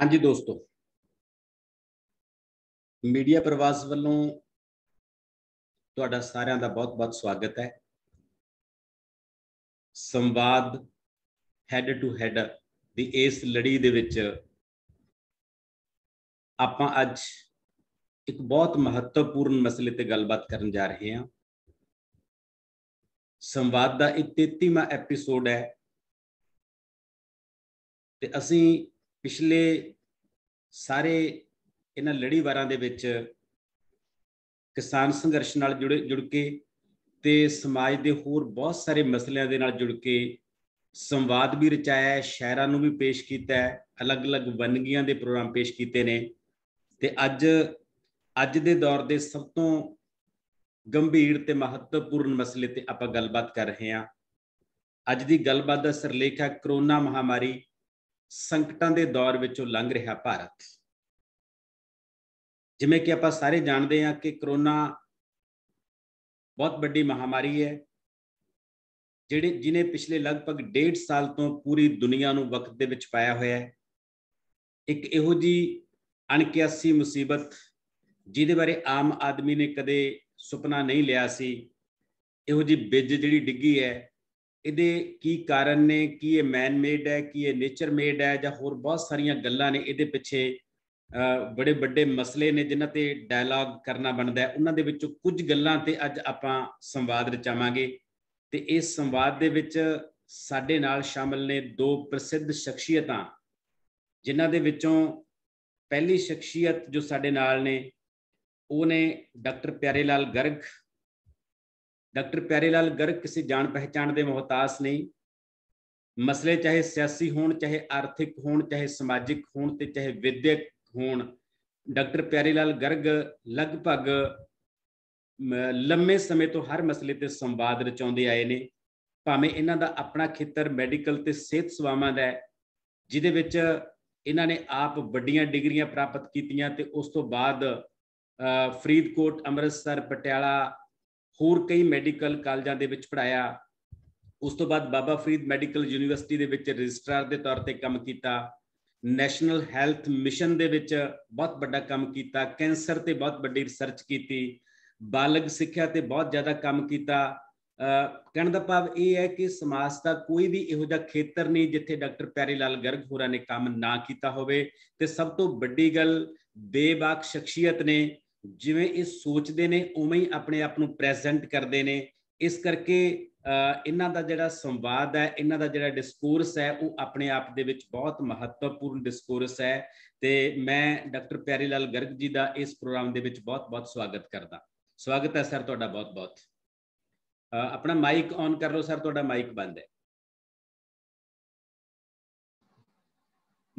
ਹਾਂਜੀ ਦੋਸਤੋ। ਮੀਡੀਆ ਪ੍ਰਵਾਸ ਵੱਲੋਂ ਤੁਹਾਡਾ ਸਾਰਿਆਂ ਦਾ ਬਹੁਤ-ਬਹੁਤ ਸਵਾਗਤ ਹੈ। ਸੰਵਾਦ ਹੈਡ ਟੂ ਹੈਡ ਦੀ ਇਸ ਲੜੀ ਦੇ ਵਿੱਚ ਆਪਾਂ ਅੱਜ ਇੱਕ ਬਹੁਤ ਮਹੱਤਵਪੂਰਨ ਮਸਲੇ ਤੇ ਗੱਲਬਾਤ ਕਰਨ ਜਾ ਰਹੇ ਹਾਂ। ਸੰਵਾਦ ਦਾ ਇਹ 33ਵਾਂ ਐਪੀਸੋਡ ਹੈ। ਤੇ ਅਸੀਂ ਪਿਛਲੇ ਸਾਰੇ ਇਹਨਾਂ ਲੜੀਵਾਰਾਂ ਦੇ ਵਿੱਚ ਕਿਸਾਨ ਸੰਘਰਸ਼ ਨਾਲ ਜੁੜੇ, ਜੁੜ ਕੇ ਤੇ ਸਮਾਜ ਦੇ ਹੋਰ ਬਹੁਤ ਸਾਰੇ ਮਸਲਿਆਂ ਦੇ ਨਾਲ ਜੁੜ ਕੇ ਸੰਵਾਦ ਵੀ ਰਚਾਇਆ ਹੈ ਸ਼ਾਇਰਾਂ ਨੂੰ ਵੀ ਪੇਸ਼ ਕੀਤਾ ਹੈ, ਅਲੱਗ-ਅਲੱਗ ਵੰਨਗੀਆਂ ਦੇ ਪ੍ਰੋਗਰਾਮ ਪੇਸ਼ ਕੀਤੇ ਨੇ ਤੇ ਅੱਜ ਅੱਜ ਦੇ ਦੌਰ ਦੇ ਸਭ ਤੋਂ ਗੰਭੀਰ ਤੇ ਮਹੱਤਵਪੂਰਨ ਮਸਲੇ ਤੇ ਆਪਾਂ ਗੱਲਬਾਤ ਕਰ ਰਹੇ ਹਾਂ। ਅੱਜ ਦੀ ਗੱਲਬਾਤ ਦਾ ਸਰਲੇਖ ਹੈ ਕਰੋਨਾ ਮਹਾਮਾਰੀ ਸੰਕਟਾਂ ਦੇ ਦੌਰ ਵਿੱਚੋਂ ਲੰਘ ਰਿਹਾ ਭਾਰਤ। ਜਿਵੇਂ ਕਿ ਆਪਾਂ ਸਾਰੇ ਜਾਣਦੇ ਹਾਂ ਕਿ ਕਰੋਨਾ ਬਹੁਤ ਵੱਡੀ ਮਹਾਮਾਰੀ ਹੈ, ਜਿਹੜੇ ਜਿਨੇ ਪਿਛਲੇ ਲਗਭਗ 1.5 ਸਾਲ ਤੋਂ ਪੂਰੀ ਦੁਨੀਆ ਨੂੰ ਵਕਤ ਦੇ ਵਿੱਚ ਪਾਇਆ ਹੋਇਆ ਹੈ। ਇੱਕ ਇਹੋ ਜੀ ਅਣਕਿਆਸੀ ਮੁਸੀਬਤ ਜਿਹਦੇ ਬਾਰੇ ਆਮ ਆਦਮੀ ਨੇ ਕਦੇ ਸੁਪਨਾ ਨਹੀਂ ਲਿਆ ਸੀ। ਇਹੋ ਜੀ ਬਿੱਜ ਜਿਹੜੀ ਡਿੱਗੀ ਹੈ ਇਹਦੇ ਕੀ ਕਾਰਨ ਨੇ, ਕੀ ਇਹ ਮੈਨ ਮੇਡ ਹੈ, ਕੀ ਇਹ ਨੇਚਰ ਮੇਡ ਹੈ ਜਾਂ ਹੋਰ ਬਹੁਤ ਸਾਰੀਆਂ ਗੱਲਾਂ ਨੇ ਇਹਦੇ ਪਿੱਛੇ ਬੜੇ ਵੱਡੇ ਮਸਲੇ ਨੇ ਜਿਨ੍ਹਾਂ ਤੇ ਡਾਇਲੌਗ ਕਰਨਾ ਬਣਦਾ ਹੈ। ਉਹਨਾਂ ਦੇ ਵਿੱਚੋਂ ਕੁਝ ਗੱਲਾਂ ਤੇ ਅੱਜ ਆਪਾਂ ਸੰਵਾਦ ਰਚਾਵਾਂਗੇ ਤੇ ਇਸ ਸੰਵਾਦ ਦੇ ਵਿੱਚ ਸਾਡੇ ਨਾਲ ਸ਼ਾਮਲ ਨੇ ਦੋ ਪ੍ਰਸਿੱਧ ਸ਼ਖਸੀਅਤਾਂ, ਜਿਨ੍ਹਾਂ ਦੇ ਵਿੱਚੋਂ ਪਹਿਲੀ ਸ਼ਖਸੀਅਤ ਜੋ ਸਾਡੇ ਨਾਲ ਨੇ, ਉਹ ਨੇ ਡਾਕਟਰ ਪਿਆਰੇ ਲਾਲ ਗਰਗ ਡਾਕਟਰ ਪਿਆਰੇ ਲਾਲ ਗਰਗ ਕਿਸੇ ਜਾਣ ਪਹਿਚਾਣ ਦੇ ਮੁਹਤਾਜ ਨਹੀਂ। ਮਸਲੇ ਚਾਹੇ ਸਿਆਸੀ ਹੋਣ, ਚਾਹੇ ਆਰਥਿਕ ਹੋਣ, ਚਾਹੇ ਸਮਾਜਿਕ ਹੋਣ ਤੇ ਚਾਹੇ ਵਿਦਿਅਕ ਹੋਣ, ਡਾਕਟਰ ਪਿਆਰੇ ਲਾਲ ਗਰਗ ਲਗਭਗ ਲੰਮੇ ਸਮੇਂ ਤੋਂ ਹਰ ਮਸਲੇ ਤੇ ਸੰਵਾਦ ਰਚਾਉਂਦੇ ਆਏ ਨੇ। ਭਾਵੇਂ ਇਹਨਾਂ ਦਾ ਆਪਣਾ ਖੇਤਰ ਮੈਡੀਕਲ ਤੇ ਸਿਹਤ ਸੇਵਾਵਾਂ ਦਾ ਹੈ, ਜਿਹਦੇ ਵਿੱਚ ਇਹਨਾਂ ਨੇ ਆਪ ਵੱਡੀਆਂ ਡਿਗਰੀਆਂ ਪ੍ਰਾਪਤ ਕੀਤੀਆਂ ਤੇ ਉਸ ਤੋਂ ਬਾਅਦ ਫਰੀਦਕੋਟ, ਅੰਮ੍ਰਿਤਸਰ, ਪਟਿਆਲਾ ਹੋਰ ਕਈ ਮੈਡੀਕਲ ਕਾਲਜਾਂ ਦੇ ਵਿੱਚ ਪੜਾਇਆ ਉਸ ਤੋਂ ਬਾਅਦ ਬਾਬਾ ਫਰੀਦ ਮੈਡੀਕਲ ਯੂਨੀਵਰਸਿਟੀ ਦੇ ਵਿੱਚ ਰਜਿਸਟਰਾਰ ਦੇ ਤੌਰ ਤੇ ਕੰਮ ਕੀਤਾ। ਨੈਸ਼ਨਲ ਹੈਲਥ ਮਿਸ਼ਨ ਦੇ ਵਿੱਚ ਬਹੁਤ ਵੱਡਾ ਕੰਮ ਕੀਤਾ। ਕੈਂਸਰ ਤੇ ਬਹੁਤ ਵੱਡੀ ਰਿਸਰਚ ਕੀਤੀ। ਬਾਲਗ ਸਿੱਖਿਆ ਤੇ ਬਹੁਤ ਜ਼ਿਆਦਾ ਕੰਮ ਕੀਤਾ। ਕਹਿਣ ਦਾ ਭਾਵ ਇਹ ਹੈ ਕਿ ਸਮਾਜ ਦਾ ਕੋਈ ਵੀ ਇਹੋ ਜਿਹਾ ਖੇਤਰ ਨਹੀਂ ਜਿੱਥੇ ਡਾਕਟਰ ਪਿਆਰੇ ਲਾਲ ਗਰਗ ਹੋਰਾਂ ਨੇ ਕੰਮ ਨਾ ਕੀਤਾ ਹੋਵੇ। ਤੇ ਸਭ ਤੋਂ ਵੱਡੀ ਗੱਲ ਬੇਬਾਕ ਸ਼ਖਸੀਅਤ ਨੇ ਜਿਵੇਂ ਇਹ ਸੋਚਦੇ ਨੇ, ਉਵੇਂ ਹੀ ਆਪਣੇ ਆਪ ਨੂੰ ਪ੍ਰੈਜ਼ੈਂਟ ਕਰਦੇ ਨੇ। ਇਸ ਕਰਕੇ ਇਹਨਾਂ ਦਾ ਜਿਹੜਾ ਸੰਵਾਦ ਹੈ, ਇਹਨਾਂ ਦਾ ਜਿਹੜਾ ਡਿਸਕੋਰਸ ਹੈ, ਉਹ ਆਪਣੇ ਆਪ ਦੇ ਵਿੱਚ ਬਹੁਤ ਮਹੱਤਵਪੂਰਨ ਡਿਸਕੋਰਸ ਹੈ। ਤੇ ਮੈਂ ਡਾਕਟਰ ਪਿਆਰੀ ਲਾਲ ਗਰਗ ਜੀ ਦਾ ਇਸ ਪ੍ਰੋਗਰਾਮ ਦੇ ਵਿੱਚ ਬਹੁਤ-ਬਹੁਤ ਸਵਾਗਤ ਕਰਦਾ। ਸਵਾਗਤ ਹੈ ਸਰ ਤੁਹਾਡਾ ਬਹੁਤ-ਬਹੁਤ। ਆਪਣਾ ਮਾਈਕ ਔਨ ਕਰ ਲਓ ਸਰ, ਤੁਹਾਡਾ ਮਾਈਕ ਬੰਦ ਹੈ।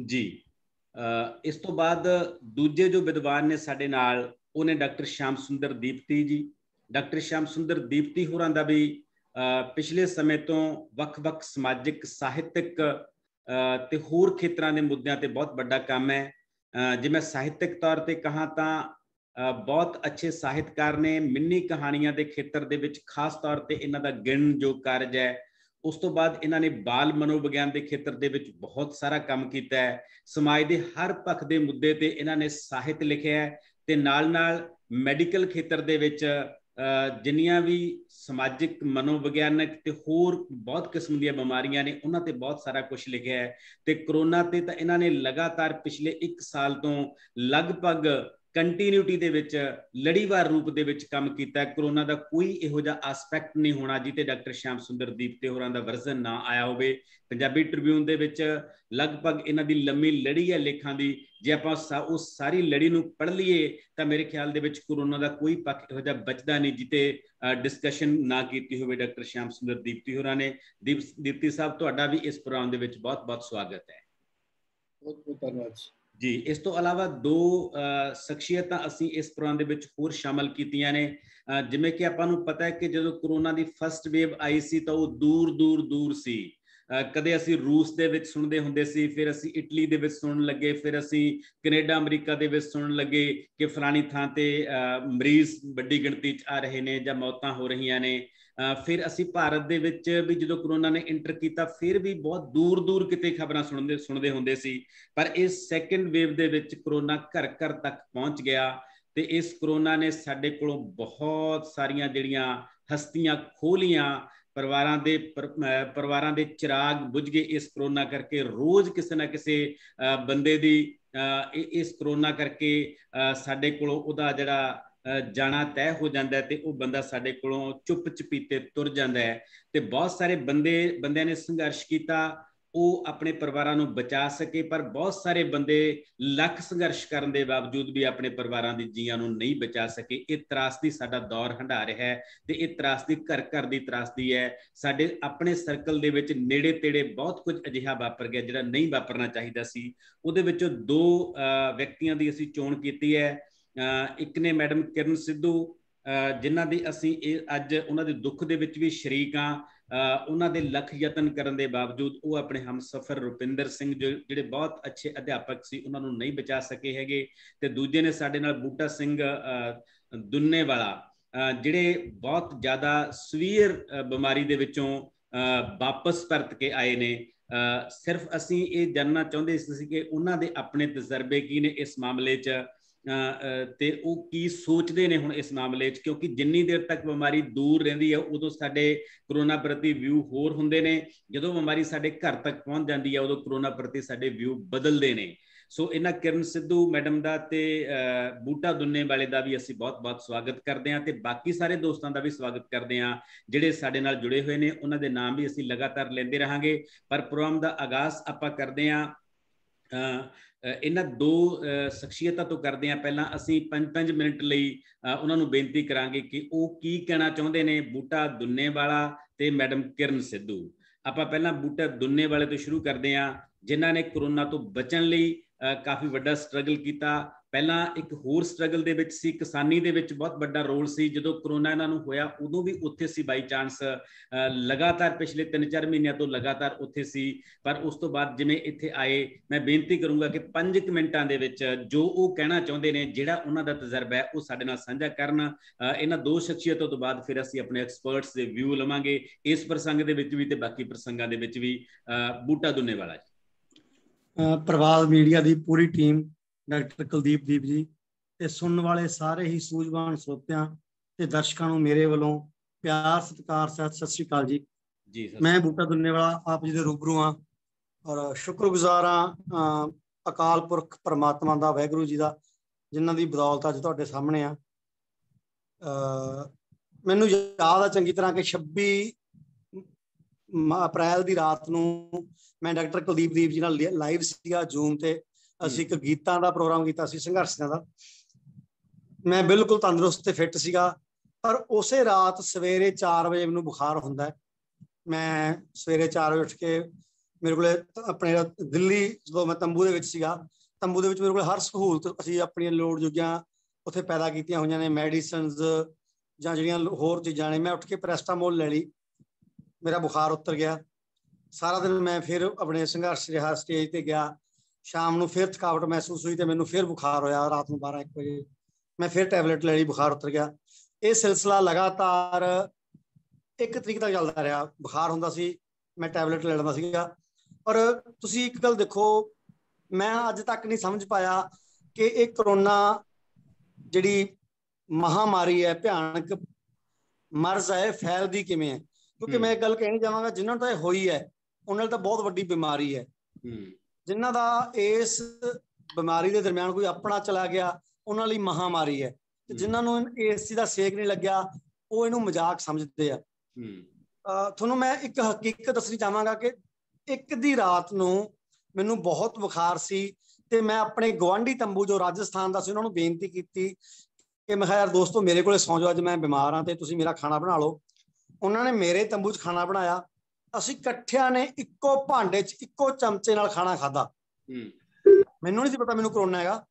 ਜੀ। ਇਸ ਤੋਂ ਬਾਅਦ ਦੂਜੇ ਜੋ ਵਿਦਵਾਨ ਨੇ ਸਾਡੇ ਨਾਲ ਉਹਨੇ ਡਾਕਟਰ ਸ਼ਾਮ ਸੁੰਦਰ ਦੀਪਤੀ ਜੀ, ਡਾਕਟਰ ਸ਼ਾਮ ਸੁੰਦਰ ਦੀਪਤੀ ਹੋਰਾਂ ਦਾ ਵੀ ਪਿਛਲੇ ਸਮੇਂ ਤੋਂ ਵੱਖ-ਵੱਖ ਸਮਾਜਿਕ, ਸਾਹਿਤਕ ਤੇ ਹੋਰ ਖੇਤਰਾਂ ਦੇ ਮੁੱਦਿਆਂ ਤੇ ਬਹੁਤ ਵੱਡਾ ਕੰਮ ਹੈ। ਜੇ ਮੈਂ ਸਾਹਿਤਿਕ ਤੌਰ ਤੇ ਕਹਾਂ ਤਾਂ ਬਹੁਤ ਅੱਛੇ ਸਾਹਿਤਕਾਰ ਨੇ ਮਿੰਨੀ ਕਹਾਣੀਆਂ ਦੇ ਖੇਤਰ ਦੇ ਵਿੱਚ ਖਾਸ ਤੌਰ ਤੇ ਇਹਨਾਂ ਦਾ ਗਿਣ ਜੋ ਕਾਰਜ ਹੈ, ਉਸ ਤੋਂ ਬਾਅਦ ਇਹਨਾਂ ਨੇ ਬਾਲ ਮਨੋਵਿਗਿਆਨ ਦੇ ਖੇਤਰ ਦੇ ਵਿੱਚ ਬਹੁਤ ਸਾਰਾ ਕੰਮ ਕੀਤਾ ਹੈ। ਸਮਾਜ ਦੇ ਹਰ ਪੱਖ ਦੇ ਮੁੱਦੇ ਤੇ ਇਹਨਾਂ ਨੇ ਸਾਹਿਤ ਲਿਖਿਆ ਹੈ। ਤੇ ਨਾਲ-ਨਾਲ ਮੈਡੀਕਲ ਖੇਤਰ ਦੇ ਵਿੱਚ ਜਿੰਨੀਆਂ ਵੀ ਸਮਾਜਿਕ ਮਨੋਵਿਗਿਆਨਕ ਤੇ ਹੋਰ ਬਹੁਤ ਕਿਸਮ ਦੀਆਂ ਬਿਮਾਰੀਆਂ ਨੇ, ਉਹਨਾਂ ਤੇ ਬਹੁਤ ਸਾਰਾ ਕੁਝ ਲਿਖਿਆ ਹੈ। ਤੇ ਕਰੋਨਾ ਤੇ ਤਾਂ ਇਹਨਾਂ ਨੇ ਲਗਾਤਾਰ ਪਿਛਲੇ 1 ਸਾਲ ਤੋਂ ਲਗਭਗ ਕੰਟੀਨਿਊਟੀ ਦੇ ਵਿੱਚ, ਲੜੀਵਾਰ ਰੂਪ ਦੇ ਵਿੱਚ ਕੰਮ ਕੀਤਾ ਕਰੋਨਾ ਦਾ ਕੋਈ ਇਹੋ ਜਿਹਾ ਐਸਪੈਕਟ ਨਹੀਂ ਹੋਣਾ ਜਿੱਤੇ ਡਾਕਟਰ ਸ਼ਾਮ ਸੁੰਦਰ ਦੀਪ ਤੇ ਹੋਰਾਂ ਦਾ ਵਰਜ਼ਨ ਨਾ ਆਇਆ ਹੋਵੇ। ਪੰਜਾਬੀ ਟ੍ਰਿਬਿਊਨ ਦੇ ਵਿੱਚ ਲਗਭਗ ਇਹਨਾਂ ਦੀ ਲੰਮੀ ਲੜੀ ਹੈ ਲੇਖਾਂ ਦੀ। ਜੇ ਆਪਾਂ ਉਹ ਸਾਰੀ ਲੜੀ ਨੂੰ ਪੜ੍ਹ ਲਈਏ, ਤਾਂ ਮੇਰੇ ਖਿਆਲ ਦੇ ਵਿੱਚ ਕਰੋਨਾ ਦਾ ਕੋਈ ਪੱਖ ਇਹੋ ਜਿਹਾ ਬਚਦਾ ਨਹੀਂ ਜਿੱਤੇ ਡਿਸਕਸ਼ਨ ਨਾ ਕੀਤੀ ਹੋਵੇ ਡਾਕਟਰ ਸ਼ਾਮ ਸੁੰਦਰ ਦੀਪਤੀ ਹੋਰਾਂ ਨੇ। ਦੀਪਤੀ ਸਾਹਿਬ, ਤੁਹਾਡਾ ਵੀ ਇਸ ਪ੍ਰੋਗਰਾਮ ਦੇ ਵਿੱਚ ਬਹੁਤ-ਬਹੁਤ ਸਵਾਗਤ ਹੈ। ਬਹੁਤ ਬਹੁਤ ਧੰਨਵਾਦ ਜੀ, ਇਸ ਤੋਂ ਇਲਾਵਾ ਦੋ ਸ਼ਖਸੀਅਤਾਂ ਅਸੀਂ ਇਸ ਪ੍ਰੋਗਰਾਮ ਦੇ ਵਿੱਚ ਹੋਰ ਸ਼ਾਮਲ ਕੀਤੀਆਂ ਨੇ। ਜਿਵੇਂ ਕਿ ਆਪਾਂ ਨੂੰ ਪਤਾ ਹੈ ਕਿ ਜਦੋਂ ਕਰੋਨਾ ਦੀ ਫਰਸਟ ਵੇਵ ਆਈ ਸੀ ਤਾਂ ਉਹ ਦੂਰ ਦੂਰ ਦੂਰ ਸੀ। ਕਦੇ ਅਸੀਂ ਰੂਸ ਦੇ ਵਿੱਚ ਸੁਣਦੇ ਹੁੰਦੇ ਸੀ, ਫਿਰ ਅਸੀਂ ਇਟਲੀ ਦੇ ਵਿੱਚ ਸੁਣਨ ਲੱਗੇ, ਫਿਰ ਅਸੀਂ ਕੈਨੇਡਾ, ਅਮਰੀਕਾ ਦੇ ਵਿੱਚ ਸੁਣਨ ਲੱਗੇ ਕਿ ਫਲਾਣੀ ਥਾਂ ਤੇ ਮਰੀਜ਼ ਵੱਡੀ ਗਿਣਤੀ 'ਚ ਆ ਰਹੇ ਨੇ ਜਾਂ ਮੌਤਾਂ ਹੋ ਰਹੀਆਂ ਨੇ। ਫਿਰ ਅਸੀਂ ਭਾਰਤ ਦੇ ਵਿੱਚ ਵੀ ਜਦੋਂ ਕਰੋਨਾ ਨੇ ਇੰਟਰ ਕੀਤਾ, ਫਿਰ ਵੀ ਬਹੁਤ ਦੂਰ ਦੂਰ ਕਿਤੇ ਖਬਰਾਂ ਸੁਣਦੇ ਸੁਣਦੇ ਹੁੰਦੇ ਸੀ। ਪਰ ਇਸ ਸੈਕੰਡ ਵੇਵ ਦੇ ਵਿੱਚ ਕਰੋਨਾ ਘਰ ਘਰ ਤੱਕ ਪਹੁੰਚ ਗਿਆ ਤੇ ਇਸ ਕਰੋਨਾ ਨੇ ਸਾਡੇ ਕੋਲੋਂ ਬਹੁਤ ਸਾਰੀਆਂ ਜਿਹੜੀਆਂ ਹਸਤੀਆਂ ਖੋਲੀਆਂ, ਪਰਿਵਾਰਾਂ ਦੇ ਪਰਿਵਾਰਾਂ ਦੇ ਚਿਰਾਗ ਬੁਝ ਗਏ ਇਸ ਕਰੋਨਾ ਕਰਕੇ। ਰੋਜ਼ ਕਿਸੇ ਨਾ ਕਿਸੇ ਬੰਦੇ ਦੀ ਇਸ ਕਰੋਨਾ ਕਰਕੇ ਸਾਡੇ ਕੋਲੋਂ ਉਹਦਾ ਜਿਹੜਾ ਜਾਣਾ ਤੈਅ ਹੋ ਜਾਂਦਾ ਤੇ ਉਹ ਬੰਦਾ ਸਾਡੇ ਕੋਲੋਂ ਚੁੱਪ ਚਪੀਤੇ ਤੁਰ ਜਾਂਦਾ ਹੈ ਤੇ ਬਹੁਤ ਸਾਰੇ ਬੰਦੇ, ਬੰਦਿਆਂ ਨੇ ਸੰਘਰਸ਼ ਕੀਤਾ, ਉਹ ਆਪਣੇ ਪਰਿਵਾਰਾਂ ਨੂੰ ਬਚਾ ਸਕੇ, ਪਰ ਬਹੁਤ ਸਾਰੇ ਬੰਦੇ ਲੱਖ ਸੰਘਰਸ਼ ਕਰਨ ਦੇ ਬਾਵਜੂਦ ਵੀ ਆਪਣੇ ਪਰਿਵਾਰਾਂ ਦੀ ਜੀਆਂ ਨੂੰ ਨਹੀਂ ਬਚਾ ਸਕੇ। ਇਹ ਤਰਾਸਦੀ ਸਾਡਾ ਦੌਰ ਹੰਡਾ ਰਿਹਾ ਹੈ ਤੇ ਇਹ ਤਰਾਸਦੀ ਘਰ ਘਰ ਦੀ ਤਰਾਸਦੀ ਹੈ। ਸਾਡੇ ਆਪਣੇ ਸਰਕਲ ਦੇ ਵਿੱਚ ਨੇੜੇ ਤੇੜੇ ਬਹੁਤ ਕੁਝ ਅਜਿਹਾ ਵਾਪਰ ਗਿਆ ਜਿਹੜਾ ਨਹੀਂ ਵਾਪਰਨਾ ਚਾਹੀਦਾ ਸੀ। ਉਹਦੇ ਵਿੱਚੋਂ ਦੋ ਵਿਅਕਤੀਆਂ ਦੀ ਅਸੀਂ ਚੋਣ ਕੀਤੀ ਹੈ। ਇੱਕ ਨੇ ਮੈਡਮ ਕਿਰਨ ਸਿੱਧੂ ਜਿਨ੍ਹਾਂ ਦੀ ਅਸੀਂ ਇਹ ਅੱਜ ਉਹਨਾਂ ਦੇ ਦੁੱਖ ਦੇ ਵਿੱਚ ਵੀ ਸ਼ਰੀਕ ਆ ਉਹਨਾਂ ਦੇ ਲੱਖ ਯਤਨ ਕਰਨ ਦੇ ਬਾਵਜੂਦ ਉਹ ਆਪਣੇ ਹਮਸਫਰ ਰੁਪਿੰਦਰ ਸਿੰਘ ਜਿਹੜੇ ਬਹੁਤ ਅੱਛੇ ਅਧਿਆਪਕ ਸੀ, ਉਹਨਾਂ ਨੂੰ ਨਹੀਂ ਬਚਾ ਸਕੇ ਹੈਗੇ। ਤੇ ਦੂਜੇ ਨੇ ਸਾਡੇ ਨਾਲ ਬੂਟਾ ਸਿੰਘ ਦੁੰਨੇ ਵਾਲਾ ਜਿਹੜੇ ਬਹੁਤ ਜ਼ਿਆਦਾ ਸਵੀਅਰ ਬਿਮਾਰੀ ਦੇ ਵਿੱਚੋਂ ਵਾਪਸ ਪਰਤ ਕੇ ਆਏ ਨੇ। ਸਿਰਫ ਅਸੀਂ ਇਹ ਜਾਨਣਾ ਚਾਹੁੰਦੇ ਸੀ ਕਿ ਉਹਨਾਂ ਦੇ ਆਪਣੇ ਤਜਰਬੇ ਕੀ ਨੇ ਇਸ ਮਾਮਲੇ 'ਚ? ਤੇ ਉਹ ਕੀ ਸੋਚਦੇ ਨੇ ਹੁਣ ਇਸ ਮਾਮਲੇ 'ਚ? ਕਿਉਂਕਿ ਜਿੰਨੀ ਦੇਰ ਤੱਕ ਬਿਮਾਰੀ ਦੂਰ ਰਹਿੰਦੀ ਹੈ, ਉਦੋਂ ਸਾਡੇ ਕਰੋਨਾ ਪ੍ਰਤੀ ਵਿਊ ਹੋਰ ਹੁੰਦੇ ਨੇ। ਜਦੋਂ ਬਿਮਾਰੀ ਸਾਡੇ ਘਰ ਤੱਕ ਪਹੁੰਚ ਜਾਂਦੀ ਹੈ, ਉਦੋਂ ਕਰੋਨਾ ਪ੍ਰਤੀ ਸਾਡੇ ਵਿਊ ਬਦਲਦੇ ਨੇ। ਸੋ ਇਹਨਾਂ ਕਿਰਨ ਸਿੱਧੂ ਮੈਡਮ ਦਾ ਤੇ ਬੂਟਾ ਦੁੰਨੇ ਵਾਲੇ ਦਾ ਵੀ ਅਸੀਂ ਬਹੁਤ-ਬਹੁਤ ਸਵਾਗਤ ਕਰਦੇ ਹਾਂ ਤੇ ਬਾਕੀ ਸਾਰੇ ਦੋਸਤਾਂ ਦਾ ਵੀ ਸਵਾਗਤ ਕਰਦੇ ਹਾਂ, ਜਿਹੜੇ ਸਾਡੇ ਨਾਲ ਜੁੜੇ ਹੋਏ ਨੇ, ਉਹਨਾਂ ਦੇ ਨਾਮ ਵੀ ਅਸੀਂ ਲਗਾਤਾਰ ਲੈਂਦੇ ਰਹਾਂਗੇ। ਪਰ ਪ੍ਰੋਗਰਾਮ ਦਾ ਆਗਾਜ਼ ਆਪਾਂ ਕਰਦੇ ਹਾਂ ਇਹਨਾਂ ਦੋ ਸ਼ਖਸੀਅਤਾਂ ਤੋਂ ਕਰਦੇ ਆ ਪਹਿਲਾਂ ਅਸੀਂ 5-5 ਮਿੰਟ ਲਈ ਉਹਨਾਂ ਨੂੰ ਬੇਨਤੀ ਕਰਾਂਗੇ ਕਿ ਉਹ ਕੀ ਕਹਿਣਾ ਚਾਹੁੰਦੇ ਨੇ, ਬੂਟਾ ਦੁੰਨੇ ਵਾਲਾ ਤੇ ਮੈਡਮ ਕਿਰਨ ਸਿੱਧੂ। ਆਪਾਂ ਪਹਿਲਾਂ ਬੂਟਾ ਦੁੰਨੇ ਵਾਲੇ ਤੋਂ ਸ਼ੁਰੂ ਕਰਦੇ ਆ ਜਿਨ੍ਹਾਂ ਨੇ ਕਰੋਨਾ ਤੋਂ ਬਚਣ ਲਈ ਕਾਫੀ ਵੱਡਾ ਸਟਰਗਲ ਕੀਤਾ ਪਹਿਲਾਂ ਇੱਕ ਹੋਰ ਸਟਰਗਲ ਦੇ ਵਿੱਚ ਸੀ, ਕਿਸਾਨੀ ਦੇ ਵਿੱਚ ਬਹੁਤ ਵੱਡਾ ਰੋਲ ਸੀ। ਜਦੋਂ ਕਰੋਨਾ ਇਹਨਾਂ ਨੂੰ ਹੋਇਆ, ਉਦੋਂ ਵੀ ਉੱਥੇ ਸੀ ਬਾਈ ਚਾਂਸ ਲਗਾਤਾਰ ਪਿਛਲੇ 3-4 ਮਹੀਨਿਆਂ ਤੋਂ ਲਗਾਤਾਰ ਉੱਥੇ ਸੀ। ਪਰ ਉਸ ਤੋਂ ਬਾਅਦ ਜਿਵੇਂ ਇੱਥੇ ਆਏ, ਮੈਂ ਬੇਨਤੀ ਕਰੂੰਗਾ ਕਿ 5 ਮਿੰਟਾਂ ਦੇ ਵਿੱਚ ਜੋ ਉਹ ਕਹਿਣਾ ਚਾਹੁੰਦੇ ਨੇ, ਜਿਹੜਾ ਉਹਨਾਂ ਦਾ ਤਜਰਬਾ ਹੈ, ਉਹ ਸਾਡੇ ਨਾਲ ਸਾਂਝਾ ਕਰਨ। ਇਹਨਾਂ ਦੋ ਸ਼ਖਸੀਅਤਾਂ ਤੋਂ ਬਾਅਦ ਫਿਰ ਅਸੀਂ ਆਪਣੇ ਐਕਸਪਰਟਸ ਦੇ ਵਿਊ ਲਵਾਂਗੇ। ਇਸ ਪ੍ਰਸੰਗ ਦੇ ਵਿੱਚ ਵੀ ਤੇ ਬਾਕੀ ਪ੍ਰਸੰਗਾਂ ਦੇ ਵਿੱਚ ਵੀ ਬੂਟਾ ਦੁੰਨੇ ਵਾਲਾ ਜੀ ਪ੍ਰਵਾਲ ਮੀਡੀਆ ਦੀ ਪੂਰੀ ਟੀਮ ਡਾਕਟਰ ਕੁਲਦੀਪ ਦੀਪ ਜੀ ਤੇ ਸੁਣਨ ਵਾਲੇ ਸਾਰੇ ਹੀ ਸੂਝਵਾਨ ਸਰੋਤਿਆਂ ਤੇ ਦਰਸ਼ਕਾਂ ਨੂੰ ਮੇਰੇ ਵੱਲੋਂ ਪਿਆਰ ਸਤਿਕਾਰ ਸਤਿ ਸ੍ਰੀ ਅਕਾਲ ਜੀ। ਜੀ ਸਰ ਮੈਂ ਬੂਟਾ ਦੁੰਨੇ ਵਾਲਾ ਆਪ ਜੀ ਦੇ ਰੂਬਰੂ ਆ ਔਰ ਸ਼ੁਕਰਗੁਜ਼ਾਰ ਆ ਅਕਾਲ ਪੁਰਖ ਪਰਮਾਤਮਾ ਦਾ ਵੈਗੁਰੂ ਜੀ ਦਾ ਜਿਨ੍ਹਾਂ ਦੀ ਬਦੌਲਤ ਅੱਜ ਤੁਹਾਡੇ ਸਾਹਮਣੇ ਆ ਮੈਨੂੰ ਯਾਦ ਆ ਚੰਗੀ ਤਰ੍ਹਾਂ ਕਿ 26 ਅਪ੍ਰੈਲ ਦੀ ਰਾਤ ਨੂੰ ਮੈਂ ਡਾਕਟਰ ਕੁਲਦੀਪ ਦੀਪ ਜੀ ਨਾਲ ਲਾਈਵ ਸੀਗਾ ਜ਼ੂਮ ਤੇ। ਅਸੀਂ ਇੱਕ ਗੀਤਾਂ ਦਾ ਪ੍ਰੋਗਰਾਮ ਕੀਤਾ ਸੀ ਸੰਘਰਸ਼ਾਂ ਦਾ। ਮੈਂ ਬਿਲਕੁਲ ਤੰਦਰੁਸਤ ਤੇ ਫਿੱਟ ਸੀਗਾ ਪਰ ਉਸੇ ਰਾਤ ਸਵੇਰੇ 4 ਵਜੇ ਮੈਨੂੰ ਬੁਖਾਰ ਹੁੰਦਾ ਮੈਂ ਸਵੇਰੇ 4 ਵਜੇ ਉੱਠ ਕੇ ਮੇਰੇ ਕੋਲੇ ਆਪਣੇ ਦਿੱਲੀ ਜਦੋਂ ਮੈਂ ਤੰਬੂ ਦੇ ਵਿੱਚ ਸੀਗਾ ਤੰਬੂ ਦੇ ਵਿੱਚ ਮੇਰੇ ਕੋਲ ਹਰ ਸਹੂਲਤ ਅਸੀਂ ਆਪਣੀਆਂ ਲੋੜ ਜੁਗੀਆਂ ਉੱਥੇ ਪੈਦਾ ਕੀਤੀਆਂ ਹੋਈਆਂ ਨੇ ਮੈਡੀਸਿਨਸ ਜਾਂ ਜਿਹੜੀਆਂ ਹੋਰ ਚੀਜ਼ਾਂ ਨੇ। ਮੈਂ ਉੱਠ ਕੇ ਪ੍ਰੈਸਟਾਮੋਲ ਲੈ ਲਈ ਮੇਰਾ ਬੁਖਾਰ ਉਤਰ ਗਿਆ। ਸਾਰਾ ਦਿਨ ਮੈਂ ਫਿਰ ਆਪਣੇ ਸੰਘਰਸ਼ ਰਿਹਾ ਸਟੇਜ ਤੇ ਗਿਆ। ਸ਼ਾਮ ਨੂੰ ਫਿਰ ਥਕਾਵਟ ਮਹਿਸੂਸ ਹੋਈ ਤੇ ਮੈਨੂੰ ਫਿਰ ਬੁਖਾਰ ਹੋਇਆ ਰਾਤ ਨੂੰ 12 1 ਵਜੇ। ਮੈਂ ਫਿਰ ਟੈਬਲੇਟ ਲੈ ਲਈ ਬੁਖਾਰ ਉਤਰ ਗਿਆ। ਇਹ ਸਿਲਸਿਲਾ ਲਗਾਤਾਰ ਇੱਕ ਤਰੀਕ ਤੱਕ ਚੱਲਦਾ ਰਿਹਾ। ਬੁਖਾਰ ਹੁੰਦਾ ਸੀ ਮੈਂ ਟੈਬਲੇਟ ਲੈ ਲੈਂਦਾ ਸੀਗਾ। ਪਰ ਤੁਸੀਂ ਇੱਕ ਗੱਲ ਦੇਖੋ ਮੈਂ ਅੱਜ ਤੱਕ ਨਹੀਂ ਸਮਝ ਪਾਇਆ ਕਿ ਇਹ ਕਰੋਨਾ ਜਿਹੜੀ ਮਹਾਮਾਰੀ ਹੈ ਭਿਆਨਕ ਮਰਜ਼ ਹੈ ਫੈਲਦੀ ਕਿਵੇਂ ਹੈ? ਕਿਉਂਕਿ ਮੈਂ ਇੱਕ ਗੱਲ ਕਹਿਣੀ ਚਾਹਾਂਗਾ ਜਿਨ੍ਹਾਂ ਤੋਂ ਇਹ ਹੋਈ ਹੈ ਉਹਨਾਂ ਨਾਲ ਤਾਂ ਬਹੁਤ ਵੱਡੀ ਬਿਮਾਰੀ ਹੈ। ਜਿਨ੍ਹਾਂ ਦਾ ਇਸ ਬਿਮਾਰੀ ਦੇ ਦਰਮਿਆਨ ਕੋਈ ਆਪਣਾ ਚਲਾ ਗਿਆ ਉਹਨਾਂ ਲਈ ਮਹਾਮਾਰੀ ਹੈ। ਤੇ ਜਿਨ੍ਹਾਂ ਨੂੰ ਇਸ ਚੀਜ਼ ਦਾ ਸੇਕ ਨਹੀਂ ਲੱਗਿਆ ਉਹ ਇਹਨੂੰ ਮਜ਼ਾਕ ਸਮਝਦੇ ਆ। ਤੁਹਾਨੂੰ ਮੈਂ ਇੱਕ ਹਕੀਕਤ ਦੱਸਣੀ ਚਾਹਾਂਗਾ ਕਿ ਇੱਕ ਦੀ ਰਾਤ ਨੂੰ ਮੈਨੂੰ ਬਹੁਤ ਬੁਖਾਰ ਸੀ ਤੇ ਮੈਂ ਆਪਣੇ ਗਵਾਂਢੀ ਤੰਬੂ ਜੋ ਰਾਜਸਥਾਨ ਦਾ ਸੀ ਉਹਨਾਂ ਨੂੰ ਬੇਨਤੀ ਕੀਤੀ ਕਿ ਮੈਂ ਯਾਰ ਦੋਸਤੋ ਮੇਰੇ ਕੋਲੇ ਸੌਂ ਜਾਓ ਅੱਜ ਮੈਂ ਬਿਮਾਰ ਹਾਂ ਤੇ ਤੁਸੀਂ ਮੇਰਾ ਖਾਣਾ ਬਣਾ ਲਓ। ਉਹਨਾਂ ਨੇ ਮੇਰੇ ਤੰਬੂ 'ਚ ਖਾਣਾ ਬਣਾਇਆ। ਅਸੀਂ ਇਕੱਠਿਆਂ ਨੇ ਇੱਕੋ ਭਾਂਡੇ 'ਚ ਇੱਕੋ ਚਮਚੇ ਨਾਲ ਖਾਣਾ ਖਾਦਾ ਮੈਨੂੰ ਨਹੀਂ ਸੀ ਪਤਾ ਮੈਨੂੰ ਕਰੋਨਾ ਹੈਗਾ।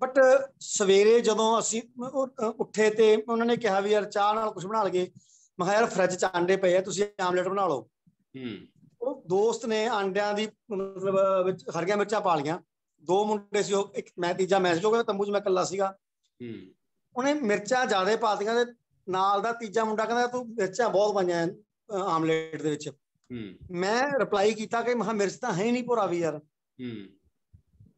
ਬਟ ਸਵੇਰੇ ਜਦੋਂ ਅਸੀਂ ਉੱਠੇ ਤੇ ਉਹਨਾਂ ਨੇ ਕਿਹਾ ਵੀ ਯਾਰ ਚਾਹ ਨਾਲ ਕੁਝ ਬਣਾ ਲਗੇ ਮੈਂ ਕਿਹਾ ਯਾਰ ਫ੍ਰਿਜ 'ਚ ਆਂਡੇ ਪਏ ਆ ਤੁਸੀਂ ਆਮਲੇਟ ਬਣਾ ਲਓ। ਉਹ ਦੋਸਤ ਨੇ ਆਂਡਿਆਂ ਦੀ ਮਤਲਬ ਵਿੱਚ ਹਰੀਆਂ ਮਿਰਚਾਂ ਪਾ ਲੀਆਂ ਦੋ ਮੁੰਡੇ ਸੀ ਉਹ ਇੱਕ ਮੈਂ ਤੀਜਾ ਮੈਸੇਜ ਹੋ ਗਿਆ ਤੰਬੂ 'ਚ ਮੈਂ ਇਕੱਲਾ ਸੀਗਾ। ਉਹਨੇ ਮਿਰਚਾਂ ਜ਼ਿਆਦਾ ਪਾਤੀਆਂ ਤੇ ਨਾਲ ਦਾ ਤੀਜਾ ਮੁੰਡਾ ਕਹਿੰਦਾ ਤੂੰ ਮਿਰਚਾਂ ਬਹੁਤ ਪਾਈਆਂ ਆਮਲੇਟ ਦੇ ਵਿੱਚ। ਮੈਂ ਰਿਪਲਾਈ ਕੀਤਾ ਕਿ ਮਹਾ ਮਿਰਚ ਤਾਂ ਹੈ ਨਹੀਂ ਭੋਰਾ ਵੀ ਯਾਰ।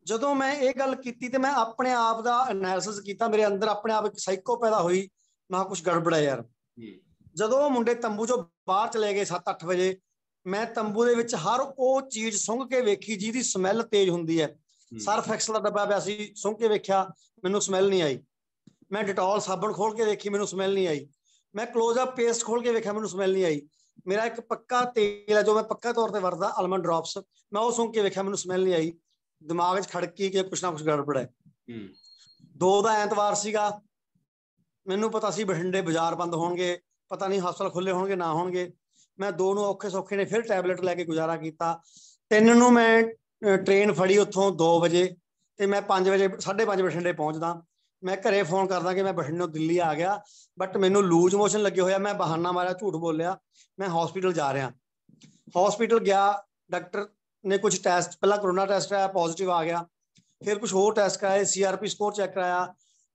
ਜਦੋਂ ਮੈਂ ਇਹ ਗੱਲ ਕੀਤੀ ਤੇ ਮੈਂ ਆਪਣੇ ਆਪ ਦਾ ਐਨਾਲਿਸਿਸ ਕੀਤਾ ਮੇਰੇ ਅੰਦਰ ਆਪਣੇ ਆਪ ਇੱਕ ਸਾਈਕੋ ਪੈਦਾ ਹੋਈ। ਮੈਂ ਕੁਝ ਗੜਬੜ ਯਾਰ। ਜਦੋਂ ਉਹ ਮੁੰਡੇ ਤੰਬੂ ਚੋਂ ਬਾਹਰ ਚਲੇ ਗਏ 7-8 ਵਜੇ ਮੈਂ ਤੰਬੂ ਦੇ ਵਿੱਚ ਹਰ ਉਹ ਚੀਜ਼ ਸੁੰਘ ਕੇ ਵੇਖੀ ਜਿਹਦੀ ਸਮੈਲ ਤੇਜ਼ ਹੁੰਦੀ ਹੈ। ਸਰਫ ਐਕਸਲ ਦਾ ਡੱਬਾ ਪਿਆ ਸੀ ਸੁੰਘ ਕੇ ਵੇਖਿਆ ਮੈਨੂੰ ਸਮੈਲ ਨਹੀਂ ਆਈ। ਮੈਂ ਡਿਟੋਲ ਸਾਬਣ ਖੋਲ ਕੇ ਦੇਖੀ ਮੈਨੂੰ ਸਮੈਲ ਨਹੀਂ ਆਈ। ਮੈਂ ਕਲੋਜ਼ ਅਪ ਪੇਸਟ ਖੋਲ ਕੇ ਵੇਖਿਆ ਮੈਨੂੰ ਸਮੈਲ ਨਹੀਂ ਆਈ। ਮੇਰਾ ਇੱਕ ਪੱਕਾ ਤੇਲ ਹੈ ਜੋ ਮੈਂ ਪੱਕਾ ਤੌਰ ਤੇ ਵਰਤਦਾ ਅਲਮੰਡ ਡ੍ਰੌਪਸ ਮੈਂ ਉਹ ਸੁੰਘ ਕੇ ਵੇਖਿਆ ਮੈਨੂੰ ਸਮੈਲ ਨਹੀਂ ਆਈ। ਦਿਮਾਗ 'ਚ ਖੜਕੀ ਕਿ ਕੁਛ ਨਾ ਕੁਛ ਗੜਬੜ ਹੈ। ਦੋ ਦਾ ਐਤਵਾਰ ਸੀਗਾ। ਮੈਨੂੰ ਪਤਾ ਸੀ ਬਠਿੰਡੇ ਬਾਜ਼ਾਰ ਬੰਦ ਹੋਣਗੇ। ਪਤਾ ਨਹੀਂ ਹਸਪਤਾਲ ਖੁੱਲੇ ਹੋਣਗੇ ਨਾ ਹੋਣਗੇ। ਮੈਂ ਦੋ ਨੂੰ ਔਖੇ ਸੌਖੇ ਨੇ ਫਿਰ ਟੈਬਲੇਟ ਲੈ ਕੇ ਗੁਜ਼ਾਰਾ ਕੀਤਾ। ਤਿੰਨ ਨੂੰ ਮੈਂ ਟ੍ਰੇਨ ਫੜੀ ਉੱਥੋਂ 2 ਵਜੇ ਤੇ ਮੈਂ 5 ਵਜੇ 5:30 ਬਠਿੰਡੇ ਪਹੁੰਚਦਾ। ਮੈਂ ਘਰੇ ਫੋਨ ਕਰਦਾ ਕਿ ਮੈਂ ਬਠਿੰਡੋਂ ਦਿੱਲੀ ਆ ਗਿਆ ਬਟ ਮੈਨੂੰ ਲੂਜ ਮੋਸ਼ਨ ਲੱਗੇ ਹੋਇਆ ਮੈਂ ਬਹਾਨਾ ਮਾਰਿਆ ਝੂਠ ਬੋਲਿਆ ਮੈਂ ਹਸਪੀਟਲ ਜਾ ਰਿਹਾ। ਹਸਪੀਟਲ ਗਿਆ ਡਾਕਟਰ ਨੇ ਕੁਝ ਟੈਸਟ ਪਹਿਲਾਂ ਕਰੋਨਾ ਟੈਸਟ ਆਇਆ ਪੋਜ਼ਿਟਿਵ ਆ ਗਿਆ ਫਿਰ ਕੁਝ ਹੋਰ ਟੈਸਟ ਕਰਾਏ ਸੀਆਰਪੀ ਸਕੋਰ ਚੈੱਕ ਕਰਾਇਆ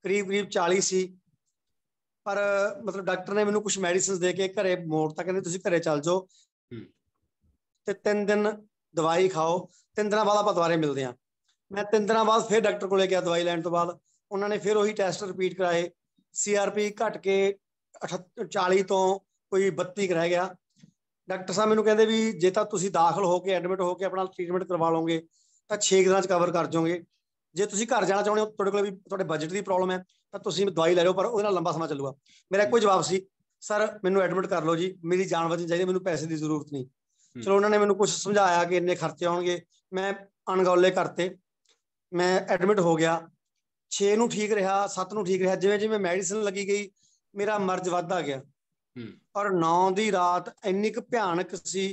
ਕਰੀਬ ਕਰੀਬ 40 ਸੀ। ਪਰ ਮਤਲਬ ਡਾਕਟਰ ਨੇ ਮੈਨੂੰ ਕੁਝ ਮੈਡੀਸਿਨਸ ਦੇ ਕੇ ਘਰੇ ਮੋੜਤਾ ਕਹਿੰਦੇ ਤੁਸੀਂ ਘਰੇ ਚੱਲ ਜਾਓ। ਤੇ ਤਿੰਨ ਦਿਨ ਦਵਾਈ ਖਾਓ ਤਿੰਨ ਦਿਨਾਂ ਬਾਅਦ ਆਪਾਂ ਦੁਬਾਰੇ ਮਿਲਦੇ ਆ ਮੈਂ ਤਿੰਨ ਦਿਨਾਂ ਬਾਅਦ ਫਿਰ ਡਾਕਟਰ ਕੋਲੇ ਗਿਆ ਦਵਾਈ ਲੈਣ ਤੋਂ ਬਾਅਦ। ਉਹਨਾਂ ਨੇ ਫਿਰ ਉਹੀ ਟੈਸਟ ਰਿਪੀਟ ਕਰਾਏ। ਸੀਆਰਪੀ ਘਟ ਕੇ 40 ਤੋਂ ਕੋਈ 32 ਰਹਿ ਗਿਆ। ਡਾਕਟਰ ਸਾਹਿਬ ਮੈਨੂੰ ਕਹਿੰਦੇ ਵੀ ਜੇ ਤਾਂ ਤੁਸੀਂ ਦਾਖਲ ਹੋ ਕੇ ਐਡਮਿਟ ਹੋ ਕੇ ਆਪਣਾ ਟ੍ਰੀਟਮੈਂਟ ਕਰਵਾ ਲਓਗੇ ਤਾਂ 6 ਦਿਨਾਂ ਚ ਕਵਰ ਕਰ ਜਾਓਗੇ ਜੇ ਤੁਸੀਂ ਘਰ ਜਾਣਾ ਚਾਹੁੰਦੇ ਹੋ ਤੁਹਾਡੇ ਕੋਲ ਵੀ ਤੁਹਾਡੇ ਬਜਟ ਦੀ ਪ੍ਰੋਬਲਮ ਹੈ ਤਾਂ ਤੁਸੀਂ ਦਵਾਈ ਲੈ ਲਓ ਪਰ ਉਹਦੇ ਨਾਲ ਲੰਬਾ ਸਮਾਂ ਚੱਲੂਗਾ। ਮੇਰਾ ਇੱਕੋ ਜਵਾਬ ਸੀ ਸਰ ਮੈਨੂੰ ਐਡਮਿਟ ਕਰ ਲਓ ਜੀ ਮੇਰੀ ਜਾਨ ਬਚਣੀ ਚਾਹੀਦੀ ਮੈਨੂੰ ਪੈਸੇ ਦੀ ਜ਼ਰੂਰਤ ਨਹੀਂ। ਚਲੋ ਉਹਨਾਂ ਨੇ ਮੈਨੂੰ ਕੁਝ ਸਮਝਾਇਆ ਕਿ ਇੰਨੇ ਖਰਚੇ ਆਉਣਗੇ। ਮੈਂ ਅਣਗੌਲੇ ਕਰਤੇ। ਮੈਂ ਐਡਮਿਟ ਹੋ ਗਿਆ। 6 ਨੂੰ ਠੀਕ ਰਿਹਾ 7 ਨੂੰ ਠੀਕ ਰਿਹਾ ਜਿਵੇਂ ਜਿਵੇਂ ਮੈਡੀਸਿਨ ਲੱਗੀ ਗਈ ਮੇਰਾ ਮਰਜ਼ ਵੱਧਦਾ ਗਿਆ। ਔਰ 9 ਦੀ ਰਾਤ ਇੰਨੀ ਕੁ ਭਿਆਨਕ ਸੀ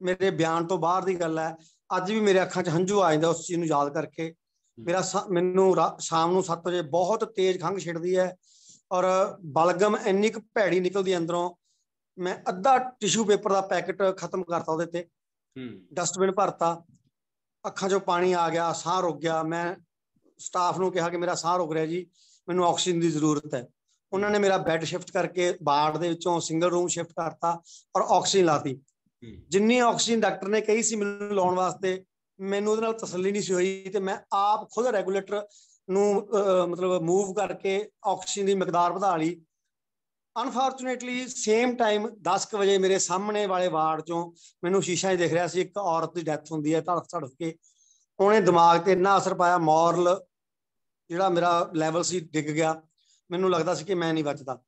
ਮੇਰੇ ਬਿਆਨ ਤੋਂ ਬਾਹਰ ਦੀ ਗੱਲ ਹੈ ਅੱਜ ਵੀ ਮੇਰੇ ਅੱਖਾਂ 'ਚ ਹੰਝੂ ਆ ਜਾਂਦਾ ਉਸ ਚੀਜ਼ ਨੂੰ ਯਾਦ ਕਰਕੇ। ਮੇਰਾ ਮੈਨੂੰ ਸ਼ਾਮ ਨੂੰ 7 ਵਜੇ ਬਹੁਤ ਤੇਜ਼ ਖੰਘ ਛਿੜਦੀ ਹੈ ਔਰ ਬਲਗਮ ਇੰਨੀ ਕੁ ਭੈੜੀ ਨਿਕਲਦੀ ਅੰਦਰੋਂ ਮੈਂ ਅੱਧਾ ਟਿਸ਼ੂ ਪੇਪਰ ਦਾ ਪੈਕੇਟ ਖਤਮ ਕਰਤਾ ਉਹਦੇ ਤੇ। ਡਸਟਬਿਨ ਭਰਤਾ ਅੱਖਾਂ 'ਚੋਂ ਪਾਣੀ ਆ ਗਿਆ ਸਾਹ ਰੁਕ ਗਿਆ ਮੈਂ ਸਟਾਫ ਨੂੰ ਕਿਹਾ ਕਿ ਮੇਰਾ ਸਾਹ ਰੁਕ ਰਿਹਾ ਜੀ ਮੈਨੂੰ ਆਕਸੀਜਨ ਦੀ ਜ਼ਰੂਰਤ ਹੈ। ਉਹਨਾਂ ਨੇ ਮੇਰਾ ਬੈੱਡ ਸ਼ਿਫਟ ਕਰਕੇ ਬਾਰਡ ਦੇ ਵਿੱਚੋਂ ਸਿੰਗਲ ਰੂਮ ਸ਼ਿਫਟ ਕਰਤਾ ਔਰ ਆਕਸੀਜਨ ਲਾਤੀ। ਜਿੰਨੀ ਆਕਸੀਜਨ ਡਾਕਟਰ ਨੇ ਕਹੀ ਸੀ ਮੈਨੂੰ ਲਾਉਣ ਵਾਸਤੇ ਮੈਨੂੰ ਉਹਦੇ ਨਾਲ ਤਸੱਲੀ ਨਹੀਂ ਸੀ ਹੋਈ ਤੇ ਮੈਂ ਆਪ ਖੁਦ ਰੈਗੂਲੇਟਰ ਨੂੰ ਮਤਲਬ ਮੂਵ ਕਰਕੇ ਆਕਸੀਜਨ ਦੀ ਮਿਕਦਾਰ ਵਧਾ ਲਈ। ਅਨਫੋਰਚੂਨੇਟਲੀ ਸੇਮ ਟਾਈਮ 10 ਵਜੇ ਮੇਰੇ ਸਾਹਮਣੇ ਵਾਲੇ ਵਾਰਡ ਚੋਂ ਮੈਨੂੰ ਸ਼ੀਸ਼ਾ 'ਚ ਦਿਖ ਰਿਹਾ ਸੀ ਇੱਕ ਔਰਤ ਦੀ ਡੈਥ ਹੁੰਦੀ ਹੈ ਧੜਕ ਧੜਕ ਕੇ। ਉਹਨੇ ਦਿਮਾਗ ਤੇ ਇੰਨਾ ਅਸਰ ਪਾਇਆ ਮੋਰਲ ਜਿਹੜਾ ਮੇਰਾ ਲੈਵਲ ਸੀ ਡਿੱਗ ਗਿਆ। ਮੈਨੂੰ ਲੱਗਦਾ ਸੀ ਕਿ ਮੈਂ ਨਹੀਂ ਬਚਦਾ।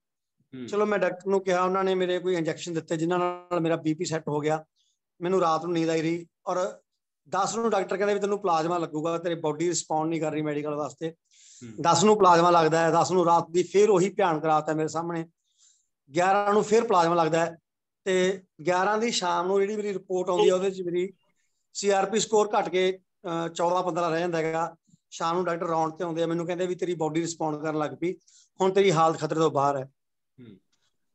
ਚਲੋ ਮੈਂ ਡਾਕਟਰ ਨੂੰ ਕਿਹਾ ਉਹਨਾਂ ਨੇ ਮੇਰੇ ਕੋਈ ਇੰਜੈਕਸ਼ਨ ਦਿੱਤੇ ਜਿਨ੍ਹਾਂ ਨਾਲ ਮੇਰਾ ਬੀਪੀ ਸੈੱਟ ਹੋ ਗਿਆ। ਮੈਨੂੰ ਰਾਤ ਨੂੰ ਨੀਂਦ ਆਈ ਰਹੀ ਔਰ 10 ਨੂੰ ਡਾਕਟਰ ਕਹਿੰਦੇ ਵੀ ਤੈਨੂੰ ਪਲਾਜ਼ਮਾ ਲੱਗੂਗਾ ਤੇਰੀ ਬਾਡੀ ਰਿਸਪੌਂਡ ਨਹੀਂ ਕਰ ਰਹੀ ਮੈਡੀਕਲ ਵਾਸਤੇ। 10 ਨੂੰ ਪਲਾਜ਼ਮਾ ਲੱਗਦਾ ਹੈ 10 ਨੂੰ ਰਾਤ ਦੀ ਫੇਰ ਉਹੀ ਭਿਆਨ ਕਰਾਤਾ ਮੇਰੇ ਸਾਹਮਣੇ। 11 ਨੂੰ ਫੇਰ ਪਲਾਜ਼ਮਾ ਲੱਗਦਾ ਹੈ ਤੇ 11 ਦੀ ਸ਼ਾਮ ਨੂੰ ਜਿਹੜੀ ਮੇਰੀ ਰਿਪੋਰਟ ਆਉਂਦੀ ਹੈ ਉਹਦੇ ਵਿੱਚ ਮੇਰੀ ਸੀਆਰਪੀ ਸਕੋਰ ਘਟ ਕੇ 14 15 ਰਹਿ ਜਾਂਦਾ ਹੈਗਾ। ਸ਼ਾਮ ਨੂੰ ਡਾਕਟਰ ਰਾਉਂਡ ਤੇ ਆਉਂਦੇ ਆ ਮੈਨੂੰ ਕਹਿੰਦੇ ਵੀ ਤੇਰੀ ਬਾਡੀ ਰਿਸਪੌਂਡ ਕਰਨ ਲੱਗ ਪਈ ਹੁਣ ਤੇਰੀ ਹਾਲਤ ਖਤਰੇ ਤੋਂ ਬਾਹਰ ਹੈ।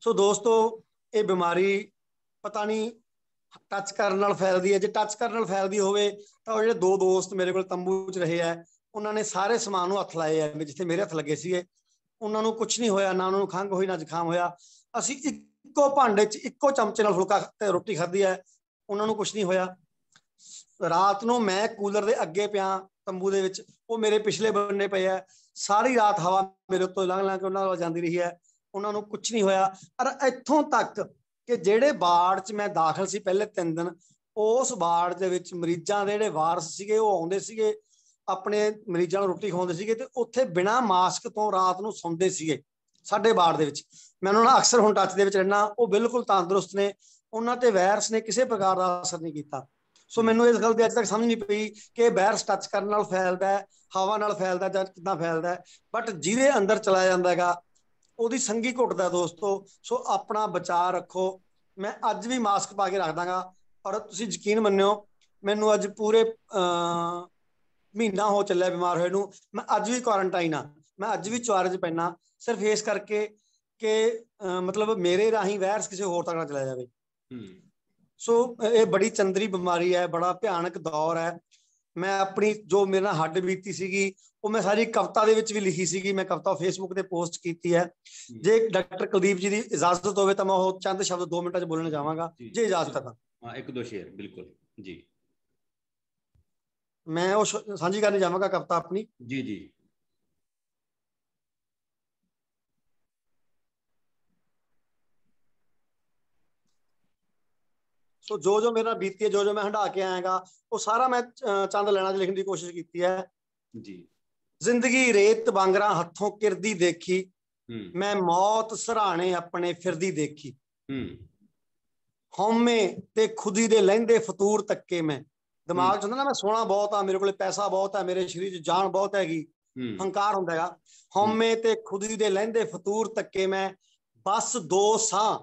ਸੋ ਦੋਸਤੋ ਇਹ ਬਿਮਾਰੀ ਪਤਾ ਨਹੀਂ ਟੱਚ ਕਰਨ ਨਾਲ ਫੈਲਦੀ ਹੈ ਜੇ ਟੱਚ ਕਰਨ ਨਾਲ ਫੈਲਦੀ ਹੋਵੇ ਤਾਂ ਉਹ ਜਿਹੜੇ ਦੋ ਦੋਸਤ ਮੇਰੇ ਕੋਲ ਤੰਬੂ 'ਚ ਰਹੇ ਆ ਉਹਨਾਂ ਨੇ ਸਾਰੇ ਸਮਾਨ ਨੂੰ ਹੱਥ ਲਾਏ ਆ ਜਿੱਥੇ ਮੇਰੇ ਹੱਥ ਲੱਗੇ ਸੀਗੇ। ਉਹਨਾਂ ਨੂੰ ਕੁਝ ਨਹੀਂ ਹੋਇਆ ਨਾ ਉਹਨਾਂ ਨੂੰ ਖੰਘ ਹੋਈ ਨਾ ਜ਼ੁਕਾਮ ਹੋਇਆ। ਅਸੀਂ ਇੱਕੋ ਭਾਂਡੇ 'ਚ ਇੱਕੋ ਚਮਚੇ ਨਾਲ ਫੁਲਕਾ ਤੇ ਰੋਟੀ ਖਾਧੀ ਹੈ ਉਹਨਾਂ ਨੂੰ ਕੁਝ ਨਹੀਂ ਹੋਇਆ। ਰਾਤ ਨੂੰ ਮੈਂ ਕੂਲਰ ਦੇ ਅੱਗੇ ਪਿਆ ਤੰਬੂ ਦੇ ਵਿੱਚ, ਉਹ ਮੇਰੇ ਪਿਛਲੇ ਬੰਨੇ ਪਏ ਆ। ਸਾਰੀ ਰਾਤ ਹਵਾ ਮੇਰੇ ਉੱਤੋਂ ਲੰਘ ਲੰਘ ਕੇ ਉਹਨਾਂ ਨਾਲ ਜਾਂਦੀ ਰਹੀ ਹੈ। ਉਹਨਾਂ ਨੂੰ ਕੁਝ ਨਹੀਂ ਹੋਇਆ। ਔਰ ਇੱਥੋਂ ਤੱਕ ਕਿ ਜਿਹੜੇ ਬਾੜ 'ਚ ਮੈਂ ਦਾਖਲ ਸੀ ਪਹਿਲੇ 3 ਦਿਨ, ਉਸ ਬਾੜ ਦੇ ਵਿੱਚ ਮਰੀਜ਼ਾਂ ਦੇ ਜਿਹੜੇ ਵਾਰਸ ਸੀਗੇ, ਉਹ ਆਉਂਦੇ ਸੀਗੇ। ਆਪਣੇ ਮਰੀਜ਼ਾਂ ਨੂੰ ਰੋਟੀ ਖਵਾਉਂਦੇ ਸੀਗੇ ਤੇ ਉੱਥੇ ਬਿਨਾ ਮਾਸਕ ਤੋਂ ਰਾਤ ਨੂੰ ਸੌਂਦੇ ਸੀਗੇ ਸਾਡੇ ਬਾੜ ਦੇ ਵਿੱਚ। ਮੈਂ ਉਹਨਾਂ ਨਾਲ ਅਕਸਰ ਹੁਣ ਟੱਚ ਦੇ ਵਿੱਚ ਰਹਿਣਾ ਉਹ ਬਿਲਕੁਲ ਤੰਦਰੁਸਤ ਨੇ। ਉਹਨਾਂ ਤੇ ਵਾਇਰਸ ਨੇ ਕਿਸੇ ਪ੍ਰਕਾਰ ਦਾ ਅਸਰ ਨਹੀਂ ਕੀਤਾ। ਸੋ ਮੈਨੂੰ ਇਸ ਗੱਲ ਦੀ ਅਜੇ ਤੱਕ ਸਮਝ ਨਹੀਂ ਪਈ ਕਿ ਵਾਇਰਸ ਟੱਚ ਕਰਨ ਨਾਲ ਫੈਲਦਾ ਹੈ ਹਵਾ ਨਾਲ ਫੈਲਦਾ ਜਾਂ ਕਿੱਦਾਂ ਫੈਲਦਾ ਹੈ। ਬਟ ਜਿਹਦੇ ਅੰਦਰ ਚਲਾ ਜਾਂਦਾ ਹੈਗਾ ਉਹਦੀ ਸੰਗੀ ਘੁੱਟਦਾ ਦੋਸਤੋ। ਸੋ ਆਪਣਾ ਬਚਾਅ ਰੱਖੋ। ਮੈਂ ਅੱਜ ਵੀ ਮਾਸਕ ਪਾ ਕੇ ਰੱਖਦਾਗਾ। ਔਰ ਤੁਸੀਂ ਯਕੀਨ ਮੰਨਿਓ ਮੈਨੂੰ ਅੱਜ ਪੂਰੇ ਮਹੀਨਾ ਹੋ ਚੱਲਿਆ ਬਿਮਾਰ ਹੋਏ ਨੂੰ। ਮੈਂ ਅੱਜ ਵੀ ਕੁਆਰੰਟਾਈਨ ਆ ਮੈਂ ਅੱਜ ਵੀ ਚਾਰਜ ਪੈਣਾ ਸਿਰਫ ਇਸ ਕਰਕੇ ਕਿ ਮਤਲਬ ਮੇਰੇ ਰਾਹੀਂ ਵਾਇਰਸ ਕਿਸੇ ਹੋਰ ਤੱਕ ਨਾ ਚਲਾ ਜਾਵੇ। ਸੋ ਇਹ ਬੜੀ ਚੰਦਰੀ ਬਿਮਾਰੀ ਹੈ ਬੜਾ ਭਿਆਨਕ ਦੌਰ ਹੈ। ਮੈਂ ਆਪਣੀ ਜੋ ਮੇਰੇ ਨਾਲ ਹੱਡ ਬੀਤੀ ਸੀਗੀ ਉਹ ਮੈਂ ਸਾਰੀ ਕਵਿਤਾ ਦੇ ਵਿੱਚ ਵੀ ਲਿਖੀ ਸੀਗੀ ਮੈਂ ਕਵਿਤਾ ਫੇਸਬੁੱਕ ਤੇ ਪੋਸਟ ਕੀਤੀ ਹੈ। ਜੇ। ਡਾਕਟਰ ਕੁਲਦੀਪ ਜੀ ਦੀ ਇਜਾਜ਼ਤ ਹੋਵੇ ਤਾਂ ਮੈਂ ਉਹ ਚੰਦ ਸ਼ਬਦ 2 ਮਿੰਟਾਂ 'ਚ ਬੋਲਣਾ ਚਾਹਾਂਗਾ ਜੇ। ਇਜਾਜ਼ਤ ਹੈ ਤਾਂ। ਹਾਂ ਇੱਕ ਦੋ ਸ਼ੇਰ ਬਿਲਕੁਲ ਜੀ। ਮੈਂ ਉਹ ਸਾਂਝੀ ਕਰਨੀ ਚਾਹਾਂਗਾ ਕਵਿਤਾ ਆਪਣੀ। ਜੀ ਜੀ। ਸੋ ਜੋ ਜੋ ਮੇਰਾ ਬੀਤੀ ਹੈ ਜੋ ਜੋ ਮੈਂ ਹੰਡਾ ਕੇ ਆਇਆਗਾ ਉਹ ਸਾਰਾ ਮੈਂ ਚੰਦ ਲੈਣਾ ਚ ਲਿਖਣ ਦੀ ਕੋਸ਼ਿਸ਼ ਕੀਤੀ ਹੈ। ਜੀ। ਜ਼ਿੰਦਗੀ ਰੇਤ ਬਾਂਗਰਾ ਹੱਥੋਂ ਕਿਰਦੀ ਦੇਖੀ ਮੈਂ ਮੌਤ ਸਰਾਣੇ ਆਪਣੇ ਫਿਰਦੀ ਦੇਖੀ। ਹੂੰ। ਹਉਮੈ ਤੇ ਖੁਦੀ ਦੇ ਲਹਿੰਦੇ ਫਤੂਰ ਤੱਕੇ ਮੈਂ। ਦਿਮਾਗ ਚ ਹੁੰਦਾ ਨਾ ਮੈਂ ਸੋਹਣਾ ਬਹੁਤ ਆ ਮੇਰੇ ਕੋਲੇ ਪੈਸਾ ਬਹੁਤ ਆ ਮੇਰੇ ਸਰੀਰ 'ਚ ਜਾਨ ਬਹੁਤ ਹੈਗੀ। ਹੰਕਾਰ ਹੁੰਦਾ ਹੈਗਾ। ਹਉਮੈ ਤੇ ਖੁਦੀ ਦੇ ਲਹਿੰਦੇ ਫਤੂਰ ਤੱਕੇ ਮੈਂ। ਬਸ ਦੋ ਸਾਹ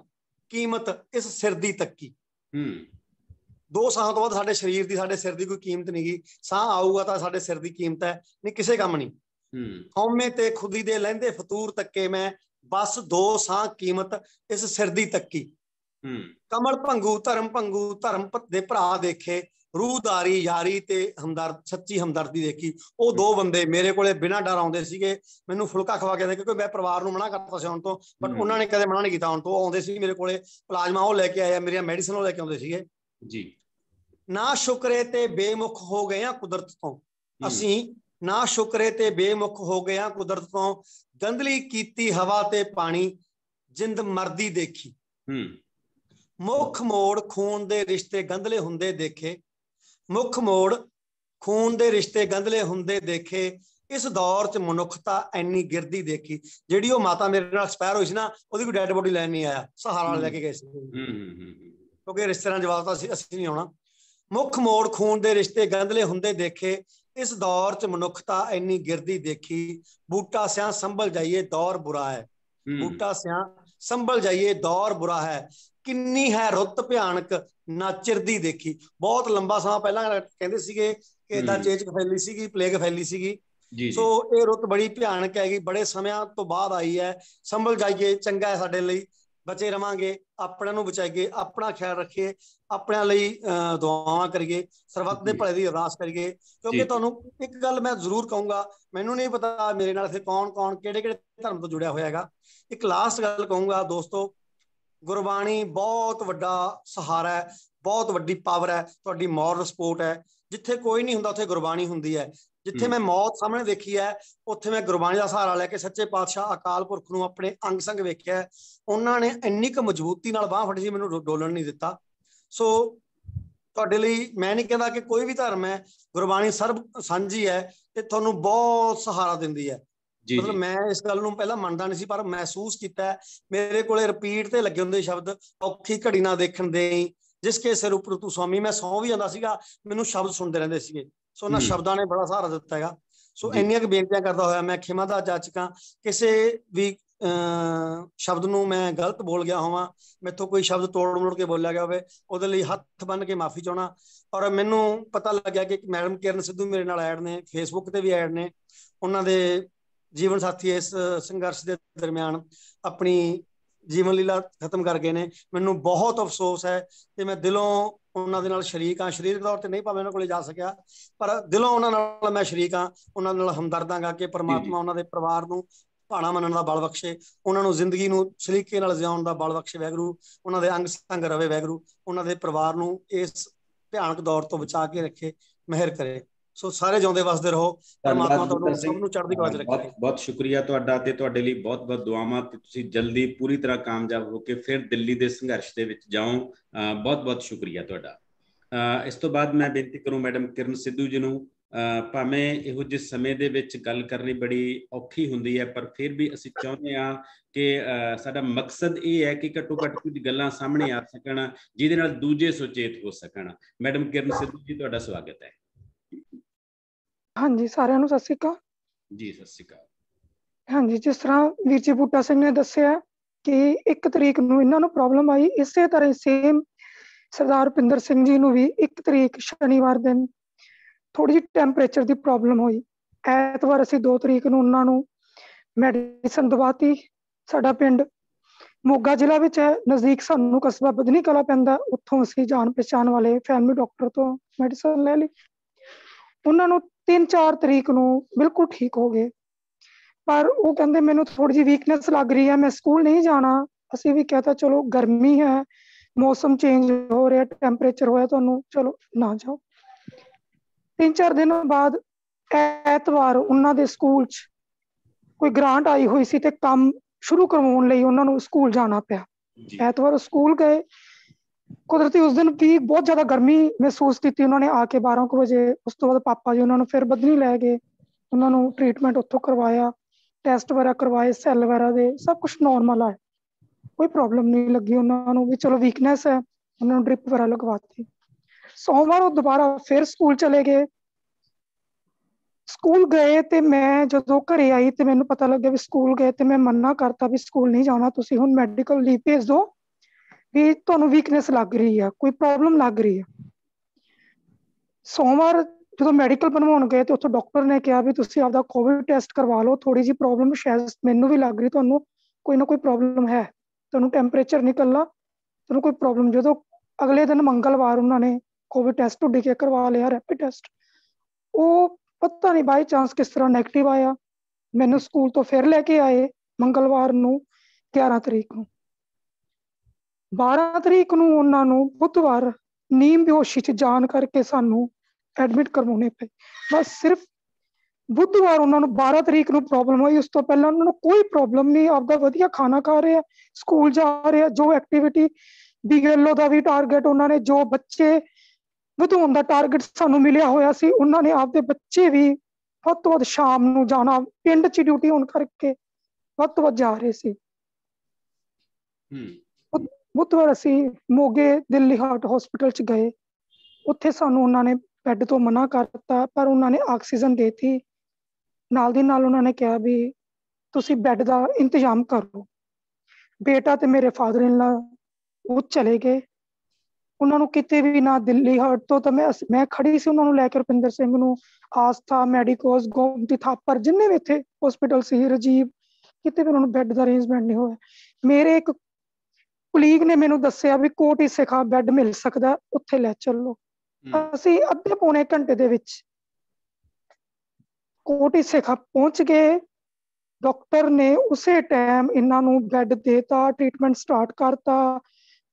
ਕੀਮਤ ਇਸ ਸਿਰ ਦੀ ਤੱਕੀ। ਹੂੰ। ਦੋ ਸਾਹਾਂ ਤੋਂ ਬਾਅਦ ਸਾਡੇ ਸਰੀਰ ਦੀ ਸਾਡੇ ਸਿਰ ਦੀ ਕੋਈ ਕੀਮਤ ਨਹੀਂ ਗਈ ਸਾਹ ਆਊਗਾ ਤਾਂ ਸਾਡੇ ਸਿਰ ਦੀ ਕੀਮਤ ਹੈ। ਨਹੀਂ ਕਿਸੇ ਕੰਮ ਨਹੀਂ। ਹੂੰ। ਹਉਮੈ ਤੇ ਖੁਦੀ ਦੇ ਲਹਿੰਦੇ ਫਤੂਰ ਤੱਕੇ ਮੈਂ। ਬਸ ਦੋ ਸਾਹ ਕੀਮਤ ਇਸ ਸਿਰ ਦੀ ਤੱਕੀ। ਹੂੰ। ਕਮਲ ਭੰਗੂ ਧਰਮ ਭੰਗੂ ਧਰਮ ਦੇ ਭਰਾ ਦੇਖੇ। ਰੂਹਦਾਰੀ ਯਾਰੀ ਤੇ ਹਮਦਰਦ ਸੱਚੀ ਹਮਦਰਦੀ ਦੇਖੀ। ਉਹ ਦੋ ਬੰਦੇ ਮੇਰੇ ਕੋਲੇ ਬਿਨਾਂ ਡਰ ਆਉਂਦੇ ਸੀਗੇ ਮੈਨੂੰ ਫੁਲਕਾ ਖਵਾ ਕੇ ਦੇ ਕਿਉਂਕਿ ਮੈਂ ਪਰਿਵਾਰ ਨੂੰ ਮਨਾ ਕਰਤਾ ਸੀ ਆਉਣ ਤੋਂ ਬਟ ਉਹਨਾਂ ਨੇ ਕਦੇ ਮਨਾ ਨਹੀਂ ਕੀਤਾ ਆਉਣ ਤੋਂ। ਆਉਂਦੇ ਸੀ ਮੇਰੇ ਕੋਲੇ ਪਲਾਜ਼ਮਾ ਉਹ ਲੈ ਕੇ ਆਏ ਮੇਰੀਆਂ ਮੈਡੀਸਨ ਉਹ ਲੈ ਕੇ ਆਉਂਦੇ ਸੀਗੇ। ਜੀ। ਨਾ ਸ਼ੁਕਰੇ ਤੇ ਬੇਮੁਖ ਹੋ ਗਏ ਆ ਕੁਦਰਤ ਤੋਂ। ਅਸੀਂ ਨਾ ਸ਼ੁਕਰੇ ਤੇ ਬੇਮੁਖ ਹੋ ਗਏ ਆ ਕੁਦਰਤ ਤੋਂ। ਗੰਦਲੀ ਕੀਤੀ ਹਵਾ ਤੇ ਪਾਣੀ ਜਿੰਦ ਮਰਦੀ ਦੇਖੀ। ਹੂੰ। ਮੁੱਖ ਮੋੜ ਖੂਨ ਦੇ ਰਿਸ਼ਤੇ ਗੰਦਲੇ ਹੁੰਦੇ ਦੇਖੇ। ਮੁੱਖ ਮੋੜ ਖੂਨ ਦੇ ਰਿਸ਼ਤੇ ਗੰਦਲੇ ਹੁੰਦੇ ਦੇਖੇ। ਇਸ ਦੌਰ 'ਚ ਮਨੁੱਖਤਾ ਐਨੀ ਗਿਰਦੀ ਦੇਖੀ ਜਿਹੜੀ ਉਹ ਮਾਤਾ ਮੇਰੇ ਨਾਲ ਐਕਸਪਾਇਰ ਹੋਈ ਸੀ ਨਾ ਉਹਦੀ ਕੋਈ ਡੈਡ ਬੋਡੀ ਲੈਣ ਨਹੀਂ ਆਇਆ। ਸਹਾਰਾ ਲੈ ਕੇ ਗਏ ਸੀ। ਹੂੰ ਹੂੰ ਕਿਉਂਕਿ ਰਿਸ਼ਤੇਦਾਰਾਂ ਜਵਾਬ ਤਾਂ ਅਸੀਂ ਅਸੀਂ ਨਹੀਂ ਆਉਣਾ ਮੁੱਖ ਮੋੜ ਖੂਨ ਦੇ ਰਿਸ਼ਤੇ ਗੰਦਲੇ ਹੁੰਦੇ ਦੇਖੇ। ਇਸ ਦੌਰ 'ਚ ਮਨੁੱਖਤਾ ਐਨੀ ਗਿਰਦੀ ਦੇਖੀ। ਬੂਟਾ ਸਿਆਂ ਸੰਭਲ ਜਾਈਏ ਦੌਰ ਬੁਰਾ ਹੈ। ਬੂਟਾ ਸਿਆਂ ਸੰਭਲ ਜਾਈਏ ਦੌਰ ਬੁਰਾ ਹੈ। ਕਿੰਨੀ ਹੈ ਰੁੱਤ ਭਿਆਨਕ ਨਾ ਚਿਰਦੀ ਦੇਖੀ। ਬਹੁਤ ਲੰਬਾ ਸਮਾਂ ਪਹਿਲਾਂ ਕਹਿੰਦੇ ਸੀਗੇ ਕਿ ਇਦਾਂ ਚੇਚਕ ਫੈਲੀ ਸੀਗੀ ਪਲੇਗ ਫੈਲੀ ਸੀਗੀ। ਜੀ ਸੋ ਇਹ ਰੁੱਤ ਬੜੀ ਭਿਆਨਕ ਹੈਗੀ। ਬੜੇ ਸਮਿਆਂ ਤੋਂ ਬਾਅਦ ਆਈ ਹੈ। ਸੰਭਲ ਜਾਈਏ ਚੰਗਾ ਹੈ ਸਾਡੇ ਲਈ। ਬਚੇ ਰਵਾਂਗੇ ਆਪਣਿਆਂ ਨੂੰ ਬਚਾਈਏ ਆਪਣਾ ਖਿਆਲ ਰੱਖੀਏ ਆਪਣਿਆਂ ਲਈ ਦੁਆਵਾਂ ਕਰੀਏ ਸਰਬੱਤ ਦੇ ਭਲੇ ਦੀ ਅਰਦਾਸ ਕਰੀਏ। ਕਿਉਂਕਿ ਤੁਹਾਨੂੰ ਇੱਕ ਗੱਲ ਮੈਂ ਜ਼ਰੂਰ ਕਹੂੰਗਾ ਮੈਨੂੰ ਨਹੀਂ ਪਤਾ ਮੇਰੇ ਨਾਲ ਇੱਥੇ ਕੌਣ ਕੌਣ ਕਿਹੜੇ ਕਿਹੜੇ ਧਰਮ ਤੋਂ ਜੁੜਿਆ ਹੋਇਆ ਹੈਗਾ। ਇੱਕ ਲਾਸਟ ਗੱਲ ਕਹੂੰਗਾ ਦੋਸਤੋ ਗੁਰਬਾਣੀ ਬਹੁਤ ਵੱਡਾ ਸਹਾਰਾ ਹੈ ਬਹੁਤ ਵੱਡੀ ਪਾਵਰ ਹੈ ਤੁਹਾਡੀ ਮੋਰਲ ਸਪੋਰਟ ਹੈ। ਜਿੱਥੇ ਕੋਈ ਨਹੀਂ ਹੁੰਦਾ ਉੱਥੇ ਗੁਰਬਾਣੀ ਹੁੰਦੀ ਹੈ। ਜਿੱਥੇ ਮੈਂ ਮੌਤ ਸਾਹਮਣੇ ਦੇਖੀ ਹੈ ਉੱਥੇ ਮੈਂ ਗੁਰਬਾਣੀ ਦਾ ਸਹਾਰਾ ਲੈ ਕੇ ਸੱਚੇ ਪਾਤਸ਼ਾਹ ਅਕਾਲ ਪੁਰਖ ਨੂੰ ਆਪਣੇ ਅੰਗ ਸੰਗ ਵੇਖਿਆ ਉਹਨਾਂ ਨੇ ਇੰਨੀ ਕੁ ਮਜ਼ਬੂਤੀ ਨਾਲ ਬਾਹ ਫੜੀ ਸੀ ਮੈਨੂੰ ਡੋਲਣ ਨਹੀਂ ਦਿੱਤਾ। ਸੋ ਤੁਹਾਡੇ ਲਈ ਮੈਂ ਨਹੀਂ ਕਹਿੰਦਾ ਕਿ ਕੋਈ ਵੀ ਧਰਮ ਹੈ ਗੁਰਬਾਣੀ ਸਰਬ ਸਾਂਝੀ ਹੈ ਤੇ ਤੁਹਾਨੂੰ ਬਹੁਤ ਸਹਾਰਾ ਦਿੰਦੀ ਹੈ। ਮਤਲਬ ਮੈਂ ਇਸ ਗੱਲ ਨੂੰ ਪਹਿਲਾਂ ਮੰਨਦਾ ਨਹੀਂ ਸੀ ਪਰ ਮਹਿਸੂਸ ਕੀਤਾ ਮੇਰੇ ਕੋਲੇ ਰਿਪੀਟ ਤੇ ਲੱਗੇ ਹੁੰਦੇ ਸ਼ਬਦ ਔਖੀ ਘੜੀ ਨਾ ਦੇਖਣ ਦੇ ਜਿਸ ਕੇ ਸਿਰ ਉੱਪਰ ਤੂੰ ਸਵਾਮੀ ਮੈਂ ਸੌ ਵੀ ਜਾਂਦਾ ਸੀਗਾ ਮੈਨੂੰ ਸ਼ਬਦ ਸੁਣਦੇ ਰਹਿੰਦੇ ਸੀਗੇ। ਸੋ ਉਹਨਾਂ ਸ਼ਬਦਾਂ ਨੇ ਬੜਾ ਸਹਾਰਾ ਦਿੱਤਾ ਹੈਗਾ। ਸੋ ਇੰਨੀਆਂ ਕੁ ਬੇਨਤੀਆਂ ਕਰਦਾ ਹੋਇਆ ਮੈਂ ਖਿਮਾ ਦਾ ਜਾਚਕਾਂ ਕਿਸੇ ਵੀ ਸ਼ਬਦ ਨੂੰ ਮੈਂ ਗਲਤ ਬੋਲ ਗਿਆ ਹੋਵਾਂ ਮੈਥੋਂ ਕੋਈ ਸ਼ਬਦ ਤੋੜ ਮੋੜ ਕੇ ਬੋਲਿਆ ਗਿਆ ਹੋਵੇ ਉਹਦੇ ਲਈ ਹੱਥ ਬੰਨ ਕੇ ਮਾਫੀ ਚਾਹਣਾ ਔਰ ਮੈਨੂੰ ਪਤਾ ਲੱਗਿਆ ਕਿ ਮੈਡਮ ਕਿਰਨ ਸਿੱਧੂ ਮੇਰੇ ਨਾਲ ਐਡ ਨੇ ਫੇਸਬੁੱਕ ਤੇ ਵੀ ਐਡ ਨੇ। ਉਹਨਾਂ ਦੇ ਜੀਵਨ ਸਾਥੀ ਇਸ ਸੰਘਰਸ਼ ਦੇ ਦਰਮਿਆਨ ਆਪਣੀ ਜੀਵਨ ਲੀਲਾ ਖਤਮ ਕਰ ਗਏ ਨੇ। ਮੈਨੂੰ ਬਹੁਤ ਅਫਸੋਸ ਹੈ ਕਿ ਮੈਂ ਦਿਲੋਂ ਉਹਨਾਂ ਦੇ ਨਾਲ ਸ਼ਰੀਕ ਹਾਂ। ਸਰੀਰਕ ਤੌਰ ਤੇ ਨਹੀਂ ਭਾਵੇਂ ਉਹਨਾਂ ਕੋਲੇ ਜਾ ਸਕਿਆ ਪਰ ਦਿਲੋਂ ਉਹਨਾਂ ਨਾਲ ਮੈਂ ਸ਼ਰੀਕ ਹਾਂ। ਉਹਨਾਂ ਨਾਲ ਹਮਦਰਦਾਂਗਾ ਕਿ ਪ੍ਰਮਾਤਮਾ ਉਹਨਾਂ ਦੇ ਪਰਿਵਾਰ ਨੂੰ ਭਾਣਾ ਮੰਨਣ ਦਾ ਬਲ ਬਖਸ਼ੇ। ਉਹਨਾਂ ਨੂੰ ਜ਼ਿੰਦਗੀ ਨੂੰ ਸਲੀਕੇ ਨਾਲ ਜਿਉਣ ਦਾ ਬਲ ਬਖਸ਼ੇ ਵੈਗਰੂ। ਉਹਨਾਂ ਦੇ ਅੰਗ ਸੰਗ ਰਵੇ ਵੈਗਰੂ। ਉਹਨਾਂ ਦੇ ਪਰਿਵਾਰ ਨੂੰ ਇਸ ਭਿਆਨਕ ਦੌਰ ਤੋਂ ਬਚਾ ਕੇ ਰੱਖੇ ਮਿਹਰ ਕਰੇ। ਸੋ ਸਾਰੇ ਜਿਉਂਦੇ ਵਸਦੇ ਰਹੋ। ਪਰਮਾਤਮਾ ਤੁਹਾਨੂੰ ਸਭ ਨੂੰ ਚੜ੍ਹਦੀ ਕਲਾ 'ਚ ਰੱਖੇ। ਬਹੁਤ ਬਹੁਤ ਸ਼ੁਕਰੀਆ ਤੁਹਾਡਾ ਤੇ ਤੁਹਾਡੇ ਲਈ ਬਹੁਤ ਬਹੁਤ ਦੁਆਵਾਂ ਤੇ ਤੁਸੀਂ ਜਲਦੀ ਪੂਰੀ ਤਰ੍ਹਾਂ ਕਾਮਯਾਬ ਹੋ ਕੇ ਫਿਰ ਦਿੱਲੀ ਦੇ ਸੰਘਰਸ਼ ਦੇ ਵਿੱਚ ਜਾਓ। ਬਹੁਤ ਬਹੁਤ ਸ਼ੁਕਰੀਆ ਤੁਹਾਡਾ। ਇਸ ਤੋਂ ਬਾਅਦ ਮੈਂ ਬੇਨਤੀ ਕਰੂੰ ਮੈਡਮ ਕਿਰਨ ਸਿੱਧੂ ਜੀ ਨੂੰ ਭਾਵੇਂ ਇਹੋ ਜਿਹੇ ਸਮੇਂ ਦੇ ਵਿੱਚ ਗੱਲ ਕਰਨੀ ਬੜੀ ਔਖੀ ਹੁੰਦੀ ਹੈ ਪਰ ਫਿਰ ਵੀ ਅਸੀਂ ਚਾਹੁੰਦੇ ਆ ਕਿ ਸਾਡਾ ਮਕਸਦ ਇਹ ਹੈ ਕਿ ਘੱਟੋ ਘੱਟ ਕੁਝ ਗੱਲਾਂ ਸਾਹਮਣੇ ਆ ਸਕਣ ਜਿਹਦੇ ਨਾਲ ਦੂਜੇ ਸੁਚੇਤ ਹੋ ਸਕਣ। ਮੈਡਮ ਕਿਰਨ ਸਿੱਧੂ ਜੀ ਤੁਹਾਡਾ ਸਵਾਗਤ ਹੈ। ਹਾਂਜੀ ਸਾਰਿਆਂ ਨੂੰ ਸਤਿ ਸ਼੍ਰੀ ਅਕਾਲ। ਜੀ ਸਤਿ ਸ਼੍ਰੀ ਅਕਾਲ। ਹਾਂਜੀ ਜਿਸ ਤਰ੍ਹਾਂ ਵੀਰ ਜੀ ਬੂਟਾ ਸਿੰਘ ਨੇ ਦੱਸਿਆ ਕਿ ਇੱਕ ਤਰੀਕ ਨੂੰ ਇਹਨਾਂ ਨੂੰ ਪ੍ਰੋਬਲਮ ਆਈ ਇਸੇ ਤਰ੍ਹਾਂ ਸੇਮ ਸਰਦਾਰ ਰੁਪਿੰਦਰ ਸਿੰਘ ਜੀ ਨੂੰ ਵੀ ਇੱਕ ਤਰੀਕ ਸ਼ਨੀਵਾਰ ਦਿਨ ਥੋੜੀ ਜਿਹੀ ਟੈਂਪਰੇਚਰ ਦੀ ਪ੍ਰੋਬਲਮ ਹੋਈ। ਐਤਵਾਰ ਅਸੀਂ 2 ਤਰੀਕ ਨੂੰ ਉਹਨਾਂ ਨੂੰ ਮੈਡੀਸਨ ਦਵਾਤੀ। ਸਾਡਾ ਪਿੰਡ ਮੋਗਾ ਜ਼ਿਲ੍ਹਾ ਵਿੱਚ ਹੈ ਨਜ਼ਦੀਕ ਸਾਨੂੰ ਕਸਬਾ ਬਦਨੀ ਕਲਾ ਪੈਂਦਾ ਉੱਥੋਂ ਅਸੀਂ ਜਾਣ ਪਛਾਣ ਵਾਲੇ ਫੈਮਿਲੀ ਡਾਕਟਰ ਤੋਂ ਮੈਡੀਸਨ ਲੈ ਲਈ। ਉਹਨਾਂ ਨੂੰ 3-4 ਤਰੀਕ ਨੂੰ ਬਿਲਕੁਲ ਠੀਕ ਹੋ ਗਏ। ਪਰ ਉਹ ਕਹਿੰਦੇ ਮੈਨੂੰ ਥੋੜੀ ਜਿਹੀ ਵੀਕਨੈਸ ਲੱਗ ਰਹੀ ਹੈ ਮੈਂ ਸਕੂਲ ਨਹੀਂ ਜਾਣਾ। ਅਸੀਂ ਵੀ ਕਹਤਾ ਚਲੋ ਗਰਮੀ ਹੈ ਮੌਸਮ ਚੇਂਜ ਹੋ ਰਿਹਾ ਟੈਂਪਰੇਚਰ ਹੋਇਆ ਤੁਹਾਨੂੰ ਚਲੋ ਨਾ ਜਾਓ। ਤਿੰਨ ਚਾਰ ਦਿਨ ਬਾਅਦ ਐਤਵਾਰ ਉਹਨਾਂ ਦੇ ਸਕੂਲ 'ਚ ਕੋਈ ਗ੍ਰਾਂਟ ਆਈ ਹੋਈ ਸੀ ਤੇ ਕੰਮ ਸ਼ੁਰੂ ਕਰਵਾਉਣ ਲਈ ਉਹਨਾਂ ਨੂੰ ਸਕੂਲ ਜਾਣਾ ਪਿਆ। ਐਤਵਾਰ ਸਕੂਲ ਗਏ ਕੁਦਰਤੀ ਉਸ ਦਿਨ ਵੀ ਬਹੁਤ ਜ਼ਿਆਦਾ ਗਰਮੀ ਮਹਿਸੂਸ ਕੀਤੀ ਉਹਨਾਂ ਨੇ, ਆ ਕੇ 12 ਵਜੇ, ਉਸ ਤੋਂ ਬਾਅਦ ਪਾਪਾ ਜੀ ਉਹਨਾਂ ਨੂੰ ਫਿਰ ਬਦਨੀ ਲੈ ਗਏ, ਉਹਨਾਂ ਨੂੰ ਟ੍ਰੀਟਮੈਂਟ ਉੱਥੋਂ ਕਰਵਾਇਆ ਟੈਸਟ ਵਗੈਰਾ ਕਰਵਾਏ ਸੈੱਲ ਵਗੈਰਾ ਦੇ, ਸਭ ਕੁਝ ਨਾਰਮਲ ਆ। ਕੋਈ ਪ੍ਰੋਬਲਮ ਨਹੀਂ ਲੱਗੀ ਉਹਨਾਂ ਨੂੰ ਵੀ ਚਲੋ ਵੀਕਨੈਸ ਹੈ, ਉਹਨਾਂ ਨੂੰ ਡ੍ਰਿਪ ਵਗੈਰਾ ਲਗਵਾਤੀ। ਸੋਮਵਾਰ ਉਹ ਦੁਬਾਰਾ ਫਿਰ ਸਕੂਲ ਚਲੇ ਗਏ। ਸਕੂਲ ਗਏ ਤੇ ਮੈਂ ਜਦੋਂ ਘਰੇ ਆਈ ਤੇ ਮੈਨੂੰ ਪਤਾ ਲੱਗਿਆ ਵੀ ਸਕੂਲ ਗਏ ਤੇ ਮੈਂ ਮੰਨਾ ਕਰਤਾ ਵੀ ਸਕੂਲ ਨਹੀਂ ਜਾਣਾ ਤੁਸੀਂ, ਹੁਣ ਮੈਡੀਕਲ ਲੀਵ ਭੇਜ ਦਿਓ। ਵੀ ਤੁਹਾਨੂੰ ਵੀਕਨੈਸ ਲੱਗ ਰਹੀ ਆ, ਕੋਈ ਪ੍ਰੋਬਲਮ ਲੱਗ ਰਹੀ ਆ। ਸੋਮਵਾਰ ਜਦੋਂ ਮੈਡੀਕਲ ਬਣਵਾਉਣ ਗਏ ਤੇ ਉੱਥੋਂ ਡਾਕਟਰ ਨੇ ਕਿਹਾ ਵੀ ਤੁਸੀਂ ਆਪਦਾ ਕੋਵਿਡ ਟੈਸਟ ਕਰਵਾ ਲਓ ਥੋੜੀ ਜੀ ਪ੍ਰੋਬਲਮ ਸ਼ਾਇਦ ਮੈਨੂੰ ਵੀ ਲੱਗ ਰਹੀ, ਤੁਹਾਨੂੰ ਕੋਈ ਨਾ ਕੋਈ ਪ੍ਰੋਬਲਮ ਹੈ। ਤੁਹਾਨੂੰ ਟੈਂਪਰੇਚਰ ਨਿਕਲਣਾ, ਤੁਹਾਨੂੰ ਕੋਈ ਪ੍ਰੋਬਲਮ ਜਦੋਂ ਅਗਲੇ ਦਿਨ ਮੰਗਲਵਾਰ ਉਹਨਾਂ ਨੇ ਕੋਵਿਡ ਟੈਸਟ ਢੁੱਡੀ ਕੇ ਕਰਵਾ ਲਿਆ ਰੈਪਿਡ ਟੈਸਟ ਉਹ ਪਤਾ ਨਹੀਂ ਬਾਈ ਚਾਂਸ ਕਿਸ ਤਰ੍ਹਾਂ 네ਗੇਟਿਵ ਆਇਆ। ਮੈਨੂੰ ਸਕੂਲ ਤੋਂ ਫਿਰ ਲੈ ਕੇ ਆਏ ਮੰਗਲਵਾਰ ਨੂੰ 11 ਤਰੀਕ ਨੂੰ। 12 ਤਰੀਕ ਨੂੰ ਉਹਨਾਂ ਨੂੰ ਬੁੱਧਵਾਰ ਨੀਮ ਬੇਹੋਸ਼ੀ ਚ ਜਾਣ ਕਰਕੇ ਸਾਨੂੰ ਐਡਮਿਟ ਕਰਵਾਉਣੇ ਪਏ। ਬਸ ਸਿਰਫ ਬੁੱਧਵਾਰ ਉਹਨਾਂ ਨੂੰ 12 ਤਰੀਕ ਨੂੰ ਪ੍ਰੋਬਲਮ ਹੋਈ। ਉਸ ਤੋਂ ਪਹਿਲਾਂ ਉਹਨਾਂ ਨੂੰ ਕੋਈ ਪ੍ਰੋਬਲਮ ਨਹੀਂ। ਆਪਦਾ ਵਧੀਆ ਖਾਣਾ ਖਾ ਰਹੇ ਆ ਸਕੂਲ ਜਾ ਰਹੇ ਆ। ਜੋ ਐਕਟੀਵਿਟੀ ਬੀਐਲਓ ਦਾ ਵੀ ਟਾਰਗੇਟ ਉਹਨਾਂ ਨੇ, ਜੋ ਬੱਚੇ ਵਧਾਉਣ ਦਾ ਟਾਰਗੇਟ ਸਾਨੂੰ ਮਿਲਿਆ ਹੋਇਆ ਸੀ, ਉਹਨਾਂ ਨੇ ਆਪਦੇ ਬੱਚੇ ਵੀ ਵੱਧ ਤੋਂ ਵੱਧ ਸ਼ਾਮ ਨੂੰ ਜਾਣਾ, ਪਿੰਡ 'ਚ ਡਿਊਟੀ ਹੋਣ ਕਰਕੇ ਵੱਧ ਤੋਂ ਵੱਧ ਜਾ ਰਹੇ ਸੀ। ਬੁੱਧਵਾਰ ਅਸੀਂ ਮੋਗੇ ਦਿੱਲੀ ਹਾਰਟ ਹਸਪੀਟਲ 'ਚ ਗਏ। ਉੱਥੇ ਸਾਨੂੰ ਉਹਨਾਂ ਨੇ ਬੈੱਡ ਤੋਂ ਮਨਾ ਕਰਤਾ ਪਰ ਉਹਨਾਂ ਨੇ ਆਕਸੀਜਨ ਦੇਤੀ। ਨਾਲ ਦੀ ਨਾਲ ਉਹਨਾਂ ਨੇ ਕਿਹਾ ਵੀ ਤੁਸੀਂ ਬੈੱਡ ਦਾ ਇੰਤਜ਼ਾਮ ਕਰੋ। ਬੇਟਾ ਤੇ ਮੇਰੇ ਫਾਦਰ ਇਨ ਲਾ ਉਹ ਚਲੇ ਗਏ। ਉਹਨਾਂ ਨੂੰ ਕਿਤੇ ਵੀ ਨਾ ਦਿੱਲੀ ਹਾਰਟ ਤੋਂ ਤਾਂ ਮੈਂ ਮੈਂ ਖੜੀ ਸੀ ਉਹਨਾਂ ਨੂੰ ਲੈ ਕੇ ਰੁਪਿੰਦਰ ਸਿੰਘ ਨੂੰ। ਆਸਥਾ, ਮੈਡੀਕੋਸ ਗੋਮਤੀ ਥਾਪਰ, ਜਿੰਨੇ ਵੀ ਇੱਥੇ ਹਸਪੀਟਲ ਸੀ, ਰਜੀਵ, ਕਿਤੇ ਵੀ ਉਹਨਾਂ ਨੂੰ ਬੈੱਡ ਦਾ ਅਰੇਂਜਮੈਂਟ ਨਹੀਂ ਹੋਇਆ। ਮੇਰੇ ਇੱਕ ਕੁਲੀਗ ਨੇ ਮੈਨੂੰ ਦੱਸਿਆ ਵੀ ਕੋਟੀ ਸਿਖਾ ਬੈੱਡ ਮਿਲ ਸਕਦਾ ਉੱਥੇ ਲੈ ਚੱਲੋ। ਅਸੀਂ ਅੱਧੇ ਪੌਣੇ ਘੰਟੇ ਦੇ ਵਿੱਚ ਕੋਟੀ ਸਿਖਾ ਪਹੁੰਚ ਗਏ। ਡਾਕਟਰ ਨੇ ਉਸੇ ਟਾਈਮ ਇਹਨਾਂ ਨੂੰ ਬੈੱਡ ਦੇਤਾ ਟ੍ਰੀਟਮੈਂਟ ਸਟਾਰਟ ਕਰਤਾ।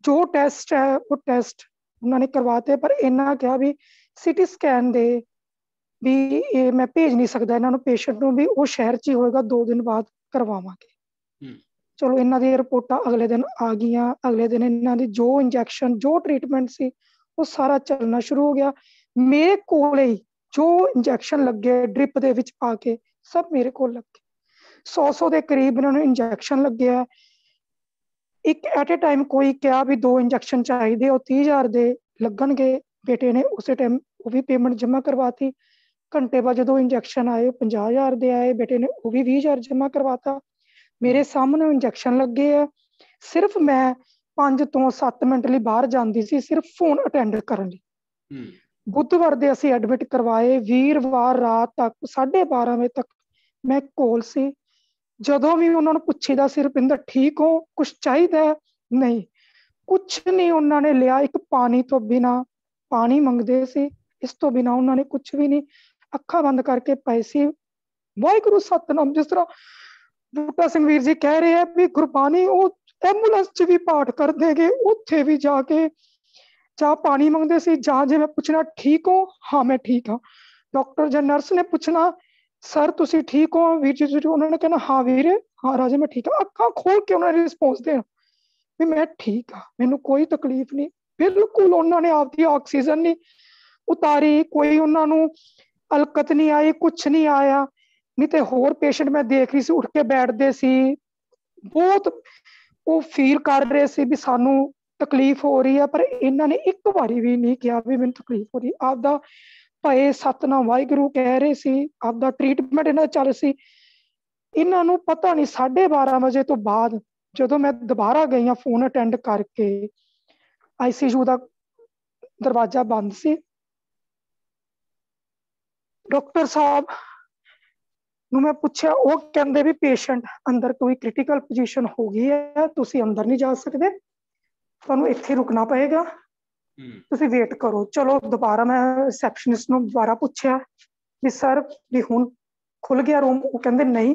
ਜੋ ਟੈਸਟ ਹੈ ਉਹ ਟੈਸਟ ਉਹਨਾਂ ਨੇ ਕਰਵਾਤੇ ਪਰ ਇਹਨਾਂ ਕਿਹਾ ਵੀ ਸਿਟੀ ਸਕੈਨ ਦੇ ਵੀ ਇਹ ਮੈਂ ਭੇਜ ਨਹੀਂ ਸਕਦਾ ਇਹਨਾਂ ਨੂੰ ਪੇਸ਼ੈਂਟ ਨੂੰ ਵੀ ਉਹ ਸ਼ਹਿਰ 'ਚ ਹੀ ਹੋਏਗਾ 2 ਦਿਨ ਬਾਅਦ ਕਰਵਾਵਾਂਗੇ। ਚਲੋ ਇਹਨਾਂ ਦੀ ਰਿਪੋਰਟਾਂ ਅਗਲੇ ਦਿਨ ਆ ਗਈਆਂ, ਅਗਲੇ ਦਿਨ ਇਹਨਾਂ ਦੀ ਜੋ ਇੰਜੈਕਸ਼ਨ ਜੋ ਟ੍ਰੀਟਮੈਂਟ ਸੀ, ਉਹ ਸਾਰਾ ਚੱਲਣਾ ਸ਼ੁਰੂ ਹੋ ਗਿਆ। ਮੇਰੇ ਕੋਲੇ ਜੋ ਇੰਜੈਕਸ਼ਨ ਲੱਗੇ ਡ੍ਰਿਪ ਦੇ ਵਿੱਚ ਪਾ ਕੇ, ਸਭ ਮੇਰੇ ਕੋਲ ਲੱਗੇ। 100-100 ਦੇ ਕਰੀਬ ਇਹਨਾਂ ਨੂੰ ਇੰਜੈਕਸ਼ਨ ਲੱਗਿਆ ਇੱਕ ਐਟ ਅ ਟਾਈਮ ਕੋਈ ਕਿਹਾ ਵੀ ਦੋ ਇੰਜੈਕਸ਼ਨ ਚਾਹੀਦੇ, ਉਹ 30000 ਦੇ ਲੱਗਣਗੇ। ਬੇਟੇ ਨੇ ਉਸੇ ਟਾਈਮ ਉਹ ਵੀ ਪੇਮੈਂਟ ਜਮ੍ਹਾਂ ਕਰਵਾਤੀ। ਘੰਟੇ ਬਾਅਦ ਜਦੋਂ ਇੰਜੈਕਸ਼ਨ ਆਏ 50000 ਦੇ ਆਏ। ਬੇਟੇ ਨੇ ਉਹ ਵੀ 20000 ਜਮ੍ਹਾਂ ਕਰਵਾਤਾ। ਮੇਰੇ ਸਾਹਮਣੇ ਇੰਜੈਕਸ਼ਨ ਲੱਗੇ ਆ। ਸਿਰਫ ਮੈਂ 5 ਤੋਂ 7 ਮਿੰਟ ਲਈ ਬਾਹਰ ਜਾਂਦੀ ਸੀ ਸਿਰਫ ਫੋਨ ਅਟੈਂਡ ਕਰਨ ਲਈ। ਬੁੱਧਵਾਰ ਦੇ ਅਸੀਂ ਐਡਮਿਟ ਕਰਵਾਏ ਵੀਰਵਾਰ ਰਾਤ ਤੱਕ 12:30 ਵਜੇ ਤੱਕ ਮੈਂ ਕੋਲ ਸੀ। ਜਦੋਂ ਵੀ ਉਹਨਾਂ ਨੂੰ ਪੁੱਛੀਦਾ ਸੀ ਰੁਪਿੰਦਰ ਠੀਕ ਹੋ? ਕੁਝ ਚਾਹੀਦਾ ਨਹੀਂ। ਕੁਝ ਨਹੀਂ ਉਹਨਾਂ ਨੇ ਲਿਆ ਇੱਕ ਪਾਣੀ ਤੋਂ ਬਿਨਾ। ਪਾਣੀ ਮੰਗਦੇ ਸੀ। ਇਸ ਤੋਂ ਬਿਨਾ ਉਹਨਾਂ ਨੇ ਕੁਝ ਵੀ ਨਹੀਂ। ਅੱਖਾਂ ਬੰਦ ਕਰਕੇ ਪਏ ਸੀ। ਵਾਹਿਗੁਰੂ ਸਤਨਾਮ ਜਿਸ ਤਰ੍ਹਾਂ ਬੂਟਾ ਸਿੰਘ ਵੀਰ ਜੀ ਕਹਿ ਰਹੇ ਆ ਵੀ ਗੁਰਬਾਣੀ ਉਹ ਐਂਬੂਲੈਂਸ 'ਚ ਵੀ ਪਾਠ ਕਰਦੇਗੇ ਉੱਥੇ ਵੀ ਜਾ ਕੇ ਚਾਹ ਪਾਣੀ ਮੰਗਦੇ ਸੀ, ਜਾਂ ਜੇ ਮੈਂ ਪੁੱਛਣਾ ਠੀਕ ਹੋ, ਹਾਂ ਮੈਂ ਠੀਕ ਹਾਂ। ਡਾਕਟਰ ਜਾਂ ਨਰਸ ਨੇ ਪੁੱਛਣਾ ਸਰ ਤੁਸੀਂ ਠੀਕ ਹੋ? ਵੀਰ ਜੀ ਉਹਨਾਂ ਨੇ ਕਹਿਣਾ, ਹਾਂ ਵੀਰ, ਹਾਂ ਰਾਜੇ, ਮੈਂ ਠੀਕ ਹਾਂ। ਅੱਖਾਂ ਖੋਲ ਕੇ ਉਹਨਾਂ ਨੇ ਰਿਸਪੌਂਸ ਦੇਣਾ ਵੀ ਮੈਂ ਠੀਕ ਹਾਂ, ਮੈਨੂੰ ਕੋਈ ਤਕਲੀਫ ਨਹੀਂ। ਬਿਲਕੁਲ ਉਹਨਾਂ ਨੇ ਆਪਦੀ ਆਕਸੀਜਨ ਨਹੀਂ ਉਤਾਰੀ, ਕੋਈ ਉਹਨਾਂ ਨੂੰ ਅਲਕਤ ਨਹੀਂ ਆਈ ਕੁਝ ਨਹੀਂ ਆਇਆ। ਨਹੀਂ ਤੇ ਹੋਰ ਪੇਸ਼ੈਂਟ ਮੈਂ ਦੇਖ ਰਹੀ ਸੀ, ਉੱਠ ਕੇ ਬੈਠਦੇ ਸੀ। ਬਹੁਤ ਉਹ ਫੀਲ ਕਰ ਰਹੇ ਸੀ ਵੀ ਸਾਨੂੰ ਤਕਲੀਫ ਹੋ ਰਹੀ ਹੈ ਪਰ ਇਹਨਾਂ ਨੇ ਇੱਕ ਵਾਰੀ ਵੀ ਨਹੀਂ ਕਿਹਾ ਵੀ ਮੈਨੂੰ ਤਕਲੀਫ ਹੋ ਰਹੀ। ਆਪਦਾ ਭਏ ਸਤਨਾਮ ਵਾਹਿਗੁਰੂ ਕਹਿ ਰਹੇ ਸੀ, ਆਪਦਾ ਟ੍ਰੀਟਮੈਂਟ ਇਹਨਾਂ ਚੱਲ ਸੀ। ਇਹਨਾਂ ਨੂੰ ਪਤਾ ਨਹੀਂ 12:30 ਵਜੇ ਤੋਂ ਬਾਅਦ ਜਦੋਂ ਮੈਂ ਦੁਬਾਰਾ ਗਈ ਆ ਫੋਨ ਅਟੈਂਡ ਕਰਕੇ ਆਈਸੀਯੂ ਦਾ ਦਰਵਾਜ਼ਾ ਬੰਦ ਸੀ। ਡਾਕਟਰ ਸਾਹਿਬ ਨੂੰ ਮੈਂ ਪੁੱਛਿਆ ਉਹ ਕਹਿੰਦੇ ਵੀ ਪੇਸ਼ੈਂਟ ਅੰਦਰ ਕੋਈ ਕ੍ਰਿਟੀਕਲ ਪੋਜੀਸ਼ਨ ਹੋ ਗਈ ਹੈ ਤੁਸੀਂ ਅੰਦਰ ਨਹੀਂ ਜਾ ਸਕਦੇ ਤੁਹਾਨੂੰ ਇੱਥੇ ਰੁਕਣਾ ਪਏਗਾ। ਤੁਸੀਂ ਵੇਟ ਕਰੋ। ਚਲੋ ਦੁਬਾਰਾ ਮੈਂ ਰਿਸੈਪਸ਼ਨਿਸਟ ਨੂੰ ਦੁਬਾਰਾ ਪੁੱਛਿਆ ਵੀ ਸਰ ਵੀ ਹੁਣ ਖੁੱਲ ਗਿਆ ਰੂਮ ਉਹ ਕਹਿੰਦੇ ਨਹੀਂ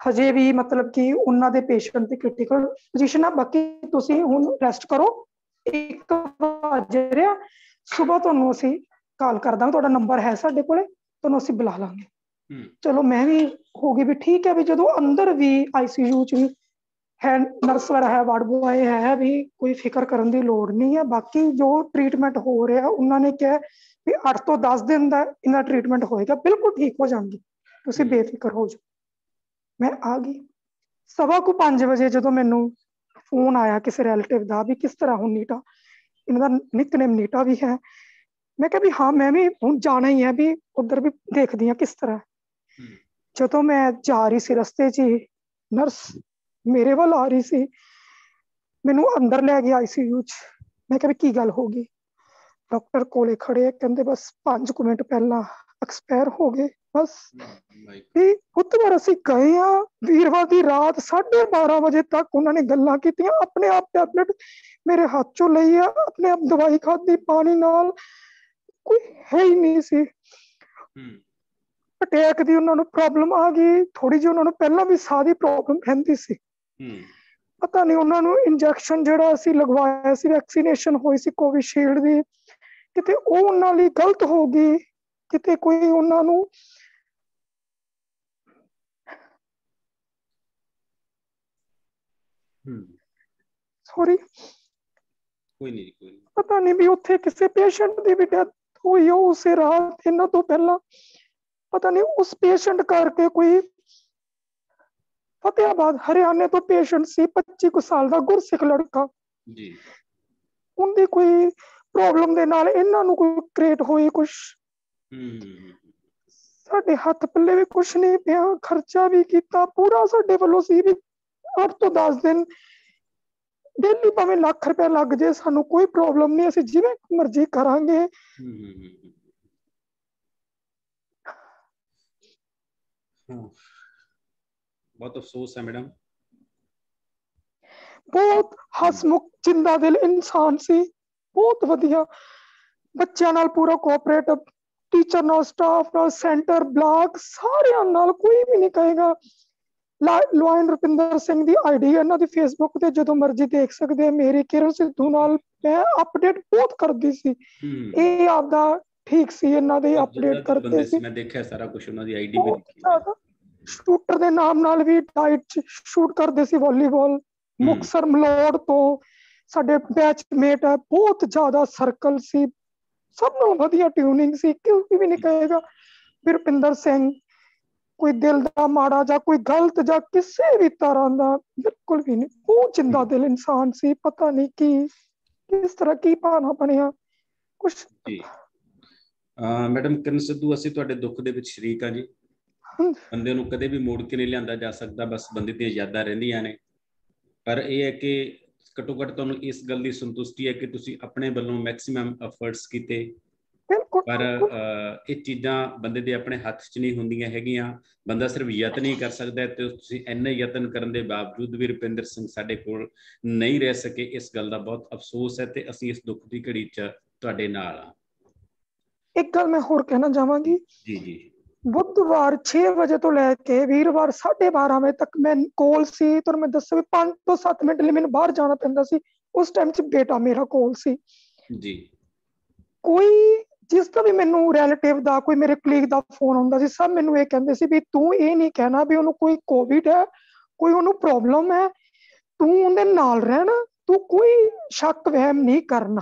ਹਜੇ ਵੀ ਮਤਲਬ ਕਿ ਉਹਨਾਂ ਦੇ ਪੇਸ਼ੈਂਟ ਦੀ ਕ੍ਰਿਟੀਕਲ ਪੋਜੀਸ਼ਨ ਆ ਬਾਕੀ ਤੁਸੀਂ ਹੁਣ ਰੈਸਟ ਕਰੋ। ਇੱਕ ਵਜ ਰਿਹਾ ਸਵੇਰ ਤੁਹਾਨੂੰ ਅਸੀਂ ਕਾਲ ਕਰ ਦਾਂਗੇ ਤੁਹਾਡਾ ਨੰਬਰ ਹੈ ਸਾਡੇ ਕੋਲੇ ਤੁਹਾਨੂੰ ਅਸੀਂ ਬੁਲਾ ਲਾਂਗੇ। ਚਲੋ ਮੈਂ ਵੀ ਹੋ ਗਈ ਵੀ ਠੀਕ ਹੈ ਵੀ ਜਦੋਂ ਅੰਦਰ ਵੀ ਆਈਸੀਯੂ ਚ ਵੀ ਹੈ ਨਰਸ ਵਗੈਰਾ ਹੈ ਵਾਰਡ ਬੁਆਏ ਹੈ ਵੀ ਕੋਈ ਫਿਕਰ ਕਰਨ ਦੀ ਲੋੜ ਨਹੀਂ ਹੈ। ਬਾਕੀ ਜੋ ਟ੍ਰੀਟਮੈਂਟ ਹੋ ਰਿਹਾ ਉਹਨਾਂ ਨੇ ਕਿਹਾ ਵੀ 8 ਤੋਂ 10 ਦਿਨ ਦਾ ਇਹਨਾਂ ਟ੍ਰੀਟਮੈਂਟ ਹੋਏਗਾ ਬਿਲਕੁਲ ਠੀਕ ਹੋ ਜਾਣਗੇ। ਤੁਸੀਂ ਬੇਫਿਕਰ ਹੋ ਜਾਓ। ਮੈਂ ਆ ਗਈ। ਸਵਾ ਕੁ 5 ਵਜੇ ਜਦੋਂ ਮੈਨੂੰ ਫੋਨ ਆਇਆ ਕਿਸੇ ਰਿਲੇਟਿਵ ਦਾ ਵੀ ਕਿਸ ਤਰ੍ਹਾਂ ਹੁਣ ਨੀਟਾ ਇਹਨਾਂ ਦਾ ਨਿਕਨੇਮ ਨੀਟਾ ਵੀ ਹੈ। ਮੈਂ ਕਿਹਾ ਵੀ ਹਾਂ ਮੈਂ ਵੀ ਹੁਣ ਜਾਣਾ ਹੀ ਹੈ ਵੀ ਉਧਰ ਵੀ ਦੇਖਦੀ ਆ ਕਿਸ ਤਰ੍ਹਾਂ। ਜਦੋਂ ਮੈਂ ਜਾ ਰਹੀ ਸੀ ਰਸਤੇ 'ਚ ਨਰਸ ਮੇਰੇ ਵੱਲ ਆ ਰਹੀ ਸੀ। ਮੈਨੂੰ ਅੰਦਰ ਲੈ ਗਿਆ ਆਈਸੀਯੂ 'ਚ। ਮੈਂ ਕਿਹਾ ਕੀ ਗੱਲ ਹੋ ਗਈ? ਡਾਕਟਰ ਕੋਲੇ ਖੜੇ ਕਹਿੰਦੇ ਬਸ 5 ਮਿੰਟ ਪਹਿਲਾਂ ਐਕਸਪਾਇਰ ਹੋ ਗਏ ਬਸ। ਵੀ ਬੁੱਧਵਾਰ ਅਸੀਂ ਗਏ ਆ ਵੀਰਵਾਰ ਦੀ ਰਾਤ 12:30 ਵਜੇ ਤੱਕ ਉਹਨਾਂ ਨੇ ਗੱਲਾਂ ਕੀਤੀਆਂ ਆਪਣੇ ਆਪ ਟੈਬਲੇਟ ਮੇਰੇ ਹੱਥ ਚੋਂ ਲਈ ਆ ਆਪਣੇ ਆਪ ਦਵਾਈ ਖਾਦੀ ਪਾਣੀ ਨਾਲ। ਕੋਈ ਹੈ ਹੀ ਨਹੀਂ ਸੀ। ਅਟੈਕ ਦੀ ਉਹਨਾਂ ਨੂੰ ਪ੍ਰੋਬਲਮ ਆ ਗਈ। ਥੋੜੀ ਜਿਹੀ ਉਹਨਾਂ ਨੂੰ ਪਹਿਲਾਂ ਵੀ ਸਾਹ ਦੀ ਪ੍ਰੋਬਲਮ ਰਹਿੰਦੀ ਸੀ। ਪਤਾ ਨਹੀਂ ਉਹਨਾਂ ਨੂੰ ਇੰਜੈਕਸ਼ਨ ਜਿਹੜਾ ਅਸੀਂ ਲਗਵਾਇਆ ਸੀ ਵੈਕਸੀਨੇਸ਼ਨ ਹੋਈ ਸੀ ਕੋਵਿਸ਼ੀਲਡ ਦੀ ਕਿਤੇ ਉਹ ਉਹਨਾਂ ਲਈ ਗਲਤ ਹੋ ਗਈ ਕਿਤੇ ਕੋਈ ਉਹਨਾਂ ਨੂੰ ਸੌਰੀ ਕੋਈ ਨਹੀਂ ਕੋਈ ਨਹੀਂ। ਪਤਾ ਨਹੀਂ ਵੀ ਉੱਥੇ ਕਿਸੇ ਪੇਸ਼ੈਂਟ ਦੀ ਵੀ ਡੈਥ ਹੋਈ ਹੋ ਉਸੇ ਰਾਤ ਇਹਨਾਂ ਤੋਂ ਪਹਿਲਾਂ ਪਤਾ ਨਹੀਂ ਉਸ ਪੇਸ਼ੈਂਟ ਕਰਕੇ ਕੋਈ ਫਤਿਆਬਾਦ ਹਰਿਆਣੇ ਤੋਂ ਪੇਸ਼ੈਂਟ ਸੀ 25 ਕੁ ਸਾਲ ਦਾ ਗੁਰਸਿੱਖ ਲੜਕਾ। ਜੀ। ਉਹਦੀ ਕੋਈ ਪ੍ਰੋਬਲਮ ਦੇ ਨਾਲ ਇਹਨਾਂ ਨੂੰ ਕੋਈ ਕ੍ਰੀਏਟ ਹੋਈ ਕੁਝ ਸਾਡੇ ਹੱਥ ਪੱਲੇ ਵੀ ਕੁਝ ਨਹੀਂ ਪਿਆ ਖਰਚਾ ਵੀ ਕੀਤਾ ਪੂਰਾ ਸਾਡੇ ਵੱਲੋਂ ਸੀ ਵੀ 8 ਤੋਂ 10 ਦਿਨ ਡੇਲੀ ਭਾਵੇਂ ਲੱਖ ਰੁਪਏ ਲੱਗ ਜੇ ਸਾਨੂੰ ਕੋਈ ਪ੍ਰੋਬਲਮ ਨਹੀਂ ਅਸੀਂ ਜਿਵੇਂ ਮਰਜ਼ੀ ਕਰਾਂਗੇ। ਬਹੁਤ ਅਫਸੋਸ ਹੈ ਮੈਡਮ ਬਹੁਤ ਹਸਮੁਖ ਜਿੰਦਾ ਦਿਲ ਇਨਸਾਨ ਸੀ ਬਹੁਤ ਵਧੀਆ ਬੱਚਿਆਂ ਨਾਲ ਪੂਰਾ ਕੋਆਪਰੇਟ ਟੀਚਰ ਨਾਲ ਸਟਾਫ ਨਾਲ ਸੈਂਟਰ ਬਲਾਕ ਸਾਰਿਆਂ ਨਾਲ ਕੋਈ ਵੀ ਨਹੀਂ ਕਹੇਗਾ ਲੋਇਨ ਰੁਪਿੰਦਰ ਸਿੰਘ ਦੀ ਆਈਡੀ ਇਹਨਾਂ ਦੀ ਫੇਸਬੁੱਕ ਤੇ ਜਦੋਂ ਮਰਜ਼ੀ ਦੇਖ ਸਕਦੇ ਆ ਮੇਰੀ ਕਿਰਨ ਸਿੱਧੂ ਨਾਲ ਮੈਂ ਅਪਡੇਟ ਬਹੁਤ ਕਰਦੀ ਸੀ ਇਹ ਆਪਦਾ ਠੀਕ ਸੀ ਇਹਨਾਂ ਦੇ ਅਪਡੇਟ ਕਰਦੇ ਸੀ ਮੈਂ ਦੇਖਿਆ ਸਾਰਾ ਕੁਝ ਉਹਨਾਂ ਦੀ ਆਈਡੀ ਵੀ ਦੇਖੀ ਸ਼ੂਟਰ ਦੇ ਨਾਮ ਨਾਲ ਵੀ ਡਾਈਟ ਚ ਸ਼ੂਟ ਕਰਦੇ ਸੀ ਵਾਲੀਬਾਲ ਮੁਕਸਰ ਮਲੋੜ ਤੋਂ ਸਾਡੇ ਬੈਚਮੇਟ ਹੈ ਬਹੁਤ ਜ਼ਿਆਦਾ ਸਰਕਲ ਸੀ। ਸਭ ਨੂੰ ਵਧੀਆ ਟਿਊਨਿੰਗ ਸੀ ਕਿਉਂਕਿ ਵੀ ਨਹੀਂ ਕਹੇਗਾ। ਰੁਪਿੰਦਰ ਸਿੰਘ ਕੋਈ ਦਿਲ ਦਾ ਮਾੜਾ ਜਾਂ ਕੋਈ ਗਲਤ ਜਾਂ ਕਿਸੇ ਵੀ ਤਰ੍ਹਾਂ ਦਾ ਬਿਲਕੁਲ ਵੀ ਨਹੀਂ ਉਹ ਜਿੰਦਾ ਦਿਲ ਇਨਸਾਨ ਸੀ ਪਤਾ ਨਹੀਂ ਕੀ ਕਿਸ ਤਰ੍ਹਾਂ ਕੀ ਪਾਣਾ ਬਣਿਆ। ਕੁਝ ਜੀ। ਮੈਡਮ ਕਿਰਨ ਸਿੱਧੂ ਅਸੀਂ ਤੁਹਾਡੇ ਦੁੱਖ ਦੇ ਵਿੱਚ ਸ਼ਰੀਕ ਆ ਜੀ। ਬੰਦੇ ਨੂੰ ਕਦੇ ਵੀ ਮੋੜ ਕੇ ਨਹੀਂ ਲਿਆਂਦਾ ਜਾ ਸਕਦਾ ਬਸ ਬੰਦੇ ਦੀਆਂ ਯਾਦਾਂ ਰਹਿੰਦੀਆਂ ਨੇ। ਪਰ ਇਹ ਹੈ ਕਿ ਘਟੋ ਘਟ ਤੁਹਾਨੂੰ ਇਸ ਗੱਲ ਦੀ ਸੰਤੁਸ਼ਟੀ ਹੈ ਕਿ ਤੁਸੀਂ ਆਪਣੇ ਵੱਲੋਂ ਮੈਕਸਿਮਮ ਐਫਰਟਸ ਕੀਤੇ। ਪਰ ਇਹ ਚੀਜ਼ਾਂ ਬੰਦੇ ਦੇ ਆਪਣੇ ਹੱਥ 'ਚ ਨਹੀਂ ਹੁੰਦੀਆਂ ਹੈਗੀਆਂ। ਬੰਦਾ ਸਿਰਫ ਯਤਨ ਹੀ ਕਰ ਸਕਦਾ ਤੇ ਤੁਸੀਂ ਇੰਨੇ ਯਤਨ ਕਰਨ ਦੇ ਬਾਵਜੂਦ ਵੀ ਰੁਪਿੰਦਰ ਸਿੰਘ ਸਾਡੇ ਕੋਲ ਨਹੀਂ ਰਹਿ ਸਕੇ ਇਸ ਗੱਲ ਦਾ ਬਹੁਤ ਅਫਸੋਸ ਹੈ ਤੇ ਅਸੀਂ ਇਸ ਦੁੱਖ ਦੀ ਘੜੀ 'ਚ ਤੁਹਾਡੇ ਨਾਲ ਆ ਇੱਕ ਗੱਲ ਮੈਂ ਹੋਰ ਕਹਿਣਾ ਚਾਹਾਂਗੀ। ਜੀ ਜੀ। ਬੁੱਧਵਾਰ 6 ਵਜੇ ਤੋਂ ਲੈ ਕੇ ਵੀਰਵਾਰ 12:30 ਵਜੇ ਤੱਕ ਮੈਂ ਕੋਲ ਸੀ ਤੁਹਾਨੂੰ ਮੈਂ ਦੱਸਿਆ ਵੀ 5 ਤੋਂ 7 ਮਿੰਟ ਲਈ ਮੈਨੂੰ ਬਾਹਰ ਜਾਣਾ ਪੈਂਦਾ ਸੀ। ਉਸ ਟਾਈਮ 'ਚ ਬੇਟਾ ਮੇਰਾ ਕੋਲ ਸੀ। ਜੀ। ਕੋਈ ਜਿਸ ਦਾ ਵੀ ਮੈਨੂੰ ਰਿਲੇਟਿਵ ਦਾ ਕੋਈ ਮੇਰੇ ਕਲੀਗ ਦਾ ਫੋਨ ਆਉਂਦਾ ਸੀ ਸਭ ਮੈਨੂੰ ਇਹ ਕਹਿੰਦੇ ਸੀ ਵੀ ਤੂੰ ਇਹ ਨਹੀਂ ਕਹਿਣਾ ਵੀ ਉਹਨੂੰ ਕੋਈ ਕੋਵਿਡ ਹੈ ਕੋਈ ਉਹਨੂੰ ਪ੍ਰੋਬਲਮ ਹੈ। ਤੂੰ ਉਹਦੇ ਨਾਲ ਰਹਿਣਾ ਤੂੰ ਕੋਈ ਸ਼ੱਕ ਵਹਿਮ ਨਹੀਂ ਕਰਨਾ।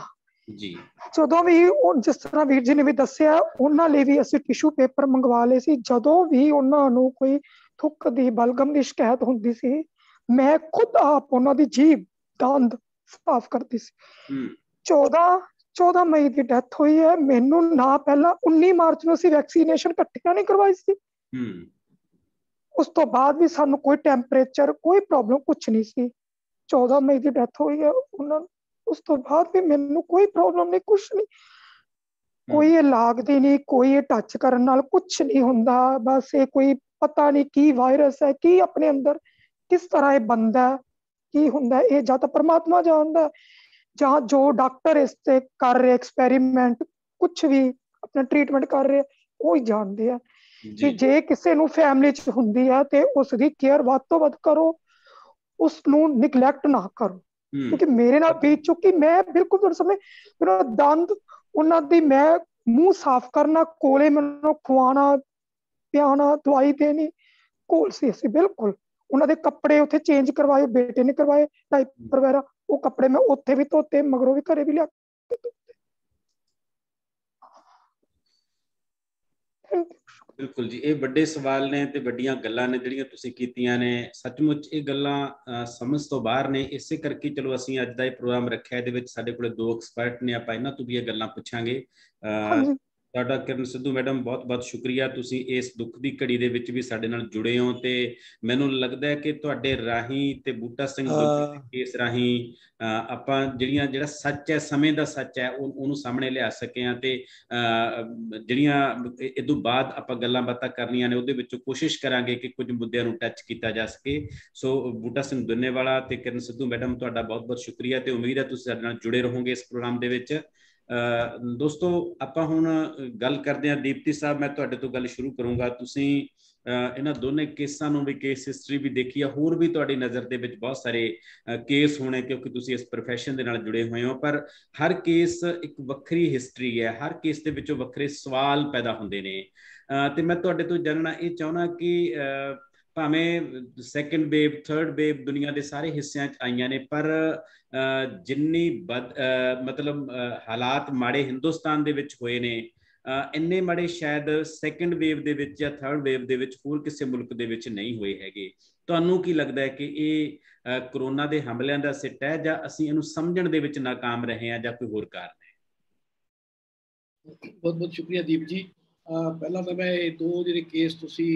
ਜੀ। ਜਦੋਂ ਵੀ ਉਹ ਜਿਸ ਤਰ੍ਹਾਂ ਵੀਰ ਜੀ ਨੇ ਵੀ ਦੱਸਿਆ ਉਹਨਾਂ ਲਈ ਵੀ ਅਸੀਂ ਟਿਸ਼ੂ ਪੇਪਰ ਮੰਗਵਾ ਲਏ ਸੀ। ਜਦੋਂ ਵੀ ਉਹਨਾਂ ਨੂੰ ਕੋਈ ਥੁੱਕ ਦੀ ਬਲਗਮ ਦੀ ਸ਼ਿਕਾਇਤ ਹੁੰਦੀ ਸੀ ਮੈਂ ਖੁਦ ਆਪ ਉਹਨਾਂ ਦੀ ਜੀਭ ਦੰਦ ਸਾਫ਼ ਕਰਦੀ ਸੀ। 14 14 ਮਈ ਦੀ ਡੈਥ ਹੋਈ ਹੈ। ਮੈਨੂੰ ਨਾ ਪਹਿਲਾਂ 19 ਮਾਰਚ ਨੂੰ ਅਸੀਂ ਵੈਕਸੀਨੇਸ਼ਨ ਇਕੱਠਿਆਂ ਨਹੀਂ ਕਰਵਾਈ ਸੀ। ਉਸ ਤੋਂ ਬਾਅਦ ਵੀ ਸਾਨੂੰ ਕੋਈ ਟੈਂਪਰੇਚਰ ਕੋਈ ਪ੍ਰੋਬਲਮ ਕੁਝ ਨਹੀਂ ਸੀ। 14 ਮਈ ਦੀ ਡੈਥ ਹੋਈ ਹੈ। ਉਹਨਾਂ ਉਸ ਤੋਂ ਬਾਅਦ ਵੀ ਮੈਨੂੰ ਕੋਈ ਪ੍ਰੋਬਲਮ ਨਹੀਂ ਕੁਝ ਨਹੀਂ। ਕੋਈ ਇਹ ਲਾਗਦੀ ਨਹੀਂ ਕੋਈ ਇਹ ਟੱਚ ਕਰਨ ਨਾਲ ਕੁਝ ਨਹੀਂ ਹੁੰਦਾ। ਬਸ ਇਹ ਕੋਈ ਪਤਾ ਨਹੀਂ ਕੀ ਵਾਇਰਸ ਹੈ ਕੀ ਆਪਣੇ ਅੰਦਰ ਕਿਸ ਤਰ੍ਹਾਂ ਇਹ ਬੰਦਾ ਕੀ ਹੁੰਦਾ ਇਹ ਜਾਂ ਤਾਂ ਪਰਮਾਤਮਾ ਜਾਣਦਾ ਜਾਂ ਜੋ ਡਾਕਟਰ ਇਸ ਤੇ ਕਰ ਰਹੇ ਐਕਸਪੈਰੀਮੈਂਟ ਕੁਝ ਵੀ ਆਪਣਾ ਟ੍ਰੀਟਮੈਂਟ ਕਰ ਰਹੇ ਉਹ ਹੀ ਜਾਣਦੇ ਆ। ਕਿ ਜੇ ਕਿਸੇ ਨੂੰ ਫੈਮਿਲੀ 'ਚ ਹੁੰਦੀ ਆ ਤੇ ਉਸ ਦੀ ਕੇਅਰ ਵੱਧ ਤੋਂ ਵੱਧ ਕਰੋ ਉਸ ਨੂੰ ਨਿਗਲੈਕਟ ਨਾ ਕਰੋ। ਕਿਉਂਕਿ ਮੇਰੇ ਨਾਲ ਬੀਤ ਚੁੱਕੀ ਮੈਂ ਬਿਲਕੁਲ ਤੁਹਾਡੇ ਸਾਹਮਣੇ ਮੇਰਾ ਦੰਦ ਉਹਨਾਂ ਦੀ ਮੈਂ ਮੂੰਹ ਸਾਫ਼ ਕਰਨਾ ਕੋਲੇ ਮੈਨੂੰ ਖਵਾਣਾ ਪਿਆਣਾ ਦਵਾਈ ਦੇਣੀ ਕੋਲ ਸੀ ਅਸੀਂ ਬਿਲਕੁਲ। ਉਹਨਾਂ ਦੇ ਕੱਪੜੇ ਉੱਥੇ ਚੇਂਜ ਕਰਵਾਏ ਬੇਟੇ ਨੇ ਕਰਵਾਏ ਡਾਈਪਰ ਵਗੈਰਾ ਉਹ ਕੱਪੜੇ ਮੈਂ ਉੱਥੇ ਵੀ ਧੋਤੇ ਮਗਰੋਂ ਵੀ ਘਰੇ ਵੀ ਲਿਆ ਕੇ ਧੋਤੇ। ਬਿਲਕੁਲ ਜੀ, ਇਹ ਵੱਡੇ ਸਵਾਲ ਨੇ ਤੇ ਵੱਡੀਆਂ ਗੱਲਾਂ ਨੇ ਜਿਹੜੀਆਂ ਤੁਸੀਂ ਕੀਤੀਆਂ ਨੇ। ਸੱਚਮੁੱਚ ਇਹ ਗੱਲਾਂ ਸਮਝ ਤੋਂ ਬਾਹਰ ਨੇ। ਇਸੇ ਕਰਕੇ ਚਲੋ ਅਸੀਂ ਅੱਜ ਦਾ ਇਹ ਪ੍ਰੋਗਰਾਮ ਰੱਖਿਆ। ਇਹਦੇ ਵਿੱਚ ਸਾਡੇ ਕੋਲੇ ਦੋ ਐਕਸਪਰਟ ਨੇ। ਆਪਾਂ ਇਹਨਾਂ ਤੋਂ ਵੀ ਇਹ ਗੱਲਾਂ ਪੁੱਛਾਂਗੇ। ਤੁਹਾਡਾ ਕਿਰਨ ਸਿੱਧੂ ਮੈਡਮ ਬਹੁਤ-ਬਹੁਤ ਸ਼ੁਕਰੀਆ। ਤੁਸੀਂ ਇਸ ਦੁੱਖ ਦੀ ਘੜੀ ਦੇ ਵਿੱਚ ਵੀ ਸਾਡੇ ਨਾਲ ਜੁੜੇ ਹੋ ਤੇ ਮੈਨੂੰ ਲੱਗਦਾ ਹੈ ਕਿ ਤੁਹਾਡੇ ਰਾਹੀਂ ਤੇ ਬੂਟਾ ਸਿੰਘ ਦੇ ਕੇਸ ਰਾਹੀਂ ਆਪਾਂ ਜਿਹੜੀਆਂ ਜਿਹੜਾ ਸੱਚ ਹੈ ਸਮੇਂ ਦਾ ਸੱਚ ਹੈ ਉਹਨੂੰ ਸਾਹਮਣੇ ਲਿਆ ਸਕੇ ਆ ਤੇ ਜਿਹੜੀਆਂ ਇਹ ਤੋਂ ਬਾਅਦ ਆਪਾਂ ਗੱਲਾਂ ਬਾਤਾਂ ਕਰਨੀਆਂ ਨੇ ਉਹਦੇ ਵਿੱਚੋਂ ਕੋਸ਼ਿਸ਼ ਕਰਾਂਗੇ ਕਿ ਕੁਝ ਮੁੱਦਿਆਂ ਨੂੰ ਟੱਚ ਕੀਤਾ ਜਾ ਸਕੇ। ਸੋ ਬੂਟਾ ਸਿੰਘ ਦੁੰਨੇਵਾਲਾ ਤੇ ਕਿਰਨ ਸਿੱਧੂ ਮੈਡਮ ਤੁਹਾਡਾ ਬਹੁਤ-ਬਹੁਤ ਸ਼ੁਕਰੀਆ ਤੇ ਉਮੀਦ ਹੈ ਤੁਸੀਂ ਸਾਡੇ ਨਾਲ ਜੁੜੇ ਰਹੋਗੇ ਇਸ ਪ੍ਰੋਗਰਾਮ ਦੇ ਵਿੱਚ। ਦੋਸਤੋ, ਆਪਾਂ ਹੁਣ ਗੱਲ ਕਰਦੇ ਹਾਂ ਦੀਪਤੀ ਸਾਹਿਬ, ਮੈਂ ਤੁਹਾਡੇ ਤੋਂ ਗੱਲ ਸ਼ੁਰੂ ਕਰੂੰਗਾ। ਤੁਸੀਂ ਇਹਨਾਂ ਦੋਨੇ ਕੇਸਾਂ ਨੂੰ ਵੀ ਕੇਸ ਹਿਸਟਰੀ ਵੀ ਦੇਖੀ ਆ, ਹੋਰ ਵੀ ਤੁਹਾਡੀ ਨਜ਼ਰ ਦੇ ਵਿੱਚ ਬਹੁਤ ਸਾਰੇ ਕੇਸ ਹੋਣੇ ਕਿਉਂਕਿ ਤੁਸੀਂ ਇਸ profession ਦੇ ਨਾਲ ਜੁੜੇ ਹੋਏ ਹੋ। ਪਰ ਹਰ ਕੇਸ ਇੱਕ ਵੱਖਰੀ ਹਿਸਟਰੀ ਹੈ, ਹਰ ਕੇਸ ਦੇ ਵਿੱਚੋਂ ਵੱਖਰੇ ਸਵਾਲ ਪੈਦਾ ਹੁੰਦੇ ਨੇ। ਤੇ ਮੈਂ ਤੁਹਾਡੇ ਤੋਂ ਜਾਣਨਾ ਇਹ ਚਾਹਣਾ ਕਿ ਭਾਵੇਂ ਸੈਕੰਡ ਵੇਵ ਥਰਡ ਵੇਵ ਦੁਨੀਆ ਦੇ ਸਾਰੇ ਹਿੱਸਿਆਂ 'ਚ ਆਈਆਂ ਨੇ, ਪਰ ਜਿੰਨੀ ਮਤਲਬ ਹਾਲਾਤ ਮਾੜੇ ਹਿੰਦੁਸਤਾਨ ਦੇ ਵਿੱਚ ਹੋਏ ਨੇ ਇੰਨੇ ਮਾੜੇ ਸ਼ਾਇਦ ਸੈਕੰਡ ਵੇਵ ਦੇ ਵਿੱਚ ਜਾਂ ਥਰਡ ਵੇਵ ਦੇ ਵਿੱਚ ਹੋਰ ਕਿਸੇ ਮੁਲਕ ਦੇ ਵਿੱਚ ਨਹੀਂ ਹੋਏ ਹੈਗੇ। ਤੁਹਾਨੂੰ ਕੀ ਲੱਗਦਾ ਹੈ ਕਿ ਇਹ ਕਰੋਨਾ ਦੇ ਹਮਲਿਆਂ ਦਾ ਸਿੱਟ ਹੈ ਜਾਂ ਅਸੀਂ ਇਹਨੂੰ ਸਮਝਣ ਦੇ ਵਿੱਚ ناکਾਮ ਰਹੇ ਹਾਂ ਜਾਂ ਕੋਈ ਹੋਰ ਕਾਰਨ ਹੈ? ਬਹੁਤ ਬਹੁਤ ਸ਼ੁਕਰੀਆ ਦੀਪ ਜੀ। ਪਹਿਲਾਂ ਤਾਂ ਮੈਂ ਇਹ ਦੋ ਜਿਹੜੇ ਕੇਸ ਤੁਸੀਂ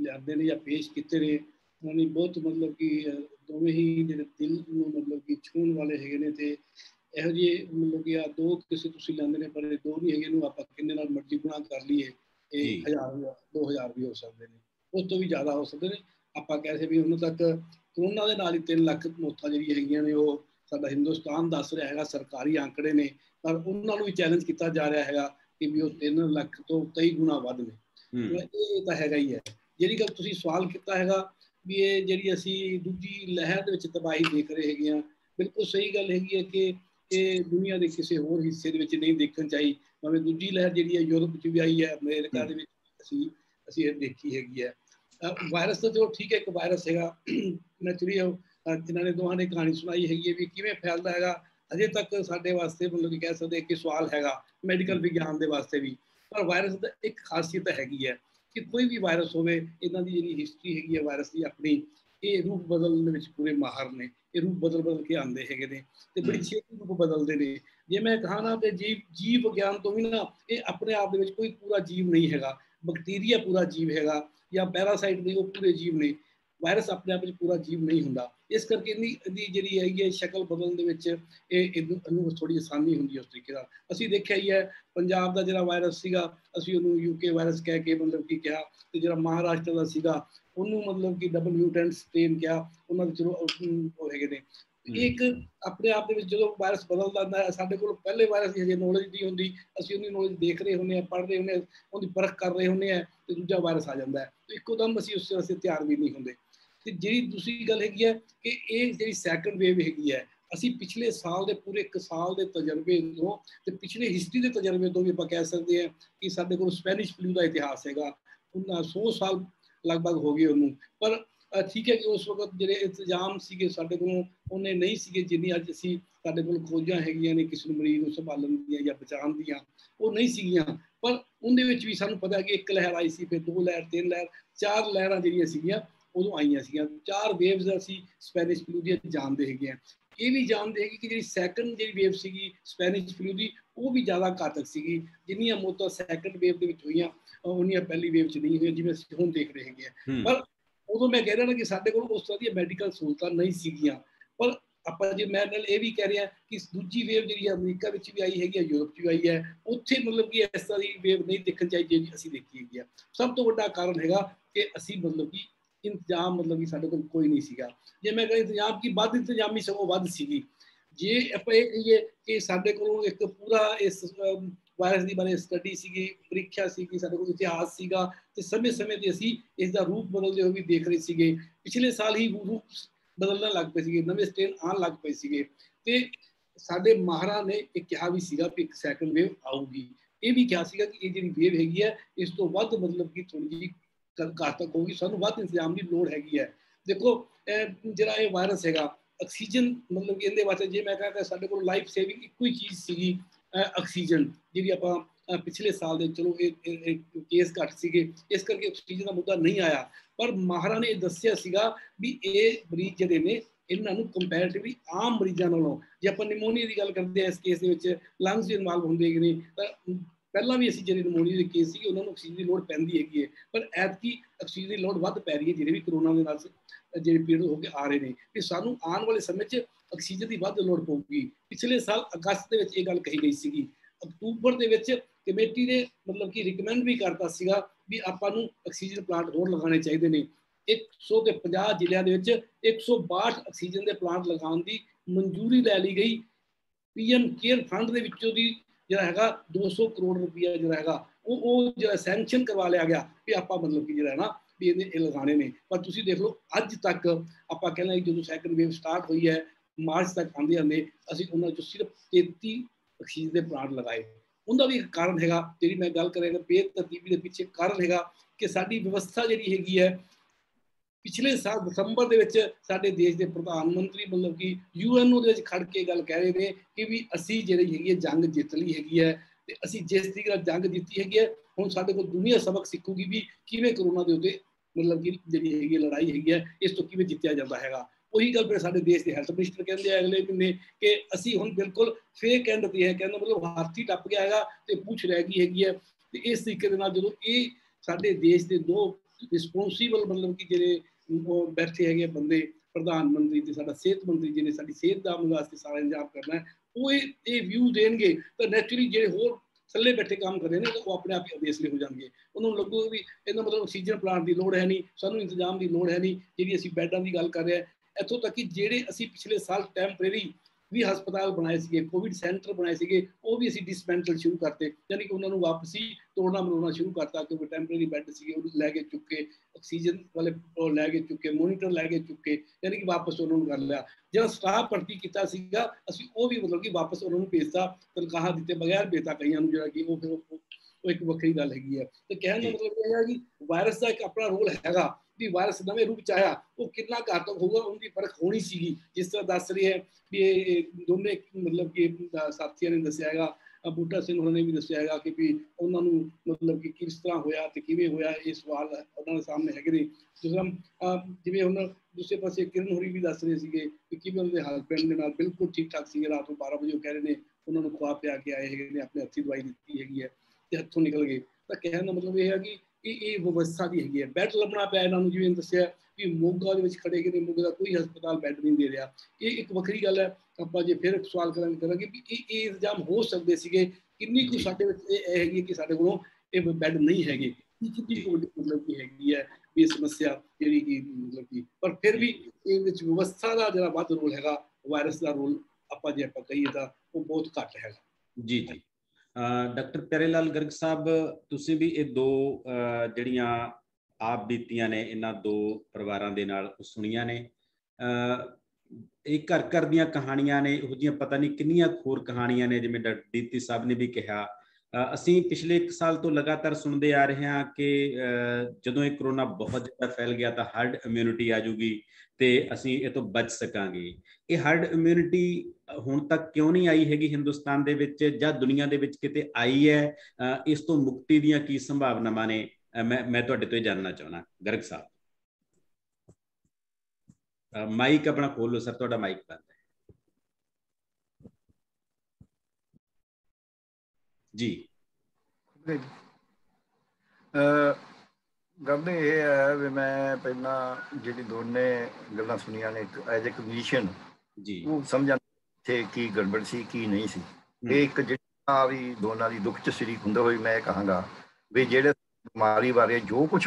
ਲਿਆਂਦੇ ਨੇ ਜਾਂ ਪੇਸ਼ ਕੀਤੇ ਨੇ ਉਹਨਾਂ ਨੇ ਬਹੁਤ ਮਤਲਬ ਕਿ ਦੋਵੇਂ ਹੀ ਜਿਹੜੇ ਦਿਲ ਨੂੰ ਮਤਲਬ ਕਿ ਛੂਣ ਵਾਲੇ ਹੈਗੇ ਨੇ ਤੇ ਇਹੋ ਜਿਹੇ ਮਤਲਬ ਕਿ ਆ ਦੋ ਕਿਸੇ ਤੁਸੀਂ ਲੈਂਦੇ ਨੇ ਪਰ ਇਹ ਦੋ ਨਹੀਂ ਹੈਗੇ ਨੂੰ ਆਪਾਂ ਕਿੰਨੇ ਨਾਲ ਮਰਜ਼ੀ ਗੁਣਾ ਕਰ ਲਈਏ ਇਹ 1000 2000 ਵੀ ਹੋ ਸਕਦੇ ਨੇ। ਉਸ ਤੋਂ ਵੀ ਜ਼ਿਆਦਾ ਹੋ ਸਕਦੇ ਨੇ। ਆਪਾਂ ਕਹਿੰਦੇ ਵੀ ਹੁਣ ਤੱਕ ਕਰੋਨਾ ਦੇ ਨਾਲ ਹੀ 3 ਲੱਖ ਮੌਤਾਂ ਜਿਹੜੀਆਂ ਹੈਗੀਆਂ ਨੇ ਉਹ ਸਾਡਾ ਹਿੰਦੁਸਤਾਨ ਦੱਸ ਰਿਹਾ ਹੈਗਾ ਸਰਕਾਰੀ ਆંકੜੇ ਨੇ ਪਰ ਉਹਨਾਂ ਨੂੰ ਵੀ ਚੈਲੰਜ ਕੀਤਾ ਜਾ ਰਿਹਾ ਹੈਗਾ। ਕਿ ਵੀ ਉਹ 3 ਲੱਖ ਤੋਂ ਕਈ ਗੁਣਾ ਵੱਧ ਨੇ। ਇਹ ਤਾਂ ਹੈਗਾ ਹੀ ਹੈ। ਜਿਹੜੀ ਗੱਲ ਤੁਸੀਂ ਸਵਾਲ ਕੀਤਾ ਹੈਗਾ ਵੀ ਇਹ ਜਿਹੜੀ ਅਸੀਂ ਦੂਜੀ ਲਹਿਰ ਦੇ ਵਿੱਚ ਤਬਾਹੀ ਦੇਖ ਰਹੇ ਹੈਗੇ ਆ ਬਿਲਕੁਲ ਸਹੀ ਗੱਲ ਹੈਗੀ ਹੈ ਕਿ ਇਹ ਦੁਨੀਆ ਦੇ ਕਿਸੇ ਹੋਰ ਹਿੱਸੇ ਦੇ ਵਿੱਚ ਨਹੀਂ ਦੇਖਣ ਚਾਹੀ। ਭਾਵੇਂ ਦੂਜੀ ਲਹਿਰ ਜਿਹੜੀ ਹੈ ਯੂਰਪ ਵਿੱਚ ਵੀ ਆਈ ਹੈ ਅਮਰੀਕਾ ਦੇ ਵਿੱਚ ਅਸੀਂ ਅਸੀਂ ਇਹ ਦੇਖੀ ਹੈਗੀ ਹੈ। ਵਾਇਰਸ ਤਾਂ ਜੋ ਠੀਕ ਹੈ ਇੱਕ ਵਾਇਰਸ ਹੈਗਾ। ਨੈਚੁਰਲੀ ਜਿਨ੍ਹਾਂ ਨੇ ਦੋਹਾਂ ਨੇ ਕਹਾਣੀ ਸੁਣਾਈ ਹੈਗੀ ਹੈ ਵੀ ਕਿਵੇਂ ਫੈਲਦਾ ਹੈਗਾ। ਅਜੇ ਤੱਕ ਸਾਡੇ ਵਾਸਤੇ ਮਤਲਬ ਕਹਿ ਸਕਦੇ ਕਿ ਸਵਾਲ ਹੈਗਾ। ਮੈਡੀਕਲ ਵਿਗਿਆਨ ਦੇ ਵਾਸਤੇ ਵੀ। ਪਰ ਵਾਇਰਸ ਦਾ ਇੱਕ ਖਾਸੀਅਤ ਹੈਗੀ ਹੈ ਕਿ ਕੋਈ ਵੀ ਵਾਇਰਸ ਹੋਵੇ ਇਹਨਾਂ ਦੀ ਜਿਹੜੀ ਹਿਸਟਰੀ ਹੈਗੀ ਹੈ ਵਾਇਰਸ ਦੀ ਆਪਣੀ ਇਹ ਰੂਪ ਬਦਲਣ ਦੇ ਵਿੱਚ ਪੂਰੇ ਮਾਹਰ ਨੇ। ਇਹ ਰੂਪ ਬਦਲ ਬਦਲ ਕੇ ਆਉਂਦੇ ਹੈਗੇ ਨੇ ਤੇ ਬੜੀ ਛੇਤੀ ਰੂਪ ਬਦਲਦੇ ਨੇ। ਜੇ ਮੈਂ ਕਹਾਂ ਨਾ ਤੇ ਜੀਵ ਜੀਵ ਵਿਗਿਆਨ ਤੋਂ ਵੀ ਨਾ ਇਹ ਆਪਣੇ ਆਪ ਦੇ ਵਿੱਚ ਕੋਈ ਪੂਰਾ ਜੀਵ ਨਹੀਂ ਹੈਗਾ। ਬੈਕਟੀਰੀਆ ਪੂਰਾ ਜੀਵ ਹੈਗਾ ਜਾਂ ਪੈਰਾਸਾਈਟ ਨੇ ਉਹ ਪੂਰੇ ਜੀਵ ਨੇ। ਵਾਇਰਸ ਆਪਣੇ ਆਪ ਵਿੱਚ ਪੂਰਾ ਜੀਵ ਨਹੀਂ ਹੁੰਦਾ। ਇਸ ਕਰਕੇ ਇਹਦੀ ਇਹਦੀ ਜਿਹੜੀ ਹੈਗੀ ਹੈ ਸ਼ਕਲ ਬਦਲਣ ਦੇ ਵਿੱਚ ਇਹ ਇਹਨੂੰ ਥੋੜੀ ਆਸਾਨੀ ਹੁੰਦੀ ਹੈ ਉਸ ਤਰੀਕੇ ਨਾਲ। ਅਸੀਂ ਦੇਖਿਆ ਹੀ ਹੈ ਪੰਜਾਬ ਦਾ ਜਿਹੜਾ ਵਾਇਰਸ ਸੀਗਾ ਅਸੀਂ ਉਹਨੂੰ ਯੂਕੇ ਵਾਇਰਸ ਕਹਿ ਕੇ ਮਤਲਬ ਕੀ ਕਿਹਾ ਤੇ ਜਿਹੜਾ ਮਹਾਰਾਸ਼ਟਰ ਦਾ ਸੀਗਾ ਉਹਨੂੰ ਮਤਲਬ ਕਿ ਡਬਲ ਮਿਊਟੈਂਟ ਸਟ੍ਰੇਨ ਕਿਹਾ ਉਹਨਾਂ ਦੇ ਚਲੋ ਉਹ ਹੈਗੇ ਨੇ। ਇੱਕ ਆਪਣੇ ਆਪ ਦੇ ਵਿੱਚ ਜਦੋਂ ਵਾਇਰਸ ਬਦਲਦਾ ਹੁੰਦਾ ਸਾਡੇ ਕੋਲ ਪਹਿਲੇ ਵਾਇਰਸ ਦੀ ਹਜੇ ਨੌਲੇਜ ਨਹੀਂ ਹੁੰਦੀ ਅਸੀਂ ਉਹਦੀ ਨੌਲੇਜ ਦੇਖ ਰਹੇ ਹੁੰਦੇ ਆ ਪੜ੍ਹ ਰਹੇ ਹੁੰਦੇ ਆ ਉਹਦੀ ਪਰਖ ਕਰ ਰਹੇ ਹੁੰਦੇ ਆ ਤੇ ਦੂਜਾ ਵਾਇਰਸ ਆ ਜਾਂਦਾ ਹੈ। ਇੱਕੋ ਦਮ ਅਸੀਂ ਉਸ ਤਰ੍ਹਾਂ ਤਿਆਰ ਵੀ ਨਹੀਂ ਹੁੰਦੇ। ਤੇ ਜਿਹੜੀ ਦੂਸਰੀ ਗੱਲ ਹੈਗੀ ਹੈ ਕਿ ਇਹ ਜਿਹੜੀ ਸੈਕੰਡ ਵੇਵ ਹੈਗੀ ਹੈ, ਅਸੀਂ ਪਿਛਲੇ ਸਾਲ ਦੇ ਪੂਰੇ ਇੱਕ ਸਾਲ ਦੇ ਤਜਰਬੇ ਤੋਂ ਤੇ ਪਿਛਲੇ ਹਿਸਟਰੀ ਦੇ ਤਜਰਬੇ ਤੋਂ ਵੀ ਆਪਾਂ ਕਹਿ ਸਕਦੇ ਹਾਂ ਕਿ ਸਾਡੇ ਕੋਲ ਸਪੈਨਿਸ਼ ਫਲੂ ਦਾ ਇਤਿਹਾਸ ਹੈਗਾ। ਉਹਨਾਂ 100 ਸਾਲ ਲਗਭਗ ਹੋ ਗਏ ਉਹਨੂੰ। ਪਰ ਠੀਕ ਹੈ ਕਿ ਉਸ ਵਕਤ ਜਿਹੜੇ ਇੰਤਜ਼ਾਮ ਸੀਗੇ ਸਾਡੇ ਕੋਲ, ਉਹਨੇ ਨਹੀਂ ਸੀਗੇ ਜਿੰਨੀ ਅੱਜ ਅਸੀਂ ਸਾਡੇ ਕੋਲ ਖੋਜਾਂ ਹੈਗੀਆਂ ਨੇ ਕਿਸੇ ਨੂੰ ਮਰੀਜ਼ ਨੂੰ ਸੰਭਾਲਣ ਦੀਆਂ ਜਾਂ ਬਚਾਉਣ ਦੀਆਂ, ਉਹ ਨਹੀਂ ਸੀਗੀਆਂ। ਪਰ ਉਹਦੇ ਵਿੱਚ ਵੀ ਸਾਨੂੰ ਪਤਾ ਕਿ ਇੱਕ ਲਹਿਰ ਆਈ ਸੀ, ਫਿਰ ਦੋ ਲਹਿਰ, ਤਿੰਨ ਲਹਿਰ, ਚਾਰ ਲਹਿਰਾਂ ਜਿਹੜੀਆਂ ਸੀਗੀਆਂ ਉਦੋਂ ਆਈਆਂ ਸੀਗੀਆਂ। ਚਾਰ ਵੇਵਸ ਅਸੀਂ ਸਪੈਨਿਸ਼ ਫਲੂ ਦੀਆਂ ਜਾਣਦੇ ਹੈਗੇ ਆ। ਇਹ ਵੀ ਜਾਣਦੇ ਹੈਗੇ ਕਿ ਜਿਹੜੀ ਸੈਕੰਡ ਜਿਹੜੀ ਵੇਵ ਸੀਗੀ ਸਪੈਨਿਸ਼ ਫਲੂ ਦੀ ਉਹ ਵੀ ਜ਼ਿਆਦਾ ਘਾਤਕ ਸੀਗੀ। ਜਿੰਨੀਆਂ ਮੌਤਾਂ ਸੈਕੰਡ ਵੇਵ ਦੇ ਵਿੱਚ ਹੋਈਆਂ ਉਹਨੀਆਂ ਪਹਿਲੀ ਵੇਵ 'ਚ ਨਹੀਂ ਹੋਈਆਂ ਜਿਵੇਂ ਅਸੀਂ ਹੁਣ ਦੇਖ ਰਹੇ ਹੈਗੇ ਆ। ਪਰ ਉਦੋਂ ਮੈਂ ਕਹਿ ਰਿਹਾ ਨਾ ਕਿ ਸਾਡੇ ਕੋਲ ਉਸ ਤਰ੍ਹਾਂ ਦੀਆਂ ਮੈਡੀਕਲ ਸਹੂਲਤਾਂ ਨਹੀਂ ਸੀਗੀਆਂ। ਪਰ ਆਪਾਂ ਜੇ ਮੈਂ ਨਾਲ ਇਹ ਵੀ ਕਹਿ ਰਿਹਾ ਕਿ ਦੂਜੀ ਵੇਵ ਜਿਹੜੀ ਅਮਰੀਕਾ ਵਿੱਚ ਵੀ ਆਈ ਹੈਗੀ ਹੈ ਯੂਰਪ 'ਚ ਵੀ ਆਈ ਹੈ ਉੱਥੇ ਮਤਲਬ ਕਿ ਇਸ ਤਰ੍ਹਾਂ ਦੀ ਵੇਵ ਨਹੀਂ ਦੇਖਣ ਚਾਹੀਦੀ ਜਿਹੜੀ ਅਸੀਂ ਦੇਖੀ ਹੈਗੀ ਆ। ਸਭ ਤੋਂ ਵੱਡਾ ਕਾਰਨ ਹੈਗਾ ਕਿ ਅਸੀਂ ਮਤਲਬ ਕਿ ਇੰਤਜ਼ਾਮ ਮਤਲਬ ਕਿ ਸਾਡੇ ਕੋਲ ਕੋਈ ਨਹੀਂ ਸੀਗਾ ਜੇ ਮੈਂ ਕਹਿੰਦਾ ਇੰਤਜ਼ਾਮ ਕੀ ਵੱਧ ਇੰਤਜ਼ਾਮੀ ਸਗੋਂ ਵੱਧ ਸੀਗੀ ਜੇ ਆਪਾਂ ਇਹ ਕਹੀਏ ਕਿ ਸਾਡੇ ਕੋਲ ਇੱਕ ਪੂਰਾ ਇਸ ਵਾਇਰਸ ਦੀ ਬਾਰੇ ਸਟੱਡੀ ਸੀਗੀ ਪ੍ਰੀਖਿਆ ਸੀਗੀ ਸਾਡੇ ਕੋਲ ਇਤਿਹਾਸ ਸੀਗਾ ਤੇ ਸਮੇਂ-ਸਮੇਂ ਤੇ ਅਸੀਂ ਇਸ ਦਾ ਰੂਪ ਬਦਲਦੇ ਹੋਏ ਵੀ ਦੇਖ ਰਹੇ ਸੀਗੇ ਪਿਛਲੇ ਸਾਲ ਹੀ ਰੂਪ ਬਦਲਣ ਲੱਗ ਪਏ ਸੀਗੇ ਨਵੇਂ ਸਟ੍ਰੇਨ ਆਉਣ ਲੱਗ ਪਏ ਸੀਗੇ ਤੇ ਸਾਡੇ ਮਹਾਰਾ ਨੇ ਇਹ ਕਿਹਾ ਵੀ ਸੀਗਾ ਕਿ ਇੱਕ ਸੈਕੰਡ ਵੇਵ ਆਊਗੀ ਇਹ ਵੀ ਕਿਹਾ ਸੀਗਾ ਕਿ ਇਹ ਜਿਹੜੀ ਵੇਵ ਹੈਗੀ ਹੈ ਇਸ ਤੋਂ ਵੱਧ ਮਤਲਬ ਕਿ ਥੋੜੀ ਜਿਹੀ ਘਾਤਕ ਹੋਗੀ ਸਾਨੂੰ ਵੱਧ ਇੰਤਜ਼ਾਮ ਦੀ ਲੋੜ ਹੈਗੀ ਹੈ। ਦੇਖੋ ਜਿਹੜਾ ਇਹ ਵਾਇਰਸ ਹੈਗਾ ਆਕਸੀਜਨ ਮਤਲਬ ਕਿ ਇਹਦੇ ਵਾਸਤੇ ਜੇ ਮੈਂ ਕਹਿੰਦਾ ਸਾਡੇ ਕੋਲ ਲਾਈਫ ਸੇਵਿੰਗ ਇੱਕੋ ਹੀ ਚੀਜ਼ ਸੀਗੀ ਆਕਸੀਜਨ ਜਿਹੜੀ ਆਪਾਂ ਪਿਛਲੇ ਸਾਲ ਦੇ ਚਲੋ ਇਹ ਕੇਸ ਘੱਟ ਸੀਗੇ, ਇਸ ਕਰਕੇ ਆਕਸੀਜਨ ਦਾ ਮੁੱਦਾ ਨਹੀਂ ਆਇਆ। ਪਰ ਮਾਹਰਾਂ ਨੇ ਇਹ ਦੱਸਿਆ ਸੀਗਾ ਵੀ ਇਹ ਮਰੀਜ਼ ਜਿਹੜੇ ਨੇ, ਇਹਨਾਂ ਨੂੰ ਕੰਪੈਰੀਟਿਵਲੀ ਆਮ ਮਰੀਜ਼ਾਂ ਨਾਲੋਂ, ਜੇ ਆਪਾਂ ਨਿਮੋਨੀਆ ਦੀ ਗੱਲ ਕਰਦੇ ਆ ਇਸ ਕੇਸ ਦੇ ਵਿੱਚ ਲੰਗਸ ਦੇ ਇਨਵੋਲਵ ਹੁੰਦੇ ਨੇ, ਤਾਂ ਪਹਿਲਾਂ ਵੀ ਅਸੀਂ ਜਿਹੜੇ ਨਿਮੋਨੀਆ ਦੇ ਕੇਸ ਸੀ, ਉਹਨਾਂ ਨੂੰ ਆਕਸੀਜਨ ਦੀ ਲੋੜ ਪੈਂਦੀ ਹੈਗੀ ਹੈ। ਪਰ ਐਤਕੀ ਆਕਸੀਜਨ ਦੀ ਲੋੜ ਵੱਧ ਪੈ ਰਹੀ ਹੈ, ਜਿਹੜੇ ਵੀ ਕਰੋਨਾ ਦੇ ਨਾਲ ਜਿਹੜੇ ਪੀੜ ਹੋ ਕੇ ਆ ਰਹੇ ਨੇ। ਕਿ ਸਾਨੂੰ ਆਉਣ ਵਾਲੇ ਸਮੇਂ 'ਚ ਆਕਸੀਜਨ ਦੀ ਵੱਧ ਲੋੜ ਪਊਗੀ। ਪਿਛਲੇ ਸਾਲ ਅਗਸਤ ਦੇ ਵਿੱਚ ਇਹ ਗੱਲ ਕਹੀ ਗਈ ਸੀਗੀ। ਅਕਤੂਬਰ ਦੇ ਵਿੱਚ ਕਮੇਟੀ ਨੇ ਮਤਲਬ ਕਿ ਰეკਮੈਂਡ ਵੀ ਕਰਤਾ ਸੀਗਾ ਵੀ ਆਪਾਂ ਨੂੰ ਆਕਸੀਜਨ ਪਲਾਂਟ ਹੋਰ ਲਗਾਉਣੇ ਚਾਹੀਦੇ ਨੇ। 150 ਜ਼ਿਲ੍ਹਿਆਂ ਦੇ ਵਿੱਚ 162 ਆਕਸੀਜਨ ਦੇ ਪਲਾਂਟ ਲਗਾਉਣ ਦੀ ਮਨਜ਼ੂਰੀ ਲੈ ਲਈ ਗਈ। ਪੀਐਮ ਕੇਅਰ ਫੰਡ ਦੇ ਵਿੱਚੋਂ ਦੀ ਜਿਹੜਾ ਹੈਗਾ 200 ਕਰੋੜ ਰੁਪਇਆ ਜਿਹੜਾ ਹੈਗਾ, ਉਹ ਉਹ ਜਿਹੜਾ ਸੈਂਕਸ਼ਨ ਕਰਵਾ ਲਿਆ ਗਿਆ ਵੀ ਆਪਾਂ ਮਤਲਬ ਕਿ ਜਿਹੜਾ ਹੈ ਨਾ ਵੀ ਇਹਨੇ ਇਹ ਲਗਾਣੇ ਨੇ। ਪਰ ਤੁਸੀਂ ਦੇਖ ਲਓ, ਅੱਜ ਤੱਕ ਆਪਾਂ ਕਹਿੰਦੇ ਜਦੋਂ ਸੈਕੰਡ ਵੇਵ ਸਟਾਰਟ ਹੋਈ ਹੈ, ਮਾਰਚ ਤੱਕ ਆਂਦੇ ਆਂਦੇ ਅਸੀਂ ਉਹਨਾਂ ਚੋਂ ਸਿਰਫ 33 ਆਕਸੀਜਨ ਦੇ ਪਲਾਂਟ ਲਗਾਏ। ਉਹਦਾ ਵੀ ਇੱਕ ਕਾਰਨ ਹੈਗਾ, ਜਿਹੜੀ ਮੈਂ ਗੱਲ ਕਰਾਂਗਾ ਬੇਤਰਤੀਬੀ ਦੇ ਪਿੱਛੇ ਕਾਰਨ ਹੈਗਾ ਕਿ ਸਾਡੀ ਵਿਵਸਥਾ ਜਿਹੜੀ ਹੈਗੀ ਹੈ ਪਿਛਲੇ ਸਾਲ ਦਸੰਬਰ ਦੇ ਵਿੱਚ ਸਾਡੇ ਦੇਸ਼ ਦੇ ਪ੍ਰਧਾਨ ਮੰਤਰੀ ਮਤਲਬ ਕਿ ਯੂਐਨਓ ਦੇ ਵਿੱਚ ਖੜ ਕੇ ਗੱਲ ਕਹਿ ਰਹੇ ਨੇ ਕਿ ਵੀ ਅਸੀਂ ਜਿਹੜੀ ਹੈਗੀ ਹੈ ਜੰਗ ਜਿੱਤ ਲਈ ਹੈਗੀ ਹੈ ਤੇ ਅਸੀਂ ਜਿਸ ਤਰੀਕੇ ਨਾਲ ਜੰਗ ਜਿੱਤੀ ਹੈਗੀ ਹੈ, ਹੁਣ ਸਾਡੇ ਕੋਲ ਦੁਨੀਆ ਸਬਕ ਸਿੱਖੂਗੀ ਵੀ ਕਿਵੇਂ ਕਰੋਨਾ ਦੇ ਉੱਤੇ ਮਤਲਬ ਕਿ ਜਿਹੜੀ ਹੈਗੀ ਲੜਾਈ ਹੈਗੀ ਹੈ, ਇਸ ਤੋਂ ਕਿਵੇਂ ਜਿੱਤਿਆ ਜਾਂਦਾ ਹੈਗਾ। ਉਹੀ ਗੱਲ ਫਿਰ ਸਾਡੇ ਦੇਸ਼ ਦੇ ਹੈਲਥ ਮਿਨਿਸਟਰ ਕਹਿੰਦੇ ਆ ਅਗਲੇ ਮਹੀਨੇ ਕਿ ਅਸੀਂ ਹੁਣ ਬਿਲਕੁਲ ਫੇਕ ਐਂਡ ਤੇ ਹੈ, ਕਹਿੰਦਾ ਮਤਲਬ ਹਾਥੀ ਟੱਪ ਗਿਆ ਹੈਗਾ ਤੇ ਪੁੱਛ ਰਹਿ ਗਈ ਹੈਗੀ ਹੈ। ਤੇ ਇਸ ਤਰੀਕੇ ਦੇ ਨਾਲ ਜਦੋਂ ਇਹ ਸਾਡੇ ਦੇਸ਼ ਦੇ ਦੋ ਰਿਸਪੌਂਸੀਬਲ ਮਤਲਬ ਕਿ ਜਿਹੜੇ ਉਹ ਬੈਠੇ ਹੈਗੇ ਬੰਦੇ, ਪ੍ਰਧਾਨ ਮੰਤਰੀ ਤੇ ਸਾਡਾ ਸਿਹਤ ਮੰਤਰੀ ਜਿਹਨੇ ਸਾਡੀ ਸਿਹਤ ਦਾ ਵਾਸਤੇ ਸਾਰਾ ਇੰਤਜ਼ਾਮ ਕਰਨਾ ਹੈ, ਉਹ ਇਹ ਵਿਊ ਦੇਣਗੇ ਤਾਂ ਨੈਚੁਰਲੀ ਜਿਹੜੇ ਹੋਰ ਥੱਲੇ ਬੈਠੇ ਕੰਮ ਕਰਦੇ ਨੇ, ਉਹ ਆਪਣੇ ਆਪ ਹੀ ਅਵੇਸਲੇ ਹੋ ਜਾਣਗੇ। ਉਹਨਾਂ ਨੂੰ ਲੱਗੂਗਾ ਵੀ ਇਹਦਾ ਮਤਲਬ ਆਕਸੀਜਨ ਪਲਾਂਟ ਦੀ ਲੋੜ ਹੈ ਨਹੀਂ, ਸਾਨੂੰ ਇੰਤਜ਼ਾਮ ਦੀ ਲੋੜ ਹੈ ਨਹੀਂ, ਜਿਹੜੀ ਅਸੀਂ ਬੈੱਡਾਂ ਦੀ ਗੱਲ ਕਰ ਰਹੇ ਹਾਂ, ਇੱਥੋਂ ਤੱਕ ਕਿ ਜਿਹੜੇ ਅਸੀਂ ਪਿਛਲੇ ਸਾਲ ਟੈਂਪਰੇਰੀ ਵੀ ਹਸਪਤਾਲ ਬਣਾਏ ਸੀਗੇ ਕੋਵਿਡ ਸੈਂਟਰ ਬਣਾਏ ਸੀਗੇ ਉਹ ਵੀ ਅਸੀਂ ਡਿਸਮੈਂਟਲ ਸ਼ੁਰੂ ਕਰਤੇ। ਯਾਨੀ ਕਿ ਉਹਨਾਂ ਨੂੰ ਵਾਪਸੀ ਤੋੜਨਾ ਮਰੋੜਨਾ ਸ਼ੁਰੂ ਕਰਤਾ ਕਿ ਟੈਂਪਰੇਰੀ ਬੈੱਡ ਸੀਗੇ ਉਹ ਲੈ ਕੇ ਚੁੱਕ ਆਕਸੀਜਨ ਵਾਲੇ ਉਹ ਲੈ ਕੇ ਚੁੱਕੇ ਮੋਨੀਟਰ ਲੈ ਕੇ ਚੁੱਕੇ ਯਾਨੀ ਕਿ ਵਾਪਸ ਉਹਨਾਂ ਨੂੰ ਕਰ ਲਿਆ। ਜਿਹੜਾ ਸਟਾਫ ਭਰਤੀ ਕੀਤਾ ਸੀਗਾ ਅਸੀਂ ਉਹ ਵੀ ਮਤਲਬ ਕਿ ਵਾਪਸ ਉਹਨਾਂ ਨੂੰ ਭੇਜਤਾ ਤਨਖਾਹ ਦਿੱਤੇ ਬਗੈਰ ਭੇਜਤਾ ਕਈਆਂ ਨੂੰ ਜਿਹੜਾ ਕਿ ਉਹ ਫਿਰ ਉਹ ਇੱਕ ਵੱਖਰੀ ਗੱਲ ਹੈਗੀ ਹੈ। ਤੇ ਕਹਿਣ ਦਾ ਮਤਲਬ ਇਹ ਹੈ ਕਿ ਵਾਇਰਸ ਦਾ ਇੱਕ ਆਪਣਾ ਰੋਲ ਹੈਗਾ। ਵੀ ਵਾਇਰਸ ਨਵੇਂ ਰੂਪ ਚ ਆਇਆ, ਉਹ ਕਿੰਨਾ ਘਾਤਕ ਹੋਊਗਾ, ਉਹਦੀ ਪਰਖ ਹੋਣੀ ਸੀਗੀ। ਜਿਸ ਤਰ੍ਹਾਂ ਦੱਸ ਰਹੀ ਹੈ ਵੀ ਇਹ ਦੋਨੇ ਮਤਲਬ ਕਿ ਸਾਥੀਆਂ ਨੇ ਦੱਸਿਆ ਹੈਗਾ ਬੂਟਾ ਸਿੰਘ ਉਹਨਾਂ ਨੇ ਵੀ ਦੱਸਿਆ ਹੈਗਾ ਕਿ ਵੀ ਉਹਨਾਂ ਨੂੰ ਮਤਲਬ ਕਿ ਕਿਸ ਤਰ੍ਹਾਂ ਹੋਇਆ ਤੇ ਕਿਵੇਂ ਹੋਇਆ, ਇਹ ਸਵਾਲ ਉਹਨਾਂ ਦੇ ਸਾਹਮਣੇ ਹੈਗੇ ਨੇ। ਦੂਸਰਾ ਜਿਵੇਂ ਹੁਣ ਦੂਸਰੇ ਪਾਸੇ ਕਿਰਨ ਹੋਰੀ ਵੀ ਦੱਸ ਰਹੇ ਸੀਗੇ ਕਿ ਕਿਵੇਂ ਉਹਨਾਂ ਦੇ ਹਸਬੰਡ ਦੇ ਨਾਲ ਬਿਲਕੁਲ ਠੀਕ ਠਾਕ ਸੀਗੇ, ਰਾਤ ਨੂੰ 12 ਵਜੇ ਉਹ ਕਹਿ ਰਹੇ ਨੇ, ਉਹਨਾਂ ਨੂੰ ਖਵਾ ਪਿਆ ਕੇ ਆਏ ਹੈਗੇ ਨੇ, ਆਪਣੇ ਹੱਥੀ ਦਵਾਈ ਦਿੱਤੀ ਹੈਗੀ ਹੈ ਤੇ ਹੱਥੋਂ ਨਿਕਲ ਗਏ। ਤਾਂ ਕਹਿਣ ਦਾ ਮਤਲਬ ਇਹ ਹੈ ਕਿ ਇਹ ਇਹ ਵਿਵਸਥਾ ਦੀ ਹੈਗੀ ਹੈ। ਬੈੱਡ ਲੱਭਣਾ ਪਿਆ ਇਹਨਾਂ ਨੂੰ ਜਿਵੇਂ ਦੱਸਿਆ ਕਿ ਮੋਗਾ ਦੇ ਵਿੱਚ ਖੜੇ ਕਿ ਮੋਗਾ ਦਾ ਕੋਈ ਹਸਪਤਾਲ ਬੈੱਡ ਨਹੀਂ ਦੇ ਰਿਹਾ। ਇਹ ਇੱਕ ਵੱਖਰੀ ਗੱਲ ਹੈ। ਆਪਾਂ ਜੇ ਫਿਰ ਸਵਾਲ ਕਰਾਂਗੇ ਕਰਾਂਗੇ ਕਿ ਇਹ ਇਹ ਇੰਤਜ਼ਾਮ ਹੋ ਸਕਦੇ ਸੀਗੇ। ਕਿੰਨੀ ਕੁ ਸਾਡੇ ਵਿੱਚ ਇਹ ਹੈਗੀ ਕਿ ਸਾਡੇ ਕੋਲੋਂ ਇਹ ਬੈੱਡ ਨਹੀਂ ਹੈਗੇ। ਕਿੰਨੀ ਕੁ ਮਤਲਬ ਕੀ ਹੈਗੀ ਹੈ ਵੀ ਸਮੱਸਿਆ ਜਿਹੜੀ ਕਿ ਮਤਲਬ ਕਿ ਪਰ ਫਿਰ ਵੀ ਇਹ ਵਿੱਚ ਵਿਵਸਥਾ ਦਾ ਜਿਹੜਾ ਵੱਧ ਰੋਲ ਹੈਗਾ ਵਾਇਰਸ ਦਾ ਰੋਲ ਆਪਾਂ ਜੇ ਆਪਾਂ ਕਹੀਏ ਤਾਂ ਉਹ ਬਹੁਤ ਘੱਟ ਹੈਗਾ। ਜੀ ਜੀ। ਡਾਕਟਰ ਪਿਆਰੇ ਲਾਲ ਗਰਗ ਸਾਹਿਬ, ਤੁਸੀਂ ਵੀ ਇਹ ਦੋ ਜਿਹੜੀਆਂ ਆਪ ਬੀਤੀਆਂ ਨੇ, ਇਹਨਾਂ ਦੋ ਪਰਿਵਾਰਾਂ ਦੇ ਨਾਲ ਸੁਣੀਆਂ ਨੇ। ਇਹ ਘਰ ਘਰ ਦੀਆਂ ਕਹਾਣੀਆਂ ਨੇ, ਇਹੋ ਜੀਆਂ ਪਤਾ ਨਹੀਂ ਕਿੰਨੀਆਂ ਹੋਰ ਕਹਾਣੀਆਂ ਨੇ, ਜਿਵੇਂ ਡਾਕਟਰ ਦੀਪਤੀ ਸਾਹਿਬ ਨੇ ਵੀ ਕਿਹਾ। ਅਸੀਂ ਪਿਛਲੇ 1 ਸਾਲ ਤੋਂ ਲਗਾਤਾਰ ਸੁਣਦੇ ਆ ਰਹੇ ਹਾਂ ਕਿ ਜਦੋਂ ਇਹ ਕਰੋਨਾ ਬਹੁਤ ਜ਼ਿਆਦਾ ਫੈਲ ਗਿਆ ਤਾਂ ਹਰਡ ਇਮਿਊਨਿਟੀ ਆ ਜੂਗੀ ਤੇ ਅਸੀਂ ਇਹ ਤੋਂ ਬਚ ਸਕਾਂਗੇ। ਇਹ ਹਰਡ ਇਮਿਊਨਿਟੀ ਹੁਣ ਤੱਕ ਕਿਉਂ ਨਹੀਂ ਆਈ ਹੈਗੀ ਹਿੰਦੁਸਤਾਨ ਦੇ ਵਿੱਚ ਜਾਂ ਦੁਨੀਆ ਦੇ ਵਿੱਚ ਕਿਤੇ ਆਈ ਹੈ? ਇਸ ਤੋਂ ਮੁਕਤੀ ਦੀਆਂ ਕੀ ਸੰਭਾਵਨਾਵਾਂ ਨੇ? ਮੈਂ ਮੈਂ ਤੁਹਾਡੇ ਤੋਂ ਇਹ ਜਾਨਣਾ ਚਾਹਣਾ ਗਰਗ ਸਾਹਿਬ। ਮਾਈਕ ਆਪਣਾ ਖੋਲ ਲਓ ਸਰ ਤੁਹਾਡਾ ਮਾਈਕ ਬੰਦ ਹੈ। ਜੀ। ਅ ਗੱਲ ਇਹ ਹੈ ਵੀ ਮੈਂ ਪਹਿਲਾਂ ਜਿਹੜੀ ਦੋਨੇ ਗੱਲਾਂ ਸੁਣੀਆਂ ਨੇ ਐਜ਼ ਅ ਕਮਿਸ਼ਨ ਜੀ। ਉਹ ਸਮਝਣ ਤੇ ਕੀ ਗੜਬੜ ਸੀ ਕੀ ਨਹੀਂ ਸੀ। ਇਹ ਇੱਕ ਜਿਹੜਾ ਵੀ ਦੋਨਾਂ ਦੀ ਦੁੱਖ ਚ ਸ਼ਰੀਕ ਹੁੰਦੇ ਹੋਏ ਮੈਂ ਕਹਾਂਗਾ ਵੀ ਜਿਹੜੇ ਬਿਮਾਰੀ ਬਾਰੇ ਜੋ ਕੁਝ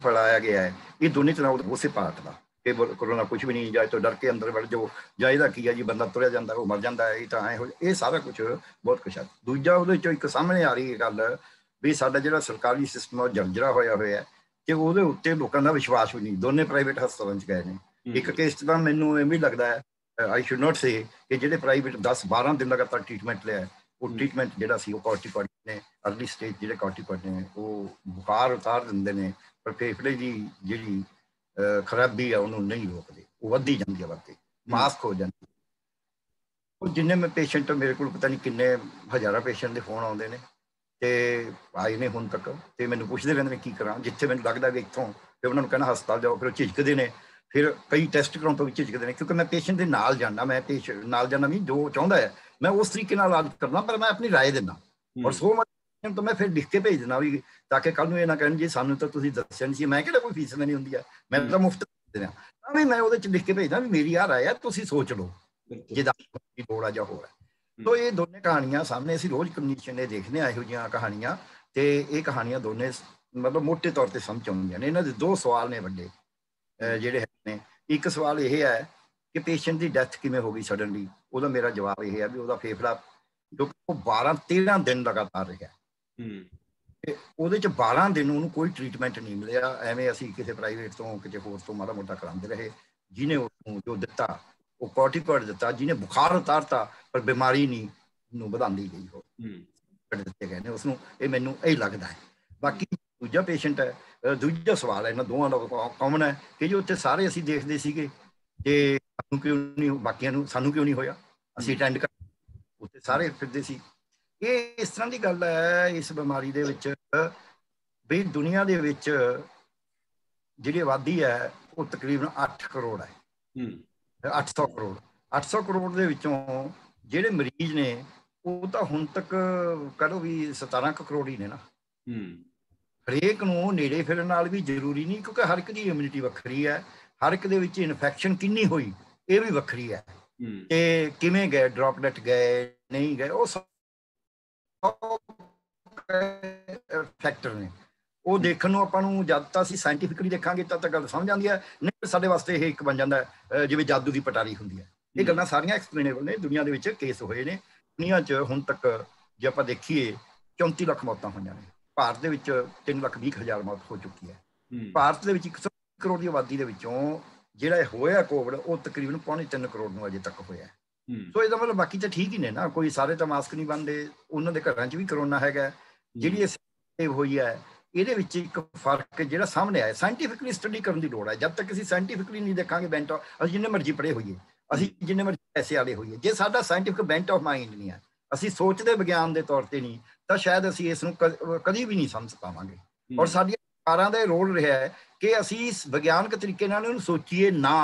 ਫੜਾਇਆ ਗਿਆ ਹੈ ਇਹ ਦੋਨੇ ਚਲਾਉ ਉਸੇ ਪਾਤ ਦਾ। ਕਿ ਕਰੋਨਾ ਕੁਝ ਵੀ ਨਹੀਂ ਜਾਏ ਤਾਂ ਡਰ ਕੇ ਅੰਦਰ ਵੜ ਜਾਓ ਜਾਂ ਇਹਦਾ ਕੀ ਹੈ ਜੀ ਬੰਦਾ ਤੁਰਿਆ ਜਾਂਦਾ ਉਹ ਮਰ ਜਾਂਦਾ ਹੈ ਇਹ ਤਾਂ ਐ ਇਹ ਸਾਰਾ ਕੁਝ ਬਹੁਤ ਕੁਛ ਹੈ। ਦੂਜਾ ਉਹਦੇ ਚੋਂ ਇੱਕ ਸਾਹਮਣੇ ਆ ਰਹੀ ਹੈ ਗੱਲ ਵੀ ਸਾਡਾ ਜਿਹੜਾ ਸਰਕਾਰੀ ਸਿਸਟਮ ਉਹ ਜਰਜਰਾ ਹੋਇਆ ਹੋਇਆ ਹੈ ਕਿ ਉਹਦੇ ਉੱਤੇ ਲੋਕਾਂ ਦਾ ਵਿਸ਼ਵਾਸ ਵੀ ਨਹੀਂ ਦੋਨੇ ਪ੍ਰਾਈਵੇਟ ਹਸਪਤਾਲਾਂ 'ਚ ਗਏ ਨੇ। ਇੱਕ ਕੇਸ ਤਾਂ ਮੈਨੂੰ ਇਹ ਵੀ ਲੱਗਦਾ ਹੈ ਆਈ ਸ਼ੁਡ ਨਾਟ ਸੇ ਕਿ ਜਿਹੜੇ ਪ੍ਰਾਈਵੇਟ 10 12 ਦਿਨ ਲਗਾਤਾਰ ਟ੍ਰੀਟਮੈਂਟ ਲਿਆ ਉਹ ਟ੍ਰੀਟਮੈਂਟ ਜਿਹੜਾ ਸੀ ਉਹ ਕਾਰਟੀਕੋਇਡ ਨੇ ਅਰਲੀ ਸਟੇਜ ਜਿਹੜੇ ਕਾਰਟੀਕੋਇਡ ਨੇ ਉਹ ਬੁਖਾਰ ਉਤਾਰ ਦਿੰਦੇ ਨੇ ਪਰ ਫੇਫੜੇ ਦੀ ਜਿਹੜੀ ਖਰਾਬੀ ਆ ਉਹਨੂੰ ਨਹੀਂ ਰੋਕਦੇ ਉਹ ਵੱਧੀ ਜਾਂਦੀ ਹੈ। ਵੱਧਦੀ ਮਾਸਕ ਹੋ ਜਾਂਦੀ ਉਹ ਜਿੰਨੇ ਮੈਂ ਪੇਸ਼ੈਂਟ ਮੇਰੇ ਕੋਲ ਪਤਾ ਨਹੀਂ ਕਿੰਨੇ ਹਜ਼ਾਰਾਂ ਪੇਸ਼ੈਂਟ ਦੇ ਫੋਨ ਆਉਂਦੇ ਨੇ ਤੇ ਆਏ ਨੇ ਹੁਣ ਤੱਕ ਤੇ ਮੈਨੂੰ ਪੁੱਛਦੇ ਰਹਿੰਦੇ ਨੇ ਕੀ ਕਰਾਂ ਜਿੱਥੇ ਮੈਨੂੰ ਲੱਗਦਾ ਵੀ ਇੱਥੋਂ ਤੇ ਉਹਨਾਂ ਨੂੰ ਕਹਿੰਦਾ ਹਸਪਤਾਲ ਜਾਓ ਫਿਰ ਉਹ ਝਿਜਕਦੇ ਨੇ ਫਿਰ ਕਈ ਟੈਸਟ ਕਰਾਉਣ ਤੋਂ ਝਿਜਕਦੇ ਨੇ ਕਿਉਂਕਿ ਮੈਂ ਪੇਸ਼ੈਂਟ ਦੇ ਨਾਲ ਜਾਣਾ ਮੈਂ ਪੇਸ਼ੈਂਟ ਨਾਲ ਜਾਣਾ ਵੀ ਜੋ ਚਾਹੁੰਦਾ ਹੈ ਮੈਂ ਉਸ ਤਰੀਕੇ ਨਾਲ ਇਲਾਜ ਕਰਨਾ ਪਰ ਮੈਂ ਆਪਣੀ رائے ਦਿੰਦਾ। ਔਰ ਸੋ ਮੈਂ ਤਾਂ ਮੈਂ ਫਿਰ ਲਿਖ ਕੇ ਭੇਜ ਦਿੰਦਾ ਵੀ ਤਾਂ ਕਿ ਕੱਲ ਨੂੰ ਇਹ ਨਾ ਕਹਿਣ ਜੀ ਸਾਨੂੰ ਤਾਂ ਤੁਸੀਂ ਦੱਸਿਆ ਨਹੀਂ ਸੀ ਮੈਂ ਕਿਹੜਾ ਕੋਈ ਫੀਸ ਨਹੀਂ ਹੁੰਦੀ ਹੈ ਮੈਂ ਤਾਂ ਮੁਫਤ ਦਿੰਦਾ। ਤਾਂ ਵੀ ਮੈਂ ਉਹਦੇ ਚ ਲਿਖ ਕੇ ਭੇਜਦਾ ਵੀ ਮੇਰੀ ਆ رائے ਹੈ ਤੁਸੀਂ ਸੋਚ ਲਓ। ਜੇ ਦਾ ਥੋੜਾ ਜਿਹਾ ਹੋਇਆ ਤੋ ਇਹ ਦੋਨੇ ਕਹਾਣੀਆਂ ਸਾਹਮਣੇ ਅਸੀਂ ਰੋਜ਼ ਕਮਿਊਨੀਕੇਸ਼ਨ ਦੇ ਦੇਖਦੇ ਆ ਇਹੋ ਜਿਹੀਆਂ ਕਹਾਣੀਆਂ। ਤੇ ਇਹ ਕਹਾਣੀਆਂ ਦੋਨੇ ਮਤਲਬ ਮੋਟੇ ਤੌਰ ਤੇ ਸਮਝ ਆਉਂਦੀਆਂ ਨੇ। ਇਹਨਾਂ ਦੇ ਦੋ ਸਵਾਲ ਨੇ ਵੱਡੇ। ਜਿਹੜੇ ਨੇ ਇੱਕ ਸਵਾਲ ਇਹ ਹੈ ਕਿ ਪੇਸ਼ੈਂਟ ਦੀ ਡੈਥ ਕਿਵੇਂ ਹੋ ਗਈ ਸਡਨਲੀ ਉਹਦਾ ਮੇਰਾ ਜਵਾਬ ਇਹ ਹੈ ਵੀ ਉਹਦਾ ਫੇਫੜਾ ਉਹ 12 13 ਦਿਨ ਲਗਾਤਾਰ ਰਿਹਾ। ਤੇ ਉਹਦੇ ਚ 12 ਦਿਨ ਉਹਨੂੰ ਕੋਈ ਟ੍ਰੀਟਮੈਂਟ ਨਹੀਂ ਮਿਲਿਆ। ਐਵੇਂ ਅਸੀਂ ਕਿਸੇ ਪ੍ਰਾਈਵੇਟ ਤੋਂ ਕਿਤੇ ਹੋਰ ਤੋਂ ਮਾੜਾ ਮੋਟਾ ਕਰਾਉਂਦੇ ਰਹੇ। ਜਿਹਨੇ ਉਹਨੂੰ ਜੋ ਦਿੱਤਾ ਉਹ ਕੋਰਟੀਕੋਇਡ ਦਿੱਤਾ। ਜਿਹਨੇ ਬੁਖਾਰ ਉਤਾਰਤਾ ਪਰ ਬਿਮਾਰੀ ਨਹੀਂ ਨੂੰ ਵਧਾਉਂਦੀ ਗਈ ਹੋ ਦਿੱਤੇ ਗਏ ਨੇ ਉਸ ਨੂੰ ਇਹ ਮੈਨੂੰ ਇਹ ਲੱਗਦਾ ਹੈ। ਬਾਕੀ ਦੂਜਾ ਪੇਸ਼ੈਂਟ ਹੈ ਦੂਜਾ ਸਵਾਲ ਹੈ ਇਹਨਾਂ ਦੋਵਾਂ ਦਾ ਕਾਮਨ ਹੈ ਕਿ ਜੋ ਉੱਥੇ ਸਾਰੇ ਅਸੀਂ ਦੇਖਦੇ ਸੀਗੇ ਤੇ ਸਾਨੂੰ ਕਿਉਂ ਨਹੀਂ ਬਾਕੀਆਂ ਨੂੰ ਸਾਨੂੰ ਕਿਉਂ ਨਹੀਂ ਹੋਇਆ? ਅਸੀਂ ਅਟੈਂਡ ਕਰ ਉੱਥੇ ਸਾਰੇ ਫਿਰਦੇ ਸੀ। ਇਹ ਇਸ ਤਰ੍ਹਾਂ ਦੀ ਗੱਲ ਹੈ ਇਸ ਬਿਮਾਰੀ ਦੇ ਵਿੱਚ ਵੀ ਦੁਨੀਆ ਦੇ ਵਿੱਚ ਜਿਹੜੀ ਆਬਾਦੀ ਹੈ ਉਹ ਤਕਰੀਬਨ 8 ਕਰੋੜ ਹੈ। ਹੂੰ। 800 ਕਰੋੜ। 800 ਕਰੋੜ ਦੇ ਵਿੱਚੋਂ ਜਿਹੜੇ ਮਰੀਜ਼ ਨੇ ਉਹ ਤਾਂ ਹੁਣ ਤੱਕ ਕਹੋ ਵੀ 17 ਕਰੋੜ ਹੀ ਨੇ ਨਾ। ਹੂੰ। ਹਰੇਕ ਨੂੰ ਨੇੜੇ ਫਿਰਨ ਨਾਲ ਵੀ ਜ਼ਰੂਰੀ ਨਹੀਂ ਕਿਉਂਕਿ ਹਰ ਇੱਕ ਦੀ ਇਮਿਊਨਿਟੀ ਵੱਖਰੀ ਹੈ ਹਰ ਇੱਕ ਦੇ ਵਿੱਚ ਇਨਫੈਕਸ਼ਨ ਕਿੰਨੀ ਹੋਈ ਇਹ ਵੀ ਵੱਖਰੀ ਹੈ। ਤੇ ਕਿਵੇਂ ਗਏ ਡ੍ਰੌਪਲੇਟ ਗਏ ਨਹੀਂ ਗਏ ਉਹ ਫੈਕਟਰ ਨੇ। ਉਹ ਦੇਖਣ ਨੂੰ ਆਪਾਂ ਨੂੰ ਜਦ ਤਾਂ ਅਸੀਂ ਸਾਇੰਟੀਫਿਕਲੀ ਦੇਖਾਂਗੇ ਤਦ ਤੱਕ ਗੱਲ ਸਮਝ ਆਉਂਦੀ ਹੈ। ਨਹੀਂ ਸਾਡੇ ਵਾਸਤੇ ਇਹ ਇੱਕ ਬਣ ਜਾਂਦਾ ਜਿਵੇਂ ਜਾਦੂ ਦੀ ਪਟਾਰੀ ਹੁੰਦੀ ਹੈ। ਇਹ ਗੱਲਾਂ ਸਾਰੀਆਂ ਐਕਸਪਲੇਨੇਬਲ ਨੇ ਦੁਨੀਆ ਦੇ ਵਿੱਚ ਕੇਸ ਹੋਏ ਨੇ। ਦੁਨੀਆ 'ਚ ਹੁਣ ਤੱਕ ਜੇ ਆਪਾਂ ਦੇਖੀਏ 34 ਲੱਖ ਮੌਤਾਂ ਹੋਈਆਂ ਨੇ। ਭਾਰਤ ਦੇ ਵਿੱਚ 3 ਲੱਖ 20 ਹਜ਼ਾਰ ਮੌਤ ਹੋ ਚੁੱਕੀ ਹੈ। ਭਾਰਤ ਦੇ ਵਿੱਚ 100 ਕਰੋੜ ਦੀ ਆਬਾਦੀ ਦੇ ਵਿੱਚੋਂ ਜਿਹੜਾ ਹੋਇਆ ਕੋਵਿਡ ਉਹ ਤਕਰੀਬਨ ਪੌਣੇ 3 ਕਰੋੜ ਨੂੰ ਅਜੇ ਤੱਕ ਹੋਇਆ ਸੋ ਇਹਦਾ ਮਤਲਬ ਬਾਕੀ ਤਾਂ ਠੀਕ ਹੀ ਨੇ ਨਾ ਕੋਈ ਸਾਰੇ ਤਾਂ ਮਾਸਕ ਨਹੀਂ ਬੰਦੇ ਉਹਨਾਂ ਦੇ ਘਰਾਂ 'ਚ ਵੀ ਕਰੋਨਾ ਹੈਗਾ ਜਿਹੜੀ ਇਹ ਹੋਈ ਹੈ ਇਹਦੇ ਵਿੱਚ ਇੱਕ ਫ਼ਰਕ ਜਿਹੜਾ ਸਾਹਮਣੇ ਆਇਆ ਸਾਇੰਟੀਫਿਕਲੀ ਸਟੱਡੀ ਕਰਨ ਦੀ ਲੋੜ ਹੈ। ਜਦ ਤੱਕ ਅਸੀਂ ਸਾਇੰਟੀਫਿਕਲੀ ਨਹੀਂ ਦੇਖਾਂਗੇ ਬੈਂਟ ਅਸੀਂ ਜਿੰਨੇ ਮਰਜ਼ੀ ਪੜੇ ਹੋਈਏ ਅਸੀਂ ਜਿੰਨੇ ਮਰਜ਼ੀ ਪੈਸੇ ਵਾਲੇ ਹੋਈਏ ਜੇ ਸਾਡਾ ਸਾਇੰਟੀਫਿਕ ਬੈਂਟ ਆਫ ਮਾਈਂਡ ਨਹੀਂ ਹੈ ਅਸੀਂ ਸੋਚਦੇ ਵਿਗਿਆਨ ਦੇ ਤੌਰ ਤੇ ਨਹੀਂ ਤਾਂ ਸ਼ਾਇਦ ਅਸੀਂ ਇਸ ਨੂੰ ਕਦੀ ਵੀ ਨਹੀਂ ਸਮਝ ਪਾਵਾਂਗੇ। ਔਰ ਸਾਡੀਆਂ ਸਰਕਾਰਾਂ ਦਾ ਰੋਲ ਰਿਹਾ ਹੈ ਕਿ ਅਸੀਂ ਇਸ ਵਿਗਿਆਨਕ ਤਰੀਕੇ ਨਾਲ ਇਹਨੂੰ ਸੋਚੀਏ ਨਾ।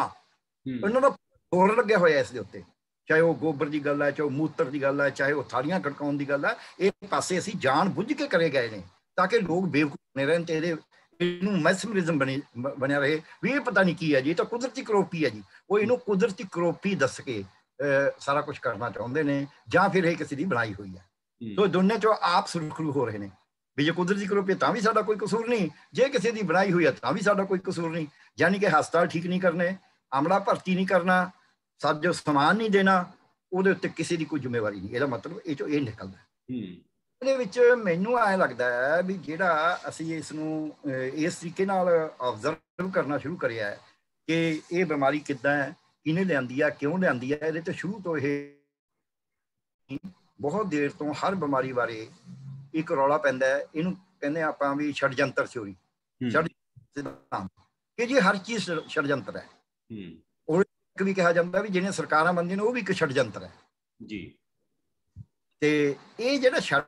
ਉਹਨਾਂ ਦਾ ਹੋਰ ਲੱਗਿਆ ਹੋਇਆ ਇਸ ਦੇ ਉੱਤੇ। ਚਾਹੇ ਉਹ ਗੋਬਰ ਦੀ ਗੱਲ ਹੈ ਚਾਹੇ ਉਹ ਮੂਤਰ ਦੀ ਗੱਲ ਹੈ ਚਾਹੇ ਉਹ ਥਾਲੀਆਂ ਖੜਕਾਉਣ ਦੀ ਗੱਲ ਹੈ ਇਹ ਪਾਸੇ ਅਸੀਂ ਜਾਣ ਬੁੱਝ ਕੇ ਕਰੇ ਗਏ ਨੇ ਤਾਂ ਕਿ ਲੋਕ ਬੇਵਕੂਫ ਨੇ ਰਹਿਣ ਤੇ ਇਹਦੇ ਇਹਨੂੰ ਮੈਸਮਰਿਜ਼ਮ ਬਣੀ ਬਣਿਆ ਰਹੇ। ਵੀ ਇਹ ਪਤਾ ਨਹੀਂ ਕੀ ਹੈ ਜੀ ਇਹ ਤਾਂ ਕੁਦਰਤੀ ਕਰੋਪੀ ਹੈ ਜੀ। ਉਹ ਇਹਨੂੰ ਕੁਦਰਤੀ ਕਰੋਪੀ ਦੱਸ ਕੇ ਸਾਰਾ ਕੁਝ ਕਰਨਾ ਚਾਹੁੰਦੇ ਨੇ ਜਾਂ ਫਿਰ ਇਹ ਕਿਸੇ ਦੀ ਬਣਾਈ ਹੋਈ ਹੈ। ਸੋ ਦੋਨੇ ਚੋਂ ਆਪ ਸੁਰਖਰੂ ਹੋ ਰਹੇ ਨੇ। ਵੀ ਜੇ ਕੁਦਰਤੀ ਕਰੋਪੀ ਤਾਂ ਵੀ ਸਾਡਾ ਕੋਈ ਕਸੂਰ ਨਹੀਂ। ਜੇ ਕਿਸੇ ਦੀ ਬਣਾਈ ਹੋਈ ਹੈ ਤਾਂ ਵੀ ਸਾਡਾ ਕੋਈ ਕਸੂਰ ਨਹੀਂ। ਯਾਨੀ ਕਿ ਹਸਪਤਾਲ ਠੀਕ ਨਹੀਂ ਕਰਨੇ ਆਮਲਾ ਭਰਤੀ ਨਹੀਂ ਕਰਨਾ ਸਭ ਜੋ ਸਮਾਨ ਨਹੀਂ ਦੇਣਾ ਉਹਦੇ ਉੱਤੇ ਕਿਸੇ ਦੀ ਕੋਈ ਜ਼ਿੰਮੇਵਾਰੀ ਨਹੀਂ। ਇਹਦਾ ਮਤਲਬ ਇਹ ਚੋਂ ਇਹ ਨਿਕਲਦਾ। ਇਹਦੇ ਵਿੱਚ ਮੈਨੂੰ ਐ ਲੱਗਦਾ ਹੈ ਵੀ ਜਿਹੜਾ ਅਸੀਂ ਇਸ ਨੂੰ ਇਸ ਤਰੀਕੇ ਨਾਲ ਆਬਜ਼ਰਵ ਕਰਨਾ ਸ਼ੁਰੂ ਕਰਿਆ ਹੈ ਕਿ ਇਹ ਬਿਮਾਰੀ ਕਿੱਦਾਂ ਹੈ ਕਿਹਨੇ ਲਿਆਂਦੀ ਆ ਕਿਉਂ ਲਿਆਂਦੀ ਆ ਇਹਦੇ ਤੇ ਸ਼ੁਰੂ ਤੋਂ ਇਹ ਬਹੁਤ ਦੇਰ ਤੋਂ ਹਰ ਬਿਮਾਰੀ ਬਾਰੇ ਇੱਕ ਰੌਲਾ ਪੈਂਦਾ ਹੈ। ਇਹਨੂੰ ਕਹਿੰਦੇ ਆਪਾਂ ਵੀ ਛੜਜੰਤਰ ਥਿਉਰੀ ਕਿ ਜੀ ਹਰ ਚੀਜ਼ ਛੜਜੰਤਰ ਹੈ। ਉਹ ਇੱਕ ਵੀ ਕਿਹਾ ਜਾਂਦਾ ਵੀ ਜਿਹਨੇ ਸਰਕਾਰਾਂ ਬੰਦੀਆਂ ਨੇ ਉਹ ਵੀ ਇੱਕ ਛੜਜੰਤਰ ਹੈ। ਜੀ। ਤੇ ਇਹ ਜਿਹੜਾ ਛੜ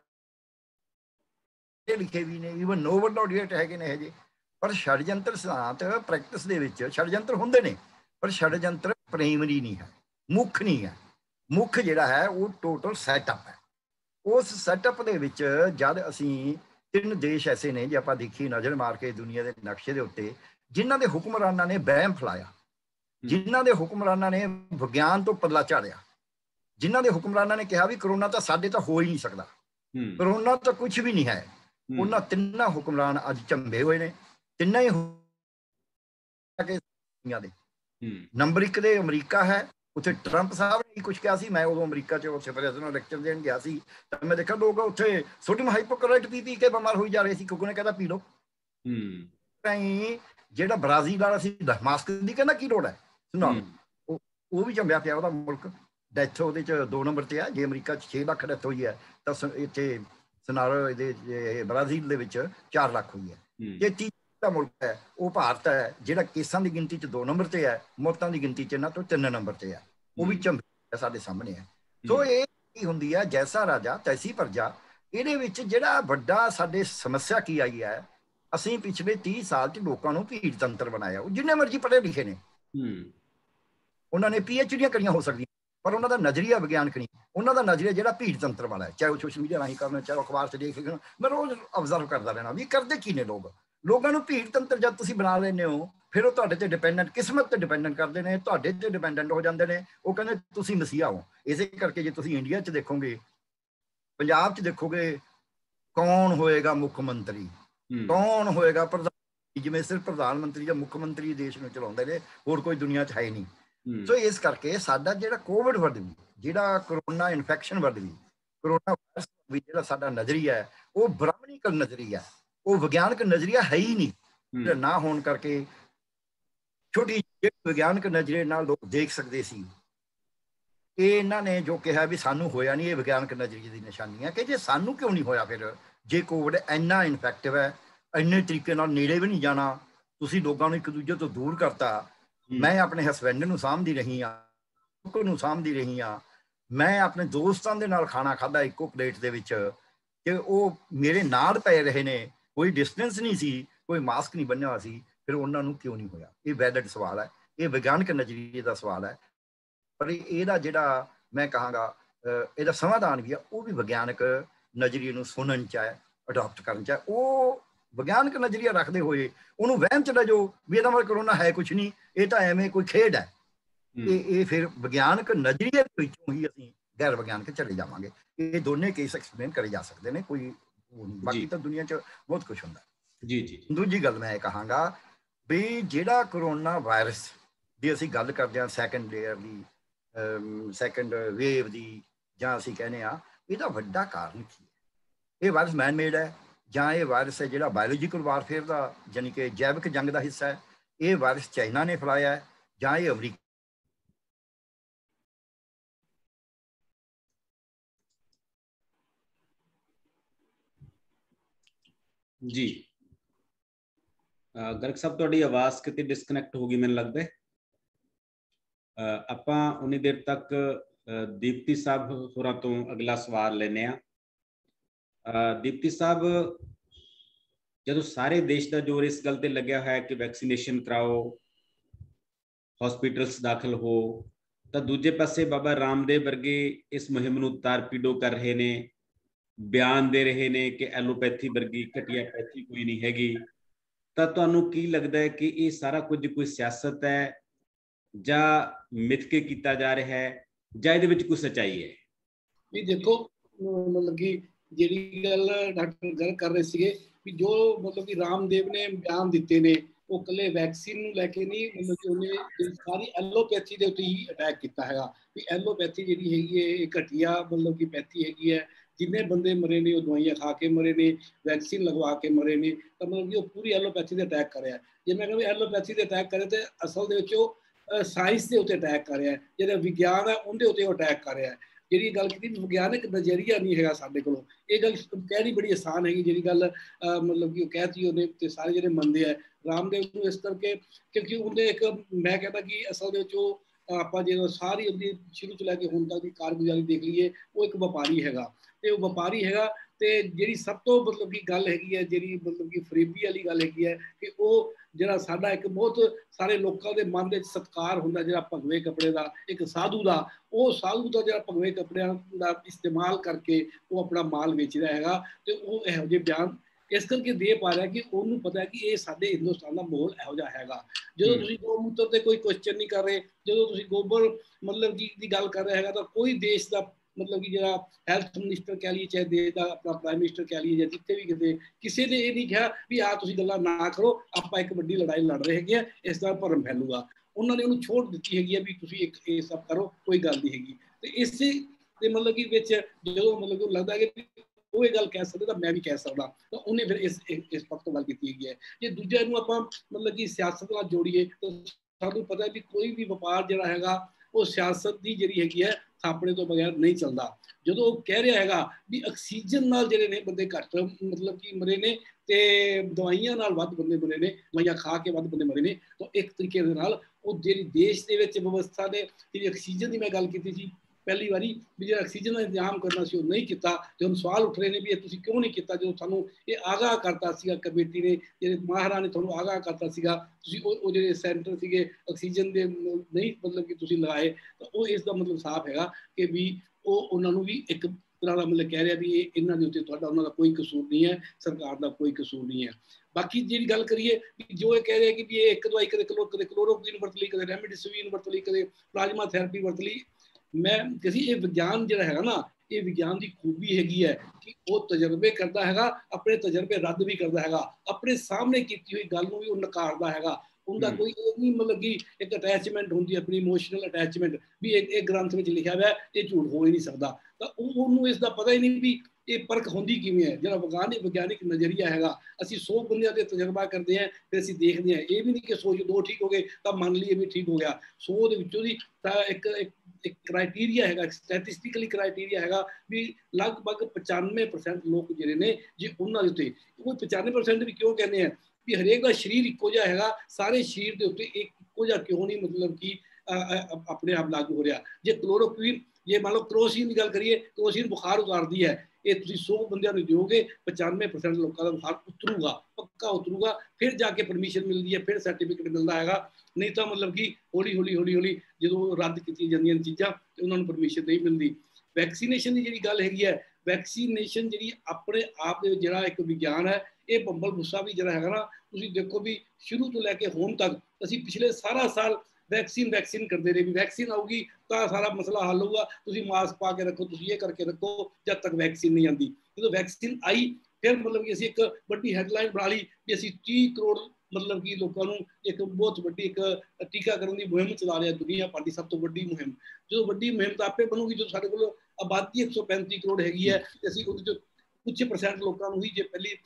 ਲਿਖੇ ਵੀ ਨੇ ਇਵਨ ਨੋਵਲ ਆਡੀਏਟ ਹੈਗੇ ਨੇ ਹਜੇ ਪਰ ਛੜਜੰਤਰ ਸਿਧਾਂਤ ਪ੍ਰੈਕਟਿਸ ਦੇ ਵਿੱਚ ਛੜਜੰਤਰ ਹੁੰਦੇ ਨੇ ਪਰ ਛੜਜੰਤਰ ਪ੍ਰਾਇਮਰੀ ਨਹੀਂ ਹੈ। ਮੁੱਖ ਨਹੀਂ ਹੈ। ਮੁੱਖ ਜਿਹੜਾ ਹੈ ਉਹ ਟੋਟਲ ਸੈਟਅਪ ਹੈ। ਉਸ ਸੈਟਅਪ ਦੇ ਵਿੱਚ ਜਦ ਅਸੀਂ ਤਿੰਨ ਦੇਸ਼ ਐਸੇ ਨੇ ਜੇ ਆਪਾਂ ਦੇਖੀ ਨਜ਼ਰ ਮਾਰ ਕੇ ਦੁਨੀਆ ਦੇ ਨਕਸ਼ੇ ਦੇ ਉੱਤੇ ਜਿਨ੍ਹਾਂ ਦੇ ਹੁਕਮਰਾਨਾਂ ਨੇ ਬਹਿਮ ਫਲਾਇਆ ਜਿਨ੍ਹਾਂ ਦੇ ਹੁਕਮਰਾਨਾਂ ਨੇ ਵਿਗਿਆਨ ਤੋਂ ਪੱਲਾ ਝਾੜਿਆ ਜਿਨ੍ਹਾਂ ਦੇ ਹੁਕਮਰਾਨਾਂ ਨੇ ਕਿਹਾ ਵੀ ਕਰੋਨਾ ਤਾਂ ਸਾਡੇ ਤਾਂ ਹੋ ਹੀ ਨਹੀਂ ਸਕਦਾ। ਕਰੋਨਾ ਤਾਂ ਕੁਝ ਵੀ ਨਹੀਂ ਹੈ। ਉਹਨਾਂ ਤਿੰਨਾਂ ਹੁਕਮਰਾਨ ਅੱਜ ਝੰਬੇ ਹੋਏ ਨੇ। ਤਿੰਨਾਂ ਹੀ ਦੁਨੀਆ ਦੇ ਨੰਬਰ 1 ਦੇ ਅਮਰੀਕਾ ਹੈ ਉੱਥੇ ਟਰੰਪ ਸਾਹਿਬ ਨੇ ਕੁਝ ਕਿਹਾ ਸੀ ਮੈਂ ਉਦੋਂ ਅਮਰੀਕਾ 'ਚ ਉੱਥੇ ਪ੍ਰੈਜ਼ੀਡੈਂਟ ਲੈਕਚਰ ਦੇਣ ਗਿਆ ਸੀ ਤਾਂ ਮੈਂ ਦੇਖਿਆ ਲੋਕ ਉੱਥੇ ਸੋਡੀਅਮ ਹਾਈਪੋਕਲੋਰਾਈਟ ਪੀ ਪੀ ਕੇ ਬਿਮਾਰ ਹੋਈ ਜਾ ਰਹੇ ਸੀ ਕਿਉਂਕਿ ਉਹਨੇ ਕਹਿੰਦਾ ਪੀ ਲਓ। ਹੂੰ। ਤਾਂ ਜਿਹੜਾ ਬ੍ਰਾਜ਼ੀਲ ਵਾਲਾ ਸੀ ਮਾਸਕ ਦੀ ਕਹਿੰਦਾ ਕੀ ਲੋੜ ਹੈ? ਸੁਣਾ ਉਹ ਵੀ ਜੰਮਿਆ ਪਿਆ ਉਹਦਾ ਮੁਲਕ। ਡੈਥ ਉਹਦੇ ਚ 2 ਨੰਬਰ ਤੇ ਆ ਜੇ ਅਮਰੀਕਾ ਚ 6 ਲੱਖ ਡੈਥ ਹੋਈ ਹੈ ਤਾਂ ਇੱਥੇ ਸਨਾਰੋ ਇਹਦੇ ਬ੍ਰਾਜ਼ੀਲ ਦੇ ਵਿੱਚ 4 ਲੱਖ ਹੋਈ ਹੈ। ਜੇ ਤੀਜਾ ਮੁਲਕ ਹੈ ਉਹ ਭਾਰਤ ਹੈ ਜਿਹੜਾ ਕੇਸਾਂ ਦੀ ਗਿਣਤੀ ਚ 2 ਨੰਬਰ ਤੇ ਹੈ ਮੌਤਾਂ ਦੀ ਗਿਣਤੀ ਚ ਨਾ ਤੋਂ 3 ਨੰਬਰ ਤੇ ਹੈ। ਉਹ ਵੀ ਚੰਬਿਆ ਸਾਡੇ ਸਾਹਮਣੇ ਹੈ। ਸੋ ਇਹ ਕੀ ਹੁੰਦੀ ਹੈ ਜੈਸਾ ਰਾਜਾ ਤੈਸੀ ਪ੍ਰਜਾ ਇਹਦੇ ਵਿੱਚ ਜਿਹੜਾ ਵੱਡਾ ਸਾਡੇ ਸਮੱਸਿਆ ਕੀ ਆਈ ਹੈ ਅਸੀਂ ਪਿਛਲੇ 30 ਸਾਲ ਚ ਲੋਕਾਂ ਨੂੰ ਭੀੜ ਤੰਤਰ ਬਣਾਇਆ। ਉਹ ਜਿੰਨੇ ਮਰਜ਼ੀ ਪੜ੍ਹੇ ਲਿਖੇ ਨੇ। ਉਹਨਾਂ ਨੇ ਪੀਐਚਡੀਆਂ ਕਰੀਆਂ ਹੋ ਸਕਦੀਆਂ ਪਰ ਉਹਨਾਂ ਦਾ ਨਜ਼ਰੀਆ ਵਿਗਿਆਨਕ ਨਹੀਂ ਉਹਨਾਂ ਦਾ ਨਜ਼ਰੀਆ ਜਿਹੜਾ ਭੀੜ ਤੰਤਰ ਵਾਲਾ ਹੈ ਚਾਹੇ ਉਹ ਸੋਸ਼ਲ ਮੀਡੀਆ ਰਾਹੀਂ ਕਰਨ ਚਾਹੇ ਅਖਬਾਰ 'ਚ ਦੇਖ ਲੈਣ ਮੈਂ ਰੋਜ਼ ਅਬਜ਼ਰਵ ਕਰਦਾ ਰਹਿਣਾ ਵੀ ਕਰਦੇ ਕੀ ਨੇ ਲੋਕ? ਲੋਕਾਂ ਨੂੰ ਭੀੜ ਤੰਤਰ ਜਦ ਤੁਸੀਂ ਬਣਾ ਲੈਂਦੇ ਹੋ ਫਿਰ ਉਹ ਤੁਹਾਡੇ ਤੇ ਡਿਪੈਂਡੈਂਟ ਕਿਸਮਤ ਤੇ ਡਿਪੈਂਡੈਂਟ ਕਰਦੇ ਨੇ ਤੁਹਾਡੇ ਤੇ ਡਿਪੈਂਡੈਂਟ ਹੋ ਜਾਂਦੇ ਨੇ। ਉਹ ਕਹਿੰਦੇ ਤੁਸੀਂ ਮਸੀਹਾ ਹੋ। ਇਸੇ ਕਰਕੇ ਜੇ ਤੁਸੀਂ ਇੰਡੀਆ 'ਚ ਦੇਖੋਗੇ ਪੰਜਾਬ 'ਚ ਦੇਖੋਗੇ ਕੌਣ ਹੋਏਗਾ ਮੁੱਖ ਮੰਤਰੀ? ਕੌਣ ਹੋਏਗਾ ਪ੍ਰਧਾਨ? ਜਿਵੇਂ ਸਿਰਫ ਪ੍ਰਧਾਨ ਮੰਤਰੀ ਜਾਂ ਮੁੱਖ ਮੰਤਰੀ ਦੇਸ਼ ਨੂੰ ਚਲਾਉਂਦੇ ਨੇ ਹੋਰ ਕੋਈ ਦੁਨੀਆ 'ਚ ਹੈ ਨਹੀਂ। ਸੋ ਇਸ ਕਰਕੇ ਸਾਡਾ ਜਿਹੜਾ ਕੋਵਿਡ ਵੱਧ ਵੀ ਜਿਹੜਾ ਕਰੋਨਾ ਇਨਫੈਕਸ਼ਨ ਵੱਧ ਵੀ ਕਰੋਨਾ ਵਾਇਰਸ ਵੀ ਜਿਹੜਾ ਸਾਡਾ ਨਜ਼ਰੀਆ ਹੈ ਉਹ ਬ੍ਰਾਹਮਣੀਕਲ ਨਜ਼ਰੀਆ ਉਹ ਵਿਗਿਆਨਕ ਨਜ਼ਰੀਆ ਹੈ ਹੀ ਨਹੀਂ। ਨਾ ਹੋਣ ਕਰਕੇ ਛੋਟੀ ਜਿਹੀ ਵਿਗਿਆਨਕ ਨਜ਼ਰੀਏ ਨਾਲ ਲੋਕ ਦੇਖ ਸਕਦੇ ਸੀ। ਇਹ ਇਹਨਾਂ ਨੇ ਜੋ ਕਿਹਾ ਵੀ ਸਾਨੂੰ ਹੋਇਆ ਨਹੀਂ ਇਹ ਵਿਗਿਆਨਕ ਨਜ਼ਰੀਏ ਦੀ ਨਿਸ਼ਾਨੀ ਹੈ ਕਿ ਜੇ ਸਾਨੂੰ ਕਿਉਂ ਨਹੀਂ ਹੋਇਆ ਫਿਰ? ਜੇ ਕੋਵਿਡ ਇੰਨਾ ਇਨਫੈਕਟਿਵ ਹੈ ਇੰਨੇ ਤਰੀਕੇ ਨਾਲ ਨੇੜੇ ਵੀ ਨਹੀਂ ਜਾਣਾ ਤੁਸੀਂ ਲੋਕਾਂ ਨੂੰ ਇੱਕ ਦੂਜੇ ਤੋਂ ਦੂਰ ਕਰਤਾ। ਮੈਂ ਆਪਣੇ ਹਸਬੰਡ ਨੂੰ ਸਾਹਮਣੀ ਰਹੀ ਆ ਕੋ ਨੂੰ ਸਾਹਮਣੀ ਰਹੀ ਆ ਮੈਂ ਆਪਣੇ ਦੋਸਤਾਂ ਦੇ ਨਾਲ ਖਾਣਾ ਖਾਦਾ ਇੱਕੋ ਪਲੇਟ ਦੇ ਵਿੱਚ। ਕਿ ਉਹ ਮੇਰੇ ਨਾਲ ਪਏ ਰਹੇ ਨੇ। ਕੋਈ ਡਿਸਟੈਂਸ ਨਹੀਂ ਸੀ ਕੋਈ ਮਾਸਕ ਨਹੀਂ ਬੰਨਿਆ ਸੀ ਫਿਰ ਉਹਨਾਂ ਨੂੰ ਕਿਉਂ ਨਹੀਂ ਹੋਇਆ? ਇਹ ਵੈਲਿਡ ਸਵਾਲ ਹੈ ਇਹ ਵਿਗਿਆਨਕ ਨਜ਼ਰੀਏ ਦਾ ਸਵਾਲ ਹੈ ਪਰ ਇਹਦਾ ਜਿਹੜਾ ਮੈਂ ਕਹਾਂਗਾ ਇਹਦਾ ਸਮਾਧਾਨ ਵੀ ਆ ਉਹ ਵੀ ਵਿਗਿਆਨਕ ਨਜ਼ਰੀਏ ਨੂੰ ਸੁਣਨ ਚਾਹੇ ਅਡਾਪਟ ਕਰਨ ਚਾਹੇ ਉਹ ਵਿਗਿਆਨਕ ਨਜ਼ਰੀਆ ਰੱਖਦੇ ਹੋਏ ਉਹਨੂੰ ਵਹਿਮ ਚ ਲੈ ਜੋ ਵੀ ਇਹਦਾ ਮਤਲਬ ਕਰੋਨਾ ਹੈ ਕੁਝ ਨਹੀਂ ਇਹ ਤਾਂ ਐਵੇਂ ਕੋਈ ਖੇਡ ਹੈ। ਇਹ ਇਹ ਫਿਰ ਵਿਗਿਆਨਕ ਨਜ਼ਰੀਏ ਵਿੱਚੋਂ ਹੀ ਅਸੀਂ ਗੈਰ ਵਿਗਿਆਨਕ ਚਲੇ ਜਾਵਾਂਗੇ। ਇਹ ਦੋਨੇ ਕੇਸ ਐਕਸਪਲੇਨ ਕਰੇ ਜਾ ਸਕਦੇ ਨੇ ਕੋਈ ਬਾਕੀ ਤਾਂ ਦੁਨੀਆ 'ਚ ਬਹੁਤ ਕੁਝ ਹੁੰਦਾ। ਜੀ ਜੀ ਦੂਜੀ ਗੱਲ ਮੈਂ ਇਹ ਕਹਾਂਗਾ ਵੀ ਜਿਹੜਾ ਕਰੋਨਾ ਵਾਇਰਸ ਦੀ ਅਸੀਂ ਗੱਲ ਕਰਦੇ ਹਾਂ ਸੈਕੰਡ ਲੇਅਰ ਦੀ ਸੈਕੰਡ ਵੇਵ ਦੀ ਜਾਂ ਅਸੀਂ ਕਹਿੰਦੇ ਆ ਇਹਦਾ ਵੱਡਾ ਕਾਰਨ ਕੀ ਹੈ? ਇਹ ਵਾਇਰਸ ਮੈਨ ਮੇਡ ਹੈ ਜਾਂ ਇਹ ਵਾਇਰਸ ਹੈ ਜਿਹੜਾ ਬਾਇਓਲੋਜੀਕਲ ਵਾਰਫੇਅਰ ਦਾ ਯਾਨੀ ਕਿ ਜੈਵਿਕ ਜੰਗ ਦਾ ਹਿੱਸਾ ਹੈ? ਇਹ ਵਾਇਰਸ ਚਾਈਨਾ ਨੇ ਫੈਲਾਇਆ ਹੈ ਜਾਂ ਇਹ ਅਮਰੀਕਾ ਜੀ। ਗਰਗ ਸਾਹਿਬ, ਤੁਹਾਡੀ ਆਵਾਜ਼ ਕਿਤੇ ਡਿਸਕਨੈਕਟ ਹੋ ਗਈ ਮੈਨੂੰ ਲੱਗਦਾ ਆਪਾਂ ਉਨੀ ਦੇਰ ਤੱਕ ਦੀਪਤੀ ਸਾਹਿਬ ਹੋਰਾਂ ਤੋਂ ਅਗਲਾ ਸਵਾਲ ਲੈਨੇ ਆ ਦੀਪਤੀ ਸਾਹਿਬ, ਜਦੋਂ ਸਾਰੇ ਦੇਸ਼ ਦਾ ਜ਼ੋਰ ਇਸ ਗੱਲ ਤੇ ਲੱਗਿਆ ਹੋਇਆ ਕਿ ਵੈਕਸੀਨੇਸ਼ਨ ਕਰਾਓ ਹਸਪੀਟਲਸ ਦਾਖਲ ਹੋ, ਤਾਂ ਦੂਜੇ ਪਾਸੇ ਬਾਬਾ ਰਾਮਦੇਵ ਵਰਗੇ ਇਸ ਮੁਹਿੰਮ ਨੂੰ ਤਾਰਪੀਡੋ ਕਰ ਰਹੇ ਨੇ। ਬਿਆਨ ਦੇ ਰਹੇ ਨੇ ਕਿ ਐਲੋਪੈਥੀ ਵਰਗੀ ਘਟੀਆ ਪੈਥੀ ਕੋਈ ਨਹੀਂ ਹੈਗੀ, ਤਾਂ ਤੁਹਾਨੂੰ ਕੀ ਲੱਗਦਾ ਹੈ ਕਿ ਇਹ ਸਾਰਾ ਕੁਝ ਕੋਈ ਸਿਆਸਤ ਹੈ ਜਾਂ ਮਿੱਥ ਕੇ ਕੀਤਾ ਜਾ ਰਿਹਾ ਹੈ ਜਾਂ ਇਹਦੇ ਵਿੱਚ ਕੋਈ ਸਚਾਈ ਹੈ? ਵੀ ਦੇਖੋ, ਮਤਲਬ ਕਿ ਜਿਹੜੀ ਗੱਲ ਡਾਕਟਰ ਗੱਲ ਕਰ ਰਹੇ ਸੀਗੇ ਵੀ ਜੋ ਮਤਲਬ ਕਿ ਰਾਮਦੇਵ ਨੇ ਬਿਆਨ ਦਿੱਤੇ ਨੇ, ਉਹ ਕੱਲੇ ਵੈਕਸੀਨ ਨੂੰ ਲੈ ਕੇ ਨਹੀਂ, ਮਤਲਬ ਕਿ ਉਹਨੇ ਸਾਰੀ ਐਲੋਪੈਥੀ ਦੇ ਉੱਤੇ ਹੀ ਅਟੈਕ ਕੀਤਾ ਹੈਗਾ। ਵੀ ਐਲੋਪੈਥੀ ਜਿਹੜੀ ਹੈਗੀ ਹੈ, ਇਹ ਘਟੀਆ ਮਤਲਬ ਕਿ ਪੈਥੀ ਹੈਗੀ ਹੈ ਜਿੰਨੇ ਬੰਦੇ ਮਰੇ ਨੇ, ਉਹ ਦਵਾਈਆਂ ਖਾ ਕੇ ਮਰੇ ਨੇ ਵੈਕਸੀਨ ਲਗਵਾ ਕੇ ਮਰੇ ਨੇ, ਤਾਂ ਮਤਲਬ ਕਿ ਉਹ ਪੂਰੀ ਐਲੋਪੈਥੀ ਤੇ ਅਟੈਕ ਕਰਿਆ ਜੇ ਮੈਂ ਕਹਿੰਦਾ ਐਲੋਪੈਥੀ ਤੇ ਅਟੈਕ ਕਰੇ ਤੇ ਅਸਲ ਦੇ ਵਿੱਚ ਉਹ ਸਾਇੰਸ ਦੇ ਉੱਤੇ ਅਟੈਕ ਕਰ ਰਿਹਾ। ਜਿਹੜਾ ਵਿਗਿਆਨ ਹੈ ਉਹਦੇ ਉੱਤੇ ਉਹ ਅਟੈਕ ਕਰ ਰਿਹਾ। ਜਿਹੜੀ ਗੱਲ ਕੀਤੀ, ਵਿਗਿਆਨਕ ਨਜ਼ਰੀਆ ਨਹੀਂ ਹੈਗਾ ਸਾਡੇ ਕੋਲ। ਇਹ ਗੱਲ ਕਹਿਣੀ ਬੜੀ ਆਸਾਨ ਹੈਗੀ, ਜਿਹੜੀ ਗੱਲ ਮਤਲਬ ਕਿ ਉਹ ਕਹਿਤੀ ਉਹਨੇ ਤੇ ਸਾਰੇ ਜਿਹੜੇ ਮੰਨਦੇ ਆ। ਰਾਮਦੇਵ ਨੂੰ ਇਸ ਕਰਕੇ, ਕਿਉਂਕਿ ਉਹਦੇ ਇੱਕ, ਮੈਂ ਕਹਿੰਦਾ ਕਿ ਅਸਲ ਦੇ ਵਿੱਚ ਉਹ, ਆਪਾਂ ਜਦੋਂ ਸਾਰੀ ਉਹਦੀ ਸ਼ੁਰੂ ਤੋਂ ਲੈ ਕੇ ਹੁਣ ਤੱਕ ਦੀ ਕਾਰਗੁਜ਼ਾਰੀ ਦੇਖ ਲਈਏ, ਉਹ ਇੱਕ ਵਪਾਰੀ ਹੈਗਾ। ਤੇ ਉਹ ਵਪਾਰੀ ਹੈਗਾ ਤੇ ਜਿਹੜੀ ਸਭ ਤੋਂ ਮਤਲਬ ਕੀ ਗੱਲ ਹੈਗੀ ਹੈ ਜਿਹੜੀ ਮਤਲਬ ਕਿ ਫਰੀਬੀ ਵਾਲੀ ਗੱਲ ਹੈਗੀ ਹੈ ਕਿ ਉਹ ਜਿਹੜਾ ਸਾਡਾ ਇੱਕ ਬਹੁਤ ਸਾਰੇ ਲੋਕਾਂ ਦੇ ਮਨ ਦੇ ਵਿੱਚ ਸਤਕਾਰ ਹੁੰਦਾ ਜਿਹੜਾ ਭਗਵੇ ਕੱਪੜੇ ਦਾ ਇੱਕ ਸਾਧੂ ਦਾ ਉਹ ਸਾਧੂ ਦਾ ਜਿਹੜਾ ਭਗਵੇ ਕੱਪੜਿਆਂ ਦਾ ਇਸਤੇਮਾਲ ਕਰਕੇ ਉਹ ਆਪਣਾ ਮਾਲ ਵੇਚਦਾ ਹੈਗਾ ਤੇ ਉਹ ਇਹੋ ਜਿਹੇ ਬਿਆਨ ਇਸ ਕਰਕੇ ਦੇ ਪਾ ਰਿਹਾ ਕਿ ਉਹਨੂੰ ਪਤਾ ਹੈ ਕਿ ਇਹ ਸਾਡੇ ਹਿੰਦੁਸਤਾਨ ਦਾ ਮਾਹੌਲ ਇਹੋ ਜਿਹਾ ਹੈਗਾ। ਜਦੋਂ ਤੁਸੀਂ ਗੋਮੂਤਰ ਤੇ ਕੋਈ ਕੁਐਸਚਨ ਨਹੀਂ ਕਰ ਰਹੇ ਜਦੋਂ ਤੁਸੀਂ ਗੋਬਰ ਮਤਲਬ ਕੀ ਦੀ ਗੱਲ ਕਰ ਰਹੇ ਹੈਗਾ ਤਾਂ ਕੋਈ ਦੇਸ਼ ਦਾ ਮਤਲਬ ਕਿ ਜਿਹੜਾ ਹੈਲਥ ਮਿਨਿਸਟਰ ਕਹਿ ਲਈਏ, ਚਾਹੇ ਦੇਸ਼ ਦਾ ਆਪਣਾ ਪ੍ਰਾਈਮ ਮਿਨਿਸਟਰ ਕਹਿ ਲਈਏ ਜਾਂ ਜਿੱਥੇ ਵੀ ਕਿਤੇ, ਕਿਸੇ ਨੇ ਇਹ ਨਹੀਂ ਕਿਹਾ ਵੀ ਆ ਤੁਸੀਂ ਗੱਲਾਂ ਨਾ ਕਰੋ, ਆਪਾਂ ਇੱਕ ਵੱਡੀ ਲੜਾਈ ਲੜ ਰਹੇ ਹੈਗੇ ਆ, ਇਸ ਤਰ੍ਹਾਂ ਭਰਮ ਫੈਲੂਗਾ। ਉਹਨਾਂ ਨੇ ਉਹਨੂੰ ਛੋਟ ਦਿੱਤੀ ਹੈਗੀ ਹੈ ਵੀ ਤੁਸੀਂ ਇੱਕ ਇਹ ਸਭ ਕਰੋ, ਕੋਈ ਗੱਲ ਨਹੀਂ ਹੈਗੀ। ਤੇ ਇਸੇ ਦੇ ਮਤਲਬ ਕਿ ਵਿੱਚ ਜਦੋਂ ਮਤਲਬ ਕਿ ਲੱਗਦਾ ਕਿ ਉਹ ਇਹ ਗੱਲ ਕਹਿ ਸਕਦੇ ਤਾਂ ਮੈਂ ਵੀ ਕਹਿ ਸਕਦਾ, ਤਾਂ ਉਹਨੇ ਫਿਰ ਇਸ ਇਸ ਪੱਖ ਤੋਂ ਗੱਲ ਕੀਤੀ ਹੈਗੀ ਹੈ। ਜੇ ਦੂਜੇ ਨੂੰ ਆਪਾਂ ਮਤਲਬ ਕਿ ਸਿਆਸਤ ਨਾਲ ਜੋੜੀਏ, ਤਾਂ ਸਾਨੂੰ ਪਤਾ ਹੈ ਵੀ ਕੋਈ ਵੀ ਵਪਾਰ ਜਿਹੜਾ ਹੈਗਾ ਉਹ ਸਿਆਸਤ ਦੀ ਜਿਹੜੀ ਹੈਗੀ ਹੈ ਥਾਪੜੇ ਤੋਂ ਬਗੈਰ ਨਹੀਂ ਚੱਲਦਾ। ਜਦੋਂ ਉਹ ਕਹਿ ਰਿਹਾ ਹੈਗਾ ਵੀ ਆਕਸੀਜਨ ਨਾਲ ਜਿਹੜੇ ਨੇ ਬੰਦੇ ਘੱਟ, ਮਤਲਬ ਕਿ ਮਰੇ ਨੇ ਤੇ ਦਵਾਈਆਂ ਨਾਲ ਵੱਧ ਬੰਦੇ ਮਰੇ ਨੇ, ਦਵਾਈਆਂ ਖਾ ਕੇ ਵੱਧ ਬੰਦੇ ਮਰੇ ਨੇ, ਤਾਂ ਇੱਕ ਤਰੀਕੇ ਦੇ ਨਾਲ ਉਹ ਜਿਹੜੀ ਦੇਸ਼ ਦੇ ਵਿੱਚ ਵਿਵਸਥਾ ਦੇ, ਜਿਹੜੀ ਆਕਸੀਜਨ ਦੀ ਮੈਂ ਗੱਲ ਕੀਤੀ ਸੀ ਪਹਿਲੀ ਵਾਰੀ ਵੀ ਜਿਹੜਾ ਆਕਸੀਜਨ ਦਾ ਇੰਤਜ਼ਾਮ ਕਰਨਾ ਸੀ ਉਹ ਨਹੀਂ ਕੀਤਾ ਤੇ ਹੁਣ ਸਵਾਲ ਉੱਠ ਰਹੇ ਨੇ ਵੀ ਇਹ ਤੁਸੀਂ ਕਿਉਂ ਨਹੀਂ ਕੀਤਾ, ਜਦੋਂ ਤੁਹਾਨੂੰ ਇਹ ਆਗਾਹ ਕਰਤਾ ਸੀਗਾ ਕਮੇਟੀ ਨੇ, ਜਿਹੜੇ ਮਾਹਰਾਂ ਨੇ ਤੁਹਾਨੂੰ ਆਗਾਹ ਕਰਤਾ ਸੀਗਾ, ਤੁਸੀਂ ਉਹ ਜਿਹੜੇ ਸੈਂਟਰ ਸੀਗੇ ਆਕਸੀਜਨ ਦੇ ਨਹੀਂ ਮਤਲਬ ਕਿ ਤੁਸੀਂ ਲਗਾਏ, ਤਾਂ ਉਹ ਇਸ ਦਾ ਮਤਲਬ ਸਾਫ਼ ਹੈਗਾ ਕਿ ਵੀ ਉਹ ਉਹਨਾਂ ਨੂੰ ਵੀ ਇੱਕ ਤਰ੍ਹਾਂ ਦਾ ਮਤਲਬ ਕਹਿ ਰਿਹਾ ਵੀ ਇਹ ਇਹਨਾਂ ਦੇ ਉੱਤੇ ਤੁਹਾਡਾ, ਉਹਨਾਂ ਦਾ ਕੋਈ ਕਸੂਰ ਨਹੀਂ ਹੈ, ਸਰਕਾਰ ਦਾ ਕੋਈ ਕਸੂਰ ਨਹੀਂ ਹੈ। ਬਾਕੀ ਜਿਹੜੀ ਗੱਲ ਕਰੀਏ ਜੋ ਇਹ ਕਹਿ ਰਿਹਾ ਕਿ ਵੀ ਇਹ ਇੱਕ ਦਵਾਈ ਕਦੇ ਕਲੋ, ਕਦੇ ਕਲੋਰੋਕੁਇਨ ਵਰਤ ਲਈ, ਕਦੇ ਰੈਮਡੀਸਿਵਿਰ ਵਰਤ ਲਈ, ਕਦੇ ਪਲਾਜ਼ਮਾ ਥੈਰੇਪੀ ਵਰਤ ਲਈ ਮੈਂ ਕਿਸੇ ਇਹ ਵਿਗਿਆਨ ਜਿਹੜਾ ਹੈਗਾ ਨਾ ਇਹ ਵਿਗਿਆਨ ਦੀ ਖੂਬੀ ਹੈਗੀ ਹੈ ਕਿ ਉਹ ਤਜਰਬੇ ਕਰਦਾ ਹੈਗਾ ਆਪਣੇ ਤਜਰਬੇ ਰੱਦ ਵੀ ਕਰਦਾ ਹੈਗਾ ਆਪਣੇ ਸਾਹਮਣੇ ਕੀਤੀ ਹੋਈ ਗੱਲ ਨੂੰ ਵੀ ਉਹ ਨਕਾਰਦਾ ਹੈਗਾ। ਉਹਦਾ ਕੋਈ ਇਹ ਨਹੀਂ ਮਤਲਬ ਕਿ ਇੱਕ ਅਟੈਚਮੈਂਟ ਹੁੰਦੀ ਆਪਣੀ ਇਮੋਸ਼ਨਲ ਅਟੈਚਮੈਂਟ ਵੀ ਇਹ ਇਹ ਗ੍ਰੰਥ ਵਿੱਚ ਲਿਖਿਆ ਹੋਇਆ ਇਹ ਝੂਠ ਹੋ ਹੀ ਨਹੀਂ ਸਕਦਾ। ਤਾਂ ਉਹ ਉਹਨੂੰ ਇਸ ਦਾ ਪਤਾ ਹੀ ਨਹੀਂ ਵੀ ਇਹ ਪਰਖ ਹੁੰਦੀ ਕਿਵੇਂ ਹੈ ਜਿਹੜਾ ਵਿਗਿਆਨਿਕ ਵਿਗਿਆਨਿਕ ਨਜ਼ਰੀਆ ਹੈਗਾ ਅਸੀਂ 100 ਬੰਦਿਆਂ ਦੇ ਤਜਰਬਾ ਕਰਦੇ ਆਂ ਫਿਰ ਅਸੀਂ ਦੇਖਦੇ ਆਂ ਇਹ ਵੀ ਨਹੀਂ ਕਿ ਸੋਚ ਦੋ ਠੀਕ ਹੋ ਗਏ ਤਾਂ ਮੰਨ ਲਈਏ ਵੀ ਠੀਕ ਹੋ ਗਿਆ 100 ਦੇ ਵਿੱਚੋਂ ਦੀ ਤਾਂ ਇੱਕ ਇੱਕ ਕ੍ਰਾਈਟੇਰੀਆ ਹੈਗਾ ਸਟੈਟਿਸਟਿਕਲੀ ਕ੍ਰਾਈਟੇਰੀਆ ਹੈਗਾ ਵੀ ਲਗਭਗ 95% ਲੋਕ ਜਿਹੜੇ ਨੇ ਜੇ ਉਹਨਾਂ ਦੇ ਉੱਤੇ ਉਹ 95% ਵੀ ਕਿਉਂ ਕਹਿੰਦੇ ਆ ਵੀ ਹਰੇਕ ਦਾ ਸਰੀਰ ਇੱਕੋ ਜਿਹਾ ਹੈਗਾ ਸਾਰੇ ਸਰੀਰ ਦੇ ਉੱਤੇ ਇੱਕੋ ਜਿਹਾ ਕਿਉਂ ਨਹੀਂ ਮਤਲਬ ਕਿ ਆਪਣੇ ਆਪ ਲਾਗੂ ਹੋ ਰਿਹਾ ਜੇ ਕਲੋਰੋਕੁਇਨ ਜੇ ਮੰਨ ਲਓ ਕਰੋਸੀਨ ਦੀ ਗੱਲ ਕਰੀਏ ਕਰੋਸੀਨ ਬੁਖਾਰ ਉਤਾਰਦੀ ਹੈ ਇਹ ਤੁਸੀਂ 100 ਬੰਦਿਆਂ ਨੂੰ ਦਿਓਗੇ 95% ਲੋਕਾਂ ਦਾ ਬੁਖਾਰ ਉਤਰੂਗਾ, ਪੱਕਾ ਉਤਰੂਗਾ, ਫਿਰ ਜਾ ਕੇ ਪਰਮਿਸ਼ਨ ਮਿਲਦੀ ਹੈ, ਫਿਰ ਸਰਟੀਫਿਕੇਟ ਮਿਲਦਾ ਹੈਗਾ। ਨਹੀਂ ਤਾਂ ਮਤਲਬ ਕਿ ਹੌਲੀ ਹੌਲੀ ਹੌਲੀ ਹੌਲੀ ਜਦੋਂ ਰੱਦ ਕੀਤੀ ਜਾਂਦੀਆਂ ਚੀਜ਼ਾਂ, ਤੇ ਉਹਨਾਂ ਨੂੰ ਪਰਮਿਸ਼ਨ ਨਹੀਂ ਮਿਲਦੀ। ਵੈਕਸੀਨੇਸ਼ਨ ਦੀ ਜਿਹੜੀ ਗੱਲ ਹੈਗੀ ਹੈ ਵੈਕਸੀਨੇਸ਼ਨ ਜਿਹੜੀ ਆਪਣੇ ਆਪ ਦੇ ਜਿਹੜਾ ਇੱਕ ਵਿਗਿਆਨ ਹੈ, ਇਹ ਬੰਬਲ ਗੁੱਸਾ ਵੀ ਜਿਹੜਾ ਹੈਗਾ ਨਾ, ਤੁਸੀਂ ਦੇਖੋ ਵੀ ਸ਼ੁਰੂ ਤੋਂ ਲੈ ਕੇ ਹੁਣ ਤੱਕ ਅਸੀਂ ਪਿਛਲੇ ਸਾਰਾ ਸਾਲ ਵੈਕਸੀਨ ਵੈਕਸੀਨ ਕਰਦੇ ਰਹੇ। ਵੀ ਵੈਕਸੀਨ ਆਊਗੀ ਤਾਂ ਸਾਰਾ ਮਸਲਾ ਹੱਲ ਹੋਊਗਾ। ਤੁਸੀਂ ਮਾਸਕ ਪਾ ਕੇ ਰੱਖੋ, ਤੁਸੀਂ ਇਹ ਕਰਕੇ ਰੱਖੋ, ਜਦ ਤੱਕ ਵੈਕਸੀਨ ਨਹੀਂ ਆਂਦੀ ਜਦੋਂ ਵੈਕਸੀਨ ਆਈ, ਫਿਰ ਮਤਲਬ ਕਿ ਅਸੀਂ ਇੱਕ ਵੱਡੀ ਹੈਡਲਾਈਨ ਬਣਾ ਲਈ ਵੀ ਅਸੀਂ 30 ਕਰੋੜ ਮਤਲਬ ਕਿ ਲੋਕਾਂ ਨੂੰ ਇੱਕ ਬਹੁਤ ਵੱਡੀ ਇੱਕ ਟੀਕਾਕਰਨ ਦੀ ਮੁਹਿੰਮ ਚਲਾ ਰਿਹਾ ਦੁਨੀਆ ਭਰ ਦੀ ਸਭ ਤੋਂ ਵੱਡੀ ਮੁਹਿੰਮ। ਜਦੋਂ ਵੱਡੀ ਮੁਹਿੰਮ ਤਾਂ ਆਪੇ ਬਣੂਗੀ, ਜਦੋਂ ਸਾਡੇ ਕੋਲ ਆਬਾਦੀ 135 ਕਰੋੜ ਹੈਗੀ ਹੈ, ਤੇ ਅਸੀਂ ਉਹਦੇ ਚ ਕੁਝ ਪਰਸੈਂਟ ਲੋਕਾਂ ਨੂੰ ਹੀ ਜੇ ਪਹਿਲੀ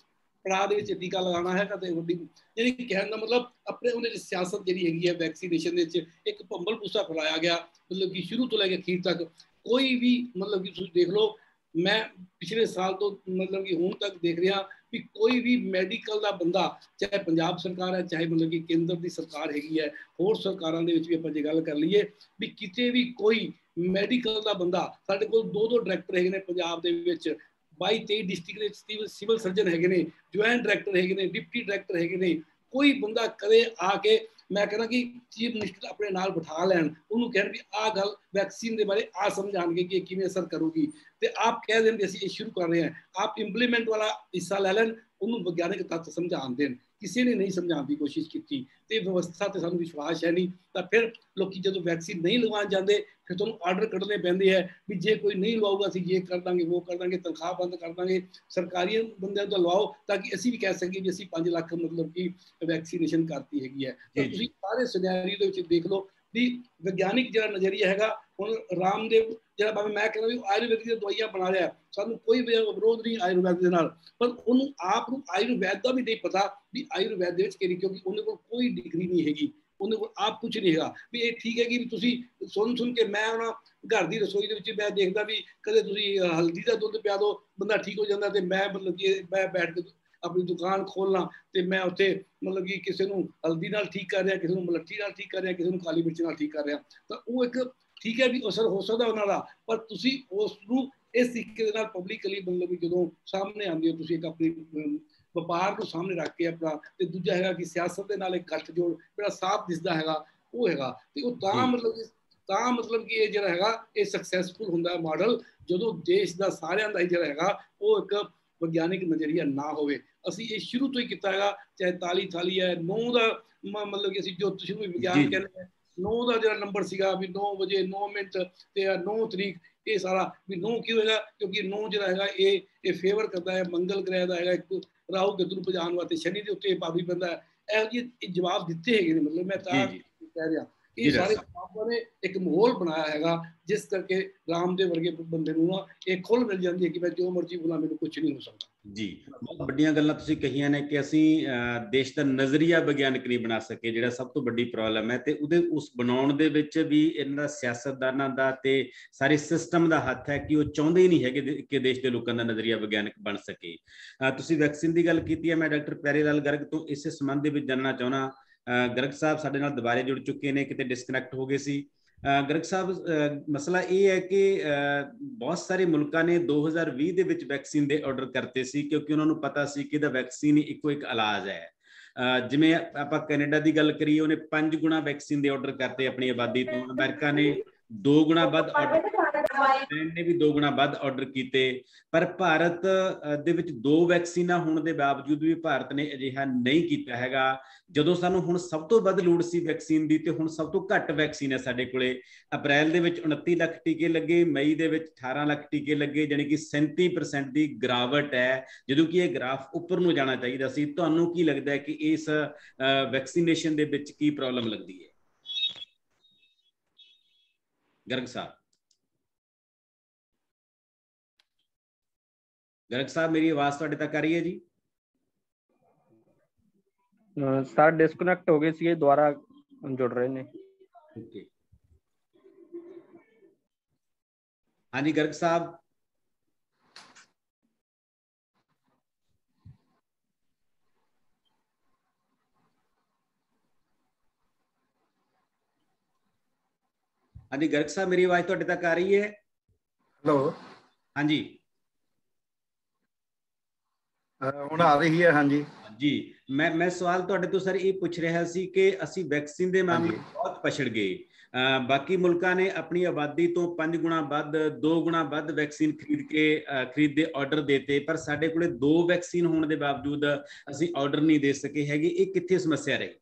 ਪੜਾਅ ਦੇ ਵਿੱਚ ਟੀਕਾ ਲਗਾਉਣਾ ਹੈ ਤਾਂ ਵੱਡੀ ਜਿਹੜੀ ਕਹਿਣ ਦਾ ਮਤਲਬ ਆਪਣੇ ਉਹਦੇ ਵਿੱਚ ਸਿਆਸਤ ਜਿਹੜੀ ਹੈਗੀ ਹੈ ਵੈਕਸੀਨੇਸ਼ਨ ਦੇ ਵਿੱਚ ਇੱਕ ਭੰਬਲ ਪੂਸਾ ਫਲਾਇਆ ਗਿਆ, ਮਤਲਬ ਕਿ ਸ਼ੁਰੂ ਤੋਂ ਲੈ ਕੇ ਅਖੀਰ ਤੱਕ ਕੋਈ ਵੀ ਮਤਲਬ ਕਿ ਤੁਸੀਂ ਦੇਖ ਲਓ, ਮੈਂ ਪਿਛਲੇ ਸਾਲ ਤੋਂ ਮਤਲਬ ਕਿ ਹੁਣ ਤੱਕ ਦੇਖ ਰਿਹਾ ਵੀ ਕੋਈ ਵੀ ਮੈਡੀਕਲ ਦਾ ਬੰਦਾ, ਚਾਹੇ ਪੰਜਾਬ ਸਰਕਾਰ ਹੈ, ਚਾਹੇ ਮਤਲਬ ਕਿ ਕੇਂਦਰ ਦੀ ਸਰਕਾਰ ਹੈਗੀ ਹੈ, ਹੋਰ ਸਰਕਾਰਾਂ ਦੇ ਵਿੱਚ ਵੀ ਆਪਾਂ ਜੇ ਗੱਲ ਕਰ ਲਈਏ ਵੀ ਕਿਤੇ ਵੀ ਕੋਈ ਮੈਡੀਕਲ ਦਾ ਬੰਦਾ ਸਾਡੇ ਕੋਲ ਦੋ ਦੋ ਡਾਇਰੈਕਟਰ ਹੈਗੇ ਨੇ ਪੰਜਾਬ ਦੇ ਵਿੱਚ 22 23 ਡਿਸਟ੍ਰਿਕਟ ਦੇ ਸਿਵਲ ਸਰਜਨ ਹੈਗੇ ਨੇ ਜੁਆਇੰਟ ਡਾਇਰੈਕਟਰ ਹੈਗੇ ਨੇ ਡਿਪਟੀ ਡਾਇਰੈਕਟਰ ਹੈਗੇ ਨੇ ਕੋਈ ਬੰਦਾ ਕਦੇ ਆ ਕੇ ਮੈਂ ਕਹਿੰਦਾ ਕਿ ਚੀਫ ਮਿਨਿਸਟਰ ਆਪਣੇ ਨਾਲ ਬਿਠਾ ਲੈਣ ਉਹਨੂੰ ਕਹਿਣ ਵੀ ਆਹ ਗੱਲ ਵੈਕਸੀਨ ਦੇ ਬਾਰੇ ਆ ਸਮਝਾਣਗੇ ਕਿ ਕਿਵੇਂ ਅਸਰ ਕਰੂਗੀ ਤੇ ਆਪ ਕਹਿ ਦੇਣ ਵੀ ਅਸੀਂ ਇਹ ਸ਼ੁਰੂ ਕਰ ਰਹੇ ਹਾਂ ਆਪ ਇੰਪਲੀਮੈਂਟ ਵਾਲਾ ਹਿੱਸਾ ਲੈ ਲੈਣ ਉਹਨੂੰ ਵਿਗਿਆਨਿਕ ਤੱਤ ਸਮਝਾਣ ਦੇਣ ਕਿਸੇ ਨੇ ਨਹੀਂ ਸਮਝਾਉਣ ਦੀ ਕੋਸ਼ਿਸ਼ ਕੀਤੀ ਤੇ ਵਿਵਸਥਾ ਤੇ ਸਾਨੂੰ ਵਿਸ਼ਵਾਸ ਹੈ ਨਹੀਂ ਤਾਂ ਫਿਰ ਲੋਕੀ ਜਦੋਂ ਵੈਕਸੀਨ ਨਹੀਂ ਲਗਵਾਉਣ ਜਾਂਦੇ ਫਿਰ ਤੁਹਾਨੂੰ ਆਰਡਰ ਕੱਢਣੇ ਪੈਂਦੇ ਆ ਵੀ ਜੇ ਕੋਈ ਨਹੀਂ ਲਵਾਊਗਾ ਅਸੀਂ ਇਹ ਕਰ ਦਾਂਗੇ ਉਹ ਕਰ ਦਾਂਗੇ ਤਨਖਾਹ ਬੰਦ ਕਰ ਦਾਂਗੇ ਸਰਕਾਰੀ ਬੰਦਿਆਂ ਤੋਂ ਲਵਾਓ ਤਾਂ ਕਿ ਅਸੀਂ ਵੀ ਕਹਿ ਸਕੀਏ ਵੀ ਅਸੀਂ 5 ਲੱਖ ਮਤਲਬ ਕਿ ਵੈਕਸੀਨੇਸ਼ਨ ਕਰਤੀ ਹੈਗੀ ਹੈ। ਤਾਂ ਤੁਸੀਂ ਸਾਰੇ ਸਿਨੈਰੀਓ ਦੇ ਵਿੱਚ ਦੇਖ ਲਓ ਵੀ ਵਿਗਿਆਨਿਕ ਜਿਹੜਾ ਨਜ਼ਰੀਆ ਹੈਗਾ, ਹੁਣ ਰਾਮਦੇਵ ਜਿਹੜਾ ਬਾਬਾ ਮੈਂ ਕਹਿੰਦਾ ਵੀ ਆਯੁਰਵੈਦਿਕ ਦੀਆਂ ਦਵਾਈਆਂ ਬਣਾ ਰਿਹਾ ਸਾਨੂੰ ਕੋਈ ਵਿਰੋਧ ਨਹੀਂ ਆਯੁਰਵੈਦ ਦੇ ਨਾਲ। ਪਰ ਉਹਨੂੰ ਆਪ ਨੂੰ ਆਯੁਰਵੈਦ ਦਾ ਵੀ ਨਹੀਂ ਪਤਾ ਵੀ ਆਯੁਰਵੈਦ ਦੇ ਵਿੱਚ ਕਿਹੜੀ, ਕਿਉਂਕਿ ਉਹਦੇ ਕੋਲ ਕੋਈ ਡਿਗਰੀ ਨਹੀਂ ਹੈਗੀ। ਉਹਦੇ ਕੋਲ ਆਪ ਕੁਝ ਨਹੀਂ ਹੈਗਾ। ਵੀ ਇਹ ਠੀਕ ਹੈ ਕਿ ਤੁਸੀਂ ਸੁਣ ਸੁਣ ਕੇ ਮੈਂ ਉਹਨਾਂ ਘਰ ਦੀ ਰਸੋਈ ਦੇ ਵਿੱਚ ਮੈਂ ਦੇਖਦਾ ਵੀ ਕਦੇ ਤੁਸੀਂ ਹਲਦੀ ਦਾ ਦੁੱਧ ਪਿਆ ਦੋ, ਬੰਦਾ ਠੀਕ ਹੋ ਜਾਂਦਾ ਤੇ ਮੈਂ ਮਤਲਬ ਕਿ ਮੈਂ ਬੈਠ ਕੇ ਆਪਣੀ ਦੁਕਾਨ ਖੋਲਣਾ ਤੇ ਮੈਂ ਉੱਥੇ ਮਤਲਬ ਕਿ ਕਿਸੇ ਨੂੰ ਹਲਦੀ ਨਾਲ ਠੀਕ ਕਰ ਰਿਹਾ ਕਿਸੇ ਨੂੰ ਮਲੱਠੀ ਨਾਲ ਠੀਕ ਕਰ ਰਿਹਾ ਕਿਸੇ ਨੂੰ ਕਾਲੀ ਮਿਰਚ ਨਾਲ ਠੀਕ ਕਰ ਰਿਹਾ। ਤਾਂ ਉਹ ਇੱਕ ਠੀਕ ਹੈ ਵੀ ਅਸਰ ਹੋ ਸਕਦਾ ਉਹਨਾਂ ਦਾ ਪਰ ਤੁਸੀਂ ਉਸ ਨੂੰ ਇਸ ਤਰੀਕੇ ਦੇ ਨਾਲ ਪਬਲਿਕਲੀ ਮਤਲਬ ਵੀ ਜਦੋਂ ਸਾਹਮਣੇ ਆਉਂਦੇ ਹੋ ਤੁਸੀਂ ਇੱਕ ਆਪਣੀ ਵਪਾਰ ਨੂੰ ਸਾਹਮਣੇ ਰੱਖ ਕੇ ਆਪਣਾ ਤੇ ਦੂਜਾ ਹੈਗਾ ਕਿ ਸਿਆਸਤ ਦੇ ਨਾਲ ਇੱਕ ਗੱਠ ਜੋੜ ਜਿਹੜਾ ਸਾਫ਼ ਦਿਸਦਾ ਹੈਗਾ ਉਹ ਹੈਗਾ। ਤੇ ਉਹ ਤਾਂ ਮਤਲਬ ਤਾਂ ਮਤਲਬ ਕਿ ਇਹ ਜਿਹੜਾ ਹੈਗਾ ਇਹ ਸਕਸੈਸਫੁਲ ਹੁੰਦਾ ਹੈ ਮਾਡਲ ਜਦੋਂ ਦੇਸ਼ ਦਾ ਸਾਰਿਆਂ ਦਾ ਜਿਹੜਾ ਹੈਗਾ ਉਹ ਇੱਕ ਵਿਗਿਆਨਿਕ ਨਜ਼ਰੀਆ ਨਾ ਹੋਵੇ। ਅਸੀਂ ਇਹ ਸ਼ੁਰੂ ਤੋਂ ਹੀ ਕੀਤਾ ਹੈਗਾ ਚਾਹੇ ਤਾਲੀ ਥਾਲੀ ਹੈ ਨੌ ਦਾ ਮਤਲਬ ਕਿ ਅਸੀਂ ਜੋ ਤੁਸੀਂ ਵਿਗਿਆਨ ਕਹਿੰਦੇ ਆ 9 ਦਾ ਜਿਹੜਾ ਨੰਬਰ ਸੀਗਾ ਵੀ 9 ਵਜੇ 9 ਮਿੰਟ ਤੇ 9 ਤਰੀਕ ਇਹ ਸਾਰਾ ਵੀ 9 ਕਿਉਂ ਹੈਗਾ? ਕਿਉਂਕਿ 9 ਜਿਹੜਾ ਹੈਗਾ ਇਹ ਇਹ ਫੇਵਰ ਕਰਦਾ ਹੈ ਮੰਗਲ ਗ੍ਰਹਿ ਦਾ ਹੈਗਾ ਇੱਕ ਰਾਹੂ ਕੇਤੂ ਨੂੰ ਪਜਾਣ ਵਾਸਤੇ ਸ਼ਨੀ ਦੇ ਉੱਤੇ ਪਾਵੀ ਬੰਦਾ ਹੈ। ਇਹੋ ਜਿਹੇ ਜਵਾਬ ਦਿੱਤੇ ਹੈਗੇ ਨੇ ਮਤਲਬ ਮੈਂ ਤਾਂ ਕਹਿ ਰਿਹਾ। ਇਹ ਸਾਰੇ ਆਪਾਂ ਨੇ ਇੱਕ ਮਾਹੌਲ ਬਣਾਇਆ ਹੈਗਾ ਜਿਸ ਕਰਕੇ ਰਾਮਦੇਵ ਵਰਗੇ ਬੰਦੇ ਨੂੰ ਨਾ ਇਹ ਖੁੱਲ ਮਿਲ ਜਾਂਦੀ ਹੈ ਕਿ ਮੈਂ ਜੋ ਮਰਜ਼ੀ ਬੋਲਾਂ ਮੈਨੂੰ ਕੁਝ ਨਹੀਂ ਹੋ ਸਕਦਾ। ਜੀ। ਬਹੁਤ ਵੱਡੀਆਂ ਗੱਲਾਂ ਤੁਸੀਂ ਕਹੀਆਂ ਨੇ ਕਿ ਅਸੀਂ ਦੇਸ਼ ਦਾ ਨਜ਼ਰੀਆ ਵਿਗਿਆਨਕ ਨਹੀਂ ਬਣਾ ਸਕੇ, ਜਿਹੜਾ ਸਭ ਤੋਂ ਵੱਡੀ ਪ੍ਰੋਬਲਮ ਹੈ ਤੇ ਉਹਦੇ, ਉਸ ਬਣਾਉਣ ਦੇ ਵਿੱਚ ਵੀ ਇਹਨਾਂ ਦਾ ਸਿਆਸਤਦਾਨਾਂ ਦਾ ਤੇ ਸਾਰੇ ਸਿਸਟਮ ਦਾ ਹੱਥ ਹੈ ਕਿ ਉਹ ਚਾਹੁੰਦੇ ਹੀ ਨਹੀਂ ਹੈਗੇ ਕਿ ਦੇਸ਼ ਦੇ ਲੋਕਾਂ ਦਾ ਨਜ਼ਰੀਆ ਵਿਗਿਆਨਕ ਬਣ ਸਕੇ। ਤੁਸੀਂ ਵੈਕਸੀਨ ਦੀ ਗੱਲ ਕੀਤੀ ਹੈ, ਮੈਂ ਡਾਕਟਰ ਪੈਰੀਲਾਲ ਗਰਗ ਤੋਂ ਇਸੇ ਸੰਬੰਧ ਦੇ ਵਿੱਚ ਜਾਨਣਾ ਚਾਹੁੰਦਾ। ਗਰਗ ਸਾਹਿਬ ਸਾਡੇ ਨਾਲ ਦੁਬਾਰੇ ਜੁੜ ਚੁੱਕੇ ਨੇ, ਕਿਤੇ ਡਿਸਕਨੈਕਟ ਹੋ ਗਏ ਸੀ। ਗਰਗ ਸਾਹਿਬ ਮਸਲਾ ਇਹ ਹੈ ਕਿ ਬਹੁਤ ਸਾਰੇ ਮੁਲਕਾਂ ਨੇ 2020 ਦੇ ਵਿੱਚ ਵੈਕਸੀਨ ਦੇ ਆਰਡਰ ਕਰਤੇ ਸੀ ਕਿਉਂਕਿ ਉਹਨਾਂ ਨੂੰ ਪਤਾ ਸੀ ਕਿ ਇਹਦਾ ਵੈਕਸੀਨ ਇੱਕੋ ਇੱਕ ਇਲਾਜ ਹੈ। ਜਿਵੇਂ ਆਪਾਂ ਕੈਨੇਡਾ ਦੀ ਗੱਲ ਕਰੀਏ, ਉਹਨੇ 5 ਗੁਣਾ ਵੈਕਸੀਨ ਦੇ ਆਰਡਰ ਕਰਤੇ ਆਪਣੀ ਆਬਾਦੀ ਤੋਂ। ਅਮਰੀਕਾ ਨੇ 2 ਗੁਣਾ ਵੱਧ ਆਰਡਰ ਨੇ ਵੀ ਦੋ ਗੁਣਾ ਵੱਧ ਆਰਡਰ ਕੀਤੇ। ਪਰ ਭਾਰਤ ਦੇ ਵਿੱਚ ਦੋ ਵੈਕਸੀਨਾਂ ਹੋਣ ਦੇ ਬਾਵਜੂਦ ਵੀ ਭਾਰਤ ਨੇ ਅਜਿਹਾ ਨਹੀਂ ਕੀਤਾ ਹੈਗਾ। ਜਦੋਂ ਸਾਨੂੰ ਹੁਣ ਸਭ ਤੋਂ ਵੱਧ ਲੋੜ ਸੀ ਵੈਕਸੀਨ ਦੀ ਤੇ ਹੁਣ ਸਭ ਤੋਂ ਘੱਟ ਵੈਕਸੀਨ ਹੈ ਸਾਡੇ ਕੋਲੇ। ਅਪ੍ਰੈਲ ਦੇ ਵਿੱਚ 29 ਲੱਖ ਟੀਕੇ ਲੱਗੇ ਮਈ ਦੇ ਵਿੱਚ 18 ਲੱਖ ਟੀਕੇ ਲੱਗੇ ਜਾਨੀ ਕਿ 37% ਦੀ ਗਰਾਵਟ ਹੈ। ਜਦੋਂ ਕਿ ਇਹ ਗ੍ਰਾਫ ਉੱਪਰ ਨੂੰ ਜਾਣਾ ਚਾਹੀਦਾ ਸੀ। ਤੁਹਾਨੂੰ ਕੀ ਲੱਗਦਾ ਹੈ ਕਿ ਇਸ ਵੈਕਸੀਨੇਸ਼ਨ ਦੇ ਵਿੱਚ ਕੀ ਪ੍ਰੋਬਲਮ ਲੱਗਦੀ ਹੈ? ਗਰਗ ਸਾਹਿਬ ਗਰਗ ਸਾਹਿਬ ਮੇਰੀ ਆਵਾਜ਼ ਤੁਹਾਡੇ ਤੱਕ ਆ ਰਹੀ ਹੈ ਜੀ ਸਰ ਡਿਸਕਨੈਕਟ ਹੋ ਗਏ ਸੀ ਦੁਬਾਰਾ ਜੁੜ ਰਹੇ ਨੇ ਓਕੇ ਹਾਂਜੀ ਗਰਗ ਸਾਹਿਬ ਹਾਂਜੀ ਗਰਗ ਸਾਹਿਬ ਮੇਰੀ ਆਵਾਜ਼ ਤੁਹਾਡੇ ਤੱਕ ਆ ਰਹੀ ਹੈ? ਹੈਲੋ। ਹਾਂਜੀ। ਹੁਣ ਆ ਰਹੀ ਹੈ ਹਾਂਜੀ। ਜੀ ਮੈਂ ਮੈਂ ਸਵਾਲ ਤੁਹਾਡੇ ਤੋਂ ਸਰ ਇਹ ਪੁੱਛ ਰਿਹਾ ਸੀ ਕਿ ਅਸੀਂ ਵੈਕਸੀਨ ਦੇ ਮਾਮਲੇ ਬਹੁਤ ਪਛੜ ਗਏ। ਬਾਕੀ ਮੁਲਕਾਂ ਨੇ ਆਪਣੀ ਆਬਾਦੀ ਤੋਂ 5 ਗੁਣਾ ਵੱਧ 2 ਗੁਣਾ ਵੱਧ ਵੈਕਸੀਨ ਖਰੀਦ ਕੇ ਖਰੀਦ ਦੇ ਆਰਡਰ ਦਿੱਤੇ ਪਰ ਸਾਡੇ ਕੋਲੇ ਦੋ ਵੈਕਸੀਨ ਹੋਣ ਦੇ ਬਾਵਜੂਦ ਅਸੀਂ ਆਰਡਰ ਨਹੀਂ ਦੇ ਸਕੇ ਹੈਗੇ। ਇਹ ਕਿੱਥੇ ਸਮੱਸਿਆ ਰਹੀ?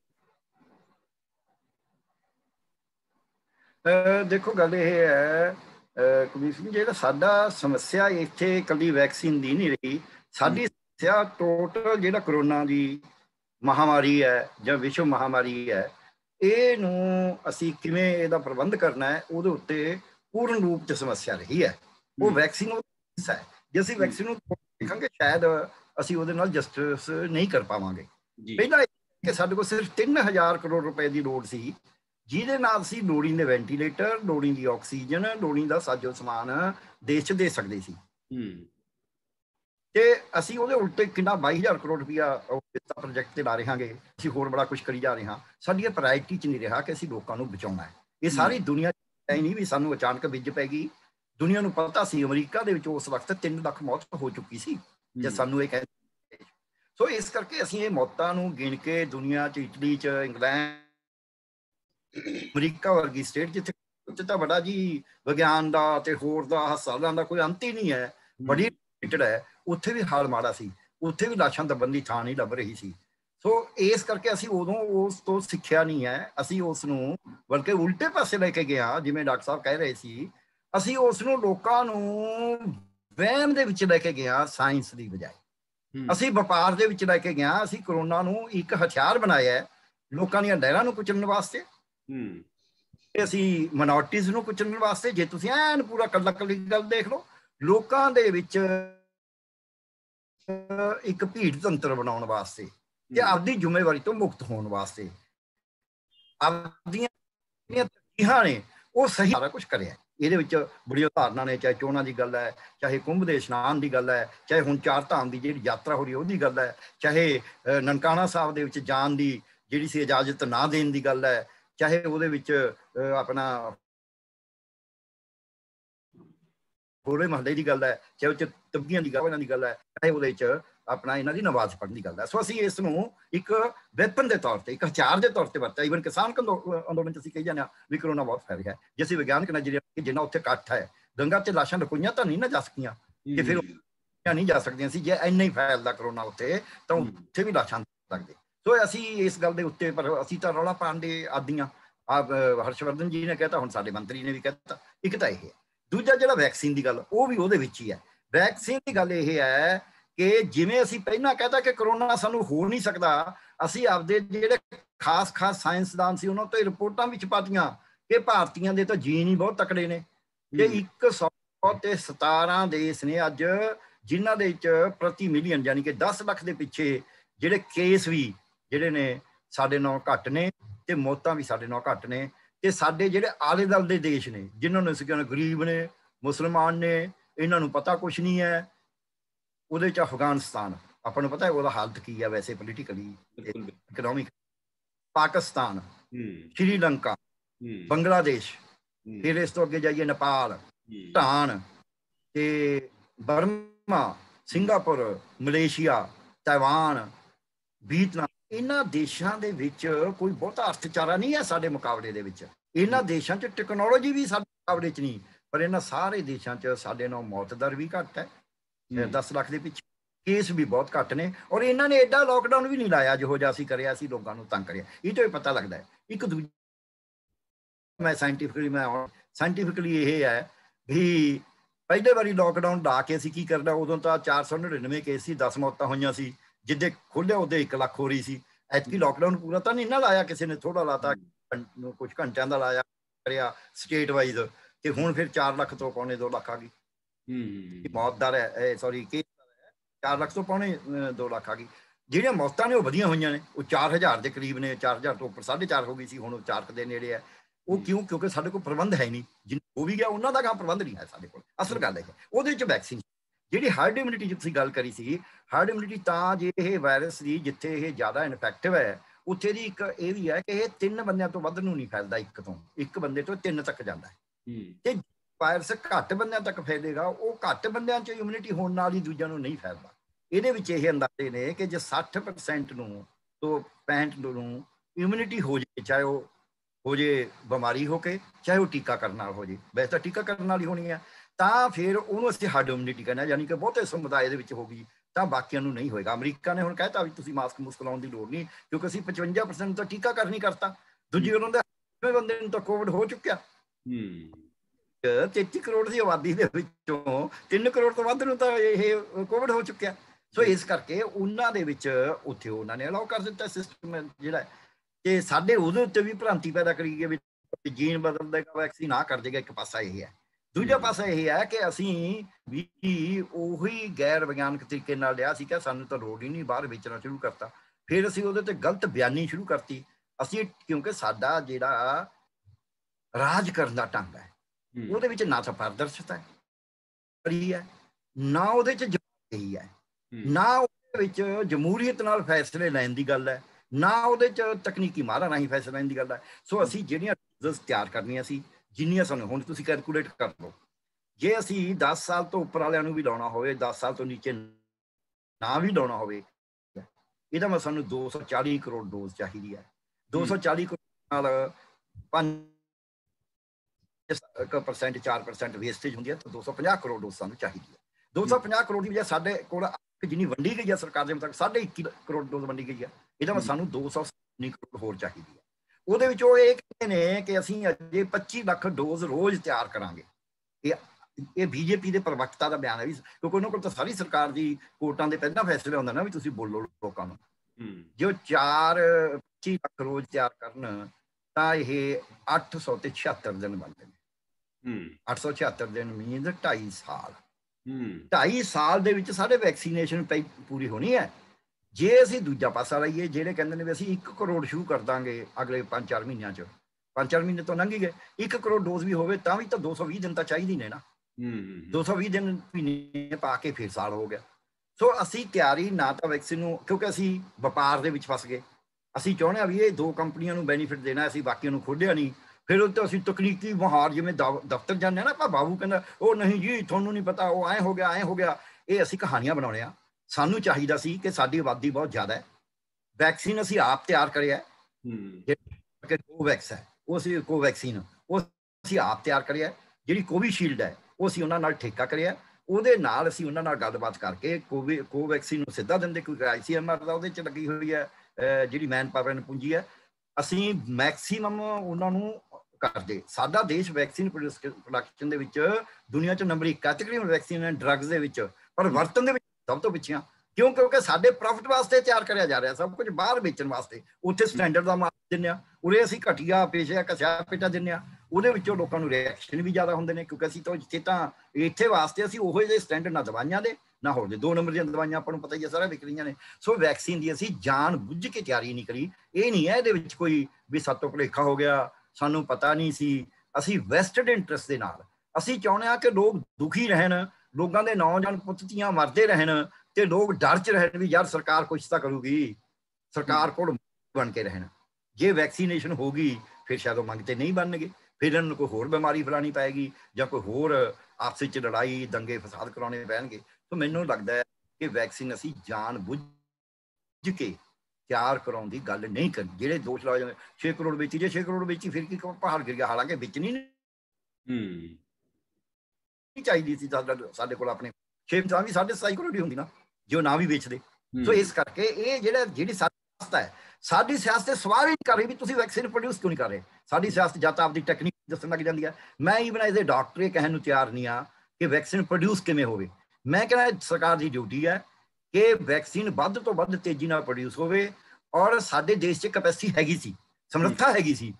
ਦੇਖੋ ਗੱਲ ਇਹ ਹੈ ਕਮਿਸ਼ਨ ਜਿਹੜਾ ਸਾਡਾ ਸਮੱਸਿਆ ਇੱਥੇ ਕੱਲੀ ਵੈਕਸੀਨ ਦੀ ਨਹੀਂ ਰਹੀ। ਸਾਡੀ ਸਮੱਸਿਆ ਟੋਟਲ ਜਿਹੜਾ ਕਰੋਨਾ ਦੀ ਮਹਾਮਾਰੀ ਹੈ ਜਾਂ ਵਿਸ਼ਵ ਮਹਾਮਾਰੀ ਹੈ ਇਹ ਨੂੰ ਅਸੀਂ ਕਿਵੇਂ ਇਹਦਾ ਪ੍ਰਬੰਧ ਕਰਨਾ ਹੈ ਉਹਦੇ ਉੱਤੇ ਪੂਰਨ ਰੂਪ 'ਚ ਸਮੱਸਿਆ ਰਹੀ ਹੈ। ਉਹ ਵੈਕਸੀਨ ਉਹ ਹੈ। ਜੇ ਅਸੀਂ ਵੈਕਸੀਨ ਨੂੰ ਦੇਖਾਂਗੇ ਸ਼ਾਇਦ ਅਸੀਂ ਉਹਦੇ ਨਾਲ ਜਸਟਿਸ ਨਹੀਂ ਕਰ ਪਾਵਾਂਗੇ। ਪਹਿਲਾਂ ਕਿ ਸਾਡੇ ਕੋਲ ਸਿਰਫ 3000 ਕਰੋੜ ਰੁਪਏ ਦੀ ਲੋੜ ਸੀ। ਜਿਹਦੇ ਨਾਲ ਅਸੀਂ ਲੋੜੀਂਦੇ ਵੈਂਟੀਲੇਟਰ ਲੋੜੀਂਦੀ ਆਕਸੀਜਨ ਲੋੜੀਂਦਾ ਸਾਜੋ ਸਮਾਨ ਦੇਸ਼ ਦੇ ਸਕਦੇ ਸੀ। ਤੇ ਅਸੀਂ ਉਹਦੇ ਉਲਟੇ ਕਿੰਨਾ 22000 ਕਰੋੜ ਰੁਪਇਆ ਇਸ ਪ੍ਰੋਜੈਕਟ ਤੇ ਲਾ ਰਹੇ ਹਾਂਗੇ ਅਸੀਂ ਹੋਰ ਬੜਾ ਕੁਝ ਕਰੀ ਜਾ ਰਹੇ ਹਾਂ। ਸਾਡੀ ਪ੍ਰਾਇੋਰਟੀ ਚ ਨਹੀਂ ਰਿਹਾ ਕਿ ਅਸੀਂ ਲੋਕਾਂ ਨੂੰ ਬਚਾਉਣਾ ਹੈ। ਇਹ ਸਾਰੀ ਦੁਨੀਆ ਐ ਨਹੀਂ ਵੀ ਸਾਨੂੰ ਅਚਾਨਕ ਵਿੱਚ ਪੈ ਗਈ। ਦੁਨੀਆ ਨੂੰ ਪਤਾ ਸੀ ਅਮਰੀਕਾ ਦੇ ਵਿੱਚ ਉਸ ਵਕਤ 3 ਲੱਖ ਮੌਤ ਹੋ ਚੁੱਕੀ ਸੀ ਜੇ ਸਾਨੂੰ ਇਹ ਕਹਿੰਦੇ। ਸੋ ਇਸ ਕਰਕੇ ਅਸੀਂ ਇਹ ਮੌਤਾਂ ਨੂੰ ਗਿਣ ਕੇ ਦੁਨੀਆ 'ਚ ਇਟਲੀ 'ਚ ਇੰਗਲੈਂਡ ਅਮਰੀਕਾ ਵਰਗੀ ਸਟੇਟ ਜਿੱਥੇ ਉੱਥੇ ਤਾਂ ਬੜਾ ਜੀ ਵਿਗਿਆਨ ਦਾ ਤੇ ਹੋਰ ਦਾ ਹਸਪਤਾਲਾਂ ਦਾ ਕੋਈ ਅੰਤ ਹੀ ਨਹੀਂ ਹੈ ਬੜੀ ਲਿਮਿਟਡ ਹੈ। ਉੱਥੇ ਵੀ ਹਾਲ ਮਾੜਾ ਸੀ ਉੱਥੇ ਵੀ ਲਾਸ਼ਾਂ ਦੱਬਣ ਦੀ ਥਾਂ ਨਹੀਂ ਲੱਭ ਰਹੀ ਸੀ। ਸੋ ਇਸ ਕਰਕੇ ਅਸੀਂ ਉਦੋਂ ਉਸ ਤੋਂ ਸਿੱਖਿਆ ਨਹੀਂ ਹੈ। ਅਸੀਂ ਉਸ ਨੂੰ ਬਲਕਿ ਉਲਟੇ ਪਾਸੇ ਲੈ ਕੇ ਗਿਆ ਜਿਵੇਂ ਡਾਕਟਰ ਸਾਹਿਬ ਕਹਿ ਰਹੇ ਸੀ। ਅਸੀਂ ਉਸ ਨੂੰ ਲੋਕਾਂ ਨੂੰ ਵਹਿਮ ਦੇ ਵਿੱਚ ਲੈ ਕੇ ਗਿਆ ਸਾਇੰਸ ਦੀ ਬਜਾਏ। ਅਸੀਂ ਵਪਾਰ ਦੇ ਵਿੱਚ ਲੈ ਕੇ ਗਿਆ। ਅਸੀਂ ਕਰੋਨਾ ਨੂੰ ਇੱਕ ਹਥਿਆਰ ਬਣਾਇਆ ਲੋਕਾਂ ਦੀਆਂ ਲਹਿਰਾਂ ਨੂੰ ਕੁਚਲਣ ਵਾਸਤੇ। ਹੂੰ। ਅਸੀਂ ਮਿਨੋਰਟੀਜ਼ ਨੂੰ ਕੁਚਲਣ ਵਾਸਤੇ ਜੇ ਤੁਸੀਂ ਐਨ ਪੂਰਾ ਕੱਲਾ ਕੱਲੀ ਗੱਲ ਦੇਖ ਲਓ ਲੋਕਾਂ ਦੇ ਵਿੱਚ ਇੱਕ ਭੀੜ ਤੰਤਰ ਬਣਾਉਣ ਵਾਸਤੇ ਤੇ ਆਪਦੀ ਜ਼ਿੰਮੇਵਾਰੀ ਤੋਂ ਮੁਕਤ ਹੋਣ ਵਾਸਤੇ ਆਪਦੀਆਂ ਤਰਜੀਹਾਂ ਨੇ ਉਹ ਸਹੀ ਸਾਰਾ ਕੁਝ ਕਰਿਆ ਇਹਦੇ ਵਿੱਚ ਬੜੀ ਉਦਾਹਰਨਾਂ ਨੇ ਚਾਹੇ ਚੋਣਾਂ ਦੀ ਗੱਲ ਹੈ ਚਾਹੇ ਕੁੰਭ ਦੇ ਇਸ਼ਨਾਨ ਦੀ ਗੱਲ ਹੈ ਚਾਹੇ ਹੁਣ ਚਾਰ ਧਾਮ ਦੀ ਜਿਹੜੀ ਯਾਤਰਾ ਹੋ ਰਹੀ ਉਹਦੀ ਗੱਲ ਹੈ ਚਾਹੇ ਨਨਕਾਣਾ ਸਾਹਿਬ ਦੇ ਵਿੱਚ ਜਾਣ ਦੀ ਜਿਹੜੀ ਸੀ ਇਜਾਜ਼ਤ ਨਾ ਦੇਣ ਦੀ ਗੱਲ ਹੈ ਚਾਹੇ ਉਹਦੇ ਵਿੱਚ ਆਪਣਾ ਹੋਰੇ ਮਹੱਲੇ ਦੀ ਗੱਲ ਹੈ ਚਾਹੇ ਉਹ ਚ ਤਬਗੀਆਂ ਦੀ ਗੱਲ ਦੀ ਗੱਲ ਹੈ ਚਾਹੇ ਉਹਦੇ ਵਿੱਚ ਆਪਣਾ ਇਹਨਾਂ ਦੀ ਨਵਾਜ਼ ਪੜਨ ਦੀ ਗੱਲ ਹੈ। ਸੋ ਅਸੀਂ ਇਸ ਨੂੰ ਇੱਕ ਵੈਪਨ ਦੇ ਤੌਰ ਤੇ ਇੱਕ ਹਥਿਆਰ ਦੇ ਤੌਰ ਤੇ ਵਰਤਿਆ। ਇਵਨ ਕਿਸਾਨ ਅੰਦੋਲਨ ਚ ਅਸੀਂ ਕਹੀ ਜਾਂਦੇ ਆ ਵੀ ਕਰੋਨਾ ਬਹੁਤ ਫੈਲ ਰਿਹਾ ਜੇ ਅਸੀਂ ਵਿਗਿਆਨਕ ਨਜ਼ਰੀਆ ਜਿੰਨਾ ਉੱਥੇ ਇਕੱਠ ਹੈ ਗੰਗਾ ਤੇ ਲਾਸ਼ਾਂ ਲਕੋਈਆਂ ਤਾਂ ਨਹੀਂ ਨਾ ਜਾ ਸਕੀਆਂ ਕਿ ਫਿਰ ਨਹੀਂ ਜਾ ਸਕਦੀਆਂ ਸੀ ਜੇ ਇੰਨਾ ਹੀ ਫੈਲਦਾ ਕਰੋਨਾ ਉੱਥੇ ਤਾਂ ਉੱਥੇ ਵੀ ਲਾਸ਼ਾਂ ਲੱਗਦੇ ਸੋ ਅਸੀਂ ਇਸ ਗੱਲ ਦੇ ਉੱਤੇ ਪਰ ਅਸੀਂ ਤਾਂ ਰੌਲਾ ਪਾਣ ਦੇ ਆਦੀਆਂ। ਆਪ ਹਰਸ਼ਵਰਧਨ ਜੀ ਨੇ ਕਹਿਤਾ ਹੁਣ ਸਾਡੇ ਮੰਤਰੀ ਨੇ ਵੀ ਕਹਿਤਾ। ਇੱਕ ਤਾਂ ਇਹ ਹੈ। ਦੂਜਾ ਜਿਹੜਾ ਵੈਕਸੀਨ ਦੀ ਗੱਲ ਉਹ ਵੀ ਉਹਦੇ ਵਿੱਚ ਹੀ ਹੈ। ਵੈਕਸੀਨ ਦੀ ਗੱਲ ਇਹ ਹੈ ਕਿ ਜਿਵੇਂ ਅਸੀਂ ਪਹਿਲਾਂ ਕਹਤਾ ਕਿ ਕਰੋਨਾ ਸਾਨੂੰ ਹੋ ਨਹੀਂ ਸਕਦਾ ਅਸੀਂ ਆਪਦੇ ਜਿਹੜੇ ਖਾਸ-ਖਾਸ ਸਾਇੰਸਦਾਨ ਸੀ ਉਹਨਾਂ ਤੋਂ ਰਿਪੋਰਟਾਂ ਵੀ ਛਪਾਤੀਆਂ ਕਿ ਭਾਰਤੀਆਂ ਦੇ ਤਾਂ ਜੀਨ ਹੀ ਬਹੁਤ ਤਕੜੇ ਨੇ। ਤੇ 100 ਤੇ 17 ਦੇਸ਼ ਨੇ ਅੱਜ ਜਿਨ੍ਹਾਂ ਦੇ ਵਿੱਚ ਪ੍ਰਤੀ ਮਿਲੀਅਨ ਯਾਨੀ ਕਿ 10 ਲੱਖ ਦੇ ਪਿੱਛੇ ਜਿਹੜੇ ਕੇਸ ਵੀ ਜਿਹੜੇ ਨੇ ਸਾਡੇ ਨਾਲ ਘੱਟ ਨੇ ਤੇ ਮੌਤਾਂ ਵੀ ਸਾਡੇ ਨਾਲ ਘੱਟ ਨੇ ਤੇ ਸਾਡੇ ਜਿਹੜੇ ਆਲੇ ਦਲ ਦੇ ਦੇਸ਼ ਨੇ ਜਿਨ੍ਹਾਂ ਨੂੰ ਕਹਿੰਦੇ ਗਰੀਬ ਨੇ ਮੁਸਲਮਾਨ ਨੇ ਇਹਨਾਂ ਨੂੰ ਪਤਾ ਕੁਝ ਨਹੀਂ ਹੈ ਉਹਦੇ ਚ ਅਫਗਾਨਿਸਤਾਨ ਆਪਾਂ ਨੂੰ ਪਤਾ ਹੈ ਉਹਦਾ ਹਾਲਤ ਕੀ ਹੈ ਵੈਸੇ ਪੋਲੀਟੀਕਲੀ ਇਕਨੋਮਿਕ ਪਾਕਿਸਤਾਨ ਸ਼੍ਰੀਲੰਕਾ ਬੰਗਲਾਦੇਸ਼ ਫਿਰ ਇਸ ਤੋਂ ਅੱਗੇ ਜਾਈਏ ਨੇਪਾਲ ਭੂਟਾਨ ਤੇ Burma Singapore Malaysia Taiwan Vietnam ਇਹਨਾਂ ਦੇਸ਼ਾਂ ਦੇ ਵਿੱਚ ਕੋਈ ਬਹੁਤਾ ਅਰਥਚਾਰਾ ਨਹੀਂ ਹੈ ਸਾਡੇ ਮੁਕਾਬਲੇ ਦੇ ਵਿੱਚ। ਇਹਨਾਂ ਦੇਸ਼ਾਂ 'ਚ ਟੈਕਨੋਲੋਜੀ ਵੀ ਸਾਡੇ ਮੁਕਾਬਲੇ 'ਚ ਨਹੀਂ ਪਰ ਇਹਨਾਂ ਸਾਰੇ ਦੇਸ਼ਾਂ 'ਚ ਸਾਡੇ ਨਾਲ ਮੌਤ ਦਰ ਵੀ ਘੱਟ ਹੈ। 10 ਲੱਖ ਦੇ ਪਿੱਛੇ ਕੇਸ ਵੀ ਬਹੁਤ ਘੱਟ ਨੇ ਔਰ ਇਹਨਾਂ ਨੇ ਐਡਾ ਲੋਕਡਾਊਨ ਵੀ ਨਹੀਂ ਲਾਇਆ ਜਿਹੋ ਜਿਹਾ ਅਸੀਂ ਕਰਿਆ ਸੀ ਲੋਕਾਂ ਨੂੰ ਤੰਗ ਕਰਿਆ। ਇਹ ਤੋਂ ਹੀ ਪਤਾ ਲੱਗਦਾ ਹੈ। ਇੱਕ ਦੂਜੇ ਮੈਂ ਸਾਇੰਟੀਫਿਕਲੀ ਮੈਂ ਸਾਇੰਟੀਫਿਕਲੀ ਇਹ ਹੈ ਵੀ ਪਹਿਲੇ ਵਾਰੀ ਲੋਕਡਾਊਨ ਲਾ ਕੇ ਅਸੀਂ ਕੀ ਕਰਨਾ ਉਦੋਂ ਤਾਂ 499 ਕੇਸ ਸੀ 10 ਮੌਤਾਂ ਹੋਈਆਂ ਸੀ। ਜਿੱਦੇ ਖੁੱਲਿਆ ਉਹਦੇ 1 ਲੱਖ ਹੋ ਰਹੀ ਸੀ। ਐਤਕੀ ਲੋਕਡਾਊਨ ਪੂਰਾ ਤਾਂ ਨਹੀਂ ਨਾ ਲਾਇਆ ਕਿਸੇ ਨੇ ਥੋੜਾ ਲਾਤਾ ਕੁਝ ਘੰਟਿਆਂ ਦਾ ਲਾਇਆ ਕਰਿਆ ਸਟੇਟ ਵਾਈਜ਼ ਤੇ ਹੁਣ ਫਿਰ 4 ਲੱਖ ਤੋਂ ਪੌਣੇ 2 ਲੱਖ ਆ ਗਈ। ਹੂੰ ਮੌਤ ਦਰ ਹੈ ਸੌਰੀ ਕੇਸ 4 ਲੱਖ ਤੋਂ ਪੌਣੇ 2 ਲੱਖ ਆ ਗਈ। ਜਿਹੜੀਆਂ ਮੌਤਾਂ ਨੇ ਉਹ ਵਧੀਆਂ ਹੋਈਆਂ ਨੇ। ਉਹ 4000 ਦੇ ਕਰੀਬ ਨੇ 4000 ਤੋਂ ਉੱਪਰ 4.5 ਹੋ ਗਈ ਸੀ ਹੁਣ ਉਹ 4 ਦੇ ਨੇੜੇ ਹੈ ਉਹ ਕਿਉਂ? ਕਿਉਂਕਿ ਸਾਡੇ ਕੋਲ ਪ੍ਰਬੰਧ ਹੈ ਨਹੀਂ। ਜਿੰਨ ਉਹ ਵੀ ਗਿਆ ਉਹਨਾਂ ਦਾ ਕੰਮ ਪ੍ਰਬੰਧ ਨਹੀਂ ਹੈ ਸਾਡੇ ਕੋਲ। ਅਸਲ ਗੱਲ ਹੈ। ਉਹਦੇ ਵਿੱਚ ਵੈਕਸੀਨ ਜਿਹੜੀ ਹਾਰਡ ਇਮਿਊਨਿਟੀ ਜਿੱਥੇ ਗੱਲ ਕਰੀ ਸੀ ਹਾਰਡ ਇਮਿਊਨਿਟੀ ਤਾਂ ਜੇ ਇਹ ਵਾਇਰਸ ਦੀ ਜਿੱਥੇ ਇਹ ਜ਼ਿਆਦਾ ਇਨਫੈਕਟਿਵ ਹੈ ਉੱਥੇ ਦੀ ਇੱਕ ਇਹ ਵੀ ਹੈ ਕਿ ਇਹ ਤਿੰਨ ਬੰਦਿਆਂ ਤੋਂ ਵੱਧ ਨੂੰ ਨਹੀਂ ਫੈਲਦਾ ਇੱਕ ਤੋਂ ਇੱਕ ਬੰਦੇ ਤੋਂ ਤਿੰਨ ਤੱਕ ਜਾਂਦਾ ਹੈ। ਤੇ ਵਾਇਰਸ ਘੱਟ ਬੰਦਿਆਂ ਤੱਕ ਫੈਲੇਗਾ ਉਹ ਘੱਟ ਬੰਦਿਆਂ 'ਚ ਇਮਿਊਨਿਟੀ ਹੋਣ ਨਾਲ ਹੀ ਦੂਜਿਆਂ ਨੂੰ ਨਹੀਂ ਫੈਲਦਾ। ਇਹਦੇ ਵਿੱਚ ਇਹ ਅੰਦਾਜ਼ੇ ਨੇ ਕਿ ਜੇ 60% ਨੂੰ ਤੋਂ 65 ਨੂੰ ਇਮਿਊਨਿਟੀ ਹੋ ਜੇ ਚਾਹੇ ਉਹ ਹੋ ਜੇ ਬਿਮਾਰੀ ਹੋ ਕੇ ਚਾਹੇ ਉਹ ਟੀਕਾਕਰਨ ਨਾਲ ਹੋ ਜੇ। ਵੈਸੇ ਤਾਂ ਟੀਕਾਕਰਨ ਨਾਲ ਹੀ ਹੋਣੀ ਹੈ ਤਾਂ ਫਿਰ ਉਹਨੂੰ ਅਸੀਂ ਹਾਰਡ ਇਮਿਊਨਿਟੀ ਕਹਿੰਦੇ ਯਾਨੀ ਕਿ ਬਹੁਤੇ ਸਮੁਦਾਇ ਦੇ ਵਿੱਚ ਹੋ ਗਈ ਤਾਂ ਬਾਕੀਆਂ ਨੂੰ ਨਹੀਂ ਹੋਏਗਾ। ਅਮਰੀਕਾ ਨੇ ਹੁਣ ਕਹਿਤਾ ਵੀ ਤੁਸੀਂ ਮਾਸਕ ਮੁਸਕ ਲਾਉਣ ਦੀ ਲੋੜ ਨਹੀਂ ਕਿਉਂਕਿ ਅਸੀਂ 55% ਤਾਂ ਟੀਕਾਕਰਨ ਨਹੀਂ ਕਰਤਾ। ਦੂਜੀ ਉਹਨਾਂ ਦੇ ਬੰਦੇ ਨੂੰ ਤਾਂ ਕੋਵਿਡ ਹੋ ਚੁੱਕਿਆ। ਹੂੰ। 33 ਕਰੋੜ ਦੀ ਆਬਾਦੀ ਦੇ ਵਿੱਚੋਂ 3 ਕਰੋੜ ਤੋਂ ਵੱਧ ਨੂੰ ਤਾਂ ਇਹ ਕੋਵਿਡ ਹੋ ਚੁੱਕਿਆ। ਸੋ ਇਸ ਕਰਕੇ ਉਹਨਾਂ ਦੇ ਵਿੱਚ ਉੱਥੇ ਉਹਨਾਂ ਨੇ ਅਲਾਉ ਕਰ ਦਿੱਤਾ ਸਿਸਟਮ ਜਿਹੜਾ ਤੇ ਸਾਡੇ ਉਹਦੇ ਉੱਤੇ ਵੀ ਭ੍ਰਾਂਤੀ ਪੈਦਾ ਕਰੀ ਗਈ ਵੀ ਜੀਨ ਬਦਲ ਦੇਗਾ ਵੈਕਸੀਨ ਆ ਕਰ ਦੇਗਾ ਇੱਕ ਪਾਸਾ ਇਹ ਹੈ। ਦੂਜਾ ਪਾਸਾ ਇਹ ਹੈ ਕਿ ਅਸੀਂ ਵੀ ਉਹੀ ਗੈਰ ਵਿਗਿਆਨਕ ਤਰੀਕੇ ਨਾਲ ਲਿਆ ਸੀ ਕਿ ਸਾਨੂੰ ਤਾਂ ਰੋਡ ਹੀ ਨਹੀਂ ਬਾਹਰ ਵੇਚਣਾ ਸ਼ੁਰੂ ਕਰਤਾ। ਫਿਰ ਅਸੀਂ ਉਹਦੇ ਤੇ ਗਲਤ ਬਿਆਨੀ ਸ਼ੁਰੂ ਕਰਤੀ। ਅਸੀਂ ਕਿਉਂਕਿ ਸਾਡਾ ਜਿਹੜਾ ਰਾਜ ਕਰਨ ਦਾ ਢੰਗ ਹੈ ਉਹਦੇ ਵਿੱਚ ਨਾ ਤਾਂ ਪਾਰਦਰਸ਼ਤਾ ਹੈ ਫਰੀ ਹੈ ਨਾ ਉਹਦੇ ਚ ਜਵਾਬਦੇਹੀ ਹੈ। ਨਾ ਉਹਦੇ ਵਿੱਚ ਜਮਹੂਰੀਅਤ ਨਾਲ ਫੈਸਲੇ ਲੈਣ ਦੀ ਗੱਲ ਹੈ ਨਾ ਉਹਦੇ ਚ ਤਕਨੀਕੀ ਮਾਹਰਾਂ ਨਹੀਂ ਫੈਸਲਾ ਲੈਣ ਦੀ ਗੱਲ ਹੈ। ਸੋ ਅਸੀਂ ਜਿਹੜੀਆਂ ਡੋਜ਼ਸ ਤਿਆਰ ਕਰਨੀਆਂ ਸੀ ਜਿੰਨੀਆਂ ਸਾਨੂੰ ਹੁਣ ਤੁਸੀਂ ਕੈਲਕੂਲੇਟ ਕਰ ਲਓ। ਜੇ ਅਸੀਂ 10 ਸਾਲ ਤੋਂ ਉੱਪਰ ਵਾਲਿਆਂ ਨੂੰ ਵੀ ਲਾਉਣਾ ਹੋਵੇ 10 ਸਾਲ ਤੋਂ ਨੀਚੇ ਨਾ ਵੀ ਲਾਉਣਾ ਹੋਵੇ ਇਹਦਾ ਮਤਲਬ ਸਾਨੂੰ 240 ਕਰੋੜ ਡੋਜ਼ ਚਾਹੀਦੀ ਹੈ। 240 ਕਰੋੜ ਨਾਲ 5 ਪਰਸੈਂਟ 4% ਵੇਸਟੇਜ ਹੁੰਦੀ ਹੈ ਤਾਂ 250 ਕਰੋੜ ਡੋਜ਼ ਸਾਨੂੰ ਚਾਹੀਦੀ ਹੈ। 250 ਕਰੋੜ ਦੀ ਵਜ੍ਹਾ ਸਾਡੇ ਕੋਲ ਜਿੰਨੀ ਵੰਡੀ ਗਈ ਹੈ ਸਰਕਾਰ ਦੇ ਮੁਤਾਬਕ 21 ਕਰੋੜ ਡੋਜ਼ ਵੰਡੀ ਗਈ ਹੈ। ਇਹਦਾ ਮਤਲਬ ਸਾਨੂੰ 219 ਕਰੋੜ ਹੋਰ ਚਾਹੀਦੀ ਹੈ। ਉਹਦੇ ਵਿੱਚ ਉਹ ਇਹ ਕਹਿੰਦੇ ਨੇ ਕਿ ਅਸੀਂ ਅਜੇ 25 ਲੱਖ ਡੋਜ਼ ਰੋਜ਼ ਤਿਆਰ ਕਰਾਂਗੇ। ਇਹ ਇਹ ਬੀਜੇਪੀ ਦੇ ਪ੍ਰਵਕਤਾ ਦਾ ਬਿਆਨ ਹੈ ਵੀ ਕਿਉਂਕਿ ਉਹਨਾਂ ਕੋਲ ਤਾਂ ਸਾਰੀ ਸਰਕਾਰ ਦੀ ਕੋਰਟਾਂ ਦੇ ਪਹਿਲਾਂ ਫੈਸਲੇ ਹੁੰਦਾ ਨਾ ਵੀ ਤੁਸੀਂ ਬੋਲੋ ਲੋਕਾਂ ਨੂੰ। ਜੋ 4 25 ਲੱਖ ਰੋਜ਼ ਤਿਆਰ ਕਰਨ ਤਾਂ ਇਹ 800 ਤੇ 76 ਦਿਨ ਬਣਦੇ ਨੇ। 876 ਦਿਨ ਮੀਨਸ 2.5 ਸਾਲ। ਹੂੰ। 2.5 ਸਾਲ ਦੇ ਵਿੱਚ ਸਾਡੇ ਵੈਕਸੀਨੇਸ਼ਨ ਪੂਰੀ ਹੋਣੀ ਹੈ। ਜੇ ਅਸੀਂ ਦੂਜਾ ਪਾਸਾ ਲਈਏ ਜਿਹੜੇ ਕਹਿੰਦੇ ਨੇ ਵੀ ਅਸੀਂ 1 ਕਰੋੜ ਸ਼ੁਰੂ ਕਰ ਦਾਂਗੇ ਅਗਲੇ 5-4 ਮਹੀਨਿਆਂ 'ਚ 5-4 ਮਹੀਨੇ ਤੋਂ ਲੰਘ ਗਏ। 1 ਕਰੋੜ ਡੋਜ਼ ਵੀ ਹੋਵੇ ਤਾਂ ਵੀ ਤਾਂ 220 ਦਿਨ ਤਾਂ ਚਾਹੀਦੀ ਨੇ ਨਾ। ਹੂੰ 220 ਦਿਨ ਮਹੀਨੇ ਪਾ ਕੇ ਫਿਰ ਸਾਲ ਹੋ ਗਿਆ। ਸੋ ਅਸੀਂ ਤਿਆਰੀ ਨਾ ਤਾਂ ਵੈਕਸੀਨ ਨੂੰ ਕਿਉਂਕਿ ਅਸੀਂ ਵਪਾਰ ਦੇ ਵਿੱਚ ਫਸ ਗਏ। ਅਸੀਂ ਚਾਹੁੰਦੇ ਆ ਵੀ ਇਹ ਦੋ ਕੰਪਨੀਆਂ ਨੂੰ ਬੈਨੀਫਿਟ ਦੇਣਾ ਅਸੀਂ ਬਾਕੀਆਂ ਨੂੰ ਖੋਲਿਆ ਨਹੀਂ। ਫਿਰ ਉਹ ਤੋਂ ਅਸੀਂ ਤਕਨੀਕੀ ਮਹਾਰ ਜਿਵੇਂ ਦਫ਼ਤਰ ਜਾਂਦੇ ਆ ਨਾ ਆਪਾਂ ਬਾਬੂ ਕਹਿੰਦਾ ਉਹ ਨਹੀਂ ਜੀ ਤੁਹਾਨੂੰ ਨਹੀਂ ਪਤਾ ਉਹ ਐ ਹੋ ਗਿਆ ਐ ਹੋ ਗਿਆ। ਇਹ ਅਸੀਂ ਕਹਾਣੀਆਂ ਬਣਾਉਣੇ ਆ ਸਾਨੂੰ ਚਾਹੀਦਾ ਸੀ ਕਿ ਸਾਡੀ ਆਬਾਦੀ ਬਹੁਤ ਜ਼ਿਆਦਾ ਹੈ। ਵੈਕਸੀਨ ਅਸੀਂ ਆਪ ਤਿਆਰ ਕਰਿਆ ਕਿ ਕੋਵੈਕਸ ਹੈ ਉਹ ਅਸੀਂ ਕੋਵੈਕਸੀਨ ਉਹ ਅਸੀਂ ਆਪ ਤਿਆਰ ਕਰਿਆ ਜਿਹੜੀ ਕੋਵੀਸ਼ੀਲਡ ਹੈ ਉਹ ਅਸੀਂ ਉਹਨਾਂ ਨਾਲ ਠੇਕਾ ਕਰਿਆ ਉਹਦੇ ਨਾਲ ਅਸੀਂ ਉਹਨਾਂ ਨਾਲ ਗੱਲਬਾਤ ਕਰਕੇ ਕੋਵੀ ਕੋਵੈਕਸੀਨ ਨੂੰ ਸਿੱਧਾ ਦਿੰਦੇ ਕੋਈ ਆਈਸੀਐਮਆਰ ਦਾ ਉਹਦੇ ਚ ਲੱਗੀ ਹੋਈ ਹੈ ਜਿਹੜੀ ਮੈਨ ਪਾਵਰ ਨੂੰ ਪੂੰਜੀ ਹੈ। ਅਸੀਂ ਮੈਕਸਿਮਮ ਉਹਨਾਂ ਨੂੰ ਕਰਦੇ। ਸਾਡਾ ਦੇਸ਼ ਵੈਕਸੀਨ ਪ੍ਰੋਡਕਸ਼ਨ ਦੇ ਵਿੱਚ ਦੁਨੀਆ 'ਚ ਨੰਬਰ 1 ਕੈਟਾਗਰੀ ਵਿੱਚ ਵੈਕਸੀਨ ਹੈ ਡਰੱਗਸ ਦੇ ਵਿੱਚ ਪਰ ਵਰਤਨ ਦੇ ਵਿੱਚ ਸਭ ਤੋਂ ਪਿੱਛੇ ਕਿਉਂ? ਕਿਉਂਕਿ ਸਾਡੇ ਪ੍ਰੋਫਿਟ ਵਾਸਤੇ ਤਿਆਰ ਕਰਿਆ ਜਾ ਰਿਹਾ, ਸਭ ਕੁਝ ਬਾਹਰ ਵੇਚਣ ਵਾਸਤੇ। ਉੱਥੇ ਸਟੈਂਡਰਡ ਦਾ ਮਾਲ ਦਿੰਨੇ ਆ। ਉਰੇ ਅਸੀਂ ਘਟੀਆ ਪੇਸ਼ਾ ਕਸਿਆ ਪੇਟਾ ਦਿੰਨੇ ਆ। ਉਹਦੇ ਵਿੱਚੋਂ ਲੋਕਾਂ ਨੂੰ ਰਿਐਕਸ਼ਨ ਵੀ ਜ਼ਿਆਦਾ ਹੁੰਦੇ ਨੇ, ਕਿਉਂਕਿ ਅਸੀਂ ਤਾਂ ਇੱਥੇ ਤਾਂ ਇੱਥੇ ਵਾਸਤੇ ਅਸੀਂ ਉਹੋ ਜਿਹੇ ਸਟੈਂਡਰਡ ਨਾ ਦਵਾਈਆਂ ਦੇ, ਨਾ ਹੋਰ ਦੇ। ਦੋ ਨੰਬਰ ਦੀਆਂ ਦਵਾਈਆਂ ਆਪਾਂ ਨੂੰ ਪਤਾ ਹੀ ਹੈ ਸਾਰਾ ਵਿਕ ਰਹੀਆਂ ਨੇ। ਸੋ ਵੈਕਸੀਨ ਦੀ ਅਸੀਂ ਜਾਣ ਬੁੱਝ ਕੇ ਤਿਆਰੀ ਨਹੀਂ ਕਰੀ। ਇਹ ਨਹੀਂ ਹੈ ਇਹਦੇ ਵਿੱਚ ਕੋਈ ਵੀ ਸਾਤੋਂ ਭੁਲੇਖਾ ਹੋ ਗਿਆ, ਸਾਨੂੰ ਪਤਾ ਨਹੀਂ ਸੀ। ਅਸੀਂ ਵੈਸਟਡ ਇੰਟਰਸਟ ਦੇ ਨਾਲ, ਅਸੀਂ ਚਾਹੁੰਦੇ ਆ ਕਿ ਲੋਕ ਦੁਖੀ ਰਹਿਣ ਲੋਕਾਂ ਦੇ ਨੌਜਵਾਨ ਪੁੱਤਤੀਆਂ ਮਰਦੇ ਰਹਿਣ ਤੇ ਲੋਕ ਡਰ ਚ ਰਹਿਣ ਵੀ ਯਾਰ ਸਰਕਾਰ ਕੁਛ ਤਾਂ ਕਰੂਗੀ। ਸਰਕਾਰ ਕੋਲ ਬਣ ਕੇ ਰਹਿਣ। ਜੇ ਵੈਕਸੀਨੇਸ਼ਨ ਹੋਗੀ ਫਿਰ ਸ਼ਾਇਦ ਉਹ ਮੰਗਤੇ ਨਹੀਂ ਬਣਨਗੇ। ਫਿਰ ਇਹਨਾਂ ਨੂੰ ਕੋਈ ਹੋਰ ਬਿਮਾਰੀ ਫਲਾਣੀ ਪਾਏਗੀ ਜਾਂ ਕੋਈ ਹੋਰ ਆਪਸ ਵਿੱਚ ਲੜਾਈ, ਦੰਗੇ, ਫਸਾਦ ਕਰਾਉਣੇ ਪੈਣਗੇ। ਤਾਂ ਮੈਨੂੰ ਲੱਗਦਾ ਹੈ ਕਿ ਵੈਕਸੀਨ ਅਸੀਂ ਜਾਣ ਬੁੱਝ ਕੇ ਤਿਆਰ ਕਰਾਉਣ ਦੀ ਗੱਲ ਨਹੀਂ ਕਰਨੀ। ਜਿਹੜੇ ਦੋਸ਼ ਲਾਏ ਜਾਂਦੇ 6 ਕਰੋੜ ਵੇਚੀ ਜੇ 6 ਕਰੋੜ ਵੇਚੀ ਫਿਰ ਕੀ ਪਹਾੜ ਗਿਰ ਗਿਆ। ਹਾਲਾਂਕਿ ਵਿੱਚ ਨਹੀਂ ਚਾਹੀਦੀ ਸੀ ਸਾਡੇ ਕੋਲ ਆਪਣੇ 6 ਤਾਂ ਵੀ 7.5 ਕਰੋੜ ਹੁੰਦੀ ਨਾ ਜੋ ਨਾ ਵੀ ਵੇਚਦੇ। ਸੋ ਇਸ ਕਰਕੇ ਇਹ ਜਿਹੜਾ ਜਿਹੜੀ ਸਿਆਸਤ ਹੈ ਸਾਡੀ ਸਿਆਸਤ ਸਵਾਲ ਹੀ ਨਹੀਂ ਕਰ ਰਹੀ ਵੀ ਤੁਸੀਂ ਵੈਕਸੀਨ ਪ੍ਰੋਡਿਊਸ ਕਿਉਂ ਨਹੀਂ ਕਰ ਰਹੇ। ਸਾਡੀ ਸਿਆਸਤ ਜਾਂ ਤਾਂ ਆਪਦੀ ਟੈਕਨੀਕ ਦੱਸਣ ਲੱਗ ਜਾਂਦੀ ਹੈ ਮੈਂ ਇਵਨ ਐਜ਼ ਅ ਡਾਕਟਰ ਇਹ ਕਹਿਣ ਨੂੰ ਤਿਆਰ ਨਹੀਂ ਆ ਕਿ ਵੈਕਸੀਨ ਪ੍ਰੋਡਿਊਸ ਕਿਵੇਂ ਹੋਵੇ। ਮੈਂ ਕਹਿੰਦਾ ਸਰਕਾਰ ਦੀ ਡਿਊਟੀ ਹੈ ਕਿ ਵੈਕਸੀਨ ਵੱਧ ਤੋਂ ਵੱਧ ਤੇਜ਼ੀ ਨਾਲ ਪ੍ਰੋਡਿਊਸ ਹੋਵੇ ਔਰ ਸਾਡੇ ਦੇਸ਼ 'ਚ ਕੈਪੈਸਿਟੀ ਹੈਗੀ ਸੀ ਸਮਰੱਥਾ ਹੈਗੀ ਸੀ।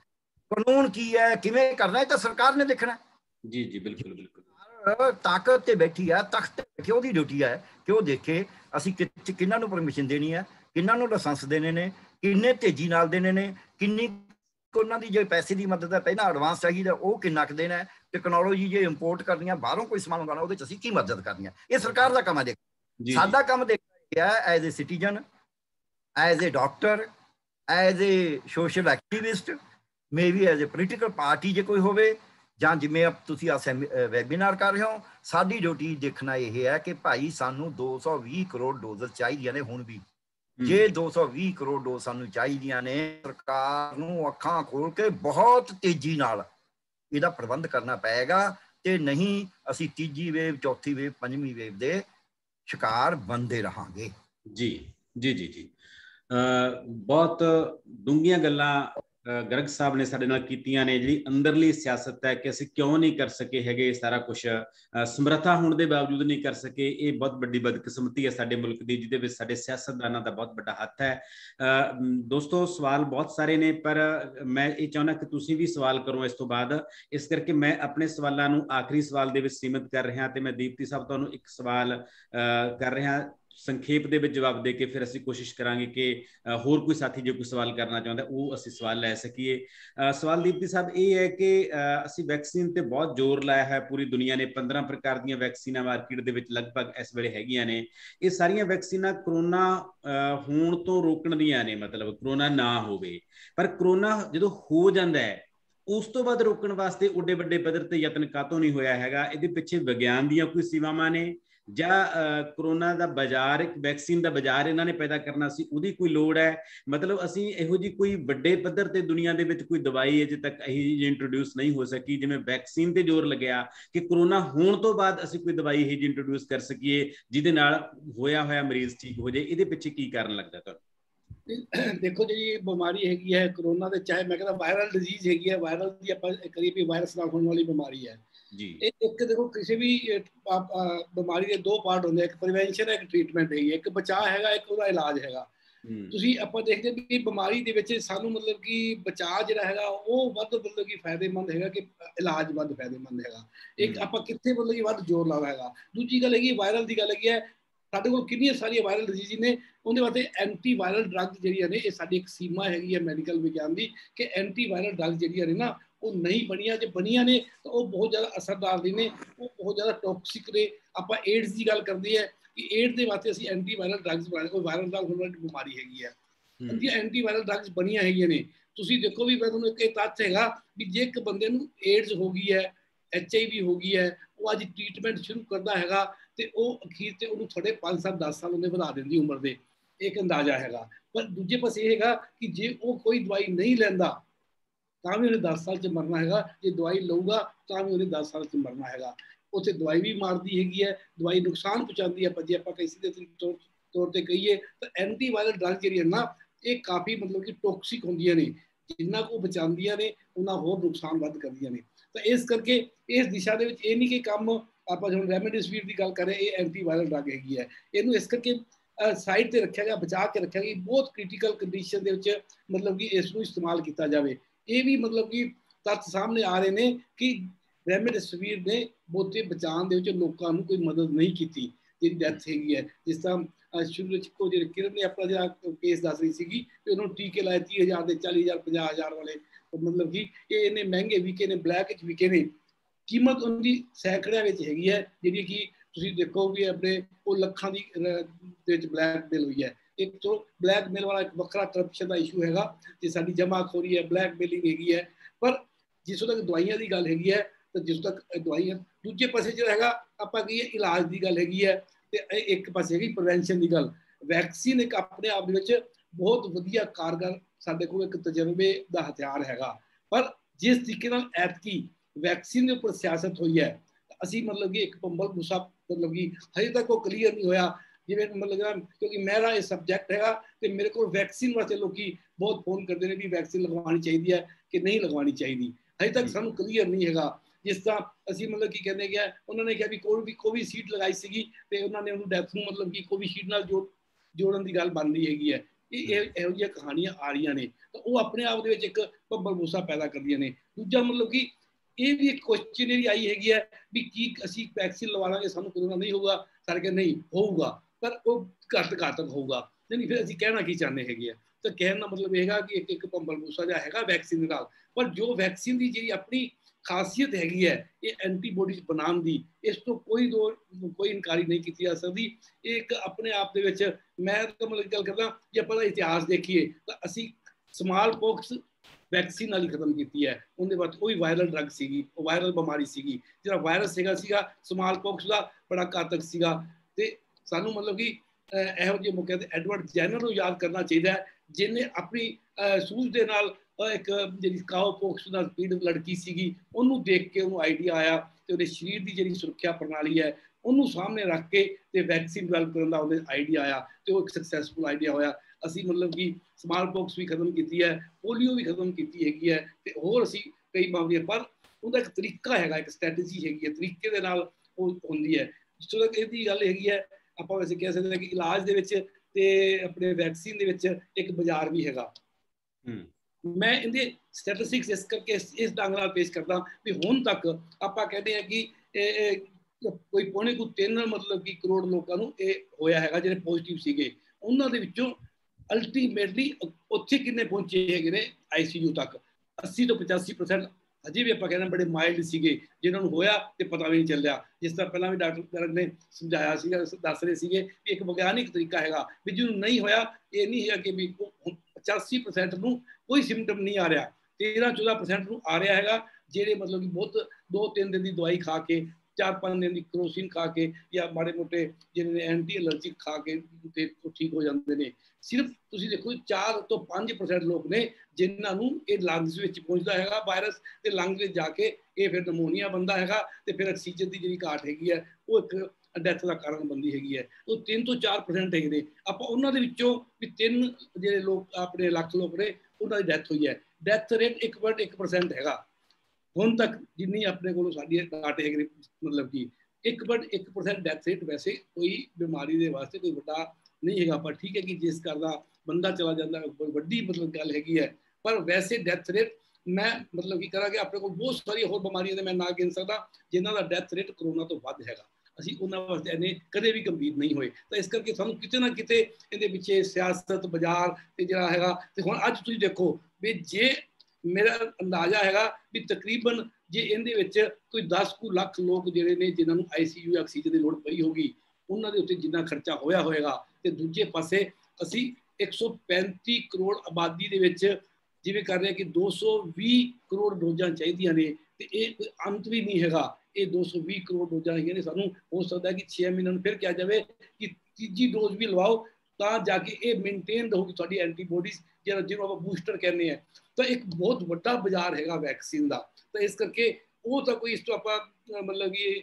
ਕਾਨੂੰਨ ਕੀ ਹੈ ਕਿਵੇਂ ਕਰਨਾ ਹੈ ਤਾਂ ਸਰਕਾਰ ਨੇ ਦੇਖਣਾ। ਜੀ ਜੀ ਬਿਲਕੁਲ ਬਿਲਕੁਲ। ਤਾਕਤ ਤੇ ਬੈਠੀ ਹੈ ਤਖਤ ਤੇ ਉਹਦੀ ਡਿਊਟੀ ਹੈ ਕਿ ਉਹ ਦੇਖੇ? ਅਸੀਂ ਕਿੰਨਾਂ ਨੂੰ ਪਰਮਿਸ਼ਨ ਦੇਣੀ ਹੈ ਕਿੰਨਾਂ ਨੂੰ ਲਾਇਸੈਂਸ ਦੇਣੇ ਨੇ? ਕਿੰਨੇ ਤੇਜ਼ੀ ਨਾਲ ਦੇਣੇ ਨੇ? ਕਿੰਨੀ ਉਹਨਾਂ ਦੀ ਜੇ ਪੈਸੇ ਦੀ ਮਦਦ ਹੈ ਪਹਿਲਾਂ ਐਡਵਾਂਸ ਚਾਹੀਦਾ ਉਹ ਕਿੰਨਾ ਕੁ ਦੇਣਾ ਟੈਕਨੋਲੋਜੀ ਜੇ ਇੰਪੋਰਟ ਕਰਨੀਆਂ ਬਾਹਰੋਂ ਕੋਈ ਸਮਾਨ ਮੰਗਾਉਣਾ ਉਹਦੇ ਚ ਅਸੀਂ ਕੀ ਮਦਦ ਕਰਨੀ ਹੈ ਇਹ ਸਰਕਾਰ ਦਾ ਕੰਮ ਹੈ ਦੇਖ। ਸਾਡਾ ਕੰਮ ਦੇਖਿਆ as a citizen as a doctor as a social activist maybe as a political party ਜੇ ਕੋਈ ਹੋਵੇ ਜਾਂ ਜਿਵੇਂ ਤੁਸੀਂ ਆ ਵੈਬਿਨਾਰ ਕਰ ਰਹੇ ਹੋ ਸਾਡੀ ਡਿਊਟੀ ਦੇਖਣਾ ਇਹ ਹੈ ਕਿ ਭਾਈ ਸਾਨੂੰ 220 ਕਰੋੜ ਡੋਜ਼ ਚਾਹੀਦੀਆਂ ਨੇ ਹੁਣ ਵੀ। ਜੇ 220 ਕਰੋੜ ਡੋਜ਼ ਸਾਨੂੰ ਚਾਹੀਦੀਆਂ ਨੇ ਸਰਕਾਰ ਨੂੰ ਅੱਖਾਂ ਖੋਲ ਕੇ ਬਹੁਤ ਤੇਜ਼ੀ ਨਾਲ ਇਹਦਾ ਪ੍ਰਬੰਧ ਕਰਨਾ ਪਏਗਾ ਤੇ ਨਹੀਂ ਅਸੀਂ ਤੀਜੀ ਵੇਵ ਚੌਥੀ ਵੇਵ ਪੰਜਵੀਂ ਵੇਵ ਦੇ ਸ਼ਿਕਾਰ ਬੰਦੇ ਰਹਾਂਗੇ। ਜੀ ਜੀ ਜੀ ਜੀ। ਬਹੁਤ ਡੂੰਘੀਆਂ ਗੱਲਾਂ ਗਰਗ ਸਾਹਿਬ ਨੇ ਸਾਡੇ ਨਾਲ ਕੀਤੀਆਂ ਨੇ ਜਿਹੜੀ ਅੰਦਰਲੀ ਸਿਆਸਤ ਹੈ ਕਿ ਅਸੀਂ ਕਿਉਂ ਨਹੀਂ ਕਰ ਸਕੇ ਹੈਗੇ ਸਾਰਾ ਕੁਝ ਸਮਰੱਥਾ ਹੋਣ ਦੇ ਬਾਵਜੂਦ ਨਹੀਂ ਕਰ ਸਕੇ, ਇਹ ਬਹੁਤ ਵੱਡੀ ਬਦਕਿਸਮਤੀ ਹੈ ਸਾਡੇ ਮੁਲਕ ਦੀ, ਜਿਹਦੇ ਵਿੱਚ ਸਾਡੇ ਸਿਆਸਤਦਾਨਾਂ ਦਾ ਬਹੁਤ ਵੱਡਾ ਹੱਥ ਹੈ। ਦੋਸਤੋ ਸਵਾਲ ਬਹੁਤ ਸਾਰੇ ਨੇ, ਪਰ ਮੈਂ ਇਹ ਚਾਹੁੰਦਾ ਕਿ ਤੁਸੀਂ ਵੀ ਸਵਾਲ ਕਰੋ ਇਸ ਤੋਂ ਬਾਅਦ। ਇਸ ਕਰਕੇ ਮੈਂ ਆਪਣੇ ਸਵਾਲਾਂ ਨੂੰ ਆਖਰੀ ਸਵਾਲ ਦੇ ਵਿੱਚ ਸੀਮਿਤ ਕਰ ਰਿਹਾ ਤੇ ਮੈਂ ਦੀਪਤੀ ਸਾਹਿਬ ਤੁਹਾਨੂੰ ਇੱਕ ਸਵਾਲ ਕਰ ਰਿਹਾ ਸੰਖੇਪ ਦੇ ਵਿੱਚ ਜਵਾਬ ਦੇ ਕੇ ਫਿਰ ਅਸੀਂ ਕੋਸ਼ਿਸ਼ ਕਰਾਂਗੇ ਕਿ ਹੋਰ ਕੋਈ ਸਾਥੀ ਜੇ ਕੋਈ ਸਵਾਲ ਕਰਨਾ ਚਾਹੁੰਦਾ ਉਹ ਅਸੀਂ ਸਵਾਲ ਲੈ ਸਕੀਏ। ਸਵਾਲ ਦੀਪਤੀ ਸਾਹਿਬ, ਇਹ ਹੈ ਕਿ ਅਸੀਂ ਵੈਕਸੀਨ ਤੇ ਬਹੁਤ ਜ਼ੋਰ ਲਾਇਆ ਹੈ, ਪੂਰੀ ਦੁਨੀਆ ਨੇ 15 ਪ੍ਰਕਾਰ ਦੀਆਂ ਵੈਕਸੀਨਾਂ ਮਾਰਕੀਟ ਦੇ ਵਿੱਚ ਲਗਭਗ ਇਸ ਵੇਲੇ ਹੈਗੀਆਂ ਨੇ। ਇਹ ਸਾਰੀਆਂ ਵੈਕਸੀਨਾਂ ਕਰੋਨਾ ਹੋਣ ਤੋਂ ਰੋਕਣ ਦੀਆਂ ਨੇ, ਮਤਲਬ ਕਰੋਨਾ ਨਾ ਹੋਵੇ। ਪਰ ਕਰੋਨਾ ਜਦੋਂ ਹੋ ਜਾਂਦਾ ਹੈ, ਉਸ ਤੋਂ ਬਾਅਦ ਰੋਕਣ ਵਾਸਤੇ ਉੱਡੇ ਵੱਡੇ ਪੱਧਰ ਤੇ ਯਤਨ ਕਾਤੋਂ ਨਹੀਂ ਹੋਇਆ ਹੈਗਾ? ਇਹਦੇ ਪਿੱਛੇ ਵਿਗਿਆਨ ਦੀਆਂ ਕੋਈ ਸੀਮਾਵਾਂ ਨੇ? ਜਾਂ ਕਰੋਨਾ ਦਾ ਬਾਜ਼ਾਰ, ਇੱਕ ਵੈਕਸੀਨ ਦਾ ਬਾਜ਼ਾਰ ਇਹਨਾਂ ਨੇ ਪੈਦਾ ਕਰਨਾ ਸੀ, ਉਹਦੀ ਕੋਈ ਲੋੜ ਹੈ? ਮਤਲਬ ਅਸੀਂ ਇਹੋ ਜੀ ਕੋਈ ਵੱਡੇ ਪੱਧਰ ਤੇ ਦੁਨੀਆ ਦੇ ਵਿੱਚ ਕੋਈ ਦਵਾਈ ਅਜੇ ਤੱਕ ਇਹੀ ਇੰਟਰੋਡਿਊਸ ਨਹੀਂ ਹੋ ਸਕੀ, ਜਿਵੇਂ ਵੈਕਸੀਨ ਤੇ ਜ਼ੋਰ ਲੱਗਿਆ ਕਿ ਕਰੋਨਾ ਹੋਣ ਤੋਂ ਬਾਅਦ ਅਸੀਂ ਕੋਈ ਦਵਾਈ ਇਹੀ ਜੀ ਇੰਟਰੋਡਿਊਸ ਕਰ ਸਕੀਏ, ਜਿਹਦੇ ਨਾਲ ਹੋਇਆ ਹੋਇਆ ਮਰੀਜ਼ ਠੀਕ ਹੋ ਜਾਏ, ਇਹਦੇ ਪਿੱਛੇ ਕੀ ਕਾਰਨ ਲੱਗਦਾ ਤੁਹਾਨੂੰ? ਦੇਖੋ ਜੀ ਬਿਮਾਰੀ ਹੈਗੀ ਹੈ ਕਰੋਨਾ ਦੇ, ਚਾਹੇ ਮੈਂ ਕਹਿੰਦਾ ਵਾਇਰਲ ਡਿਜ਼ੀਜ਼ ਹੈਗੀ ਹੈ ਵਾਇਰਲ ਦੀ ਆਪਾਂ ਕਰੀਬੀ ਵਾਇਰਸ ਨਾਲ ਹੋਣ ਵਾਲੀ ਬਿਮਾਰੀ ਹੈ। ਜੀ। ਇੱਕ ਦੇਖੋ ਕਿਸੇ ਵੀ ਬਿਮਾਰੀ ਦੇ ਦੋ ਪਾਰਟ ਹੁੰਦੇ ਇੱਕ ਪ੍ਰੀਵੈਂਸ਼ਨ ਹੈ ਇੱਕ ਟ੍ਰੀਟਮੈਂਟ ਹੈ ਇੱਕ ਬਚਾਅ ਹੈਗਾ ਇੱਕ ਉਹਦਾ ਇਲਾਜ ਹੈਗਾ। ਤੁਸੀਂ ਆਪਾਂ ਦੇਖਦੇ ਵੀ ਬਿਮਾਰੀ ਦੇ ਵਿੱਚ ਸਾਨੂੰ ਮਤਲਬ ਕਿ ਬਚਾਅ ਜਿਹੜਾ ਹੈਗਾ ਉਹ ਵੱਧ ਮਤਲਬ ਕਿ ਫਾਇਦੇਮੰਦ ਹੈਗਾ ਕਿ ਇਲਾਜ ਵੱਧ ਫਾਇਦੇਮੰਦ ਹੈਗਾ। ਇੱਕ ਆਪਾਂ ਕਿੱਥੇ ਮਤਲਬ ਕਿ ਵੱਧ ਜ਼ੋਰ ਲਾਉਣਾ ਹੈਗਾ। ਦੂਜੀ ਗੱਲ ਹੈਗੀ ਵਾਇਰਲ ਦੀ ਗੱਲ ਹੈਗੀ ਹੈ ਸਾਡੇ ਕੋਲ ਕਿੰਨੀਆਂ ਸਾਰੀਆਂ ਵਾਇਰਲ ਡਿਜ਼ੀਜ਼ ਨੇ ਉਹਦੇ ਵਾਸਤੇ ਐਂਟੀ ਵਾਇਰਲ ਡਰੱਗ ਜਿਹੜੀਆਂ ਨੇ ਇਹ ਸਾਡੀ ਇੱਕ ਸੀਮਾ ਹੈਗੀ ਹੈ ਮੈਡੀਕਲ ਵਿਗਿਆਨ ਦੀ ਕਿ ਐਂਟੀ ਵਾਇਰਲ ਡਰੱਗ ਜਿਹੜੀਆਂ ਨੇ ਨਾ ਉਹ ਨਹੀਂ ਬਣੀਆਂ ਜੇ ਬਣੀਆਂ ਨੇ ਤਾਂ ਉਹ ਬਹੁਤ ਜ਼ਿਆਦਾ ਅਸਰਦਾਰ ਨਹੀਂ ਨੇ ਉਹ ਬਹੁਤ ਜ਼ਿਆਦਾ ਟੌਕਸਿਕ ਨੇ। ਆਪਾਂ ਏਡਸ ਦੀ ਗੱਲ ਕਰਦੇ ਆ ਕਿ ਏਡ ਦੇ ਵਾਸਤੇ ਅਸੀਂ ਐਂਟੀ ਵਾਇਰਲ ਡਰੱਗਸ ਬਣਾਏ ਕੋਈ ਵਾਇਰਲ ਡਰੱਗ ਹੋਣ ਵਾਲੀ ਬਿਮਾਰੀ ਹੈਗੀ ਆ। ਉਹਦੀ ਐਂਟੀ ਵਾਇਰਲ ਡਰੱਗਸ ਬਣੀਆਂ ਹੈਗੀਆਂ ਨੇ। ਤੁਸੀਂ ਦੇਖੋ ਵੀ ਮੈਂ ਤੁਹਾਨੂੰ ਇੱਕ ਇਹ ਤੱਥ ਹੈਗਾ ਵੀ ਜੇ ਇੱਕ ਬੰਦੇ ਨੂੰ ਏਡਸ ਹੋ ਗਈ ਹੈ ਐਚ ਆਈ ਵੀ ਹੋ ਗਈ ਹੈ ਉਹ ਅੱਜ ਟ੍ਰੀਟਮੈਂਟ ਸ਼ੁਰੂ ਕਰਦਾ ਹੈਗਾ ਤੇ ਉਹ ਅਖੀਰ ਤੇ ਉਹਨੂੰ ਥੋੜੇ 5 7 10 ਸਾਲ ਉਹਨੇ ਵਧਾ ਦਿੰਦੀ ਉਮਰ ਦੇ। ਇੱਕ ਅੰਦਾਜ਼ਾ ਹੈਗਾ। ਪਰ ਦੂਜੇ ਪਾਸੇ ਇਹ ਹੈਗਾ ਕਿ ਜੇ ਉਹ ਕੋਈ ਦਵਾਈ ਨਹੀਂ ਲੈਂਦਾ ਤਾਂ ਵੀ ਉਹਨੇ 10 ਸਾਲ 'ਚ ਮਰਨਾ ਹੈਗਾ, ਜੇ ਦਵਾਈ ਲਊਗਾ ਤਾਂ ਵੀ ਉਹਨੇ 10 ਸਾਲ 'ਚ ਮਰਨਾ ਹੈਗਾ। ਉੱਥੇ ਦਵਾਈ ਵੀ ਮਾਰਦੀ ਹੈਗੀ ਹੈ, ਦਵਾਈ ਨੁਕਸਾਨ ਪਹੁੰਚਾਉਂਦੀ ਹੈ ਪਰ ਜੇ ਆਪਾਂ ਕਿਸੇ ਦੇ ਤੌਰ ਤੇ ਕਹੀਏ ਤਾਂ ਐਂਟੀਵਾਇਰਲ ਡਰੱਗ ਜਿਹੜੀਆਂ ਨਾ, ਇਹ ਕਾਫੀ ਮਤਲਬ ਕਿ ਟੌਕਸਿਕ ਹੁੰਦੀਆਂ ਨੇ, ਜਿੰਨਾ ਕੋ ਬਚਾਉਂਦੀਆਂ ਨੇ, ਉਹਨਾਂ ਹੋਰ ਨੁਕਸਾਨ ਵੱਧ ਕਰਦੀਆਂ ਨੇ। ਤਾਂ ਇਸ ਕਰਕੇ ਇਸ ਦਿਸ਼ਾ ਦੇ ਵਿੱਚ ਇਹ ਨਹੀਂ ਕਿ ਕੰਮ ਆਪਾਂ ਜਦੋਂ ਰੈਮਡੀਸਿਵਿਰ ਦੀ ਗੱਲ ਕਰ ਕਰੇ ਇਹ ਐਂਟੀਵਾਇਰਲ ਡਰੱਗ ਹੈਗੀ ਹੈ। ਇਹਨੂੰ ਇਸ ਕਰਕੇ ਸਾਈਡ ਤੇ ਰੱਖਿਆ ਗਿਆ, ਬਚਾ ਕੇ ਰੱਖਿਆ ਗਿਆ ਬਹੁਤ ਕ੍ਰਿਟੀਕਲ ਕੰਡੀਸ਼ਨ ਦੇ ਵਿੱਚ ਮਤਲਬ ਕਿ ਇਸ ਨੂੰ ਇਸਤੇਮਾਲ ਕੀਤਾ ਜਾਵੇ। ਇਹ ਵੀ ਮਤਲਬ ਕਿ ਤੱਥ ਸਾਹਮਣੇ ਆ ਰਹੇ ਨੇ ਕਿ ਰੈਮਡੇਸਿਵਿਰ ਨੇ ਬਹੁਤੇ ਬਚਾਉਣ ਦੇ ਵਿੱਚ ਲੋਕਾਂ ਨੂੰ ਕੋਈ ਮਦਦ ਨਹੀਂ ਕੀਤੀ ਜਿਹੜੀ ਡੈਥ ਹੈਗੀ ਹੈ। ਜਿਸ ਤਰ੍ਹਾਂ ਸ਼ੁਰੂ ਵਿੱਚ ਕੋ ਜਿਹੜੇ ਕਿਰਨ ਨੇ ਆਪਣਾ ਜਿਹੜਾ ਕੇਸ ਦੱਸ ਰਹੀ ਸੀਗੀ ਕਿ ਉਹਨੂੰ ਟੀਕੇ ਲਾਏ 30000 ਦੇ 40000 50000 ਵਾਲੇ। ਮਤਲਬ ਕਿ ਇਹ ਇਹਨੇ ਮਹਿੰਗੇ ਵਿਕੇ ਨੇ ਬਲੈਕ ਵਿੱਚ ਵਿਕੇ ਨੇ। ਕੀਮਤ ਉਹਦੀ ਸੈਂਕੜਿਆਂ ਵਿੱਚ ਹੈਗੀ ਹੈ, ਜਿਹੜੀ ਕਿ ਤੁਸੀਂ ਦੇਖੋ ਵੀ ਆਪਣੇ ਉਹ ਲੱਖਾਂ ਦੀ ਦੇ ਵਿੱਚ ਬਲੈਕ ਮੇਲ ਹੋਈ ਹੈ। ਇੱਕ ਤੋਂ ਬਲੈਕ ਮੇਲ ਵਾਲਾ ਇੱਕ ਵੱਖਰਾ ਕਰਪਸ਼ਨ ਦਾ ਇਸ਼ੂ ਹੈਗਾ ਤੇ ਸਾਡੀ ਜਮਾਖੋਰੀ ਹੈ ਬਲੈਕ ਮੇਲਿੰਗ ਹੈਗੀ ਹੈ ਪਰ ਜਿਸ ਤੱਕ ਦਵਾਈਆਂ ਦੀ ਗੱਲ ਹੈਗੀ ਹੈ ਤਾਂ ਜਿਸ ਤੱਕ ਦਵਾਈਆਂ ਦੂਜੇ ਪਾਸੇ ਜਿਹੜਾ ਹੈਗਾ ਆਪਾਂ ਕਹੀਏ ਇਲਾਜ ਦੀ ਗੱਲ ਹੈਗੀ ਹੈ ਤੇ ਇੱਕ ਪਾਸੇ ਹੈਗੀ ਪ੍ਰੀਵੈਂਸ਼ਨ ਦੀ ਗੱਲ ਵੈਕਸੀਨ ਇੱਕ ਆਪਣੇ ਆਪ ਦੇ ਵਿੱਚ ਬਹੁਤ ਵਧੀਆ ਕਾਰਗਰ ਸਾਡੇ ਕੋਲ ਇੱਕ ਤਜਰਬੇ ਦਾ ਹਥਿਆਰ ਹੈਗਾ ਪਰ ਜਿਸ ਤਰੀਕੇ ਨਾਲ ਐਤਕੀ ਵੈਕਸੀਨ ਦੇ ਉੱਪਰ ਸਿਆਸਤ ਹੋਈ ਹੈ ਅਸੀਂ ਮਤਲਬ ਕਿ ਇੱਕ ਪੰਬਲ ਗੁੱਸਾ ਮਤਲਬ ਕਿ ਹਜੇ ਤੱਕ ਉਹ ਕਲੀਅਰ ਨਹੀਂ ਹੋਇਆ ਜਿਵੇਂ ਮਤਲਬ ਕਿਉਂਕਿ ਮੇਰਾ ਇਹ ਸਬਜੈਕਟ ਹੈਗਾ ਤੇ ਮੇਰੇ ਕੋਲ ਵੈਕਸੀਨ ਵਾਸਤੇ ਲੋਕੀ ਬਹੁਤ ਫੋਨ ਕਰਦੇ ਨੇ ਵੀ ਵੈਕਸੀਨ ਲਗਵਾਉਣੀ ਚਾਹੀਦੀ ਹੈ ਕਿ ਨਹੀਂ ਲਗਵਾਉਣੀ ਚਾਹੀਦੀ। ਹਜੇ ਤੱਕ ਸਾਨੂੰ ਕਲੀਅਰ ਨਹੀਂ ਹੈਗਾ। ਜਿਸ ਤਰ੍ਹਾਂ ਅਸੀਂ ਮਤਲਬ ਕੀ ਕਹਿੰਦੇ ਗਿਆ ਉਹਨਾਂ ਨੇ ਕਿਹਾ ਵੀ ਕੋਈ ਵੀ ਕੋਵੀ ਸੀਟ ਲਗਾਈ ਸੀਗੀ ਤੇ ਉਹਨਾਂ ਨੇ ਉਹਨੂੰ ਡੈਥ ਨੂੰ ਮਤਲਬ ਕਿ ਕੋਵੀ ਸੀਟ ਨਾਲ ਜੋੜ ਜੋੜਨ ਦੀ ਗੱਲ ਬਣਦੀ ਹੈਗੀ ਹੈ। ਇਹ ਇਹੋ ਜਿਹੀਆਂ ਕਹਾਣੀਆਂ ਆ ਰਹੀਆਂ ਨੇ। ਤਾਂ ਉਹ ਆਪਣੇ ਆਪ ਦੇ ਵਿੱਚ ਇੱਕ ਭੰਬਲ ਮੂਸਾ ਪੈਦਾ ਕਰਦੀਆਂ ਨੇ। ਦੂਜਾ ਮਤਲਬ ਕਿ ਇਹ ਵੀ ਇੱਕ ਕੁਐਸਚਨ ਜਿਹੜੀ ਆਈ ਹੈਗੀ ਹੈ ਵੀ ਕੀ ਅਸੀਂ ਵੈਕਸੀਨ ਲਵਾ ਲਾਂਗੇ ਸਾਨੂੰ ਕੋਰੋਨਾ ਨਹੀਂ ਹੋਊਗਾ। ਸਾਰੇ ਕਹਿੰਦੇ ਨਹੀਂ ਹੋਊਗਾ। ਪਰ ਉਹ ਘੱਟ ਘਾਤਕ ਹੋਊਗਾ। ਨਹੀਂ ਫਿਰ ਅਸੀਂ ਕਹਿਣਾ ਕੀ ਚਾਹੁੰਦੇ ਹੈਗੇ ਆ? ਤਾਂ ਕਹਿਣ ਦਾ ਮਤਲਬ ਇਹ ਹੈਗਾ ਕਿ ਇੱਕ ਇੱਕ ਪੰਬਲ ਮੂਸਾ ਜਿਹਾ ਹੈਗਾ ਵੈਕਸੀਨ ਨਾਲ। ਪਰ ਜੋ ਵੈਕਸੀਨ ਦੀ ਜਿਹੜੀ ਆਪਣੀ ਖਾਸੀਅਤ ਹੈਗੀ ਹੈ, ਇਹ ਐਂਟੀਬਾਡੀਜ਼ ਬਣਾਉਣ ਦੀ, ਇਸ ਤੋਂ ਕੋਈ ਦੋ, ਕੋਈ ਇਨਕਾਰੀ ਨਹੀਂ ਕੀਤੀ ਜਾ ਸਕਦੀ। ਇਹ ਇੱਕ ਆਪਣੇ ਆਪ ਦੇ ਵਿੱਚ, ਮੈਂ ਤਾਂ ਮਤਲਬ ਗੱਲ ਕਰਦਾ ਜੇ ਆਪਾਂ ਇਤਿਹਾਸ ਦੇਖੀਏ, ਤਾਂ ਅਸੀਂ ਸਮਾਲ ਪੋਕਸ ਵੈਕਸੀਨ ਨਾਲ ਹੀ ਖਤਮ ਕੀਤੀ ਹੈ। ਉਹਦੇ ਬਾਅਦ ਕੋਈ ਵਾਇਰਲ ਡਰੱਗ ਸੀਗੀ, ਉਹ ਵਾਇਰਲ ਬਿਮਾਰੀ ਸੀਗੀ। ਜਿਹੜਾ ਵਾਇਰਸ ਸੀਗਾ ਸੀਗਾ ਸਮਾਲ ਪੋਕਸ ਦਾ ਬੜਾ ਘਾਤਕ ਸੀਗਾ। ਤੇ ਸਾਨੂੰ ਮਤਲਬ ਕਿ ਇਹੋ ਜਿਹੇ ਮੌਕੇ ਤੇ ਐਡਵਰਡ ਜੈਨਰ ਨੂੰ ਯਾਦ ਕਰਨਾ ਚਾਹੀਦਾ ਜਿਨੇ ਆਪਣੀ ਸੂਝ ਦੇ ਨਾਲ ਇੱਕ ਜਿਹੜੀ ਕਾਓ ਪੋਕਸ ਨਾਲ ਪੀੜ ਲੜਕੀ ਸੀਗੀ, ਉਹਨੂੰ ਦੇਖ ਕੇ ਉਹਨੂੰ ਆਈਡੀਆ ਆਇਆ ਤੇ ਉਹਦੇ ਸਰੀਰ ਦੀ ਜਿਹੜੀ ਸੁਰੱਖਿਆ ਪ੍ਰਣਾਲੀ ਹੈ, ਉਹਨੂੰ ਸਾਹਮਣੇ ਰੱਖ ਕੇ ਤੇ ਵੈਕਸੀਨ ਡਿਵੈਲਪ ਕਰਨ ਦਾ ਉਹਦੇ ਆਈਡੀਆ ਆਇਆ ਤੇ ਉਹ ਇੱਕ ਸਕਸੈਸਫੁਲ ਆਈਡੀਆ ਹੋਇਆ। ਅਸੀਂ ਮਤਲਬ ਕਿ ਸਮਾਲ ਪੋਕਸ ਵੀ ਖਤਮ ਕੀਤੀ ਹੈ, ਪੋਲੀਓ ਵੀ ਖਤਮ ਕੀਤੀ ਹੈਗੀ ਹੈ ਤੇ ਹੋਰ ਅਸੀਂ ਕਈ ਮਾਮਲੇ, ਪਰ ਉਹਦਾ ਇੱਕ ਤਰੀਕਾ ਹੈਗਾ, ਇੱਕ ਸਟ੍ਰੈਟਜੀ ਹੈਗੀ ਹੈ, ਤਰੀਕੇ ਦੇ ਨਾਲ ਉਹ ਹੁੰਦੀ ਹੈ। ਸੋ ਇਹਦੀ ਗੱਲ ਹੈਗੀ ਹੈ ਆਪਾਂ ਵੈਸੇ ਕਹਿ ਸਕਦੇ ਹਾਂ ਕਿ ਇਲਾਜ ਦੇ ਵਿੱਚ ਤੇ ਆਪਣੇ ਵੈਕਸੀਨ ਦੇ ਵਿੱਚ ਇੱਕ ਬਾਜ਼ਾਰ ਵੀ ਹੈਗਾ। ਮੈਂ ਇਹਦੇ ਸਟੈਟਿਸਟਿਕਸ ਇਸ ਕਰਕੇ ਇਸ ਢੰਗ ਨਾਲ ਪੇਸ਼ ਕਰਦਾ ਵੀ ਹੁਣ ਤੱਕ ਆਪਾਂ ਕਹਿੰਦੇ ਆ ਕਿ ਕੋਈ ਪੌਣੇ ਕੋ ਤਿੰਨ ਮਤਲਬ ਕਿ ਕਰੋੜ ਲੋਕਾਂ ਨੂੰ ਇਹ ਹੋਇਆ ਹੈਗਾ ਜਿਹੜੇ ਪੋਜ਼ਿਟਿਵ ਸੀਗੇ। ਉਹਨਾਂ ਦੇ ਵਿੱਚੋਂ ਅਲਟੀਮੇਟਲੀ ਉੱਥੇ ਕਿੰਨੇ ਪਹੁੰਚੇ ਹੈਗੇ ਨੇ ਆਈਸੀਯੂ ਤੱਕ? 80 ਤੋਂ 85% ਅਜੇ ਵੀ ਆਪਾਂ ਕਹਿੰਦੇ ਬੜੇ ਮਾਈਲਡ ਸੀਗੇ, ਜਿਨ੍ਹਾਂ ਨੂੰ ਹੋਇਆ ਤੇ ਪਤਾ ਵੀ ਨਹੀਂ ਚੱਲਿਆ। ਜਿਸ ਤਰ੍ਹਾਂ ਪਹਿਲਾਂ ਵੀ ਡਾਕਟਰ ਕਰਕ ਨੇ ਸਮਝਾਇਆ ਸੀਗਾ, ਦੱਸ ਰਹੇ ਸੀਗੇ ਕਿ ਇੱਕ ਵਿਗਿਆਨਿਕ ਤਰੀਕਾ ਹੈਗਾ ਵੀ ਜਿਹਨੂੰ ਨਹੀਂ ਹੋਇਆ, ਇਹ ਨਹੀਂ ਹੈ ਕਿ ਵੀ 85% ਨੂੰ ਕੋਈ ਸਿੰਪਟਮ ਨਹੀਂ ਆ ਰਿਹਾ। 13-14% ਨੂੰ ਆ ਰਿਹਾ ਹੈਗਾ, ਜਿਹੜੇ ਮਤਲਬ ਕਿ ਬਹੁਤ ਦੋ ਤਿੰਨ ਦਿਨ ਦੀ ਦਵਾਈ ਖਾ ਕੇ ਚਾਰ ਪੰਜ ਦਿਨ ਦੀ ਕਰੋਸਿਨ ਖਾ ਕੇ ਜਾਂ ਮਾੜੇ ਮੋਟੇ ਜਿਹੜੇ ਐਂਟੀ ਅਲਰਜਿਕ ਖਾ ਕੇ ਤੇ ਠੀਕ ਹੋ ਜਾਂਦੇ ਨੇ। ਸਿਰਫ ਤੁਸੀਂ ਦੇਖੋ 4 ਤੋਂ 5% ਲੋਕ ਨੇ ਜਿਨ੍ਹਾਂ ਨੂੰ ਇਹ ਲੰਗਸ ਵਿੱਚ ਪਹੁੰਚਦਾ ਹੈਗਾ ਵਾਇਰਸ ਤੇ ਲੰਗ ਵਿੱਚ ਜਾ ਕੇ ਇਹ ਫਿਰ ਨਮੋਨੀਆ ਬੰਦਾ ਹੈਗਾ ਤੇ ਫਿਰ ਆਕਸੀਜਨ ਦੀ ਜਿਹੜੀ ਘਾਟ ਹੈਗੀ ਹੈ, ਉਹ ਇੱਕ ਡੈਥ ਦਾ ਕਾਰਨ ਬੰਦੀ ਹੈਗੀ ਹੈ। ਉਹ 3 ਤੋਂ 4% ਹੈਗੇ ਨੇ। ਆਪਾਂ ਉਹਨਾਂ ਦੇ ਵਿੱਚੋਂ ਵੀ ਤਿੰਨ ਜਿਹੜੇ ਲੋਕ, ਆਪਣੇ ਲੱਖ ਲੋਕ ਨੇ, ਉਹਨਾਂ ਦੀ ਡੈਥ ਹੋਈ ਹੈ। ਡੈਥ ਰੇਟ 1.1% ਹੈਗਾ। ਹੁਣ ਤੱਕ ਜਿੰਨੀ ਆਪਣੇ ਕੋਲ ਸਾਡੀ ਡਾਟੇ ਹੈਗੇ ਮਤਲਬ ਕਿ 1.1% ਡੈਥ ਰੇਟ ਵੈਸੇ ਕੋਈ ਬਿਮਾਰੀ ਦੇ ਵਾਸਤੇ ਕੋਈ ਵੱਡਾ ਨਹੀਂ ਹੈਗਾ, ਪਰ ਠੀਕ ਹੈ ਕਿ ਜਿਸ ਕਰਦਾ ਬੰਦਾ ਚਲਾ ਜਾਂਦਾ, ਕੋਈ ਵੱਡੀ ਮਤਲਬ ਗੱਲ ਹੈਗੀ ਹੈ, ਪਰ ਵੈਸੇ ਡੈਥ ਰੇਟ ਮੈਂ ਮਤਲਬ ਕੀ ਕਰਾਂਗੇ, ਆਪਣੇ ਕੋਲ ਬਹੁਤ ਸਾਰੀ ਹੋਰ ਬਿਮਾਰੀਆਂ ਦੇ ਮੈਂ ਨਾ ਗਿਣ ਸਕਦਾ, ਜਿਨ੍ਹਾਂ ਦਾ ਡੈਥ ਰੇਟ ਕਰੋਨਾ ਤੋਂ ਵੱਧ ਹੈਗਾ। ਅਸੀਂ ਉਹਨਾਂ ਵਾਸਤੇ ਇਹਨੇ ਕਦੇ ਵੀ ਗੰਭੀਰ ਨਹੀਂ ਹੋਏ। ਤਾਂ ਇਸ ਕਰਕੇ ਸਾਨੂੰ ਕਿਤੇ ਨਾ ਕਿਤੇ ਇਹਦੇ ਪਿੱਛੇ ਸਿਆਸਤ, ਬਾਜ਼ਾਰ ਤੇ ਜਿਹੜਾ ਹੈਗਾ, ਤੇ ਹੁਣ ਅੱਜ ਤੁਸੀਂ ਦੇਖੋ ਵੀ ਜੇ ਮੇਰਾ ਅੰਦਾਜ਼ਾ ਹੈਗਾ ਵੀ ਤਕਰੀਬਨ ਜੇ ਇਹਦੇ ਵਿੱਚ ਕੋਈ 10 ਕੁ ਲੱਖ ਲੋਕ ਜਿਹੜੇ ਨੇ, ਜਿਨ੍ਹਾਂ ਨੂੰ ਆਈਸੀਯੂ ਆਕਸੀਜਨ ਦੀ ਲੋੜ ਪਈ ਹੋਗੀ ਉਹਨਾਂ ਦੇ ਉੱਤੇ ਜਿੰਨਾ ਖਰਚਾ ਹੋਇਆ ਹੋਏਗਾ। ਤੇ ਦੂਜੇ ਪਾਸੇ ਅਸੀਂ 135 ਕਰੋੜ ਆਬਾਦੀ ਦੇ ਵਿੱਚ ਜਿਵੇਂ ਕਰ ਰਹੇ ਕਿ 220 ਕਰੋੜ ਡੋਜ਼ਾਂ ਚਾਹੀਦੀਆਂ ਨੇ, ਤੇ ਇਹ ਕੋਈ ਅੰਤ ਵੀ ਨਹੀਂ ਹੈਗਾ। ਇਹ 220 ਕਰੋੜ ਡੋਜ਼ਾਂ ਹੈਗੀਆਂ ਨੇ। ਸਾਨੂੰ ਹੋ ਸਕਦਾ ਕਿ 6 ਮਹੀਨਿਆਂ ਨੂੰ ਫਿਰ ਕਿਹਾ ਜਾਵੇ ਕਿ ਤੀਜੀ ਡੋਜ਼ ਵੀ ਲਵਾਓ, ਤਾਂ ਜਾ ਕੇ ਇਹ ਮੇਨਟੇਨ ਰਹੂਗੀ ਤੁਹਾਡੀ ਐਂਟੀਬੋਡੀਜ਼, ਜਿਹੜਾ ਜਿਹਨੂੰ ਆਪਾਂ ਬੂਸਟਰ ਕਹਿੰਦੇ ਆ ਤਾਂ ਇੱਕ ਬਹੁਤ ਵੱਡਾ ਬਾਜ਼ਾਰ ਹੈਗਾ ਵੈਕਸੀਨ ਦਾ। ਤਾਂ ਇਸ ਕਰਕੇ ਉਹ ਤਾਂ ਕੋਈ ਇਸ ਤੋਂ ਆਪਾਂ ਮਤਲਬ ਕਿ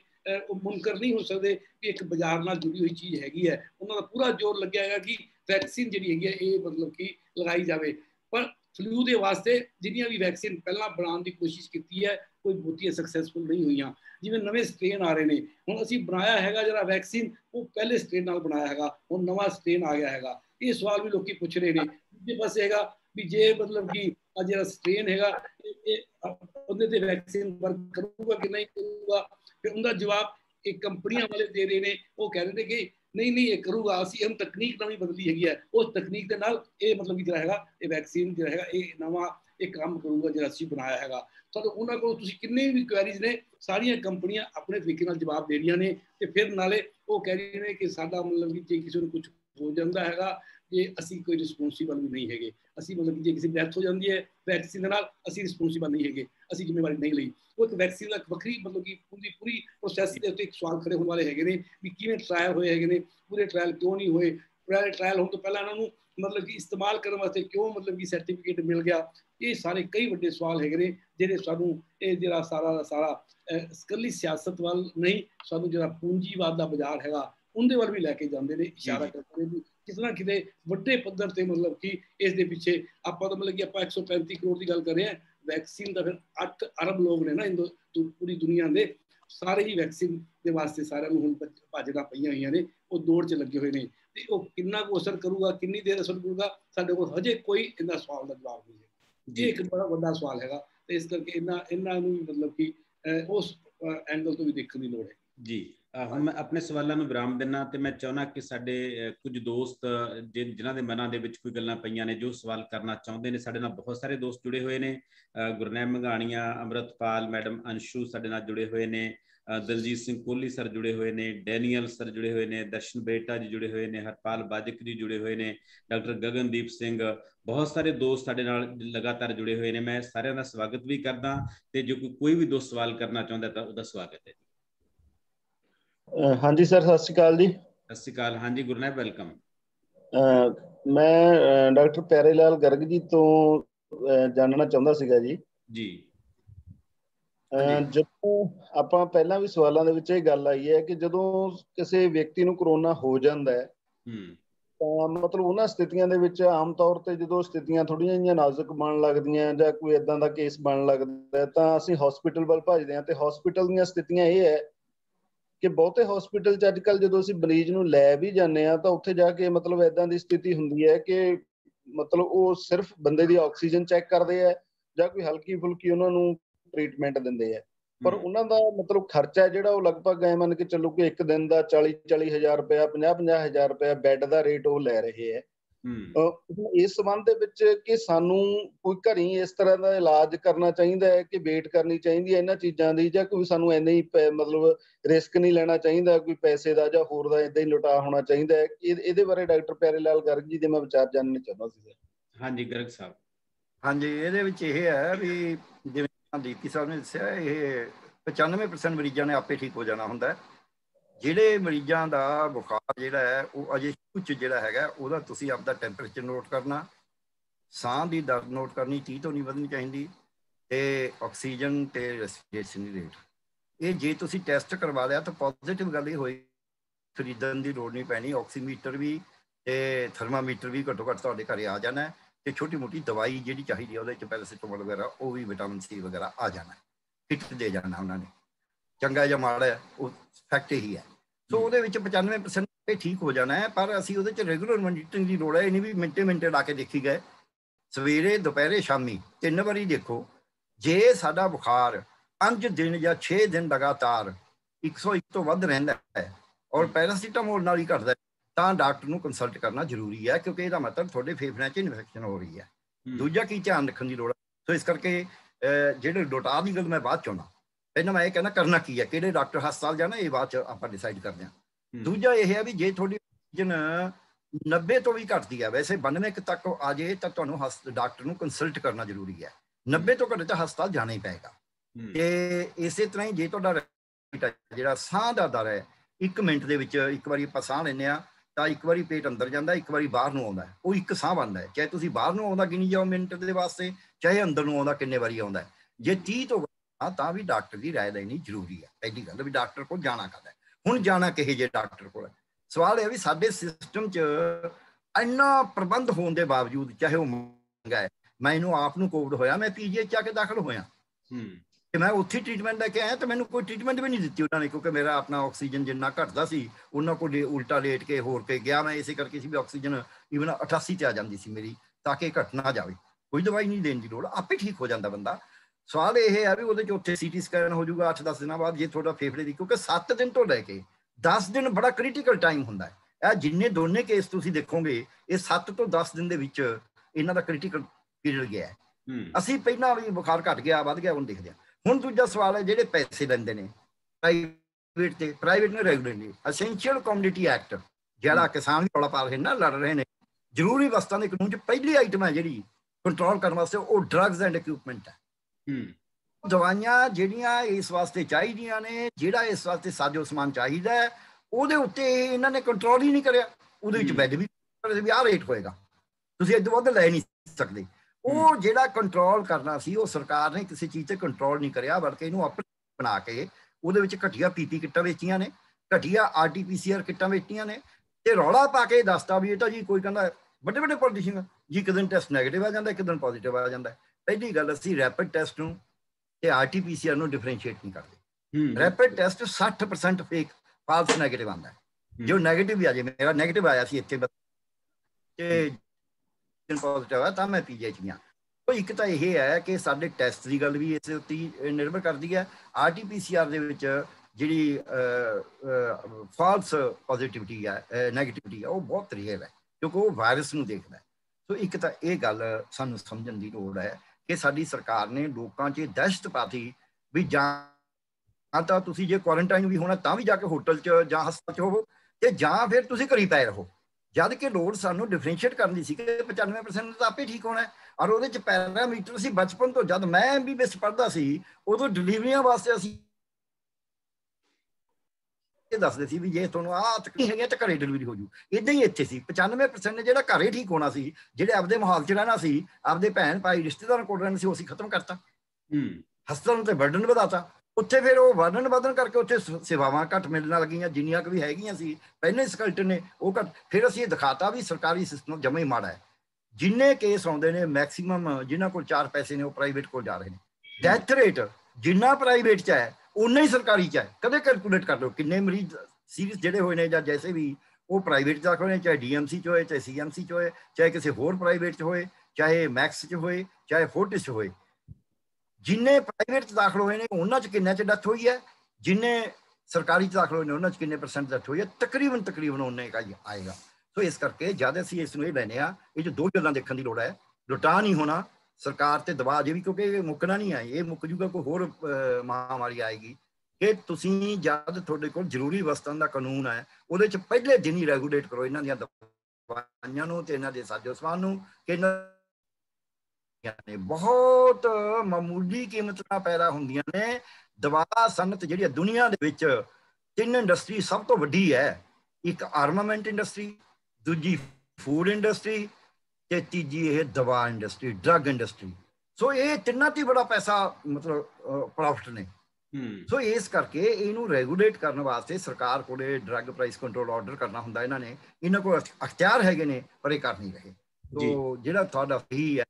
ਉਹ ਮੁਨਕਰ ਨਹੀਂ ਹੋ ਸਕਦੇ ਕਿ ਇੱਕ ਬਾਜ਼ਾਰ ਨਾਲ ਜੁੜੀ ਹੋਈ ਚੀਜ਼ ਹੈਗੀ ਹੈ। ਉਹਨਾਂ ਦਾ ਪੂਰਾ ਜ਼ੋਰ ਲੱਗਿਆ ਹੈਗਾ ਕਿ ਵੈਕਸੀਨ ਜਿਹੜੀ ਹੈਗੀ ਹੈ, ਇਹ ਮਤਲਬ ਕਿ ਲਗਾਈ ਜਾਵੇ। ਪਰ ਫਲੂ ਦੇ ਵਾਸਤੇ ਜਿੰਨੀਆਂ ਵੀ ਵੈਕਸੀਨ ਪਹਿਲਾਂ ਬਣਾਉਣ ਦੀ ਕੋਸ਼ਿਸ਼ ਕੀਤੀ ਹੈ, ਕੋਈ ਬਹੁਤੀਆਂ ਸਕਸੈਸਫੁਲ ਨਹੀਂ ਹੋਈਆਂ। ਜਿਵੇਂ ਨਵੇਂ ਸਟ੍ਰੇਨ ਆ ਰਹੇ ਨੇ। ਹੁਣ ਅਸੀਂ ਬਣਾਇਆ ਹੈਗਾ ਜਿਹੜਾ ਵੈਕਸੀਨ ਉਹ ਪਹਿਲੇ ਸਟ੍ਰੇਨ ਨਾਲ ਬਣਾਇਆ ਹੈਗਾ। ਹੁਣ ਨਵਾਂ ਸਟ੍ਰੇਨ ਆ ਗਿਆ ਹੈਗਾ। ਇਹ ਸਵਾਲ ਵੀ ਲੋਕੀ ਪੁੱਛ ਰਹੇ ਨੇ। ਦੂਜੇ ਪਾਸੇ ਹੈਗਾ ਵੀ ਜੇ ਮਤਲਬ ਕਿ ਆ ਜਿਹੜਾ ਸਟ੍ਰੇਨ ਹੈਗਾ, ਇਹ ਉਹਦੇ ਤੇ ਵੈਕਸੀਨ ਵਰਕ ਕਰੂਗਾ ਕਿ ਨਹੀਂ ਕਰੂਗਾ? ਫਿਰ ਉਹਦਾ ਜਵਾਬ ਇਹ ਕੰਪਨੀਆਂ ਵਾਲੇ ਦੇ ਰਹੇ ਨੇ। ਉਹ ਕਹਿ ਰਹੇ ਨੇ ਕਿ ਨਹੀਂ ਨਹੀਂ, ਇਹ ਕਰੂਗਾ। ਅਸੀਂ ਇਹ ਤਕਨੀਕ ਨਵੀਂ ਬਦਲੀ ਹੈਗੀ ਹੈ। ਉਸ ਤਕਨੀਕ ਦੇ ਨਾਲ ਇਹ ਮਤਲਬ ਕਿ ਜਿਹੜਾ ਹੈਗਾ, ਇਹ ਵੈਕਸੀਨ ਜਿਹੜਾ ਹੈਗਾ, ਇਹ ਨਵਾਂ ਇਹ ਕੰਮ ਕਰੂਗਾ ਜਿਹੜਾ ਅਸੀਂ ਬਣਾਇਆ ਹੈਗਾ। ਤਾਂ ਉਹਨਾਂ ਕੋਲ ਤੁਸੀਂ ਕਿੰਨੇ ਵੀ ਕੁਐਰੀਜ਼ ਨੇ, ਸਾਰੀਆਂ ਕੰਪਨੀਆਂ ਆਪਣੇ ਤਰੀਕੇ ਨਾਲ ਜਵਾਬ ਦੇ ਰਹੀਆਂ ਨੇ ਤੇ ਫਿਰ ਨਾਲੇ ਉਹ ਕਹਿ ਰਹੀਆਂ ਨੇ ਕਿ ਸਾਡਾ ਮਤਲਬ ਕਿ ਜੇ ਕਿਸੇ ਨੂੰ ਕੁਝ ਹੋ ਜਾਂਦਾ ਹੈਗਾ ਕਿ ਅਸੀਂ ਕੋਈ ਰਿਸਪੌਂਸੀਬਲ ਵੀ ਨਹੀਂ ਹੈਗੇ। ਅਸੀਂ ਮਤਲਬ ਕਿ ਜੇ ਕਿਸੇ ਦੀ ਡੈਥ ਹੋ ਜਾਂਦੀ ਹੈ ਵੈਕਸੀਨ ਦੇ ਨਾਲ ਅਸੀਂ ਰਿਸਪੌਂਸੀਬਲ ਨਹੀਂ ਹੈਗੇ। ਅਸੀਂ ਜ਼ਿੰਮੇਵਾਰੀ ਨਹੀਂ ਲਈ। ਉਹ ਇੱਕ ਵੈਕਸੀਨ ਦਾ ਵੱਖਰੀ ਮਤਲਬ ਕਿ ਪੂਰੀ ਪੂਰੀ ਪ੍ਰੋਸੈਸ ਦੇ ਉੱਤੇ ਇੱਕ ਸਵਾਲ ਖੜੇ ਹੋਣ ਵਾਲੇ ਹੈਗੇ ਨੇ ਵੀ ਕਿਵੇਂ ਟ੍ਰਾਇਲ ਹੋਏ ਹੈਗੇ ਨੇ, ਪੂਰੇ ਟ੍ਰਾਇਲ ਕਿਉਂ ਨਹੀਂ ਹੋਏ? ਪੂਰੇ ਟ੍ਰਾਇਲ ਹੋਣ ਤੋਂ ਪਹਿਲਾਂ ਇਹਨਾਂ ਨੂੰ ਮਤਲਬ ਕਿ ਇਸਤੇਮਾਲ ਕਰਨ ਵਾਸਤੇ ਕਿਉਂ ਮਤਲਬ ਕਿ ਸਰਟੀਫਿਕੇਟ ਮਿਲ ਗਿਆ? ਇਹ ਸਾਰੇ ਕਈ ਵੱਡੇ ਸਵਾਲ ਹੈਗੇ ਨੇ ਜਿਹੜੇ ਸਾਨੂੰ ਇਹ ਜਿਹੜਾ ਸਾਰਾ ਦਾ ਸਾਰਾ ਇਕੱਲੀ ਸਿਆਸਤ ਵੱਲ ਨਹੀਂ, ਸਾਨੂੰ ਜਿਹੜਾ ਪੂੰਜੀਵਾਦ ਦਾ ਬਾਜ਼ਾਰ ਹੈਗਾ ਉਹਦੇ ਵੱਲ ਵੀ ਲੈ ਕੇ ਜਾਂਦੇ ਨੇ ਇਸ਼ਾਰਾ ਕਰਦੇ ਨੇ ਕਿਤੇ ਨਾ ਕਿਤੇ ਵੱਡੇ ਪੱਧਰ ਤੇ ਮਤਲਬ ਕਿ ਇਸ ਦੇ ਪਿੱਛੇ ਆਪਾਂ ਤਾਂ ਮਤਲਬ ਕਿ ਆਪਾਂ 135 ਕਰੋੜ ਦੀ ਗੱਲ ਕਰ ਰਹੇ ਹਾਂ ਵੈਕਸੀਨ ਦਾ ਫਿਰ 8 ਅਰਬ ਲੋਕ ਨੇ ਨਾ ਇੰਦੋ ਪੂਰੀ ਦੁਨੀਆ ਦੇ ਸਾਰੇ ਹੀ ਵੈਕਸੀਨ ਦੇ ਵਾਸਤੇ ਸਾਰਿਆਂ ਨੂੰ ਹੁਣ ਭਾਜੜਾ ਪਈਆਂ ਹੋਈਆਂ ਨੇ ਉਹ ਦੌੜ 'ਚ ਲੱਗੇ ਹੋਏ ਨੇ ਤੇ ਉਹ ਕਿੰਨਾ ਕੁ ਅਸਰ ਕਰੂਗਾ ਕਿੰਨੀ ਦੇਰ ਅਸਰ ਕਰੂਗਾ ਸਾਡੇ ਕੋਲ ਹਜੇ ਕੋਈ ਇਹਦਾ ਸਵਾਲ ਦਾ ਜਵਾਬ ਨਹੀਂ ਹੈ। ਇਹ ਇੱਕ ਬੜਾ ਵੱਡਾ ਸਵਾਲ ਹੈਗਾ ਤੇ ਇਸ ਕਰਕੇ ਇਹਨਾਂ ਇਹਨਾਂ ਨੂੰ ਮਤਲਬ ਕਿ ਉਸ ਐਂਗਲ ਤੋਂ ਵੀ ਦੇਖਣ ਦੀ ਲੋੜ ਹੈ। ਜੀ। ਹੁਣ ਮੈਂ ਆਪਣੇ ਸਵਾਲਾਂ ਨੂੰ ਵਿਰਾਮ ਦਿੰਨਾ ਤੇ ਮੈਂ ਚਾਹੁੰਦਾ ਕਿ ਸਾਡੇ ਕੁਝ ਦੋਸਤ ਜਿਨ੍ਹਾਂ ਦੇ ਮਨਾਂ ਦੇ ਵਿੱਚ ਕੋਈ ਗੱਲਾਂ ਪਈਆਂ ਨੇ, ਜੋ ਸਵਾਲ ਕਰਨਾ ਚਾਹੁੰਦੇ ਨੇ, ਸਾਡੇ ਨਾਲ ਬਹੁਤ ਸਾਰੇ ਦੋਸਤ ਜੁੜੇ ਹੋਏ ਨੇ। ਗੁਰਨੈਮ ਮੰਗਾਣੀਆਂ ਅਮਰਤਪਾਲ, ਮੈਡਮ ਅੰਸ਼ੂ ਸਾਡੇ ਨਾਲ ਜੁੜੇ ਹੋਏ ਨੇ। ਦਲਜੀਤ ਸਿੰਘ ਕੋਹਲੀ ਸਰ ਜੁੜੇ ਹੋਏ ਨੇ, ਡੈਨੀਅਲ ਸਰ ਜੁੜੇ ਹੋਏ ਨੇ, ਦਰਸ਼ਨ ਬੇਟਾ ਜੀ ਜੁੜੇ ਹੋਏ ਨੇ, ਹਰਪਾਲ ਬਾਜਕ ਜੀ ਜੁੜੇ ਹੋਏ ਨੇ, ਡਾਕਟਰ ਗਗਨਦੀਪ ਸਿੰਘ, ਬਹੁਤ ਸਾਰੇ ਦੋਸਤ ਸਾਡੇ ਨਾਲ ਲਗਾਤਾਰ ਜੁੜੇ ਹੋਏ ਨੇ। ਮੈਂ ਸਾਰਿਆਂ ਦਾ ਸਵਾਗਤ ਵੀ ਕਰਦਾ ਤੇ ਜੋ ਕੋਈ ਵੀ ਦੋਸਤ ਸਵਾਲ ਕਰਨਾ ਚਾਹੁੰਦਾ ਤਾਂ ਉਹਦਾ ਸਵਾਗਤ ਹੈ ਹਾਂਜੀ ਸਰ ਸਤਿ ਸ਼੍ਰੀ ਅਕਾਲ ਜੀ। ਸਤਿ ਸ਼੍ਰੀ ਅਕਾਲ ਹਾਂਜੀ ਗੁਰਨੈਬ ਵੈਲਕਮ। ਮੈਂ ਡਾਕਟਰ ਪਿਆਰੇ ਲਾਲ ਗਰਗ ਜੀ ਤੋਂ ਜਾਣਨਾ ਚਾਹੁੰਦਾ ਸੀਗਾ ਜੀ। ਜੀ। ਜਦੋਂ ਆਪਾਂ ਪਹਿਲਾਂ ਵੀ ਸਵਾਲਾਂ ਦੇ ਵਿੱਚ ਇਹ ਗੱਲ ਆਈ ਹੈ ਕਿ ਜਦੋਂ ਕਿਸੇ ਵਿਅਕਤੀ ਨੂੰ ਕਰੋਨਾ ਹੋ ਜਾਂਦਾ ਹੈ ਤਾਂ ਮਤਲਬ ਉਹਨਾਂ ਸਥਿਤੀਆਂ ਦੇ ਵਿੱਚ ਆਮ ਤੌਰ ਤੇ ਜਦੋਂ ਸਥਿਤੀਆਂ ਥੋੜੀਆਂ ਜਿਹੀਆਂ ਨਾਜ਼ੁਕ ਬਣਨ ਲੱਗਦੀਆਂ ਜਾਂ ਕੋਈ ਇਦਾਂ ਦਾ ਕੇਸ ਬਣਨ ਲੱਗਦਾ ਤਾਂ ਅਸੀਂ ਹਸਪੀਟਲ ਵੱਲ ਭੱਜਦੇ ਹਾਂ ਤੇ ਹਸਪੀਟਲ ਦੀਆਂ ਸਥਿਤੀਆਂ ਇਹ ਹੈ ਕਿ ਬਹੁਤੇ ਹਸਪੀਟਲ 'ਚ ਅੱਜਕੱਲ ਜਦੋਂ ਅਸੀਂ ਮਰੀਜ਼ ਨੂੰ ਲੈ ਵੀ ਜਾਂਦੇ ਆ ਤਾਂ ਉੱਥੇ ਜਾ ਕੇ ਮਤਲਬ ਇਦਾਂ ਦੀ ਸਥਿਤੀ ਹੁੰਦੀ ਹੈ ਕਿ ਮਤਲਬ ਉਹ ਸਿਰਫ ਬੰਦੇ ਦੀ ਆਕਸੀਜਨ ਚੈੱਕ ਕਰਦੇ ਆ ਜਾਂ ਕੋਈ ਹਲਕੀ ਫੁਲਕੀ ਉਹਨਾਂ ਨੂੰ ਟ੍ਰੀਟਮੈਂਟ ਦਿੰਦੇ ਆ ਪਰ ਉਹਨਾਂ ਦਾ ਮਤਲਬ ਖਰਚਾ ਜਿਹੜਾ ਉਹ ਲਗਭਗ ਐ ਮੰਨ ਕੇ ਚੱਲੋ ਕਿ ਇੱਕ ਦਿਨ ਦਾ 40 40 ਹਜ਼ਾਰ ਰੁਪਇਆ 50 50 ਹਜ਼ਾਰ ਰੁਪਇਆ ਬੈੱਡ ਦਾ ਰੇਟ ਉਹ ਲੈ ਰਹੇ ਹੈ। ਇਸ ਸੰਬੰਧ ਦੇ ਵਿੱਚ ਕਿ ਸਾਨੂੰ ਕੋਈ ਘਰੀ ਇਸ ਤਰ੍ਹਾਂ ਦਾ ਇਲਾਜ ਕਰਨਾ ਚਾਹੀਦਾ ਹੈ ਕਿ ਵੇਟ ਕਰਨੀ ਚਾਹੀਦੀ ਹੈ ਇਹਨਾਂ ਚੀਜ਼ਾਂ ਦੀ ਜਾਂ ਕੋਈ ਸਾਨੂੰ ਐਨੇ ਹੀ ਮਤਲਬ ਰਿਸਕ ਨਹੀਂ ਲੈਣਾ ਚਾਹੀਦਾ ਕੋਈ ਪੈਸੇ ਦਾ ਜਾਂ ਹੋਰ ਦਾ ਇਦਾਂ ਹੀ ਲੁਟਾ ਹੋਣਾ ਚਾਹੀਦਾ ਹੈ। ਇਹਦੇ ਬਾਰੇ ਡਾਕਟਰ ਪਿਆਰੇ ਲਾਲ ਗਰਗ ਜੀ ਦੇ ਮੈਂ ਵਿਚਾਰ ਜਾਣਨੇ ਚਾਹੁੰਦਾ ਸੀ ਹਾਂਜੀ ਗਰਗ ਸਾਹਿਬ। ਹਾਂਜੀ ਇਹਦੇ ਵਿੱਚ ਇਹ ਹੈ ਵੀ ਜਿਵੇਂ ਦੀਪੀ ਸਾਹਿਬ ਨੇ ਦੱਸਿਆ ਇਹ 95% ਮਰੀਜ਼ਾਂ ਨੇ ਆਪੇ ਠੀਕ ਹੋ ਜਾਣਾ ਹੁੰਦਾ ਜਿਹੜੇ ਮਰੀਜ਼ਾਂ ਦਾ ਬੁਖਾਰ ਜਿਹੜਾ ਹੈ, ਉਹ ਅਜੇ ਸ਼ੁਰੂ 'ਚ ਜਿਹੜਾ ਹੈਗਾ, ਉਹਦਾ ਤੁਸੀਂ ਆਪਦਾ ਟੈਂਪਰੇਚਰ ਨੋਟ ਕਰਨਾ। ਸਾਹ ਦੀ ਦਰ ਨੋਟ ਕਰਨੀ 30 ਤੋਂ ਨਹੀਂ ਵਧਣੀ ਚਾਹੀਦੀ ਤੇ ਆਕਸੀਜਨ ਤੇ ਰੈਸਪੀਰੇਸ਼ਨ ਰੇਟ ਇਹ ਜੇ ਤੁਸੀਂ ਟੈਸਟ ਕਰਵਾ ਲਿਆ ਤਾਂ ਪੋਜ਼ਿਟਿਵ ਗੱਲ ਇਹ ਹੋਈ, ਖਰੀਦਣ ਦੀ ਲੋੜ ਨਹੀਂ ਪੈਣੀ। ਆਕਸੀਮੀਟਰ ਵੀ ਤੇ ਥਰਮਾਮੀਟਰ ਵੀ ਘੱਟੋ ਘੱਟ ਤੁਹਾਡੇ ਘਰੇ ਆ ਜਾਣਾ ਤੇ ਛੋਟੀ ਮੋਟੀ ਦਵਾਈ ਜਿਹੜੀ ਚਾਹੀਦੀ ਹੈ, ਉਹਦੇ ਚ ਪੈਰਾਸੀਟਾਮੋਲ ਵਗੈਰਾ, ਉਹ ਵੀ ਵਿਟਾਮਿਨ ਸੀ ਵਗੈਰਾ ਆ ਜਾਣਾ ਕਿਟ ਦੇ ਜਾਣਾ ਉਹਨਾਂ ਨੇ। ਚੰਗਾ ਜਾਂ ਮਾੜਾ ਉਹ ਫੈਕਟ ਹੀ ਹੈ। ਸੋ ਉਹਦੇ ਵਿੱਚ 95% ਇਹ ਠੀਕ ਹੋ ਜਾਣਾ ਹੈ ਪਰ ਅਸੀਂ ਉਹਦੇ ਚ ਰੈਗੂਲਰ ਮੋਨੀਟਰਿੰਗ ਦੀ ਲੋੜ ਹੈ ਇਹ ਨਹੀਂ ਵੀ ਮਿੰਟੇ ਮਿੰਟੇ ਲਾ ਕੇ ਦੇਖੀ ਗਏ। ਸਵੇਰੇ ਦੁਪਹਿਰੇ ਸ਼ਾਮੀ ਤਿੰਨ ਵਾਰੀ ਦੇਖੋ। ਜੇ ਸਾਡਾ ਬੁਖਾਰ 5 ਦਿਨ ਜਾਂ 6 ਦਿਨ ਲਗਾਤਾਰ 101 ਤੋਂ ਵੱਧ ਰਹਿੰਦਾ ਹੈ ਔਰ ਪੈਰਾਸੀਟਾਮੋਲ ਨਾਲ ਹੀ ਘਟਦਾ ਤਾਂ ਡਾਕਟਰ ਨੂੰ ਕੰਸਲਟ ਕਰਨਾ ਜ਼ਰੂਰੀ ਹੈ ਕਿਉਂਕਿ ਇਹਦਾ ਮਤਲਬ ਤੁਹਾਡੇ ਫੇਫੜਿਆਂ 'ਚ ਇਨਫੈਕਸ਼ਨ ਹੋ ਰਹੀ ਹੈ। ਦੂਜਾ ਕੀ ਧਿਆਨ ਰੱਖਣ ਦੀ ਲੋੜ ਹੈ? ਸੋ ਇਸ ਕਰਕੇ ਜਿਹੜੇ ਡੋਟਾ ਦੀ ਗੱਲ ਮੈਂ ਬਾਅਦ ਚਾਹੁੰਦਾ ਪਹਿਲਾਂ ਮੈਂ ਇਹ ਕਹਿੰਦਾ ਕਰਨਾ ਕੀ ਹੈ? ਕਿਹੜੇ ਡਾਕਟਰ ਹਸਪਤਾਲ ਜਾਣਾ ਇਹ ਬਾਅਦ ਚ ਆਪਾਂ ਡਿਸਾਈਡ ਕਰਦੇ ਹਾਂ। ਦੂਜਾ ਇਹ ਹੈ ਵੀ ਜੇ ਤੁਹਾਡੀ ਜਨ 90 ਤੋਂ ਵੀ ਘਟਦੀ ਹੈ ਵੈਸੇ 92 ਤੱਕ ਆ ਜੇ ਤਾਂ ਤੁਹਾਨੂੰ ਡਾਕਟਰ ਨੂੰ ਕੰਸਲਟ ਕਰਨਾ ਜ਼ਰੂਰੀ ਹੈ। 90 ਤੋਂ ਘੱਟ ਤਾਂ ਹਸਪਤਾਲ ਜਾਣਾ ਹੀ ਪਏਗਾ। ਤੇ ਇਸੇ ਤਰ੍ਹਾਂ ਹੀ ਜੇ ਤੁਹਾਡਾ ਜਿਹੜਾ ਸਾਹ ਦਾ ਦਰ ਹੈ 1 ਮਿੰਟ ਦੇ ਵਿੱਚ ਇੱਕ ਵਾਰੀ ਆਪਾਂ ਸਾਹ ਲੈਂਦੇ ਆ ਤਾਂ ਇੱਕ ਵਾਰੀ ਪੇਟ ਅੰਦਰ ਜਾਂਦਾ ਇੱਕ ਵਾਰੀ ਬਾਹਰ ਨੂੰ ਆਉਂਦਾ ਉਹ ਇੱਕ ਸਾਹ ਬਣਦਾ ਹੈ। ਚਾਹੇ ਤੁਸੀਂ ਬਾਹਰ ਨੂੰ ਆਉਂਦਾ ਗਿਣੀ ਜਾਓ ਮਿੰਟ ਦੇ ਵਾਸਤੇ ਚਾਹੇ ਅੰਦਰ ਨੂੰ ਆਉਂਦਾ ਕਿੰਨੇ ਵਾਰੀ ਆਉਂਦਾ ਜੇ 30 ਤੋਂ ਤਾਂ ਵੀ ਡਾਕਟਰ ਦੀ ਰਾਏ ਲੈਣੀ ਜ਼ਰੂਰੀ ਹੈ ਪਹਿਲੀ ਗੱਲ ਵੀ ਡਾਕਟਰ ਕੋਲ ਜਾਣਾ ਕਦਾ ਹੁਣ ਜਾਣਾ ਕਿਹੇ ਜੇ ਡਾਕਟਰ ਕੋਲ? ਸਵਾਲ ਇਹ ਵੀ ਸਾਡੇ ਸਿਸਟਮ 'ਚ ਇੰਨਾ ਪ੍ਰਬੰਧ ਹੋਣ ਦੇ ਬਾਵਜੂਦ ਚਾਹੇ ਉਹ ਮਹਿੰਗਾ ਹੈ ਮੈਨੂੰ ਆਪ ਨੂੰ ਕੋਵਿਡ ਹੋਇਆ ਮੈਂ ਪੀਜੀਆਈ ਚ ਆ ਕੇ ਦਾਖਲ ਹੋਇਆ। ਹੂੰ। ਤੇ ਮੈਂ ਉੱਥੇ ਟ੍ਰੀਟਮੈਂਟ ਲੈ ਕੇ ਆਇਆ ਤੇ ਮੈਨੂੰ ਕੋਈ ਟ੍ਰੀਟਮੈਂਟ ਵੀ ਨਹੀਂ ਦਿੱਤੀ ਉਹਨਾਂ ਨੇ ਕਿਉਂਕਿ ਮੇਰਾ ਆਪਣਾ ਆਕਸੀਜਨ ਜਿੰਨਾ ਘਟਦਾ ਸੀ ਉਹਨਾਂ ਕੋਲ ਉਲਟਾ ਲੇਟ ਕੇ ਹੋਰ ਕੇ ਗਿਆ ਮੈਂ ਇਸੇ ਕਰਕੇ ਸੀ ਵੀ ਆਕਸੀਜਨ ਇਵਨ 88 ਤੇ ਆ ਜਾਂਦੀ ਸੀ ਮੇਰੀ ਤਾਂ ਕਿ ਘਟ ਨਾ ਜਾਵੇ। ਕੋਈ ਦਵਾਈ ਨਹੀਂ ਦੇਣ ਦੀ ਲੋੜ ਆਪੇ ਠੀਕ ਹੋ ਜਾਂਦਾ ਬੰਦਾ। ਸਵਾਲ ਇਹ ਹੈ ਵੀ ਉਹਦੇ ਚ ਉੱਥੇ ਸੀਟੀ ਸਕੈਨ ਹੋ ਜਾਊਗਾ 8-10 ਦਿਨਾਂ ਬਾਅਦ ਜੇ ਤੁਹਾਡਾ ਫੇਫੜੇ ਦੀ ਕਿਉਂਕਿ 7 ਦਿਨ ਤੋਂ ਲੈ ਕੇ 10 ਦਿਨ ਬੜਾ ਕ੍ਰਿਟੀਕਲ ਟਾਈਮ ਹੁੰਦਾ ਹੈ। ਇਹ ਜਿੰਨੇ ਦੋਨੇ ਕੇਸ ਤੁਸੀਂ ਦੇਖੋਗੇ ਇਹ 7 ਤੋਂ 10 ਦਿਨ ਦੇ ਵਿੱਚ ਇਹਨਾਂ ਦਾ ਕ੍ਰਿਟੀਕਲ ਪੀਰੀਅਡ ਗਿਆ ਹੈ। ਅਸੀਂ ਪਹਿਲਾਂ ਵੀ ਬੁਖਾਰ ਘਟ ਗਿਆ ਵੱਧ ਗਿਆ ਹੁਣ ਦੇਖਦੇ ਹਾਂ। ਹੁਣ ਦੂਜਾ ਸਵਾਲ ਹੈ ਜਿਹੜੇ ਪੈਸੇ ਲੈਂਦੇ ਨੇ ਪ੍ਰਾਈਵੇਟ ਤੇ ਪ੍ਰਾਈਵੇਟ ਨੇ ਰੈਗੂਲਰ ਨਹੀਂ ਅਸੈਂਸ਼ੀਅਲ ਕਮਿਊਨਿਟੀ ਐਕਟ ਜਿਹੜਾ ਕਿਸਾਨ ਵੀ ਰੌਲਾ ਪਾ ਰਹੇ ਨੇ ਲੜ ਰਹੇ ਨੇ ਜ਼ਰੂਰੀ ਵਸਤਾਂ ਦੇ ਕਾਨੂੰਨ ਚ ਪਹਿਲੀ ਆਈਟਮ ਹੈ ਜਿਹੜੀ ਕੰਟਰੋਲ ਕਰਨ ਵਾਸਤੇ ਉਹ ਡਰੱਗਸ ਐਂਡ ਇਕਵਿਪਮੈਂਟ ਹੂੰ। ਦਵਾਈਆਂ ਜਿਹੜੀਆਂ ਇਸ ਵਾਸਤੇ ਚਾਹੀਦੀਆਂ ਨੇ ਜਿਹੜਾ ਇਸ ਵਾਸਤੇ ਸਾਜੋ ਸਮਾਨ ਚਾਹੀਦਾ ਹੈ ਉਹਦੇ ਉੱਤੇ ਇਹਨਾਂ ਨੇ ਕੰਟਰੋਲ ਹੀ ਨਹੀਂ ਕਰਿਆ। ਉਹਦੇ ਵਿੱਚ ਬੈਡ ਵੀ ਵੀ ਆਹ ਰੇਟ ਹੋਏਗਾ। ਤੁਸੀਂ ਤੋਂ ਵੱਧ ਲੈ ਨਹੀਂ ਸਕਦੇ। ਉਹ ਜਿਹੜਾ ਕੰਟਰੋਲ ਕਰਨਾ ਸੀ ਉਹ ਸਰਕਾਰ ਨੇ ਕਿਸੇ ਚੀਜ਼ ਤੇ ਕੰਟਰੋਲ ਨਹੀਂ ਕਰਿਆ ਬਲਕਿ ਇਹਨੂੰ ਆਪਣਾ ਬਣਾ ਕੇ ਉਹਦੇ ਵਿੱਚ ਘਟੀਆ ਪੀਪੀ ਕਿੱਟਾਂ ਵੇਚੀਆਂ ਨੇ ਘਟੀਆ ਆਰਟੀਪੀਸੀਆਰ ਕਿੱਟਾਂ ਵੇਚੀਆਂ ਨੇ ਤੇ ਰੌਲਾ ਪਾ ਕੇ ਦੱਸਤਾ ਵੀ ਇਹ ਤਾਂ ਜੀ ਕੋਈ ਕਹਿੰਦਾ ਵੱਡੇ ਵੱਡੇ ਪੋਲੀਟੀਸ਼ੀਅਨ ਜੀ ਇੱਕ ਦਿਨ ਟੈਸਟ 네ਗੇਟਿਵ ਆ ਜਾਂਦਾ ਇੱਕ ਦਿਨ ਪੋਜ਼ਿਟਿਵ ਆ ਜਾਂਦਾ। ਪਹਿਲੀ ਗੱਲ ਅਸੀਂ ਰੈਪਿਡ ਟੈਸਟ ਨੂੰ ਤੇ ਆਰਟੀਪੀਸੀਆਰ ਨੂੰ ਡਿਫਰੈਂਸ਼ੀਏਟ ਨਹੀਂ ਕਰਦੇ। Rapid test 60% fake false negative ਆਉਂਦਾ ਜੋ ਨੈਗੇਟਿਵ ਵੀ ਆ ਜੇ ਮੇਰਾ ਨੈਗੇਟਿਵ ਆਇਆ ਸੀ ਇੱਥੇ ਤੇ ਜਨ ਪੋਜ਼ਿਟਿਵ ਆ ਤਾਂ ਮੈਂ ਪੀਜੀ ਚ ਗਿਆ ਉਹ ਇੱਕ ਤਾਂ ਇਹ ਹੈ ਕਿ ਸਾਡੇ ਟੈਸਟ ਦੀ ਗੱਲ ਵੀ ਇਸ ਉੱਤੇ ਨਿਰਭਰ ਕਰਦੀ ਹੈ। ਆਰਟੀਪੀਸੀਆਰ ਦੇ ਵਿੱਚ ਜਿਹੜੀ ਫਾਲਸ ਪੋਜ਼ਿਟਿਵਿਟੀ ਨੈਗੇਟਿਵਿਟੀ ਆ ਉਹ ਬਹੁਤ ਰੇਅਰ ਹੈ ਕਿਉਂਕਿ ਉਹ ਵਾਇਰਸ ਨੂੰ ਦੇਖਦਾ ਸੋ ਇੱਕ ਤਾਂ ਇਹ ਗੱਲ ਸਾਨੂੰ ਸਮਝਣ ਦੀ ਲੋੜ ਹੈ ਕਿ ਸਾਡੀ ਸਰਕਾਰ ਨੇ ਲੋਕਾਂ 'ਚ ਦਹਿਸ਼ਤ ਪਾਤੀ ਵੀ ਜਾਂ ਤਾਂ ਤੁਸੀਂ ਜੇ ਕੁਆਰੰਟਾਈਨ ਵੀ ਹੋਣਾ ਤਾਂ ਵੀ ਜਾ ਕੇ ਹੋਟਲ 'ਚ ਜਾਂ ਹਸਪਤਾਲ 'ਚ ਹੋਵੋ ਤੇ ਜਾਂ ਫਿਰ ਤੁਸੀਂ ਘਰੀ ਪਏ ਰਹੋ। ਜਦ ਕਿ ਲੋੜ ਸਾਨੂੰ ਡਿਫਰੈਂਸ਼ੀਏਟ ਕਰਨ ਦੀ ਸੀ ਕਿ 95% ਤਾਂ ਆਪੇ ਠੀਕ ਹੋਣਾ ਔਰ ਉਹਦੇ ਚ ਪੈਰਾਮੀਟਰ ਸੀ। ਬਚਪਨ ਤੋਂ ਜਦ ਮੈਂ ਵੀ ਬਿਸ ਪੜਦਾ ਸੀ, ਉਦੋਂ ਡਿਲੀਵਰੀਆਂ ਵਾਸਤੇ ਅਸੀਂ ਇਹ ਦੱਸਦੇ ਸੀ ਵੀ ਜੇ ਤੁਹਾਨੂੰ ਆਹ ਤਕਲੀਫ ਹੈਗੀ ਤਾਂ ਘਰੇ ਡਿਲੀਵਰੀ ਹੋ ਜੂ। ਇਦਾਂ ਹੀ ਇੱਥੇ ਸੀ। 95% ਨੇ ਜਿਹੜਾ ਘਰੇ ਠੀਕ ਹੋਣਾ ਸੀ ਜਿਹੜੇ ਆਪਦੇ ਮਾਹੌਲ 'ਚ ਰਹਿਣਾ ਸੀ ਆਪਦੇ ਭੈਣ ਭਾਈ ਰਿਸ਼ਤੇਦਾਰਾਂ ਕੋਲ ਰਹਿਣਾ ਸੀ ਉਹ ਅਸੀਂ ਖਤਮ ਕਰਤਾ। ਹੂੰ। ਹਸਪਤਾਲ ਤੇ ਬਰਡਨ ਵਧਾਤਾ। ਉੱਥੇ ਫਿਰ ਉਹ ਵਧਣ ਵਧਣ ਕਰਕੇ ਉੱਥੇ ਸੇਵਾਵਾਂ ਘੱਟ ਮਿਲਣ ਲੱਗੀਆਂ ਜਿੰਨੀਆਂ ਕੁ ਵੀ ਹੈਗੀਆਂ ਸੀ ਪਹਿਲੇ ਸਕਲਟਰ ਨੇ ਉਹ ਘੱਟ। ਫਿਰ ਅਸੀਂ ਇਹ ਦਿਖਾਤਾ ਵੀ ਸਰਕਾਰੀ ਸਿਸਟਮ ਜਮਾ ਹੀ ਮਾੜਾ ਹੈ। ਜਿੰਨੇ ਕੇਸ ਆਉਂਦੇ ਨੇ ਮੈਕਸਿਮਮ ਜਿਨ੍ਹਾਂ ਕੋਲ ਚਾਰ ਪੈਸੇ ਨੇ ਉਹ ਪ੍ਰਾਈਵੇਟ ਕੋਲ ਜਾ ਰਹੇ ਨੇ। ਡੈਥ ਰੇਟ ਜਿੰਨਾ ਪ੍ਰਾਈਵੇਟ 'ਚ ਹੈ ਉਨਾ ਹੀ ਸਰਕਾਰੀ 'ਚ ਹੈ ਕਦੇ ਕੈਲਕੂਲੇਟ ਕਰ ਲਓ ਕਿੰਨੇ ਮਰੀਜ਼ ਸੀਰੀਅਸ ਜਿਹੜੇ ਹੋਏ ਨੇ ਜਾਂ ਜੈਸੇ ਵੀ ਉਹ ਪ੍ਰਾਈਵੇਟ 'ਚ ਦਾਖਲ ਹੋਏ ਚਾਹੇ ਡੀਐਮਸੀ 'ਚ ਹੋਏ, ਚਾਹੇ ਸੀਐਮਸੀ 'ਚ ਹੋਏ, ਚਾਹੇ ਕਿਸੇ ਹੋਰ ਪ੍ਰਾਈਵੇਟ 'ਚ ਹੋਏ, ਚਾਹੇ ਮੈਕਸ 'ਚ ਹੋਏ, ਚਾਹੇ ਫੋਰਟਿਸ 'ਚ ਹੋਏ। ਜਿੰਨੇ ਪ੍ਰਾਈਵੇਟ 'ਚ ਦਾਖਲ ਹੋਏ ਨੇ ਉਹਨਾਂ 'ਚ ਕਿੰਨਾ 'ਚ ਡੈਥ ਹੋਈ ਹੈ? ਜਿੰਨੇ ਸਰਕਾਰੀ 'ਚ ਦਾਖਲ ਹੋਏ ਨੇ ਉਹਨਾਂ 'ਚ ਕਿੰਨੇ ਪਰਸੈਂਟ ਡੈਥ ਹੋਈ ਹੈ? ਤਕਰੀਬਨ ਤਕਰੀਬਨ ਉਹਨੇ ਕਾ ਆਏਗਾ। ਸੋ ਇਸ ਕਰਕੇ ਜਦ ਅਸੀਂ ਇਸ ਨੂੰ ਇਹ ਲੈਨੇ ਆ ਇਹ ਜੋ ਦੋ ਗੱਲਾਂ ਦੇਖਣ ਦੀ ਲੋੜ ਹੈ। ਲੁਟਾ ਨਹੀਂ ਹੋਣਾ ਸਰਕਾਰ ਤੇ ਦਬਾਅ ਜੇ ਵੀ ਕਿਉਂਕਿ ਇਹ ਮੁੱਕਣਾ ਨਹੀਂ ਹੈ ਇਹ ਮੁੱਕ ਜੂਗਾ ਕੋਈ ਹੋਰ ਮਹਾਮਾਰੀ ਆਏਗੀ। ਕਿ ਤੁਸੀਂ ਜਦ ਤੁਹਾਡੇ ਕੋਲ ਜ਼ਰੂਰੀ ਵਸਤਾਂ ਦਾ ਕਾਨੂੰਨ ਹੈ, ਉਹਦੇ ਚ ਪਹਿਲੇ ਦਿਨ ਹੀ ਰੈਗੂਲੇਟ ਕਰੋ ਇਹਨਾਂ ਦੀਆਂ ਦਵਾਈਆਂ ਨੂੰ ਤੇ ਇਹਨਾਂ ਦੇ ਸਾਜੋ ਸਮਾਨ ਨੂੰ, ਕਿ ਇਹਨਾਂ ਨੇ ਬਹੁਤ ਮਾਮੂਲੀ ਕੀਮਤਾਂ ਪੈਦਾ ਹੁੰਦੀਆਂ ਨੇ। ਦਵਾ ਸਨਤ ਜਿਹੜੀ ਦੁਨੀਆ ਦੇ ਵਿੱਚ ਤਿੰਨ ਇੰਡਸਟਰੀ ਸਭ ਤੋਂ ਵੱਡੀ ਹੈ। ਇੱਕ ਆਰਮਾਮੈਂਟ ਇੰਡਸਟਰੀ ਦੂਜੀ ਫੂਡ ਇੰਡਸਟਰੀ ਤੇ ਤੀਜੀ ਇਹ ਦਵਾ ਇੰਡਸਟਰੀ ਡਰੱਗ ਇੰਡਸਟਰੀ ਸੋ ਇਹ ਤਿੰਨਾਂ ਤੇ ਬੜਾ ਪੈਸਾ ਮਤਲਬ ਪ੍ਰੋਫਿਟ ਨੇ। ਸੋ ਇਸ ਕਰਕੇ ਇਹਨੂੰ ਰੈਗੂਲੇਟ ਕਰਨ ਵਾਸਤੇ ਸਰਕਾਰ ਕੋਲੇ ਡਰੱਗ ਪ੍ਰਾਈਸ ਕੰਟਰੋਲ ਆਰਡਰ ਕਰਨਾ ਹੁੰਦਾ ਇਹਨਾਂ ਨੇ। ਇਹਨਾਂ ਕੋਲ ਅਖਤਿਆਰ ਹੈਗੇ ਨੇ ਪਰ ਇਹ ਕਰ ਨਹੀਂ ਰਹੇ। ਸੋ ਜਿਹੜਾ ਤੁਹਾਡਾ ਸਹੀ ਹੈ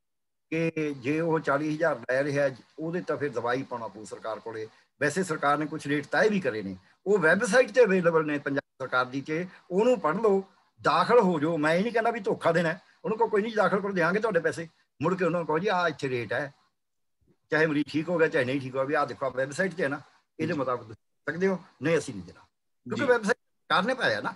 ਕਿ ਜੇ ਉਹ 40000 ਲੈ ਰਿਹਾ ਉਹਦੇ ਤਾਂ ਫਿਰ ਦਵਾਈ ਪਾਉਣਾ ਪਊ ਸਰਕਾਰ ਕੋਲੇ। ਵੈਸੇ ਸਰਕਾਰ ਨੇ ਕੁਝ ਰੇਟ ਤੈਅ ਵੀ ਕਰੇ ਨੇ। ਉਹ ਵੈਬਸਾਈਟ ਤੇ ਅਵੇਲੇਬਲ ਨੇ ਪੰਜਾਬ ਸਰਕਾਰ ਦੀ ਤੇ। ਉਹਨੂੰ ਪੜ੍ਹ ਲਓ ਦਾਖਲ ਹੋ ਜਾਓ। ਮੈਂ ਇਹ ਨਹੀਂ ਕਹਿੰਦਾ ਵੀ ਧੋਖਾ ਦੇਣਾ ਉਹਨੂੰ ਕੋ ਕੋਈ ਨਹੀਂ ਦਾਖਲ ਕਰ ਦੇਾਂਗੇ ਤੁਹਾਡੇ ਪੈਸੇ। ਮੁੜ ਕੇ ਉਹਨਾਂ ਨੂੰ ਕਹੋ ਜੀ ਆ ਇੱਥੇ ਰੇਟ ਹੈ। ਚਾਹੇ ਮਰੀਜ਼ ਠੀਕ ਹੋ ਗਿਆ ਚਾਹੇ ਨਹੀਂ ਠੀਕ ਹੋ ਗਿਆ ਆ ਦੇਖੋ ਵੈਬਸਾਈਟ ਤੇ ਹੈ ਨਾ ਇਹਦੇ ਮੁਤਾਬਕ ਸਕਦੇ ਹੋ ਨਹੀਂ ਅਸੀਂ ਨਹੀਂ ਦੇਣਾ। ਕਿਉਂਕਿ ਵੈਬਸਾਈਟ ਕਰਨੇ ਪਾਇਆ ਨਾ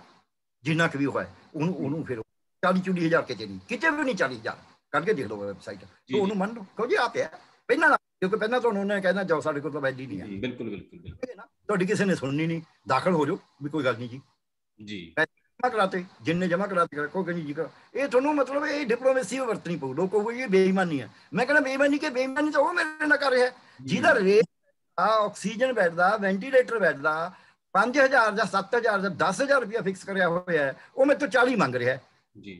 ਜਿੰਨਾ ਕਿ ਵੀ ਹੋਇਆ ਉਹਨੂੰ ਉਹਨੂੰ ਫਿਰ 40 ਚੁੜੀ ਹਜ਼ਾਰ ਕੇ ਚਲੀ। ਕਿਤੇ ਵੀ ਨਹੀਂ 40000 ਕੱਢ ਕੇ ਦੇਖ ਲਓ ਵੈਬਸਾਈਟ ਤੋਂ ਉਹਨੂੰ ਮੰਨ ਲਓ ਕਹੋ ਜੀ ਆ ਪਿਆ ਪਹਿਲਾਂ ਕਿਉਂਕਿ ਪਹਿਲਾਂ ਤੁਹਾਨੂੰ ਉਹਨੇ ਕਹਿਣਾ ਜਾਓ ਸਾਡੇ ਕੋਲ ਤਾਂ ਹੀ ਨਹੀਂ ਹੈ। ਬਿਲਕੁਲ ਬਿਲਕੁਲ ਤੁਹਾਡੀ ਕਿਸੇ ਨੇ ਸੁਣਨੀ ਨਹੀਂ ਦਾਖਲ ਹੋ ਜਾਓ ਵੀ ਕੋਈ ਗੱਲ ਨਹੀਂ ਜੀ। ਜੀ। ਕਰਾਤੇ ਜਿੰਨੇ ਜਮਾ ਕਰਾਤੇ ਰੱਖੋ ਕਿ ਜੀ ਇਹ ਤੁਹਾਨੂੰ ਮਤਲਬ ਇਹ ਡਿਪਲੋਮੇਸੀ ਵਰਤਣੀ ਪਊ। ਲੋਕੋ ਕੋਈ ਇਹ ਬੇਈਮਾਨੀ ਹੈ ਮੈਂ ਕਹਿੰਦਾ ਬੇਈਮਾਨੀ ਕਿ ਬੇਈਮਾਨੀ ਤਾਂ ਉਹ ਮੇਰੇ ਨਾਲ ਕਰ ਰਿਹਾ। ਜਿਹਦਾ ਰੇਟ ਆ ਆਕਸੀਜਨ ਬੈੱਡ ਦਾ ਵੈਂਟੀਲੇਟਰ ਬੈੱਡ ਦਾ 5000 ਜਾਂ 7000 ਜਾਂ 10000 ਰੁਪਇਆ ਫਿਕਸ ਕਰਿਆ ਹੋਇਆ ਹੈ ਉਹ ਮੇਰੇ ਤੋਂ 40 ਮੰਗ ਰਿਹਾ ਜੀ।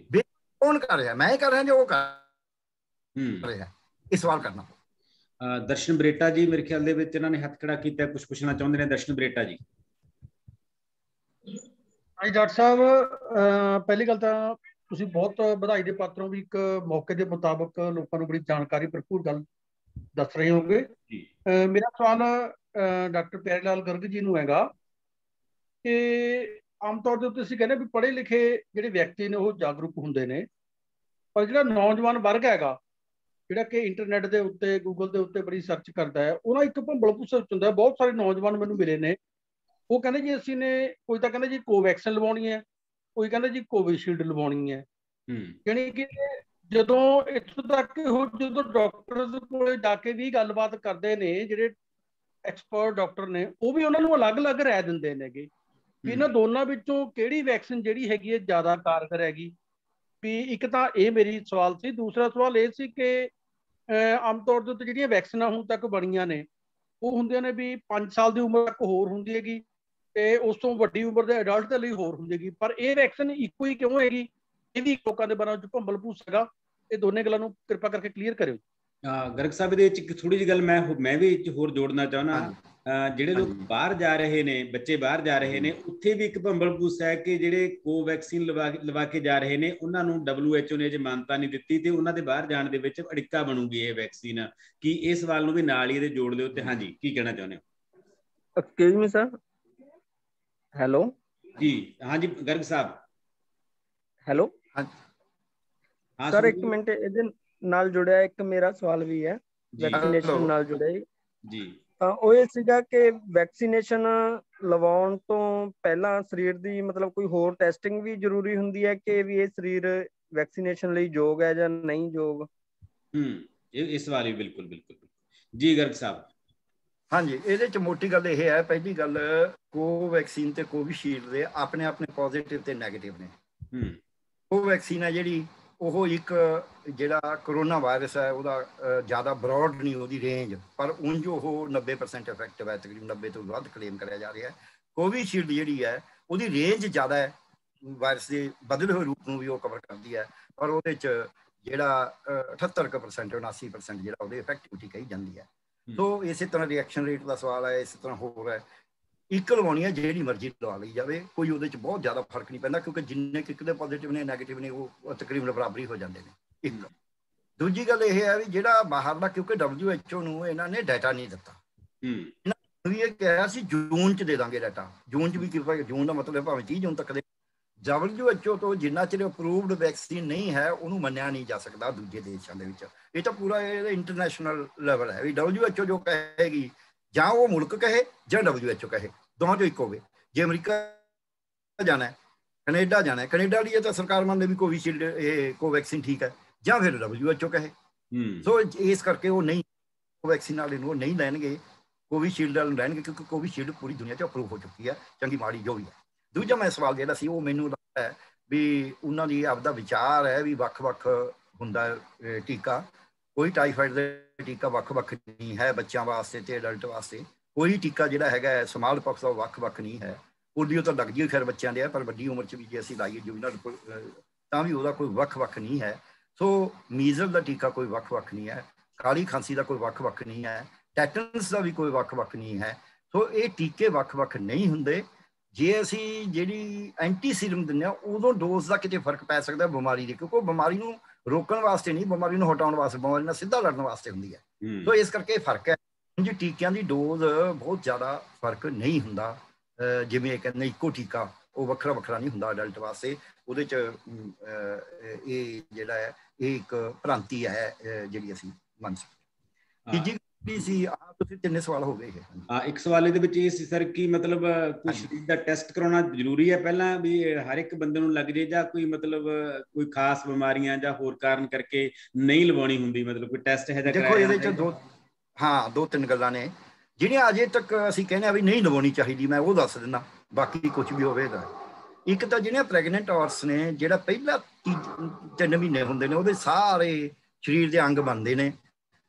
ਕੌਣ ਕਰ ਰਿਹਾ? ਮੈਂ ਕਰ ਰਿਹਾ ਜੋ ਉਹ ਕਰ ਰਿਹਾ? ਇਹ ਸਵਾਲ ਕਰਨਾ ਦਰਸ਼ਨ ਬਰੇਟਾ ਜੀ ਮੇਰੇ ਖਿਆਲ ਦੇ ਵਿੱਚ ਇਹਨਾਂ ਨੇ ਹੱਥ ਖੜਾ ਕੀਤਾ ਕੁਝ ਪੁੱਛਣਾ ਚਾਹੁੰਦੇ ਨੇ ਦਰਸ਼ਨ ਬਰੇਟਾ ਜੀ। ਹਾਂਜੀ ਡਾਕਟਰ ਸਾਹਿਬ ਪਹਿਲੀ ਗੱਲ ਤਾਂ ਤੁਸੀਂ ਬਹੁਤ ਵਧਾਈ ਦੇ ਪਾਤਰੋਂ ਵੀ ਇੱਕ ਮੌਕੇ ਦੇ ਮੁਤਾਬਕ ਲੋਕਾਂ ਨੂੰ ਬੜੀ ਜਾਣਕਾਰੀ ਭਰਪੂਰ ਗੱਲ ਦੱਸ ਰਹੇ ਹੋਗੇ ਮੇਰਾ ਸਵਾਲ ਡਾਕਟਰ ਪਿਆਰੇ ਲਾਲ ਗਰਗ ਜੀ ਨੂੰ ਹੈਗਾ ਕਿ ਆਮ ਤੌਰ ਤੇ ਤੁਸੀਂ ਕਹਿੰਦੇ ਵੀ ਪੜ੍ਹੇ ਲਿਖੇ ਜਿਹੜੇ ਵਿਅਕਤੀ ਨੇ ਉਹ ਜਾਗਰੂਕ ਹੁੰਦੇ ਨੇ। ਪਰ ਜਿਹੜਾ ਨੌਜਵਾਨ ਵਰਗ ਹੈਗਾ ਜਿਹੜਾ ਕਿ ਇੰਟਰਨੈਟ ਦੇ ਉੱਤੇ ਗੂਗਲ ਦੇ ਉੱਤੇ ਬੜੀ ਸਰਚ ਕਰਦਾ ਹੈ ਉਹਨਾਂ ਇੱਕ ਭੰਬਲ ਪੁੱਛ ਹੁੰਦਾ ਬਹੁਤ ਸਾਰੇ ਨੌਜਵਾਨ ਮੈਨੂੰ ਮਿਲੇ ਨੇ ਉਹ ਕਹਿੰਦੇ ਜੀ ਅਸੀਂ ਨੇ ਕੋਈ ਤਾਂ ਕਹਿੰਦਾ ਜੀ ਕੋਵੈਕਸਿਨ ਲਵਾਉਣੀ ਹੈ ਕੋਈ ਕਹਿੰਦਾ ਜੀ ਕੋਵਿਸ਼ੀਲਡ ਲਵਾਉਣੀ ਹੈ। ਹੂੰ। ਯਾਨੀ ਕਿ ਜਦੋਂ ਇੱਥੋਂ ਤੱਕ ਉਹ ਜਦੋਂ ਡਾਕਟਰਸ ਕੋਲੇ ਜਾ ਕੇ ਵੀ ਗੱਲਬਾਤ ਕਰਦੇ ਨੇ ਜਿਹੜੇ ਐਕਸਪਰਟ ਡਾਕਟਰ ਨੇ ਉਹ ਵੀ ਉਹਨਾਂ ਨੂੰ ਅਲੱਗ-ਅਲੱਗ ਰਾਏ ਦਿੰਦੇ ਨੇਗੇ ਵੀ ਇਹਨਾਂ ਦੋਨਾਂ ਵਿੱਚੋਂ ਕਿਹੜੀ ਵੈਕਸੀਨ ਜਿਹੜੀ ਹੈਗੀ ਹੈ ਜ਼ਿਆਦਾ ਕਾਰਗਰ ਹੈਗੀ। ਵੀ ਇੱਕ ਤਾਂ ਇਹ ਮੇਰੀ ਸਵਾਲ ਸੀ ਦੂਸਰਾ ਸਵਾਲ ਇਹ ਸੀ ਕਿ ਆਮ ਤੌਰ ਤੇ ਜਿਹੜੀਆਂ ਵੈਕਸੀਨਾਂ ਹੁਣ ਤੱਕ ਬਣੀਆਂ ਨੇ ਉਹ ਹੁੰਦੀਆਂ ਨੇ ਵੀ 5 ਸਾਲ ਦੀ ਉਮਰ ਤੱਕ ਹੋਰ ਹੁੰਦੀ ਹੈਗੀ। ਤੇ ਉਸ ਤੋਂ ਵੱਡੀ ਉਮਰ ਦੇ ਅਡਲਟ ਦੇ ਲਈ ਹੋਰ ਹੁੰਦੀ ਹੈਗੀ। ਪਰ ਇਹ ਵੈਕਸੀਨ ਇੱਕੋ ਹੀ ਕਿਉਂ ਹੈਗੀ? ਇਹ ਵੀ ਲੋਕਾਂ ਦੇ ਬਾਰੇ ਚ ਭੰਬਲ ਭੂਸ ਹੈਗਾ। ਇਹ ਦੋਨੇ ਗੱਲਾਂ ਨੂੰ ਕਿਰਪਾ ਕਰਕੇ ਕਲੀਅਰ ਕਰਿਓ ਗਰਗ ਸਾਹਿਬ ਦੇ ਵਿੱਚ ਇੱਕ ਥੋੜੀ ਜਿਹੀ ਗੱਲ ਮੈਂ ਮੈਂ ਵੀ ਇੱਕ ਹੋਰ ਜੋੜਨਾ ਚਾਹਣਾ ਜਿਹੜੇ ਲੋਕ ਬਾਹਰ ਜਾ ਰਹੇ ਨੇ ਬੱਚੇ ਬਾਹਰ ਜਾ ਰਹੇ ਨੇ ਉੱਥੇ ਵੀ ਇੱਕ ਭੰਬਲ ਭੂਸ ਹੈ ਕਿ ਜਿਹੜੇ ਕੋਵੈਕਸੀਨ ਲਵਾ ਕੇ ਜਾ ਰਹੇ ਨੇ ਉਹਨਾਂ ਨੂੰ WHO ਨੇ ਜੇ ਮਾਨਤਾ ਨਹੀਂ ਦਿੱਤੀ ਤੇ ਉਹਨਾਂ ਦੇ ਬਾਹਰ ਜਾਣ ਦੇ ਵਿੱਚ ਅੜਿੱਕਾ ਬਣੂਗੀ ਇਹ ਵੈਕਸੀਨ ਕੀ ਇਸ ਸਵਾਲ ਨੂੰ ਵੀ ਨਾਲ ਹੀ ਇਹਦੇ ਜੋੜ ਲਿਓ ਤੇ ਹਾਂਜੀ ਕੀ ਕਹਿਣਾ ਚਾਹੁੰਦੇ ਹੋ? Excuse me sir hello. ਜੀ ਹਾਂਜੀ ਗਰਗ ਸਾਹਿਬ। ਹੈਲੋ। ਹਾਂ ਸਰ ਇੱਕ ਮਿੰਟ ਇਹਦੇ ਨਾਲ ਜੁੜਿਆ ਇੱਕ ਮੇਰਾ ਸਵਾਲ ਵੀ ਹੈ ਵੈਕਸੀਨੇਸ਼ਨ ਨਾਲ ਜੁੜਿਆ ਜੀ। ਤਾਂ ਉਹ ਇਹ ਸੀਗਾ ਕਿ ਵੈਕਸੀਨੇਸ਼ਨ ਲਵਾਉਣ ਤੋਂ ਪਹਿਲਾਂ ਸਰੀਰ ਦੀ ਮਤਲਬ ਕੋਈ ਹੋਰ ਟੈਸਟਿੰਗ ਵੀ ਜ਼ਰੂਰੀ ਹੁੰਦੀ ਹੈ ਕਿ ਵੀ ਇਹ ਸਰੀਰ ਵੈਕਸੀਨੇਸ਼ਨ ਲਈ ਯੋਗ ਹੈ ਜਾਂ ਨਹੀਂ ਯੋਗ? ਹੂੰ ਇਹ ਇਸ ਵਾਲੀ ਬਿਲਕੁਲ ਬਿਲਕੁਲ। ਜੀ ਗਰਗ ਸਾਹਿਬ ਹਾਂਜੀ ਇਹਦੇ ਚ ਮੋਟੀ ਗੱਲ ਇਹ ਹੈ ਪਹਿਲੀ ਗੱਲ ਕੋਵੈਕਸੀਨ ਤੇ ਕੋਵਿਸ਼ੀਲਡ ਦੇ ਆਪਣੇ ਆਪਣੇ ਪੋਜ਼ਿਟਿਵ ਤੇ 네ਗੇਟਿਵ ਨੇ। ਹੂੰ। ਕੋਵੈਕਸੀਨ ਹੈ ਜਿਹੜੀ ਉਹ ਇੱਕ ਜਿਹੜਾ ਕਰੋਨਾ ਵਾਇਰਸ ਹੈ ਉਹਦਾ ਜ਼ਿਆਦਾ ਬ੍ਰੌਡ ਨਹੀਂ ਉਹਦੀ ਰੇਂਜ ਪਰ ਉਂਝ ਉਹ 90% ਇਫੈਕਟਿਵ ਹੈ ਤਕਰੀਬਨ 90 ਤੋਂ ਵੱਧ ਕਲੇਮ ਕਰਿਆ ਜਾ ਰਿਹਾ ਹੈ। ਕੋਵਿਸ਼ੀਲਡ ਜਿਹੜੀ ਹੈ ਉਹਦੀ ਰੇਂਜ ਜ਼ਿਆਦਾ ਹੈ ਵਾਇਰਸ ਦੇ ਬਦਲੇ ਹੋਏ ਰੂਪ ਨੂੰ ਵੀ ਉਹ ਕਵਰ ਕਰਦੀ ਹੈ ਪਰ ਉਹਦੇ ਚ ਜਿਹੜਾ 78% 79% ਜਿਹੜਾ ਉਹਦੀ ਇਫੈਕਟਿਵਿਟੀ ਕਹੀ ਜਾਂਦੀ ਹੈ। ਸੋ ਇਸੇ ਤਰ੍ਹਾਂ ਰਿਐਕਸ਼ਨ ਰੇਟ ਦਾ ਸਵਾਲ ਹੈ ਇਸੇ ਤਰ੍ਹਾਂ ਹੋਰ ਹੈ। ਇੱਕ ਲਵਾਉਣੀ ਹੈ ਜਿਹੜੀ ਮਰਜ਼ੀ ਲਵਾ ਲਈ ਜਾਵੇ ਕੋਈ ਉਹਦੇ ਚ ਬਹੁਤ ਜ਼ਿਆਦਾ ਫ਼ਰਕ ਨਹੀਂ ਪੈਂਦਾ ਕਿਉਂਕਿ ਜਿੰਨੇ ਕਿੱਕ ਦੇ ਪੋਜ਼ਿਟਿਵ ਨੇ 네ਗੇਟਿਵ ਨੇ ਉਹ ਤਕਰੀਬਨ ਬਰਾਬਰੀ ਹੋ ਜਾਂਦੇ ਨੇ ਇੱਕ। ਦੂਜੀ ਗੱਲ ਇਹ ਹੈ ਵੀ ਜਿਹੜਾ ਬਾਹਰ ਦਾ ਕਿਉਂਕਿ WHO ਨੂੰ ਇਹਨਾਂ ਨੇ ਡਾਟਾ ਨਹੀਂ ਦਿੱਤਾ। ਹੂੰ। ਵੀ ਇਹ ਕਿਹਾ ਸੀ ਜੂਨ ਚ ਦੇ ਦਾਂਗੇ ਡਾਟਾ ਜੂਨ ਚ ਵੀ ਕਿਰਪਾ ਜੂਨ ਦਾ ਮਤਲਬ ਭਾਵੇਂ 30 ਜੂਨ ਤੱਕ ਦੇ WHO ਤੋਂ ਜਿੰਨਾ ਚਿਰ ਅਪਰੂਵਡ ਵੈਕਸੀਨ ਨਹੀਂ ਹੈ ਉਹਨੂੰ ਮੰਨਿਆ ਨਹੀਂ ਜਾ ਸਕਦਾ ਦੂਜੇ ਦੇਸ਼ਾਂ ਦੇ ਵਿੱਚ। ਇਹ ਤਾਂ ਪੂਰਾ ਇਹ ਇੰਟਰਨੈਸ਼ਨਲ ਲੈਵਲ ਹੈ। ਵੀ WHO ਜੋ ਕਹੇਗੀ ਜਾਂ ਉਹ ਮੁਲਕ ਕਹੇ ਜਾਂ WHO ਕਹੇ ਦੋਹਾਂ ਚੋਂ ਇੱਕ ਹੋਵੇ। ਜੇ ਅਮਰੀਕਾ ਜਾਣਾ ਹੈ ਕੈਨੇਡਾ ਜਾਣਾ ਹੈ ਕੈਨੇਡਾ ਲਈ ਤਾਂ ਸਰਕਾਰ ਮੰਨਦੇ ਵੀ ਕੋਵਿਸ਼ੀਲਡ ਇਹ ਕੋਵੈਕਸੀਨ ਠੀਕ ਹੈ ਜਾਂ ਫਿਰ WHO ਕਹੇ। ਸੋ ਇਸ ਕਰਕੇ ਉਹ ਨਹੀਂ ਕੋਵੈਕਸੀਨ ਵਾਲੇ ਨੂੰ ਨਹੀਂ ਲੈਣਗੇ ਕੋਵਿਸ਼ੀਲਡ ਵਾਲੇ ਲੈਣਗੇ ਕਿਉਂਕਿ ਕੋਵਿਸ਼ੀਲਡ ਪੂਰੀ ਦੁਨੀਆ 'ਚ ਅਪਰੂਵ ਹੋ ਚੁੱਕੀ ਹੈ ਚੰਗੀ ਮਾੜੀ ਜੋ ਵੀ ਹੈ। ਦੂਜਾ ਮੈਂ ਸਵਾਲ ਜਿਹੜਾ ਸੀ, ਉਹ ਮੈਨੂੰ ਲੱਗਦਾ ਹੈ ਵੀ ਉਹਨਾਂ ਦੀ ਆਪਦਾ ਵਿਚਾਰ ਹੈ ਵੀ ਵੱਖ-ਵੱਖ ਹੁੰਦਾ ਟੀਕਾ। ਕੋਈ ਟਾਈਫਾਈਡ ਦਾ ਟੀਕਾ ਵੱਖ-ਵੱਖ ਨਹੀਂ ਹੈ ਬੱਚਿਆਂ ਵਾਸਤੇ ਤੇ ਅਡਲਟ ਵਾਸਤੇ। ਕੋਈ ਟੀਕਾ ਜਿਹੜਾ ਹੈਗਾ ਸਮਾਲ ਪਕਸ ਦਾ ਵੱਖ-ਵੱਖ ਨਹੀਂ ਹੈ। ਪੋਲੀਓ ਤਾਂ ਲੱਗਦੀ ਹੋਈ ਖੈਰ ਬੱਚਿਆਂ ਦੇ ਪਰ ਵੱਡੀ ਉਮਰ 'ਚ ਵੀ ਜੇ ਅਸੀਂ ਲਾਈਏ ਜੁਵਨਲ ਤਾਂ ਵੀ ਉਹਦਾ ਕੋਈ ਵੱਖ-ਵੱਖ ਨਹੀਂ ਹੈ। ਸੋ ਮੀਜ਼ਲ ਦਾ ਟੀਕਾ ਕੋਈ ਵੱਖ-ਵੱਖ ਨਹੀਂ ਹੈ, ਕਾਲੀ ਖਾਂਸੀ ਦਾ ਕੋਈ ਵੱਖ-ਵੱਖ ਨਹੀਂ ਹੈ ਟੈਟਨਸ ਦਾ ਵੀ ਕੋਈ ਵੱਖ-ਵੱਖ ਨਹੀਂ ਹੈ। ਸੋ ਇਹ ਟੀਕੇ ਵੱਖ-ਵੱਖ ਨਹੀਂ ਹੁੰਦੇ। ਜੇ ਅਸੀਂ ਜਿਹੜੀ ਐਂਟੀ ਸੀਰਮ ਦਿੰਦੇ ਆ ਉਦੋਂ ਡੋਜ਼ ਦਾ ਕਿਤੇ ਫ਼ਰਕ ਪੈ ਸਕਦਾ ਬਿਮਾਰੀ ਦੇ ਕਿਉਂਕਿ ਬਿਮਾਰੀ ਨੂੰ ਰੋਕਣ ਵਾਸਤੇ ਨਹੀਂ ਬਿਮਾਰੀ ਨੂੰ ਹਟਾਉਣ ਵਾਸਤੇ ਬਿਮਾਰੀ ਨਾਲ ਸਿੱਧਾ ਲੜਨ ਵਾਸਤੇ ਹੁੰਦੀ ਹੈ। ਸੋ ਇਸ ਕਰਕੇ ਫ਼ਰਕ ਹੈ। ਜੀ ਟੀਕਿਆਂ ਦੀ ਡੋਜ਼ ਬਹੁਤ ਜ਼ਿਆਦਾ ਫ਼ਰਕ ਨਹੀਂ ਹੁੰਦਾ। ਜਿਵੇਂ ਕਹਿੰਦੇ ਇੱਕੋ ਟੀਕਾ ਉਹ ਵੱਖਰਾ ਵੱਖਰਾ ਨਹੀਂ ਹੁੰਦਾ ਅਡਲਟ ਵਾਸਤੇ। ਉਹਦੇ ਚ ਇਹ ਜਿਹੜਾ ਹੈ ਇਹ ਇੱਕ ਭ੍ਰਾਂਤੀ ਹੈ ਜਿਹੜੀ ਅਸੀਂ ਮੰਨ ਸਕਦੇ ਤੀਜੀ ਵੀ ਸੀ ਆ ਤੁਸੀਂ ਤਿੰਨੇ ਸਵਾਲ ਹੋ ਗਏ ਹਾਂ ਇੱਕ ਸਵਾਲ ਇਹਦੇ ਵਿੱਚ ਇਹ ਸੀ ਸਰ ਕਿ ਮਤਲਬ ਕੋਈ ਸਰੀਰ ਦਾ ਟੈਸਟ ਕਰਾਉਣਾ ਜ਼ਰੂਰੀ ਹੈ ਪਹਿਲਾਂ ਵੀ ਹਰ ਇੱਕ ਬੰਦੇ ਨੂੰ ਲੱਗ ਜੇ ਜਾਂ ਕੋਈ ਮਤਲਬ ਕੋਈ ਖਾਸ ਬਿਮਾਰੀਆਂ ਜਾਂ ਹੋਰ ਕਾਰਨ ਕਰਕੇ ਨਹੀਂ ਲਵਾਉਣੀ ਹੁੰਦੀ ਮਤਲਬ ਕੋਈ ਟੈਸਟ ਹੈ ਜਾਂ ਦੇਖੋ ਇਹਦੇ ਚ ਦੋ ਹਾਂ ਦੋ ਤਿੰਨ ਗੱਲਾਂ ਨੇ। ਜਿਹੜੀਆਂ ਅਜੇ ਤੱਕ ਅਸੀਂ ਕਹਿੰਦੇ ਆ ਵੀ ਨਹੀਂ ਲਵਾਉਣੀ ਚਾਹੀਦੀ ਮੈਂ ਉਹ ਦੱਸ ਦਿੰਦਾ ਬਾਕੀ ਕੁਝ ਵੀ ਹੋਵੇਗਾ ਇੱਕ ਤਾਂ ਜਿਹੜੀਆਂ ਪ੍ਰੈਗਨੈਂਟ ਔਰਸ ਨੇ ਜਿਹੜਾ ਪਹਿਲਾ ਤਿੰਨ ਮਹੀਨੇ ਹੁੰਦੇ ਨੇ ਉਹਦੇ ਸਾਰੇ ਸਰੀਰ ਦੇ ਅੰਗ ਬਣਦੇ ਨੇ।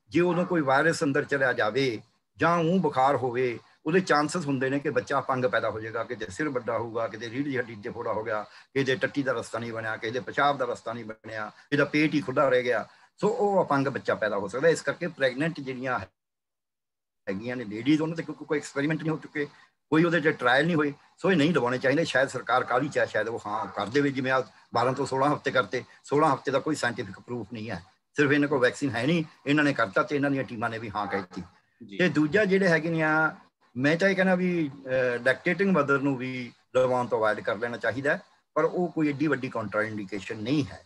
ਜੇ ਉਹਨੂੰ ਕੋਈ ਵਾਇਰਸ ਅੰਦਰ ਚਲਿਆ ਜਾਵੇ ਜਾਂ ਉਹ ਬੁਖਾਰ ਹੋਵੇ, ਉਹਦੇ ਚਾਂਸਸ ਹੁੰਦੇ ਨੇ ਕਿ ਬੱਚਾ ਪੰਗ ਪੈਦਾ ਹੋ ਜਾਏਗਾ, ਕਿਤੇ ਸਿਰ ਵੱਡਾ ਹੋਊਗਾ, ਕਿਤੇ ਰੀੜ ਦੀ ਹੱਡੀ ਤੇ ਫੋੜਾ ਹੋ ਗਿਆ, ਕਿਤੇ ਟੱਟੀ ਦਾ ਰਸਤਾ ਨਹੀਂ ਬਣਿਆ, ਕਿਤੇ ਪਿਸ਼ਾਬ ਦਾ ਰਸਤਾ ਨਹੀਂ ਬਣਿਆ, ਇਹਦਾ ਪੇਟ ਹੀ ਖੁੱਲਾ ਰਹਿ ਗਿਆ, ਸੋ ਉਹ ਅਪੰਗ ਬੱਚਾ ਪੈਦਾ ਹੋ ਸਕਦਾ। ਇਸ ਕਰਕੇ ਪ੍ਰੈਗਨੈਂਟ ਜਿਹੜੀਆਂ ਹੈਗੀਆਂ ਨੇ ਲੇਡੀਜ਼ ਉਹਨਾਂ ਤੇ ਕੋਈ ਐਕਸਪੈਰੀਮੈਂਟ ਨਹੀਂ ਹੋ ਚੁੱਕੇ, ਕੋਈ ਉਹਦੇ 'ਚ ਟ੍ਰਾਇਲ ਨਹੀਂ ਹੋਏ, ਸੋ ਇਹ ਨਹੀਂ ਲਵਾਉਣੇ ਚਾਹੀਦੇ। ਸ਼ਾਇਦ ਸਰਕਾਰ ਕਾਲੀ ਚਾਹ ਸ਼ਾਇਦ ਉਹ ਹਾਂ ਕਰ ਦੇਵੇ। ਜਿਵੇਂ ਆ 12 ਤੋਂ 16 ਹਫ਼ਤੇ ਕਰਤੇ 16 ਹਫ਼ਤੇ ਦਾ ਕੋਈ ਸਾਇੰਟੀਫਿਕ ਪ੍ਰੂਫ ਨਹੀਂ ਹੈ। ਸਿਰਫ ਇਹਨਾਂ ਕੋਲ ਵੈਕਸੀਨ ਹੈ ਨਹੀਂ ਇਹਨਾਂ ਨੇ ਕਰਤਾ ਤੇ ਇਹਨਾਂ ਦੀਆਂ ਟੀਮਾਂ ਨੇ ਵੀ ਹਾਂ ਕਹਿਤੀ ਤੇ ਦੂਜਾ ਜਿਹੜੇ ਹੈਗੇ ਨੇ ਆ ਮੈਂ ਤਾਂ ਇਹ ਕਹਿੰਦਾ ਵੀ ਡੈਕਟੇਟਿੰਗ ਮਦਰ ਨੂੰ ਵੀ ਲਵਾਉਣ ਤੋਂ ਅਵਾਇਡ ਕਰ ਲੈਣਾ ਚਾਹੀਦਾ ਪਰ ਉਹ ਕੋਈ ਏਡੀ ਵੱਡੀ ਕੰਟਰਾਇੰਡੀਕੇਸ਼ਨ ਨਹੀਂ ਹੈ।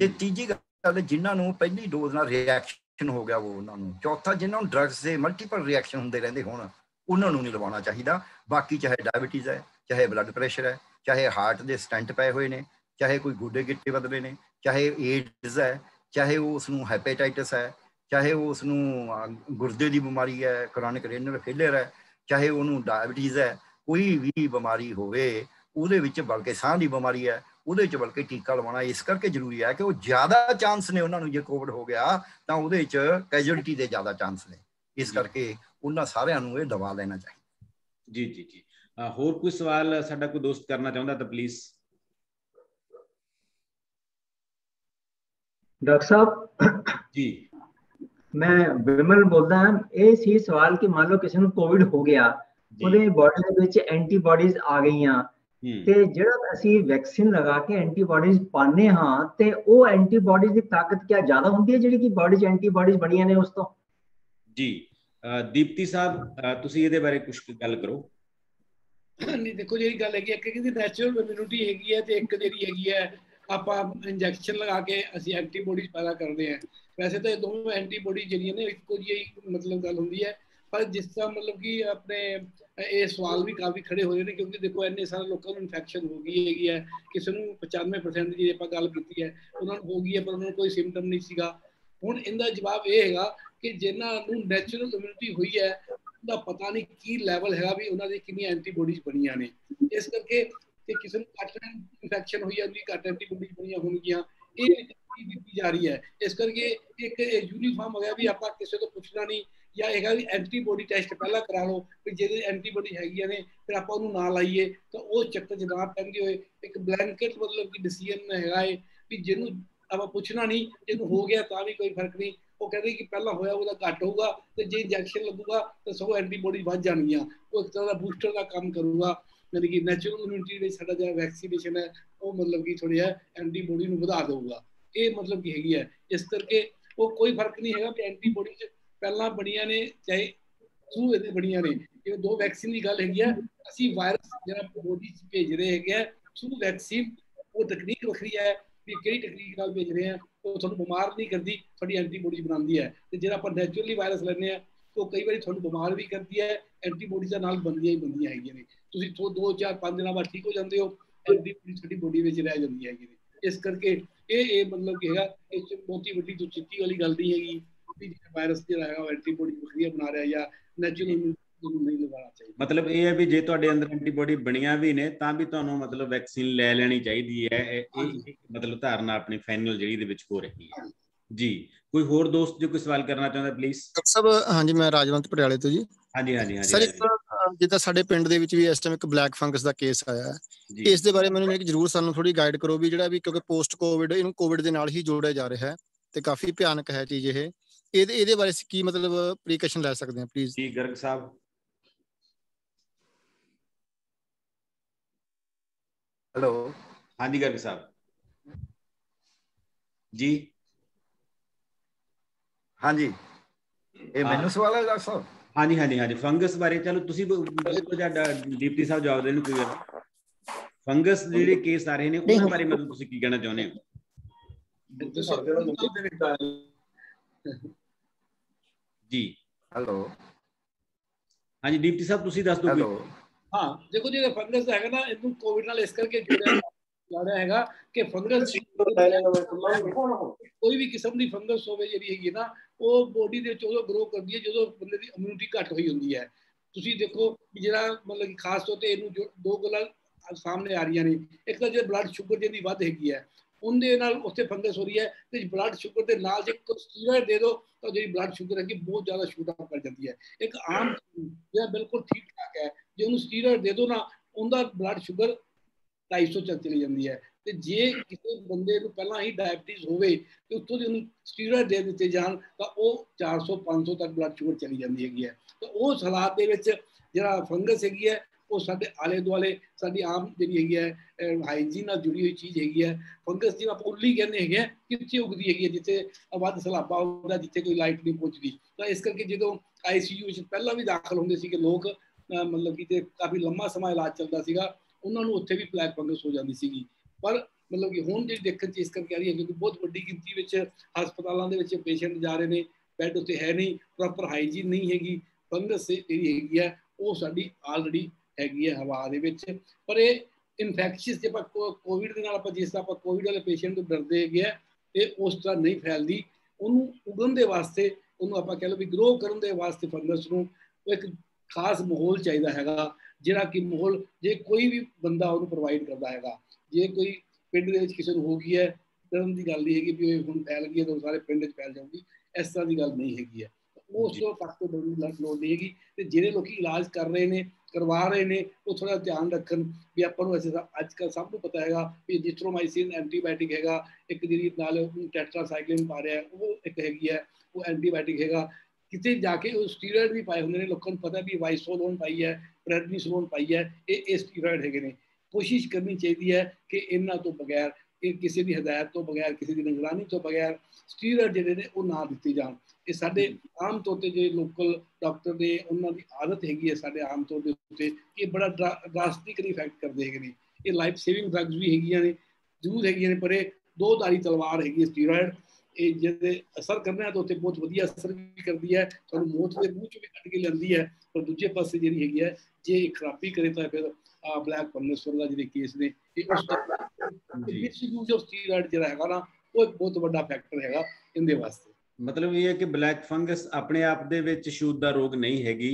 ਤੇ ਤੀਜੀ ਗੱਲ ਜਿਨ੍ਹਾਂ ਨੂੰ ਪਹਿਲੀ ਡੋਜ਼ ਨਾਲ ਰਿਐਕਸ਼ਨ ਹੋ ਗਿਆ ਉਹ ਉਹਨਾਂ ਨੂੰ। ਚੌਥਾ ਜਿਨ੍ਹਾਂ ਨੂੰ ਡਰੱਗਸ ਦੇ ਮਲਟੀਪਲ ਰਿਐਕਸ਼ਨ ਹੁੰਦੇ ਰਹਿੰਦੇ ਹੋਣ ਉਹਨਾਂ ਨੂੰ ਨਹੀਂ ਲਵਾਉਣਾ ਚਾਹੀਦਾ। ਬਾਕੀ ਚਾਹੇ ਡਾਇਬੀਟੀਜ਼ ਹੈ ਚਾਹੇ ਬਲੱਡ ਪ੍ਰੈਸ਼ਰ ਹੈ ਚਾਹੇ ਹਾਰਟ ਦੇ ਸਟੈਂਟ ਪਏ ਹੋਏ ਨੇ ਚਾਹੇ ਕੋਈ ਗੁੱਡੇ ਗਿੱਟੇ ਬਦਲੇ ਨੇ ਚਾਹੇ ਏਡਜ਼ ਹੈ ਚਾਹੇ ਉਹ ਉਸ ਨੂੰ ਹੈਪੇਟਾਈਟਸ ਹੈ ਚਾਹੇ ਉਹ ਉਸ ਨੂੰ ਗੁਰਦੇ ਦੀ ਬਿਮਾਰੀ ਹੈ ਕ੍ਰੋਨਿਕ ਰੇਨਲ ਫੇਲਿਅਰ ਹੈ ਚਾਹੇ ਉਹਨੂੰ ਡਾਇਬੀਟੀਜ਼ ਹੈ ਕੋਈ ਵੀ ਬਿਮਾਰੀ ਹੋਵੇ ਉਹਦੇ ਵਿੱਚ ਬਲਕਿ ਸਾਹ ਦੀ ਬਿਮਾਰੀ ਹੈ ਉਹਦੇ ਵਿੱਚ ਬਲਕਿ ਟੀਕਾ ਲਵਾਉਣਾ ਇਸ ਕਰਕੇ ਜ਼ਰੂਰੀ ਹੈ ਕਿ ਉਹ ਜ਼ਿਆਦਾ ਚਾਂਸ ਨੇ ਉਹਨਾਂ ਨੂੰ ਜੇ ਕੋਵਿਡ ਹੋ ਗਿਆ ਤਾਂ ਉਹਦੇ ਵਿੱਚ ਕੈਜੂਅਲਟੀ ਦੇ ਜ਼ਿਆਦਾ ਚਾਂਸ ਨੇ। ਇਸ ਕਰਕੇ ਉਹਨਾਂ ਸਾਰਿਆਂ ਨੂੰ ਇਹ ਦਵਾ ਲੈਣਾ ਚਾਹੀਦਾ। ਜੀ ਜੀ ਜੀ। ਹੋਰ ਕੋਈ ਸਵਾਲ ਸਾਡਾ ਕੋਈ ਦੋਸਤ ਕਰਨਾ ਚਾਹੁੰਦਾ ਤਾਂ ਪਲੀਜ਼ ਡਾਕਟਰ ਸਾਹਿਬ ਜੀ। ਮੈਂ ਵਿਮਲ ਬੋਲਦਾ ਹਾਂ। ਇਹ ਸੀ ਸਵਾਲ ਕਿ ਮੰਨ ਲਓ ਕਿਸੇ ਨੂੰ ਕੋਵਿਡ ਹੋ ਗਿਆ ਉਹਦੇ ਬਾਡੀ ਦੇ ਵਿੱਚ ਐਂਟੀਬਾਡੀਜ਼ ਆ ਗਈਆਂ। ਤੇ ਜਿਹੜਾ ਅਸੀਂ ਵੈਕਸੀਨ ਲਗਾ ਕੇ ਐਂਟੀਬਾਡੀਜ਼ ਪਾਣੇ ਹਾਂ ਤੇ ਉਹ ਐਂਟੀਬਾਡੀਜ਼ ਦੀ ਤਾਕਤ ਕਿਆ ਜ਼ਿਆਦਾ ਹੁੰਦੀ ਹੈ ਜਿਹੜੀ ਕਿ ਬਾਡੀ 'ਚ ਐਂਟੀਬਾਡੀਜ਼ ਬਣੀਆਂ ਨੇ ਉਸ ਤੋਂ? ਜੀ। ਦੀਪਤੀ ਸਾਹਿਬ ਤੁਸੀਂ ਇਹਦੇ ਬਾਰੇ ਕੁਝ ਗੱਲ ਕਰੋ। ਨਹੀਂ ਦੇਖੋ ਜਿਹੜੀ ਗੱਲ ਹੈਗੀ ਇੱਕ ਕਿਹਦੀ ਨੈਚੁਰਲ ਇਮਿਊਨਿਟੀ ਹੈਗੀ ਹੈ ਤੇ ਇੱਕ ਜਿਹੜੀ ਹੈਗੀ ਹੈ ਆਪਾਂ ਇੰਜੈਕਸ਼ਨ ਲਗਾ ਕੇ ਅਸੀਂ ਐਂਟੀਬਾਡੀਜ਼ ਪੈਦਾ ਕਰਦੇ ਹਾਂ। ਵੈਸੇ ਤਾਂ ਇਹ ਦੋਵੇਂ ਐਂਟੀਬਾਡੀ ਜਿਹੜੀਆਂ ਨੇ, ਇੱਕੋ ਜਿਹੀ ਮਤਲਬ ਗੱਲ ਹੁੰਦੀ ਹੈ। ਪਰ ਜਿਸ ਤਰ੍ਹਾਂ ਮਤਲਬ ਕਿ ਆਪਣੇ ਇਹ ਸਵਾਲ ਵੀ ਕਾਫੀ ਖੜੇ ਹੋ ਰਹੇ ਨੇ, ਕਿਉਂਕਿ ਦੇਖੋ ਇੰਨੇ ਸਾਰੇ ਲੋਕਾਂ ਨੂੰ ਇਨਫੈਕਸ਼ਨ ਹੋ ਗਈ ਹੈਗੀ ਹੈ, ਕਿਸੇ ਨੂੰ 95% ਦੀ ਆਪਾਂ ਗੱਲ ਕੀਤੀ ਹੈ, ਉਹਨਾਂ ਨੂੰ ਹੋ ਗਈ ਹੈ, ਪਰ ਉਹਨਾਂ ਨੂੰ ਕੋਈ ਸਿੰਪਟਮ ਨਹੀਂ ਸੀਗਾ। ਹੁਣ ਇਹਦਾ ਜਵਾਬ ਇਹ ਹੈਗਾ ਕਿ ਜਿਨ੍ਹਾਂ ਨੂੰ ਨੈਚੁਰਲ ਇਮਿਊਨਿਟੀ ਹੋਈ ਹੈ, ਉਹਦਾ ਪਤਾ ਨਹੀਂ ਕੀ ਲੈਵਲ ਹੈਗਾ ਵੀ ਉਹਨਾਂ ਦੇ ਕਿੰਨੀਆਂ ਐਂਟੀਬਾਡੀਜ਼ ਬਣੀਆਂ ਨੇ। ਇਸ ਕਰਕੇ ਕਿ ਕਿਸੇ ਨੂੰ ਘੱਟ ਇਨਫੈਕਸ਼ਨ ਹੋਈ ਹੈ ਉਹਦੀ ਘੱਟ ਐਂਟੀਬਾਡੀਜ਼ ਬਣੀਆਂ ਹੋਣਗੀਆਂ, ਇਹ ਦਿੱਤੀ ਜਾ ਰਹੀ ਹੈ, ਇਸ ਕਰਕੇ ਇੱਕ ਯੂਨੀਫਾਰਮ ਹੋ ਗਿਆ ਵੀ ਆਪਾਂ ਕਿਸੇ ਤੋਂ ਪੁੱਛਣਾ ਨਹੀਂ, ਜਾਂ ਹੈਗਾ ਵੀ ਐਂਟੀਬਾਡੀ ਟੈਸਟ ਪਹਿਲਾਂ ਕਰਾ ਲਓ, ਵੀ ਜਿਹਦੇ ਐਂਟੀਬਾਡੀ ਹੈਗੀਆਂ ਨੇ, ਫਿਰ ਆਪਾਂ ਉਹਨੂੰ ਨਾ ਲਾਈਏ, ਤਾਂ ਉਹ ਚੱਕਰ ਚ ਪੈਂਦੇ ਹੋਏ। ਇੱਕ ਬਲੈਂਕਟ ਮਤਲਬ ਕਿ ਡਿਸੀਜਨ ਹੈਗਾ ਹੈ ਵੀ ਜਿਹਨੂੰ ਆਪਾਂ ਪੁੱਛਣਾ ਨਹੀਂ, ਜਿਹਨੂੰ ਹੋ ਗਿਆ ਤਾਂ ਵੀ ਕੋਈ ਫ਼ਰਕ ਨਹੀਂ। ਉਹ ਕਹਿੰਦੇ ਕਿ ਪਹਿਲਾਂ ਹੋਇਆ, ਉਹਦਾ ਘੱਟ ਹੋਊਗਾ, ਤੇ ਜੇ ਇੰਜੈਕਸ਼ਨ ਲੱਗੂਗਾ, ਤਾਂ ਸਗੋਂ ਐਂਟੀਬੋਡੀ ਵੱਧ ਜਾਣਗੀਆਂ। ਉਹ ਇੱਕ ਤਰ੍ਹਾਂ ਦਾ ਬੂਸਟਰ ਦਾ ਕੰਮ ਕਰੂਗਾ। ਮਤਲਬ ਕਿ ਨੈਚੁਰਲ ਇਮਿਊਨਿਟੀ ਵਿੱਚ ਸਾਡਾ ਜਿਹੜਾ ਵੈਕਸੀਨੇਸ਼ਨ ਹੈ, ਉਹ ਮਤਲਬ ਕਿ ਥੋੜੀ ਹੈ ਐਂਟੀਬਾਡੀ ਨੂੰ ਵਧਾ ਦੇਊਗਾ। ਇਹ ਮਤਲਬ ਕਿ ਹੈਗੀ ਹੈ। ਇਸ ਕਰਕੇ ਉਹ ਕੋਈ ਫ਼ਰਕ ਨਹੀਂ ਹੈਗਾ ਕਿ ਐਂਟੀਬਾਡੀ ਚ ਪਹਿਲਾਂ ਬਣੀਆਂ ਨੇ, ਚਾਹੇ ਥਰੂ ਇਹਦੇ ਬਣੀਆਂ ਨੇ। ਇਹ ਦੋ ਵੈਕਸੀਨ ਦੀ ਗੱਲ ਹੈਗੀ ਆ। ਅਸੀਂ ਵਾਇਰਸ ਜਿਹੜਾ ਬੋਡੀ ਚ ਭੇਜ ਰਹੇ ਹੈਗੇ ਆ ਥਰੂ ਵੈਕਸੀਨ ਉਹ ਤਕਨੀਕ ਵੱਖਰੀ ਹੈ ਵੀ ਕਿਹੜੀ ਤਕਨੀਕ ਨਾਲ ਭੇਜ ਰਹੇ ਆ, ਉਹ ਤੁਹਾਨੂੰ ਬਿਮਾਰ ਨਹੀਂ ਕਰਦੀ, ਤੁਹਾਡੀ ਐਂਟੀਬੋਡੀ ਬਣਾਉਂਦੀ ਹੈ। ਤੇ ਜਿਹੜਾ ਆਪਾਂ ਨੈਚੁਰਲੀ ਵਾਇਰਸ ਲੈਣੇ ਆ, ਉਹ ਕਈ ਵਾਰੀ ਤੁਹਾਨੂੰ ਬਿਮਾਰ ਵੀ ਕਰਦੀ ਹੈ ਐਂਟੀਬਾਡੀ ਦੇ ਨਾਲ ਬੰਦੀਆਂ ਹੀ ਬੰਦੀਆਂ ਹੈਗੀਆਂ ਨੇ। ਤੁਸੀਂ ਤੋਂ 2 4 5 ਦਿਨਾਂ ਬਾਅਦ ਠੀਕ ਹੋ ਜਾਂਦੇ ਹੋ ਐਂਟੀਬਾਡੀ ਤੁਹਾਡੀ ਬੋਡੀ ਵਿੱਚ ਰਹਿ ਜਾਂਦੀ ਹੈਗੀ ਇਸ ਕਰਕੇ ਇਹ ਇਹ ਮਤਲਬ ਕਿ ਹੈਗਾ ਇਹ ਚ ਬਹੁਤੀ ਵੱਡੀ ਤੋਂ ਚਿੱਤੀ ਵਾਲੀ ਗੱਲ ਨਹੀਂ ਹੈਗੀ ਵੀ ਵਾਇਰਸ ਜਿਹੜਾ ਹੈਗਾ ਐਂਟੀਬਾਡੀ ਵਧੀਆ ਬਣਾ ਰਿਹਾ ਜਾਂ ਨੈਚੁਰਲ ਨਹੀਂ ਲਗਾਉਣਾ ਚਾਹੀਦਾ। ਮਤਲਬ ਇਹ ਹੈ ਵੀ ਜੇ ਤੁਹਾਡੇ ਅੰਦਰ ਐਂਟੀਬਾਡੀ ਬਣੀਆਂ ਵੀ ਨੇ ਤਾਂ ਵੀ ਤੁਹਾਨੂੰ ਮਤਲਬ ਵੈਕਸੀਨ ਲੈ ਲੈਣੀ ਚਾਹੀਦੀ ਹੈ। ਇਹ ਮਤਲਬ ਧਾਰਨਾ ਆਪਣੀ ਫਾਈਨਲ ਜਿਹੜੀ ਦੇ ਵਿੱਚ ਹੋ ਰਹੀ ਹੈ। ਜੀ। ਕੋਈ ਹੋਰ ਦੋਸਤ ਜੋ ਕੋਈ ਸਵਾਲ ਕਰਨਾ ਚਾਹੁੰਦਾ ਪਲੀਜ਼ ਸਾਹਿਬ ਹਾਂਜੀ ਮੈਂ ਰਾਜਵੰਤ ਪਟਿਆਲੇ ਤੋਂ ਜੀ। ਹਾਂਜੀ ਹਾਂਜੀ ਹਾਂਜੀ ਸਰ ਇੱਕ ਜਿੱਦਾਂ ਸਾਡੇ ਪਿੰਡ ਦੇ ਵਿੱਚ ਵੀ ਇਸ ਟਾਈਮ ਇੱਕ ਬਲੈਕ ਫੰਗਸ ਦਾ ਕੇਸ ਆਇਆ ਹੈ। ਇਸ ਦੇ ਬਾਰੇ ਮੈਨੂੰ ਇੱਕ ਜਰੂਰ ਸਾਨੂੰ ਥੋੜੀ ਗਾਈਡ ਕਰੋ ਵੀ ਜਿਹੜਾ ਵੀ ਕਿਉਂਕਿ ਪੋਸਟ ਕੋਵਿਡ ਇਹਨੂੰ ਕੋਵਿਡ ਦੇ ਨਾਲ ਹੀ ਜੋੜਿਆ ਜਾ ਰਿਹਾ ਹੈ ਤੇ ਕਾਫੀ ਭਿਆਨਕ ਹੈ ਚੀਜ਼ ਇਹ। ਇਹਦੇ ਇਹਦੇ ਬਾਰੇ ਕੀ ਮਤਲਬ ਪ੍ਰੀਕਾਸ਼ਨ ਲੈ ਸਕਦੇ ਹਾਂ ਪਲੀਜ਼ ਜੀ ਗਰਗ ਸਾਹਿਬ। ਹੈਲੋ। ਹਾਂਜੀ ਗਰਗ ਸਾਹਿਬ। ਜੀ। ਹਾਂਜੀ। ਇਹ ਮੈਨੂੰ ਸਵਾਲ ਹੈ ਡਾਕਟਰ ਸਾਹਿਬ? ਹਾਂਜੀ ਹਾਂਜੀ ਹਾਂਜੀ। ਫੰਗਸ ਬਾਰੇ ਚਲੋ ਤੁਸੀਂ ਕੋਈ ਜ਼ਿਆਦਾ ਡੀਪਟੀ ਸਾਹਿਬ ਜਵਾਬ ਦੇਣ ਕੋਈ ਗੱਲ ਫੰਗਸ ਜਿਹੜੇ ਕੇਸ ਆ ਰਹੇ ਨੇ ਉਹਨਾਂ ਬਾਰੇ ਮਤਲਬ ਤੁਸੀਂ ਕੀ ਕਹਿਣਾ ਚਾਹੁੰਦੇ ਹੋ? ਜੀ। ਹੈਲੋ। ਹਾਂਜੀ ਡੀਪਟੀ ਸਾਹਿਬ ਤੁਸੀਂ ਦੱਸ ਦਿਓ ਹੈਲੋ। ਹਾਂ ਦੇਖੋ ਜਿਹੜਾ ਫੰਗਸ ਹੈਗਾ ਨਾ ਇਹਨੂੰ ਕੋਵਿਡ ਨਾਲ ਇਸ ਕਰਕੇ ਜੁੜਿਆ ਜਾ ਰਿਹਾ ਹੈਗਾ ਕਿ ਫੰਗਸ ਕੋਈ ਵੀ ਕਿਸਮ ਦੀ ਫੰਗਸ ਹੋਵੇ ਜਿਹੜੀ ਹੈਗੀ ਨਾ ਉਹ ਬੋਡੀ ਦੇ ਵਿੱਚ ਉਦੋਂ ਗਰੋ ਕਰਦੀ ਹੈ ਜਦੋਂ ਬੰਦੇ ਦੀ ਇਮਿਊਨਿਟੀ ਘੱਟ ਹੋਈ ਹੁੰਦੀ ਹੈ। ਤੁਸੀਂ ਦੇਖੋ ਜਿਹੜਾ ਮਤਲਬ ਕਿ ਖਾਸ ਤੌਰ ਤੇ ਇਹਨੂੰ ਦੋ ਗੱਲਾਂ ਸਾਹਮਣੇ ਆ ਰਹੀਆਂ ਨੇ। ਇੱਕ ਤਾਂ ਜੇ ਬਲੱਡ ਸ਼ੂਗਰ ਜਿਹਦੀ ਵੱਧ ਹੈਗੀ ਹੈ, ਉਹਦੇ ਨਾਲ ਉੱਥੇ ਫੰਗਸ ਹੋ ਰਹੀ ਹੈ ਤੇ ਬਲੱਡ ਸ਼ੂਗਰ ਦੇ ਨਾਲ ਜੇ ਸਟੀਰੋਇਡ ਦੇ ਦਿਓ ਤਾਂ ਜਿਹੜੀ ਬਲੱਡ ਸ਼ੂਗਰ ਹੈਗੀ ਬਹੁਤ ਜ਼ਿਆਦਾ ਸ਼ੂਟ ਅਪ ਕਰ ਜਾਂਦੀ ਹੈ। ਇੱਕ ਆਮ ਜਿਹੜਾ ਬਿਲਕੁਲ ਠੀਕ ਠਾਕ ਹੈ, ਜੇ ਉਹਨੂੰ ਸਟੀਰੋਇਡ ਦੇ ਦਿਓ ਨਾ, ਉਹਦਾ ਬਲੱਡ ਸ਼ੂਗਰ 250 ਚੱਲ ਚਲੀ ਜਾਂਦੀ ਹੈ। ਤੇ ਜੇ ਕਿਸੇ ਬੰਦੇ ਨੂੰ ਪਹਿਲਾਂ ਹੀ ਡਾਇਬੀਟੀਜ਼ ਹੋਵੇ ਤੇ ਉੱਥੋਂ ਦੀ ਉਹਨੂੰ ਸਟੀਰੋਇਡ ਦੇ ਦਿੱਤੇ ਜਾਣ, ਤਾਂ ਉਹ 400 500 ਤੱਕ ਬਲੱਡ ਸ਼ੂਗਰ ਚਲੀ ਜਾਂਦੀ ਹੈਗੀ ਹੈ। ਤਾਂ ਉਸ ਹਾਲਾਤ ਦੇ ਵਿੱਚ ਜਿਹੜਾ ਫੰਗਸ ਹੈਗੀ ਹੈ, ਉਹ ਸਾਡੇ ਆਲੇ ਦੁਆਲੇ ਸਾਡੀ ਆਮ ਜਿਹੜੀ ਹੈਗੀ ਹੈ ਹਾਈਜੀਨ ਨਾਲ ਜੁੜੀ ਹੋਈ ਚੀਜ਼ ਹੈਗੀ ਹੈ। ਫੰਗਸ ਜਿਵੇਂ ਆਪਾਂ ਉੱਲੀ ਕਹਿੰਦੇ ਹੈਗੇ ਆ ਕਿੱਥੇ ਉਗਦੀ ਹੈਗੀ ਹੈ, ਜਿੱਥੇ ਵੱਧ ਸਲਾਬਾ ਹੁੰਦਾ, ਜਿੱਥੇ ਕੋਈ ਲਾਈਟ ਨਹੀਂ ਪਹੁੰਚਦੀ। ਤਾਂ ਇਸ ਕਰਕੇ ਜਦੋਂ ਆਈਸੀਯੂ ਵਿੱਚ ਪਹਿਲਾਂ ਵੀ ਦਾਖਲ ਹੁੰਦੇ ਸੀਗੇ ਕਿ ਲੋਕ ਮਤਲਬ ਕਿ ਤੇ ਕਾਫੀ ਲੰਮਾ ਸਮਾਂ ਇਲਾਜ ਚੱਲਦਾ ਸੀਗਾ, ਉਹਨਾਂ ਨੂੰ ਉੱਥੇ ਵੀ ਬਲੈਕ ਫੰਗਸ ਹੋ ਜਾਂਦੀ ਸੀਗੀ। ਪਰ ਮਤਲਬ ਕਿ ਹੁਣ ਜਿਹੜੀ ਦੇਖਣ ਚ ਇਸ ਕਰਕੇ ਆ ਰਹੀ ਹੈ ਕਿਉਂਕਿ ਬਹੁਤ ਵੱਡੀ ਗਿਣਤੀ ਵਿੱਚ ਹਸਪਤਾਲਾਂ ਦੇ ਵਿੱਚ ਪੇਸ਼ੈਂਟ ਜਾ ਰਹੇ ਨੇ, ਬੈੱਡ ਉੱਤੇ ਹੈ ਨਹੀਂ, ਪ੍ਰੋਪਰ ਹਾਈਜੀਨ ਨਹੀਂ ਹੈਗੀ, ਫੰਗਸ ਜਿਹੜੀ ਹੈਗੀ ਹੈ ਉਹ ਸਾਡੀ ਆਲਰੇਡੀ ਹੈਗੀ ਹੈ ਹਵਾ ਦੇ ਵਿੱਚ। ਪਰ ਇਹ ਇਨਫੈਕਸ਼ੀਅਸ ਜੇ ਆਪਾਂ ਕੋਵਿਡ ਦੇ ਨਾਲ ਆਪਾਂ ਜਿਸ ਤਰ੍ਹਾਂ ਆਪਾਂ ਕੋਵਿਡ ਵਾਲੇ ਪੇਸ਼ੈਂਟ ਤੋਂ ਡਰਦੇ ਹੈਗੇ ਆ, ਇਹ ਉਸ ਤਰ੍ਹਾਂ ਨਹੀਂ ਫੈਲਦੀ। ਉਹਨੂੰ ਉਗਣ ਦੇ ਵਾਸਤੇ, ਉਹਨੂੰ ਆਪਾਂ ਕਹਿ ਲਓ ਵੀ ਗਰੋ ਕਰਨ ਦੇ ਵਾਸਤੇ ਫੰਗਸ ਨੂੰ ਇੱਕ ਖਾਸ ਮਾਹੌਲ ਚਾਹੀਦਾ ਹੈਗਾ, ਜਿਹੜਾ ਕਿ ਮਾਹੌਲ ਜੇ ਕੋਈ ਵੀ ਬੰਦਾ ਉਹਨੂੰ ਪ੍ਰੋਵਾਈਡ ਕਰਦਾ ਹੈਗਾ। ਜੇ ਕੋਈ ਪਿੰਡ ਦੇ ਵਿੱਚ ਕਿਸੇ ਨੂੰ ਹੋ ਗਈ ਹੈ ਤਾਂ ਦੀ ਗੱਲ ਨਹੀਂ ਹੈਗੀ ਵੀ ਹੁਣ ਫੈਲ ਗਈ ਹੈ ਤਾਂ ਸਾਰੇ ਪਿੰਡ 'ਚ ਫੈਲ ਜਾਊਗੀ, ਇਸ ਤਰ੍ਹਾਂ ਦੀ ਗੱਲ ਨਹੀਂ ਹੈਗੀ ਹੈ। ਉਸ ਤੋਂ ਤੱਕ ਤੋਂ ਡਰਨ ਦੀ ਲੋੜ ਨਹੀਂ ਹੈਗੀ ਤੇ ਜਿਹੜੇ ਲੋਕੀ ਇਲਾਜ ਕਰ ਰਹੇ ਨੇ, ਕਰਵਾ ਰਹੇ ਨੇ, ਉਹ ਥੋੜਾ ਧਿਆਨ ਰੱਖਣ ਵੀ ਆਪਾਂ ਨੂੰ ਅੱਜ ਕੱਲ ਸਭ ਨੂੰ ਪਤਾ ਹੈਗਾ ਵੀ ਜਿਥਰੋਮਾਈਸਿਨ ਐਂਟੀਬਾਇਓਟਿਕ ਹੈਗਾ, ਇੱਕ ਜਿਹੜੀ ਨਾਲ ਟੈਟਰਾਸਾਈਕਲਿਨ ਪਾ ਰਿਹਾ, ਉਹ ਇੱਕ ਹੈਗੀ ਹੈ, ਉਹ ਐਂਟੀਬਾਇਓਟਿਕ ਹੈਗਾ। ਕਿਤੇ ਜਾ ਕੇ ਉਹ ਸਟੀਰੋਇਡ ਵੀ ਪਾਏ ਹੁੰਦੇ ਨੇ, ਲੋਕਾਂ ਨੂੰ ਪਤਾ ਵੀ ਵਾਈਸੋਲੋਨ ਪਾਈ ਹੈ, ਪ੍ਰੈਡਨੀਸੋਲੋਨ ਪਾਈ ਹੈ, ਇਹ ਇਹ ਸਟੀਰੋਇਡ ਹੈਗੇ ਨੇ। ਕੋਸ਼ਿਸ਼ ਕਰਨੀ ਚਾਹੀਦੀ ਹੈ ਕਿ ਇਹਨਾਂ ਤੋਂ ਬਗੈਰ ਇਹ ਕਿਸੇ ਦੀ ਹਦਾਇਤ ਤੋਂ ਬਗੈਰ, ਕਿਸੇ ਦੀ ਨਿਗਰਾਨੀ ਤੋਂ ਬਗੈਰ ਸਟੀਰੋਇਡ ਜਿਹੜੇ ਨੇ ਉਹ ਨਾ ਦਿੱਤੇ ਜਾਣ। ਇਹ ਸਾਡੇ ਆਮ ਤੌਰ ਤੇ ਜੇ ਲੋਕਲ ਡਾਕਟਰ ਦੇ ਉਹਨਾਂ ਦੀ ਆਦਤ ਹੈਗੀ ਹੈ ਸਾਡੇ ਆਮ ਤੌਰ ਦੇ ਉੱਤੇ, ਇਹ ਬੜਾ ਡਰਾਸਟਿਕਲੀ ਇਫੈਕਟ ਕਰਦੇ ਹੈਗੇ ਨੇ। ਇਹ ਲਾਈਫ ਸੇਵਿੰਗ ਡਰੱਗਸ ਵੀ ਹੈਗੀਆਂ ਨੇ ਜ਼ਰੂਰ ਹੈਗੀਆਂ ਨੇ, ਪਰ ਇਹ ਦੋ ਧਾਰੀ ਤਲਵਾਰ ਹੈਗੀ ਸਟੀਰੋਇਡ ਇਹ ਜਿਹਦੇ ਅਸਰ ਕਰਨਾ ਹੈ ਤਾਂ ਉੱਤੇ ਬਹੁਤ ਵਧੀਆ ਅਸਰ ਵੀ ਕਰਦੀ ਹੈ, ਤੁਹਾਨੂੰ ਮੌਤ ਦੇ ਮੂੰਹ ਚ ਵੀ ਕੱਢ ਕੇ ਲੈਂਦੀ ਹੈ, ਪਰ ਦੂਜੇ ਪਾਸੇ ਜਿਹੜੀ ਹੈਗੀ ਹੈ, ਜੇ ਇਹ ਖਰਾਬੀ ਕਰੇ ਤਾਂ ਫਿਰ ਬਲੈਕ ਪਰਨੇਸਵਰ ਦਾ ਜਿਹੜੇ ਕੇਸ ਨੇ ਇਹ ਉਸ ਮਿਸਯੂਜ਼ ਆਫ ਸਟੀਰੋਇਡ ਜਿਹੜਾ ਹੈਗਾ ਨਾ ਉਹ ਇੱਕ ਬਹੁਤ ਵੱਡਾ ਫੈਕਟਰ ਹੈਗਾ ਇਹਦੇ ਵਾਸਤੇ। ਮਤਲਬ ਇਹ ਹੈ ਕਿ ਬਲੈਕ ਫੰਗਸ ਆਪਣੇ ਆਪ ਦੇ ਵਿੱਚ ਛੂਤ ਦਾ ਰੋਗ ਨਹੀਂ ਹੈਗੀ।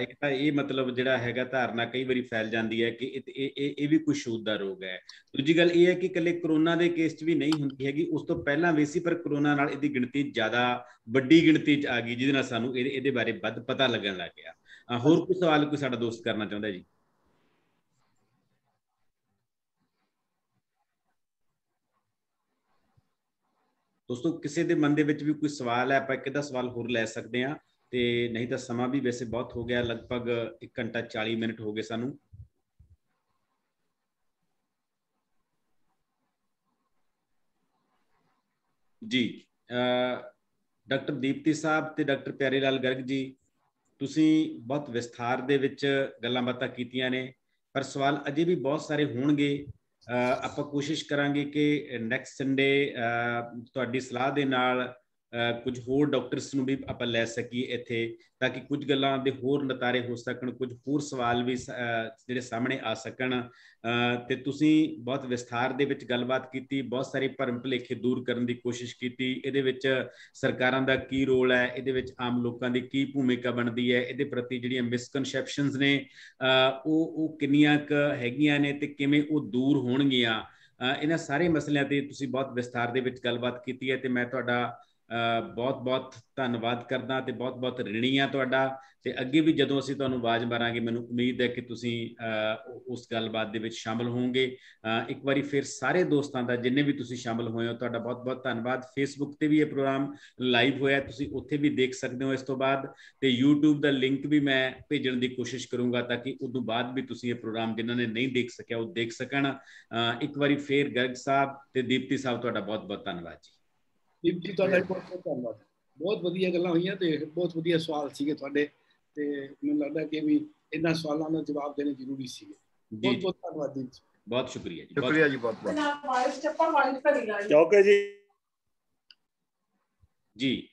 ਇੱਕ ਤਾਂ ਇਹ ਮਤਲਬ ਜਿਹੜਾ ਹੈਗਾ ਧਾਰਨਾ ਕਈ ਵਾਰੀ ਫੈਲ ਜਾਂਦੀ ਹੈ ਕਿ ਇਹ ਇਹ ਇਹ ਵੀ ਕੋਈ ਛੂਤ ਦਾ ਰੋਗ ਹੈ। ਦੂਜੀ ਗੱਲ ਇਹ ਹੈ ਕਿ ਕੱਲੇ ਕਰੋਨਾ ਦੇ ਕੇਸ 'ਚ ਵੀ ਨਹੀਂ ਹੁੰਦੀ ਹੈਗੀ। ਉਸ ਤੋਂ ਪਹਿਲਾਂ ਵੀ ਸੀ ਪਰ ਕਰੋਨਾ ਨਾਲ ਇਹਦੀ ਗਿਣਤੀ ਜ਼ਿਆਦਾ ਵੱਡੀ ਗਿਣਤੀ 'ਚ ਆ ਗਈ ਜਿਹਦੇ ਨਾਲ ਸਾਨੂੰ ਇਹਦੇ ਬਾਰੇ ਵੱਧ ਪਤਾ ਲੱਗਣ ਲੱਗ ਗਿਆ। ਹੋਰ ਕੋਈ ਸਵਾਲ ਕੋਈ ਸਾਡਾ ਦੋਸਤ ਕਰਨਾ ਚਾਹੁੰਦਾ ਜੀ? ਦੋਸਤੋ, ਕਿਸੇ ਦੇ ਮਨ ਦੇ ਵਿੱਚ ਵੀ ਕੋਈ ਸਵਾਲ ਹੈ, ਆਪਾਂ ਇੱਕ ਸਵਾਲ ਹੋਰ ਲੈ ਸਕਦੇ ਆ ਤੇ ਨਹੀਂ ਤਾਂ ਸਮਾਂ ਵੀ ਵੈਸੇ ਬਹੁਤ ਹੋ ਗਿਆ, ਲਗਭਗ 1 ਘੰਟਾ 40 ਮਿੰਟ ਹੋ ਗਏ ਸਾਨੂੰ। ਜੀ ਡਾਕਟਰ ਦੀਪਤੀ ਸਾਹਿਬ ਤੇ ਡਾਕਟਰ ਪਿਆਰੇ ਲਾਲ ਗਰਗ ਜੀ, ਤੁਸੀਂ ਬਹੁਤ ਵਿਸਥਾਰ ਦੇ ਵਿੱਚ ਗੱਲਾਂ ਬਾਤਾਂ ਕੀਤੀਆਂ ਨੇ, ਪਰ ਸਵਾਲ ਅਜੇ ਵੀ ਬਹੁਤ ਸਾਰੇ ਹੋਣਗੇ। ਆਪਾਂ ਕੋਸ਼ਿਸ਼ ਕਰਾਂਗੇ ਕਿ ਨੈਕਸਟ ਸੰਡੇ ਤੁਹਾਡੀ ਸਲਾਹ ਦੇ ਨਾਲ ਕੁਝ ਹੋਰ ਡਾਕਟਰਸ ਨੂੰ ਵੀ ਆਪਾਂ ਲੈ ਸਕੀਏ ਇੱਥੇ, ਤਾਂ ਕਿ ਕੁਝ ਗੱਲਾਂ ਦੇ ਹੋਰ ਨਤਾਰੇ ਹੋ ਸਕਣ, ਕੁਝ ਹੋਰ ਸਵਾਲ ਵੀ ਜਿਹੜੇ ਸਾਹਮਣੇ ਆ ਸਕਣ। ਤੇ ਤੁਸੀਂ ਬਹੁਤ ਵਿਸਥਾਰ ਦੇ ਵਿੱਚ ਗੱਲਬਾਤ ਕੀਤੀ, ਬਹੁਤ ਸਾਰੇ ਭਰਮ ਭੁਲੇਖੇ ਦੂਰ ਕਰਨ ਦੀ ਕੋਸ਼ਿਸ਼ ਕੀਤੀ। ਇਹਦੇ ਵਿੱਚ ਸਰਕਾਰਾਂ ਦਾ ਕੀ ਰੋਲ ਹੈ? ਇਹਦੇ ਵਿੱਚ ਆਮ ਲੋਕਾਂ ਦੀ ਕੀ ਭੂਮਿਕਾ ਬਣਦੀ ਹੈ? ਇਹਦੇ ਪ੍ਰਤੀ ਜਿਹੜੀਆਂ ਮਿਸਕਨਸੈਪਸ਼ਨਸ ਨੇ ਉਹ ਉਹ ਕਿੰਨੀਆਂ ਕ ਹੈਗੀਆਂ ਨੇ ਤੇ ਕਿਵੇਂ ਉਹ ਦੂਰ ਹੋਣਗੀਆਂ? ਇਹਨਾਂ ਸਾਰੇ ਮਸਲਿਆਂ ਤੇ ਤੁਸੀਂ ਬਹੁਤ ਵਿਸਥਾਰ ਦੇ ਵਿੱਚ ਗੱਲਬਾਤ ਕੀਤੀ ਹੈ ਤੇ ਮੈਂ ਤੁਹਾਡਾ ਬਹੁਤ ਬਹੁਤ ਧੰਨਵਾਦ ਕਰਦਾ ਤੇ ਬਹੁਤ ਬਹੁਤ ਰਿਣੀ ਆ ਤੁਹਾਡਾ ਤੇ ਅੱਗੇ ਵੀ ਜਦੋਂ ਅਸੀਂ ਤੁਹਾਨੂੰ ਆਵਾਜ਼ ਮਾਰਾਂਗੇ, ਮੈਨੂੰ ਉਮੀਦ ਹੈ ਕਿ ਤੁਸੀਂ ਉਸ ਗੱਲਬਾਤ ਦੇ ਵਿੱਚ ਸ਼ਾਮਲ ਹੋਵੋਗੇ। ਇੱਕ ਵਾਰੀ ਫਿਰ ਸਾਰੇ ਦੋਸਤਾਂ ਦਾ ਜਿੰਨੇ ਵੀ ਤੁਸੀਂ ਸ਼ਾਮਲ ਹੋਏ ਹੋ, ਤੁਹਾਡਾ ਬਹੁਤ ਬਹੁਤ ਧੰਨਵਾਦ। ਫੇਸਬੁੱਕ ਤੇ ਵੀ ਇਹ ਪ੍ਰੋਗਰਾਮ ਲਾਈਵ ਹੋਇਆ, ਤੁਸੀਂ ਉੱਥੇ ਵੀ ਦੇਖ ਸਕਦੇ ਹੋ ਇਸ ਤੋਂ ਬਾਅਦ। ਤੇ YouTube ਦਾ ਲਿੰਕ ਵੀ ਮੈਂ ਭੇਜਣ ਦੀ ਕੋਸ਼ਿਸ਼ ਕਰੂੰਗਾ ਤਾਂ ਕਿ ਉਦੋਂ ਬਾਅਦ ਵੀ ਤੁਸੀਂ ਇਹ ਪ੍ਰੋਗਰਾਮ ਜਿਨ੍ਹਾਂ ਨੇ ਨਹੀਂ ਦੇਖ ਸਕਿਆ, ਉਹ ਦੇਖ ਸਕਣ। ਇੱਕ ਵਾਰੀ ਫੇਰ ਗਰਗ ਸਾਹਿਬ ਤੇ ਦੀਪਤੀ ਸਾਹਿਬ, ਤੁਹਾਡਾ ਬਹੁਤ ਬਹੁਤ ਧੰਨਵਾਦ ਜੀ। ਦੀਪ ਜੀ ਤੁਹਾਡਾ ਬਹੁਤ ਬਹੁਤ ਧੰਨਵਾਦ। ਬਹੁਤ ਵਧੀਆ ਗੱਲਾਂ ਹੋਈਆਂ ਤੇ ਬਹੁਤ ਵਧੀਆ ਸਵਾਲ ਸੀਗੇ ਤੁਹਾਡੇ ਤੇ ਮੈਨੂੰ ਲੱਗਦਾ ਕਿ ਵੀ ਇਹਨਾਂ ਸਵਾਲਾਂ ਦਾ ਜਵਾਬ ਦੇਣੇ ਜ਼ਰੂਰੀ ਸੀਗੇ। ਬਹੁਤ ਬਹੁਤ ਧੰਨਵਾਦ ਦੀਪ ਜੀ। ਬਹੁਤ ਸ਼ੁਕਰੀਆ ਜੀ ਸ਼ੁਕਰੀਆ ਜੀ ਬਹੁਤ ਬਹੁਤ। ਕਿਉਂਕਿ ਜੀ। ਜੀ।